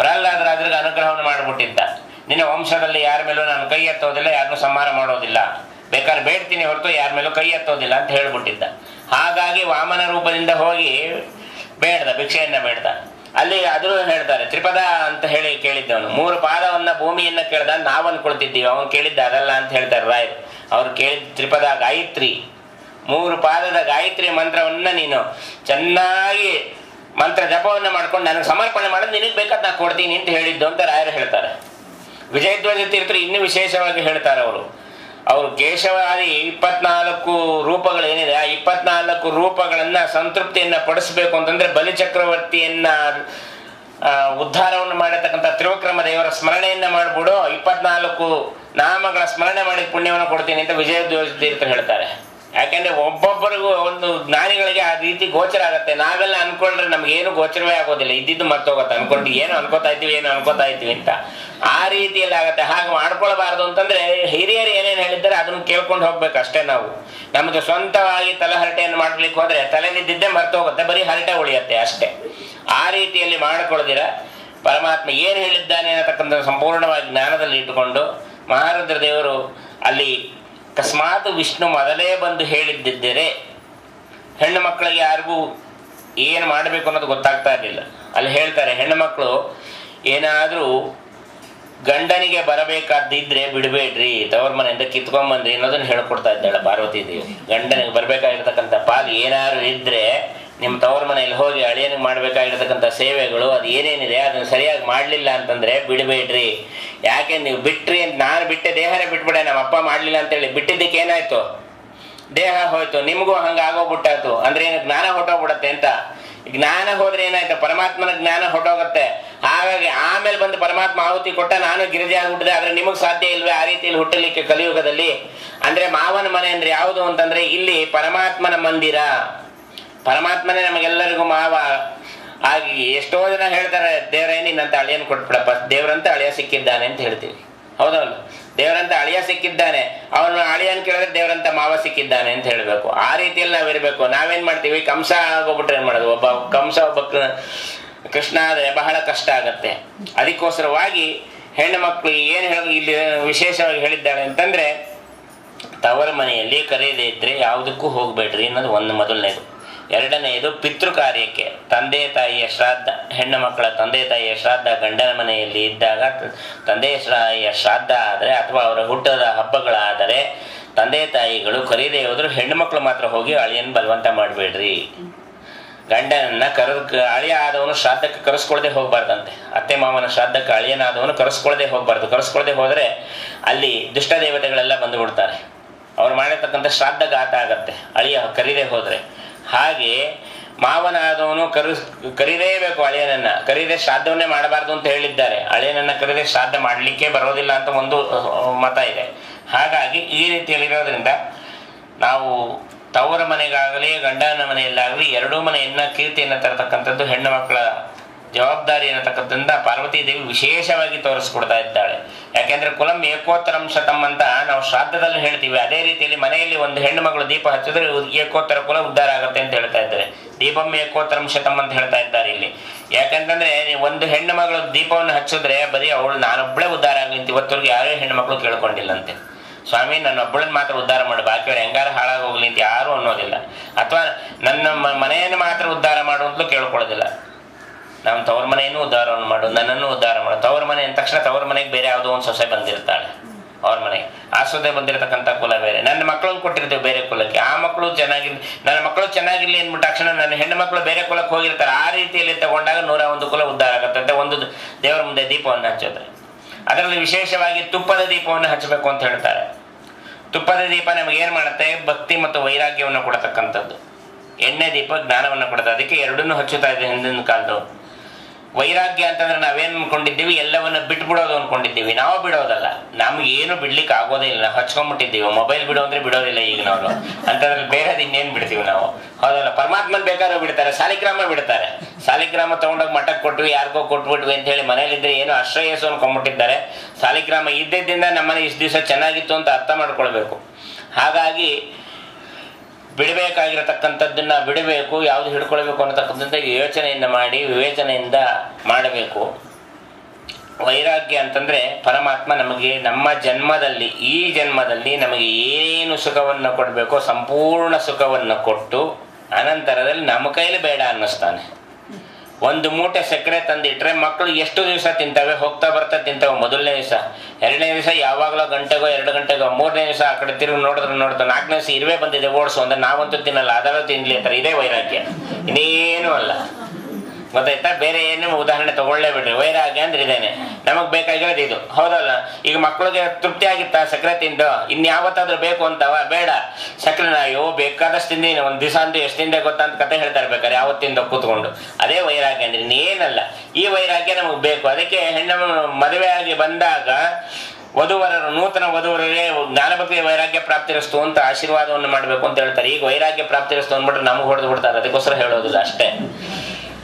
Speaker 1: ಪ್ರಹ್ಲಾದ್ರಾದ್ರಿಗೆ ಅನುಗ್ರಹವನ್ನು ಮಾಡಿಬಿಟ್ಟಿದ್ದ. ನಿನ್ನ ವಂಶದಲ್ಲಿ ಯಾರ ಮೇಲೂ ನಾನು ಕೈ ಎತ್ತೋದಿಲ್ಲ, ಯಾರನ್ನು ಸಂಹಾರ ಮಾಡೋದಿಲ್ಲ. ಬೇಕಾದ್ರೆ ಬೇಡ್ತೀನಿ ಹೊರತು ಯಾರ ಮೇಲೂ ಕೈ ಎತ್ತೋದಿಲ್ಲ ಅಂತ ಹೇಳ್ಬಿಟ್ಟಿದ್ದ. ಹಾಗಾಗಿ ವಾಮನ ರೂಪದಿಂದ ಹೋಗಿ ಬೇಡ್ದ, ಭಿಕ್ಷೆಯನ್ನ ಬೇಡ್ದ. ಅಲ್ಲಿ ಅದ್ರು ಹೇಳ್ತಾರೆ, ತ್ರಿಪದ ಅಂತ ಹೇಳಿ ಕೇಳಿದ್ದವನು. ಮೂರು ಪಾದವನ್ನ ಭೂಮಿಯನ್ನ ಕೇಳ್ದ ನಾವನ್ನು ಕೊಡ್ತಿದ್ದೀವಿ ಅವನು ಕೇಳಿದ್ದ ಅದಲ್ಲ ಅಂತ ಹೇಳ್ತಾರೆ ರಾಯರು. ಅವ್ರು ಕೇಳಿದ ತ್ರಿಪದ ಗಾಯತ್ರಿ. ಮೂರು ಪಾದದ ಗಾಯತ್ರಿ ಮಂತ್ರವನ್ನ ನೀನು ಚೆನ್ನಾಗಿ ಮಂತ್ರ ಜಪವನ್ನು ಮಾಡ್ಕೊಂಡು ನನಗೆ ಸಮರ್ಪಣೆ ಮಾಡೋದು ನಿನಗೆ ಬೇಕಾದ ನಾ ಕೊಡ್ತೀನಿ ಅಂತ ಹೇಳಿದ್ದು ಅಂತ ರಾಯರು ಹೇಳ್ತಾರೆ. ವಿಜಯಧ್ವಜ ತೀರ್ಥರು ಇನ್ನೂ ವಿಶೇಷವಾಗಿ ಹೇಳ್ತಾರೆ ಅವರು. ಅವರು ಕೇಶವಾದಿ ಇಪ್ಪತ್ನಾಲ್ಕು ರೂಪಗಳೇನಿದೆ ಆ ಇಪ್ಪತ್ನಾಲ್ಕು ರೂಪಗಳನ್ನು ಸಂತೃಪ್ತಿಯನ್ನು ಪಡಿಸಬೇಕು ಅಂತಂದ್ರೆ ಬಲಿಚಕ್ರವರ್ತಿಯನ್ನ ಉದ್ಧಾರವನ್ನು ಮಾಡಿರ್ತಕ್ಕಂಥ ತ್ರಿವಿಕ್ರಮ ದೇವರ ಸ್ಮರಣೆಯನ್ನು ಮಾಡ್ಬಿಡು, ಇಪ್ಪತ್ನಾಲ್ಕು ನಾಮಗಳ ಸ್ಮರಣೆ ಮಾಡಿ ಪುಣ್ಯವನ್ನು ಕೊಡ್ತೀನಿ ಅಂತ ವಿಜಯಧ್ವಜ ತೀರ್ಥ ಹೇಳ್ತಾರೆ. ಯಾಕೆಂದ್ರೆ ಒಬ್ಬೊಬ್ಬರಿಗೂ ಒಂದು ಜ್ಞಾನಿಗಳಿಗೆ ಆ ರೀತಿ ಗೋಚರ ಆಗತ್ತೆ. ನಾವೆಲ್ಲ ಅನ್ಕೊಂಡ್ರೆ ನಮ್ಗೆ ಏನು ಗೋಚರವೇ ಆಗೋದಿಲ್ಲ. ಇದ್ದಿದ್ದು ಮರ್ತೋಗತ್ತೆ. ಅನ್ಕೊಂಡು ಏನು ಅನ್ಕೋತಾ ಇದ್ವಿ ಏನು ಅನ್ಕೋತಾ ಇದ್ವಿ ಅಂತ. ಆ ರೀತಿಯಲ್ಲಿ ಆಗತ್ತೆ. ಹಾಗೆ ಮಾಡ್ಕೊಳ್ಬಾರ್ದು ಅಂತಂದ್ರೆ ಹಿರಿಯರು ಏನೇನು ಹೇಳಿದ್ದಾರೆ ಅದನ್ನು ಕೇಳ್ಕೊಂಡು ಹೋಗ್ಬೇಕು ಅಷ್ಟೇ ನಾವು. ನಮ್ದು ಸ್ವಂತವಾಗಿ ತಲೆಹರಟೆಯನ್ನು ಮಾಡ್ಲಿಕ್ಕೆ ಹೋದ್ರೆ ತಲೆಲಿದ್ದಿದ್ದೇ ಮರ್ತೋಗುತ್ತೆ. ಬರೀ ಹರಟೆ ಉಳಿಯತ್ತೆ ಅಷ್ಟೇ. ಆ ರೀತಿಯಲ್ಲಿ ಮಾಡ್ಕೊಳ್ದಿರ ಪರಮಾತ್ಮ ಏನು ಹೇಳಿದ್ದಾನೆ ಅನ್ನತಕ್ಕಂಥ ಸಂಪೂರ್ಣವಾಗಿ ಜ್ಞಾನದಲ್ಲಿ ಇಟ್ಟುಕೊಂಡು ಮಹಾರುದ್ರ ದೇವರು ಅಲ್ಲಿ ಅಕಸ್ಮಾತ್ ವಿಷ್ಣು ಮೊದಲೇ ಬಂದು ಹೇಳಿದ್ದಿದ್ದರೆ ಹೆಣ್ಣು ಮಕ್ಕಳಿಗೆ ಯಾರಿಗೂ ಏನು ಮಾಡಬೇಕು ಅನ್ನೋದು ಗೊತ್ತಾಗ್ತಾ ಇರಲಿಲ್ಲ. ಅಲ್ಲಿ ಹೇಳ್ತಾರೆ, ಹೆಣ್ಣು ಮಕ್ಕಳು, ಏನಾದರೂ ಗಂಡನಿಗೆ ಬರಬೇಕಾದಿದ್ರೆ ಬಿಡಬೇಡ್ರಿ ತವ್ರ ಮನೆಯಿಂದ ಕಿತ್ಕೊಂಡ್ಬಂದ್ರಿ ಅನ್ನೋದನ್ನ ಹೇಳ್ಕೊಡ್ತಾ ಇದ್ದಾಳೆ ಪಾರ್ವತಿ ದೇವಿ. ಗಂಡನಿಗೆ ಬರಬೇಕಾಗಿರ್ತಕ್ಕಂಥ ಪಾಲು ಏನಾದ್ರು ಇದ್ರೆ ನಿಮ್ಮ ತವ್ರ ಮನೆಯಲ್ಲಿ ಹೋಗಿ ಅಳಿಯನಿಗೆ ಮಾಡಬೇಕಾಗಿರ್ತಕ್ಕಂಥ ಸೇವೆಗಳು, ಅದು ಏನೇನಿದೆ ಅದನ್ನು ಸರಿಯಾಗಿ ಮಾಡಲಿಲ್ಲ ಅಂತಂದ್ರೆ ಬಿಡಬೇಡ್ರಿ. ಯಾಕೆ ನೀವು ಬಿಟ್ರಿ ಅಂತ ನಾನು ಬಿಟ್ಟೆ ದೇಹನೇ ಬಿಟ್ಬಿಡೆ, ನಮ್ಮ ಅಪ್ಪ ಮಾಡಲಿಲ್ಲ ಅಂತೇಳಿ ಬಿಟ್ಟಿದ್ದಕ್ಕೆ ಏನಾಯ್ತು? ದೇಹ ಹೋಯ್ತು, ನಿಮಗೂ ಹಂಗೆ ಆಗೋಗ್ಬಿಟ್ಟಾಯ್ತು ಅಂದ್ರೆ ಏನು ಜ್ಞಾನ ಹೊಟ್ಟೋಗ್ಬಿಡತ್ತೆ ಅಂತ. ಜ್ಞಾನ ಹೋದ್ರೆ ಏನಾಯ್ತು? ಪರಮಾತ್ಮನ ಜ್ಞಾನ ಹೊಟ್ಟೋಗತ್ತೆ ಹಾಗಾಗಿ ಆಮೇಲೆ ಬಂದು ಪರಮಾತ್ಮ ಆಹುತಿ ಕೊಟ್ಟ ನಾನು ಗಿರಿಜೆ ಆಗ್ಬಿಟ್ಟಿದೆ. ಆದ್ರೆ ನಿಮಗ್ ಸಾಧ್ಯ ಇಲ್ವೇ? ಆ ರೀತಿಯಲ್ಲಿ ಹುಟ್ಟಲಿಕ್ಕೆ ಕಲಿಯುಗದಲ್ಲಿ. ಅಂದ್ರೆ ಮಾವನ ಮನೆ ಅಂದ್ರೆ ಯಾವುದು ಅಂತಂದ್ರೆ ಇಲ್ಲಿ ಪರಮಾತ್ಮನ ಮಂದಿರ. ಪರಮಾತ್ಮನೇ ನಮಗೆಲ್ಲರಿಗೂ ಮಾವ. ಆಗಿ ಎಷ್ಟೋ ಜನ ಹೇಳ್ತಾರೆ, ದೇವರೇ, ನಿನ್ನಂತ ಅಳಿಯನ್ ಕೊಟ್ಬಿಡಪ್ಪ. ದೇವರಂತ ಅಳಿಯ ಸಿಕ್ಕಿದ್ದಾನೆ ಅಂತ ಹೇಳ್ತೀವಿ. ಹೌದಲ್ಲ? ದೇವರಂತ ಅಳಿಯ ಸಿಕ್ಕಿದ್ದಾನೆ. ಅವನು ಅಳಿಯನ್ ಕೇಳಿದ್ರೆ ದೇವರಂತ ಮಾವ ಸಿಕ್ಕಿದ್ದಾನೆ ಅಂತ ಹೇಳಬೇಕು. ಆ ರೀತಿಯಲ್ಲಿ ನಾವಿರಬೇಕು. ನಾವೇನ್ ಮಾಡ್ತೀವಿ? ಕಂಸ ಆಗೋಗ್ಬಿಟ್ರೆ ಏನ್ ಮಾಡೋದು? ಒಬ್ಬ ಕಂಸ, ಒಬ್ಬ ಕೃಷ್ಣ ಆದರೆ ಬಹಳ ಕಷ್ಟ ಆಗತ್ತೆ. ಅದಕ್ಕೋಸ್ಕರವಾಗಿ ಹೆಣ್ಣು ಮಕ್ಕಳು ಏನು ಹೇಳಿ, ಇಲ್ಲಿ ವಿಶೇಷವಾಗಿ ಹೇಳಿದ್ದಾಳೆ ಅಂತಂದ್ರೆ, ತವರ ಮನೆಯಲ್ಲಿ ಕರೆಯದೇ ಇದ್ರೆ ಯಾವುದಕ್ಕೂ ಹೋಗ್ಬೇಡ್ರಿ ಅನ್ನೋದು ಒಂದು ಮೊದಲನೇದು. ಎರಡನೆಯದು ಪಿತೃ ಕಾರ್ಯಕ್ಕೆ. ತಂದೆ ತಾಯಿಯ ಶ್ರಾದ್ದ, ಹೆಣ್ಣು ಮಕ್ಕಳ ತಂದೆ ತಾಯಿಯ ಶ್ರಾದ್ದ, ಗಂಡನ ಮನೆಯಲ್ಲಿ ಇದ್ದಾಗ ತಂದೆ ತಾಯಿಯ ಶ್ರಾದ್ದ ಆದರೆ ಅಥವಾ ಅವರ ಹುಟ್ಟದ ಹಬ್ಬಗಳಾದರೆ ತಂದೆ ತಾಯಿಗಳು ಕರೀದೇ ಹೋದ್ರು ಹೆಣ್ಣು ಮಕ್ಕಳು ಮಾತ್ರ ಹೋಗಿ ಅಳಿಯನ್ ಬಲವಂತ ಮಾಡಬೇಡ್ರಿ. ಗಂಡನನ್ನ ಕರ ಅಳಿಯ ಆದವನು ಶ್ರಾದ್ದಕ್ಕೆ ಕರೆಸ್ಕೊಳ್ದೆ ಹೋಗ್ಬಾರ್ದಂತೆ. ಅತ್ತೆ ಮಾವನ ಶ್ರಾದ್ದಕ್ಕೆ ಅಳಿಯನಾದವನು ಕರೆಸ್ಕೊಳ್ದೆ ಹೋಗ್ಬಾರ್ದು. ಕರೆಸ್ಕೊಳ್ದೆ ಹೋದರೆ ಅಲ್ಲಿ ದುಷ್ಟ ದೇವತೆಗಳೆಲ್ಲ ಬಂದು ಬಿಡ್ತಾರೆ. ಅವ್ರು ಮಾಡಿರ್ತಕ್ಕಂಥ ಶ್ರಾದ್ದಘಾತ ಆಗತ್ತೆ. ಅಳಿಯ ಕರೀದೆ ಹೋದ್ರೆ. ಹಾಗೆ ಮಾವನಾದವನು ಕರೆಸ್ ಕರೀಲೇಬೇಕು ಅಳಿಯನನ್ನ. ಕರೀದೆ ಶ್ರಾದ್ದವನ್ನೇ ಮಾಡಬಾರ್ದು ಅಂತ ಹೇಳಿದ್ದಾರೆ. ಅಳಿಯನನ್ನ ಕರೀದೆ ಶ್ರಾದ್ದ ಮಾಡಲಿಕ್ಕೆ ಬರೋದಿಲ್ಲ ಅಂತ ಒಂದು, ಮತ ಇದೆ. ಹಾಗಾಗಿ ಈ ರೀತಿಯಲ್ಲಿರೋದ್ರಿಂದ ನಾವು ತವರ ಮನೆಗಾಗಲಿ ಗಂಡನ ಮನೆಯಲ್ಲಾಗಲಿ ಎರಡೂ ಮನೆಯನ್ನ ಕೀರ್ತಿಯನ್ನು ತರತಕ್ಕಂಥದ್ದು ಹೆಣ್ಣು ಮಕ್ಕಳ ಜವಾಬ್ದಾರಿ ಅನ್ನತಕ್ಕಂಥ ಪಾರ್ವತಿ ದೇವಿ ವಿಶೇಷವಾಗಿ ತೋರಿಸ್ಕೊಡ್ತಾ ಇದ್ದಾಳೆ. ಯಾಕೆಂದ್ರೆ ಕುಲಂ ಏಕೋತ್ತರಂ ಶತಂ ಅಂತ ನಾವು ಶ್ರಾದ್ದದಲ್ಲಿ ಹೇಳ್ತೀವಿ. ಅದೇ ರೀತಿಯಲ್ಲಿ ಮನೆಯಲ್ಲಿ ಒಂದು ಹೆಣ್ಣು ಮಗಳು ದೀಪ ಹಚ್ಚಿದ್ರೆ ಏಕೋತ್ತರ ಕುಲ ಉದ್ಧಾರ ಆಗುತ್ತೆ ಅಂತ ಹೇಳ್ತಾ ಇದ್ದಾರೆ. ದೀಪಂ ಏಕೋತ್ತರಂ ಶತಂ ಅಂತ ಹೇಳ್ತಾ ಇದ್ದಾರೆ ಇಲ್ಲಿ. ಯಾಕಂತಂದ್ರೆ ಒಂದು ಹೆಣ್ಣು ಮಗಳು ದೀಪವನ್ನು ಹಚ್ಚಿದ್ರೆ ಬರೀ ಅವಳು ನಾನೊಬ್ಬಳೇ ಉದ್ಧಾರ ಆಗಲಿ ಅಂತ ಇವತ್ತವರೆಗೆ ಯಾರೇ ಹೆಣ್ಣು ಮಕ್ಕಳು ಕೇಳ್ಕೊಂಡಿಲ್ಲಂತೆ. ಸ್ವಾಮಿ ನನ್ನ ಒಬ್ಬಳನ್ನ ಮಾತ್ರ ಉದ್ಧಾರ ಮಾಡು. ಬಾಕಿಯವ್ರು ಹೆಂಗಾರ ಹಾಳಾಗೋಗ್ಲಿ ಅಂತ ಯಾರು ಅನ್ನೋದಿಲ್ಲ. ಅಥವಾ ನನ್ನ ಮನೆಯನ್ನು ಮಾತ್ರ ಉದ್ಧಾರ ಮಾಡು ಅಂತಲೂ ಕೇಳ್ಕೊಳ್ಳೋದಿಲ್ಲ. ನಮ್ಮ ತವ್ರ ಮನೆಯನ್ನು ಉದ್ಧಾರವನ್ನು ಮಾಡು, ನನ್ನನ್ನು ಉದ್ಧಾರ ಮಾಡು. ತವ್ರ ಮನೆ ಅಂದ ತಕ್ಷಣ ತವ್ರ ಮನೆಗೆ ಬೇರೆ ಯಾವುದೋ ಒಂದು ಸೊಸೆ ಬಂದಿರ್ತಾಳೆ, ಅವ್ರ ಮನೆಗೆ. ಆ ಸೊಸೆ ಬಂದಿರತಕ್ಕಂಥ ಕುಲ ಬೇರೆ. ನನ್ನ ಮಕ್ಕಳನ್ನು ಕೊಟ್ಟಿರ್ತೇವೆ ಬೇರೆ ಕುಲಕ್ಕೆ. ಆ ಮಕ್ಕಳು ಚೆನ್ನಾಗಿರ್ಲಿ ನನ್ನ ಮಕ್ಕಳು ಚೆನ್ನಾಗಿರ್ಲಿ ಅಂದ್ಬಿಟ್ಟು ತಕ್ಷಣ ನನ್ನ ಹೆಣ್ಣು ಮಕ್ಕಳು ಬೇರೆ ಕುಲಕ್ಕೆ ಹೋಗಿರ್ತಾರೆ. ಆ ರೀತಿಯಲ್ಲಿ ತಗೊಂಡಾಗ ನೂರ ಒಂದು ಕುಲ ಉದ್ಧಾರ ಆಗತ್ತಂತೆ ಒಂದು ದೇವರ ಮುಂದೆ ದೀಪವನ್ನು ಹಚ್ಚೋದ್ರೆ. ಅದರಲ್ಲಿ ವಿಶೇಷವಾಗಿ ತುಪ್ಪದ ದೀಪವನ್ನು ಹಚ್ಚಬೇಕು ಅಂತ ಹೇಳ್ತಾರೆ. ತುಪ್ಪದ ದೀಪ ನಮಗೆ ಏನು ಮಾಡುತ್ತೆ? ಭಕ್ತಿ ಮತ್ತು ವೈರಾಗ್ಯವನ್ನು ಕೊಡತಕ್ಕಂಥದ್ದು. ಎಣ್ಣೆ ದೀಪ ಜ್ಞಾನವನ್ನು ಕೊಡುತ್ತೆ. ಅದಕ್ಕೆ ಎರಡನ್ನೂ ಹಚ್ಚುತ್ತಾ ಇದೆ ಹಿಂದಿನ ಕಾಲದ್ದು ವೈರಾಗ್ಯ ಅಂತಂದ್ರೆ ನಾವೇನು ಅನ್ಕೊಂಡಿದ್ದೀವಿ, ಎಲ್ಲವನ್ನ ಬಿಟ್ಬಿಡೋದು ಅನ್ಕೊಂಡಿದ್ದೀವಿ. ನಾವು ಬಿಡೋದಲ್ಲ. ನಮ್ಗೆ ಏನು ಬಿಡ್ಲಿಕ್ಕೆ ಆಗೋದೇ ಇಲ್ಲ. ಹಚ್ಕೊಂಡ್ಬಿಟ್ಟಿದ್ದೀವಿ ಮೊಬೈಲ್ ಬಿಡೋ ಅಂದ್ರೆ ಬಿಡೋದಿಲ್ಲ ಈಗ ನಾವು ಅಂತಂದ್ರೆ ಬೇರೆ ಇನ್ನೇನು ಬಿಡ್ತೀವಿ ನಾವು? ಹೌದಲ್ಲ. ಪರಮಾತ್ಮನ್ ಬೇಕಾದ್ರೂ ಬಿಡ್ತಾರೆ. ಸಾಲಿಗ್ರಾಮ ಬಿಡ್ತಾರೆ. ಸಾಲಿಗ್ರಾಮ ತಗೊಂಡೋಗಿ ಮಠಕ್ಕೆ ಕೊಟ್ವಿ ಯಾರಿಗೋ ಕೊಟ್ಬಿಟ್ವಿ ಅಂತ ಹೇಳಿ ಮನೇಲಿದ್ರೆ ಏನೋ ಆಶ್ರಯಸು ಅನ್ಕೊಂಡ್ಬಿಟ್ಟಿದ್ದಾರೆ ಸಾಲಿಗ್ರಾಮ ಇದ್ದಿದ್ದರಿಂದ ನಮ್ಮನೆ ಇಷ್ಟು ದಿವಸ ಚೆನ್ನಾಗಿತ್ತು ಅಂತ ಅರ್ಥ ಮಾಡ್ಕೊಳ್ಬೇಕು. ಹಾಗಾಗಿ ಬಿಡಬೇಕಾಗಿರತಕ್ಕಂಥದ್ದನ್ನ ಬಿಡಬೇಕು, ಯಾವುದು ಹಿಡ್ಕೊಳ್ಬೇಕು ಅನ್ನತಕ್ಕಂಥದ್ದು ಯೋಚನೆಯಿಂದ ಮಾಡಿ, ವಿವೇಚನೆಯಿಂದ ಮಾಡಬೇಕು. ವೈರಾಗ್ಯ ಅಂತಂದ್ರೆ ಪರಮಾತ್ಮ ನಮಗೆ ನಮ್ಮ ಜನ್ಮದಲ್ಲಿ, ಈ ಜನ್ಮದಲ್ಲಿ ನಮಗೆ ಏನು ಸುಖವನ್ನು ಕೊಡಬೇಕೋ ಸಂಪೂರ್ಣ ಸುಖವನ್ನು ಕೊಟ್ಟು, ಅನಂತರದಲ್ಲಿ ನಮ್ಮ ಕೈಲಿ ಬೇಡ ಅನ್ನಿಸ್ತಾನೆ. ಒಂದು ಮೂಟೆ ಸಕ್ಕರೆ ತಂದಿಟ್ರೆ ಮಕ್ಕಳು ಎಷ್ಟು ದಿವಸ ತಿಂತವೆ? ಹೋಗ್ತಾ ಬರ್ತಾ ತಿಂತವೆ ಮೊದಲನೇ ದಿವಸ. ಎರಡನೇ ದಿವಸ ಯಾವಾಗಲೋ ಗಂಟೆಗೋ, ಎರಡು ಗಂಟೆಗೋ, ಮೂರನೇ ದಿವಸ ಆ ಕಡೆ ತಿರುಗಿ ನೋಡಿದ್ರೆ ನೋಡ್ತಾ ನಾಲ್ಕನೇ ದಿವಸ ಇರುವೆ ಬಂದಿದೆ, ಓಡಿಸು ಅಂದ್ರೆ ನಾವಂತೂ ತಿನ್ನಲ್ಲ ಅದರ ತಿನ್ಲಿ ಅಂತಾರೆ. ಇದೇ ವೈರಾಗ್ಯ. ಇನ್ನೇನು ಅಲ್ಲ. ಗೊತ್ತಾಯ್ತಾ ಬೇರೆ ಏನೇ ಉದಾಹರಣೆ ತಗೊಳ್ಳೇ ಬಿಡ್ರಿ, ವೈರಾಗ್ಯ ಅಂದ್ರೆ ಇದೇನೆ. ನಮಗ್ ಬೇಕಾಗಿರೋದು ಇದು. ಹೌದಲ್ಲ? ಈಗ ಮಕ್ಕಳಿಗೆ ತೃಪ್ತಿ ಆಗಿತ್ತಾ ಸಕ್ಕರೆ ತಿಂದು? ಇನ್ಯಾವತ್ತಾದ್ರೂ ಬೇಕು ಅಂತವ? ಬೇಡ. ಸಕ್ಕರೆ ಅಯ್ಯೋ, ಬೇಕಾದಷ್ಟು ತಿಂದೀನಿ ಒಂದ್ ದಿವಸ ಅಂದ್ರೆ ಎಷ್ಟು ತಿಂದೆ ಗೊತ್ತಾ ಅಂತ ಕತೆ ಹೇಳ್ತಾ ಇರ್ಬೇಕಾರೆ ಯಾವತ್ತಿಂದ ಕೂತ್ಕೊಂಡು. ಅದೇ ವೈರಾಗ್ಯ ಅಂದ್ರೆ ಇನ್ನೇನಲ್ಲ ಈ ವೈರಾಗ್ಯ ನಮಗ್ ಬೇಕು. ಅದಕ್ಕೆ ಹೆಣ್ಣು ಮದುವೆ ಆಗಿ ಬಂದಾಗ ವಧುವರರು, ನೂತನ ವಧುವರರೇ ಜ್ಞಾನಭಕ್ತಿ ವೈರಾಗ್ಯ ಪ್ರಾಪ್ತಿರಸ್ತು ಅಂತ ಆಶೀರ್ವಾದವನ್ನು ಮಾಡಬೇಕು ಅಂತ ಹೇಳ್ತಾರೆ. ಈಗ ವೈರಾಗ್ಯ ಪ್ರಾಪ್ತಿರಸ್ತು ಅಂದ್ಬಿಟ್ರೆ ನಮ್ಗೆ ಹೊಡೆದು ಬಿಡ್ತಾರೆ. ಅದಕ್ಕೋಸ್ಕರ ಹೇಳೋದಿಲ್ಲ ಅಷ್ಟೇ.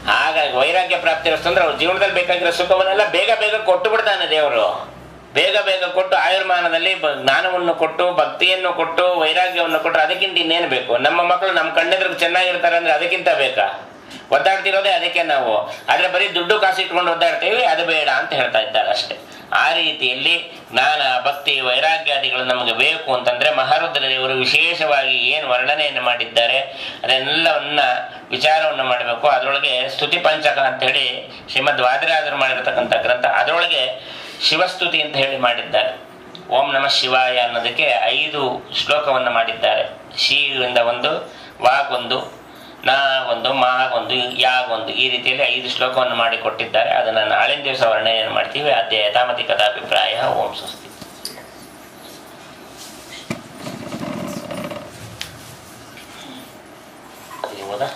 Speaker 1: ಹಾಗಾಗಿ ವೈರಾಗ್ಯ ಪ್ರಾಪ್ತಿ ಅಂದ್ರೆ ಅವ್ರ ಜೀವನದಲ್ಲಿ ಬೇಕಾಗಿರೋ ಸುಖವನ್ನೆಲ್ಲ ಬೇಗ ಬೇಗ ಕೊಟ್ಟು ಬಿಡ್ತಾನೆ ದೇವರು. ಬೇಗ ಬೇಗ ಕೊಟ್ಟು ಆಯುರ್ಮಾನದಲ್ಲಿ ಜ್ಞಾನವನ್ನು ಕೊಟ್ಟು, ಭಕ್ತಿಯನ್ನು ಕೊಟ್ಟು, ವೈರಾಗ್ಯವನ್ನು ಕೊಟ್ಟು ಅದಕ್ಕಿಂತ ಇನ್ನೇನು ಬೇಕು? ನಮ್ಮ ಮಕ್ಕಳು ನಮ್ಮ ಕಣ್ಣೆದ್ರಿಗೆ ಚೆನ್ನಾಗಿರ್ತಾರೆ ಅಂದ್ರೆ ಅದಕ್ಕಿಂತ ಬೇಕಾ? ಒದ್ದಾಡ್ತಿರೋದೇ ಅದಕ್ಕೆ ನಾವು. ಆದ್ರೆ ಬರೀ ದುಡ್ಡು ಕಾಸು ಇಟ್ಕೊಂಡು ಒದ್ದಾಡ್ತೀವಿ, ಅದು ಬೇಡ ಅಂತ ಹೇಳ್ತಾ ಇದ್ದಾರೆ ಅಷ್ಟೇ. ಆ ರೀತಿಯಲ್ಲಿ ಜ್ಞಾನ ಭಕ್ತಿ ವೈರಾಗ್ಯಾದಿಗಳು ನಮಗೆ ಬೇಕು ಅಂತಂದ್ರೆ ಮಹಾರುದ್ರ ದೇವರು ವಿಶೇಷವಾಗಿ ಏನು ವರ್ಣನೆಯನ್ನು ಮಾಡಿದ್ದಾರೆ ಅದನ್ನೆಲ್ಲವನ್ನ ವಿಚಾರವನ್ನು ಮಾಡಬೇಕು. ಅದರೊಳಗೆ ಸ್ತುತಿ ಪಂಚಕ ಅಂತ ಹೇಳಿ ಶ್ರೀಮದ್ ವಾದಿರಾಜರು ಮಾಡಿರತಕ್ಕಂಥ ಗ್ರಂಥ, ಅದರೊಳಗೆ ಶಿವಸ್ತುತಿ ಅಂತ ಹೇಳಿ ಮಾಡಿದ್ದಾರೆ. ಓಂ ನಮ ಶಿವಾಯ ಅನ್ನೋದಕ್ಕೆ ಐದು ಶ್ಲೋಕವನ್ನು ಮಾಡಿದ್ದಾರೆ. ಶಿಯಿಂದ ಒಂದು ವಾಗೊಂದು ನಾ ಒಂದು ಮಾ ಒಂದು ಯಾ ಒಂದು ಈ ರೀತಿಯಲ್ಲಿ ಐದು ಶ್ಲೋಕವನ್ನು ಮಾಡಿ ಕೊಟ್ಟಿದ್ದಾರೆ ಅದನ್ನು ನಾಳೆ ದಿವಸ ವರ್ಣನೆಯನ್ನು ಮಾಡ್ತೀವಿ. ಅದೇ ಯಥಾಮತಿ ಕದಾಭಿಪ್ರಾಯ ಓಂ ಸುಸ್ತಿ ಹೌದಾ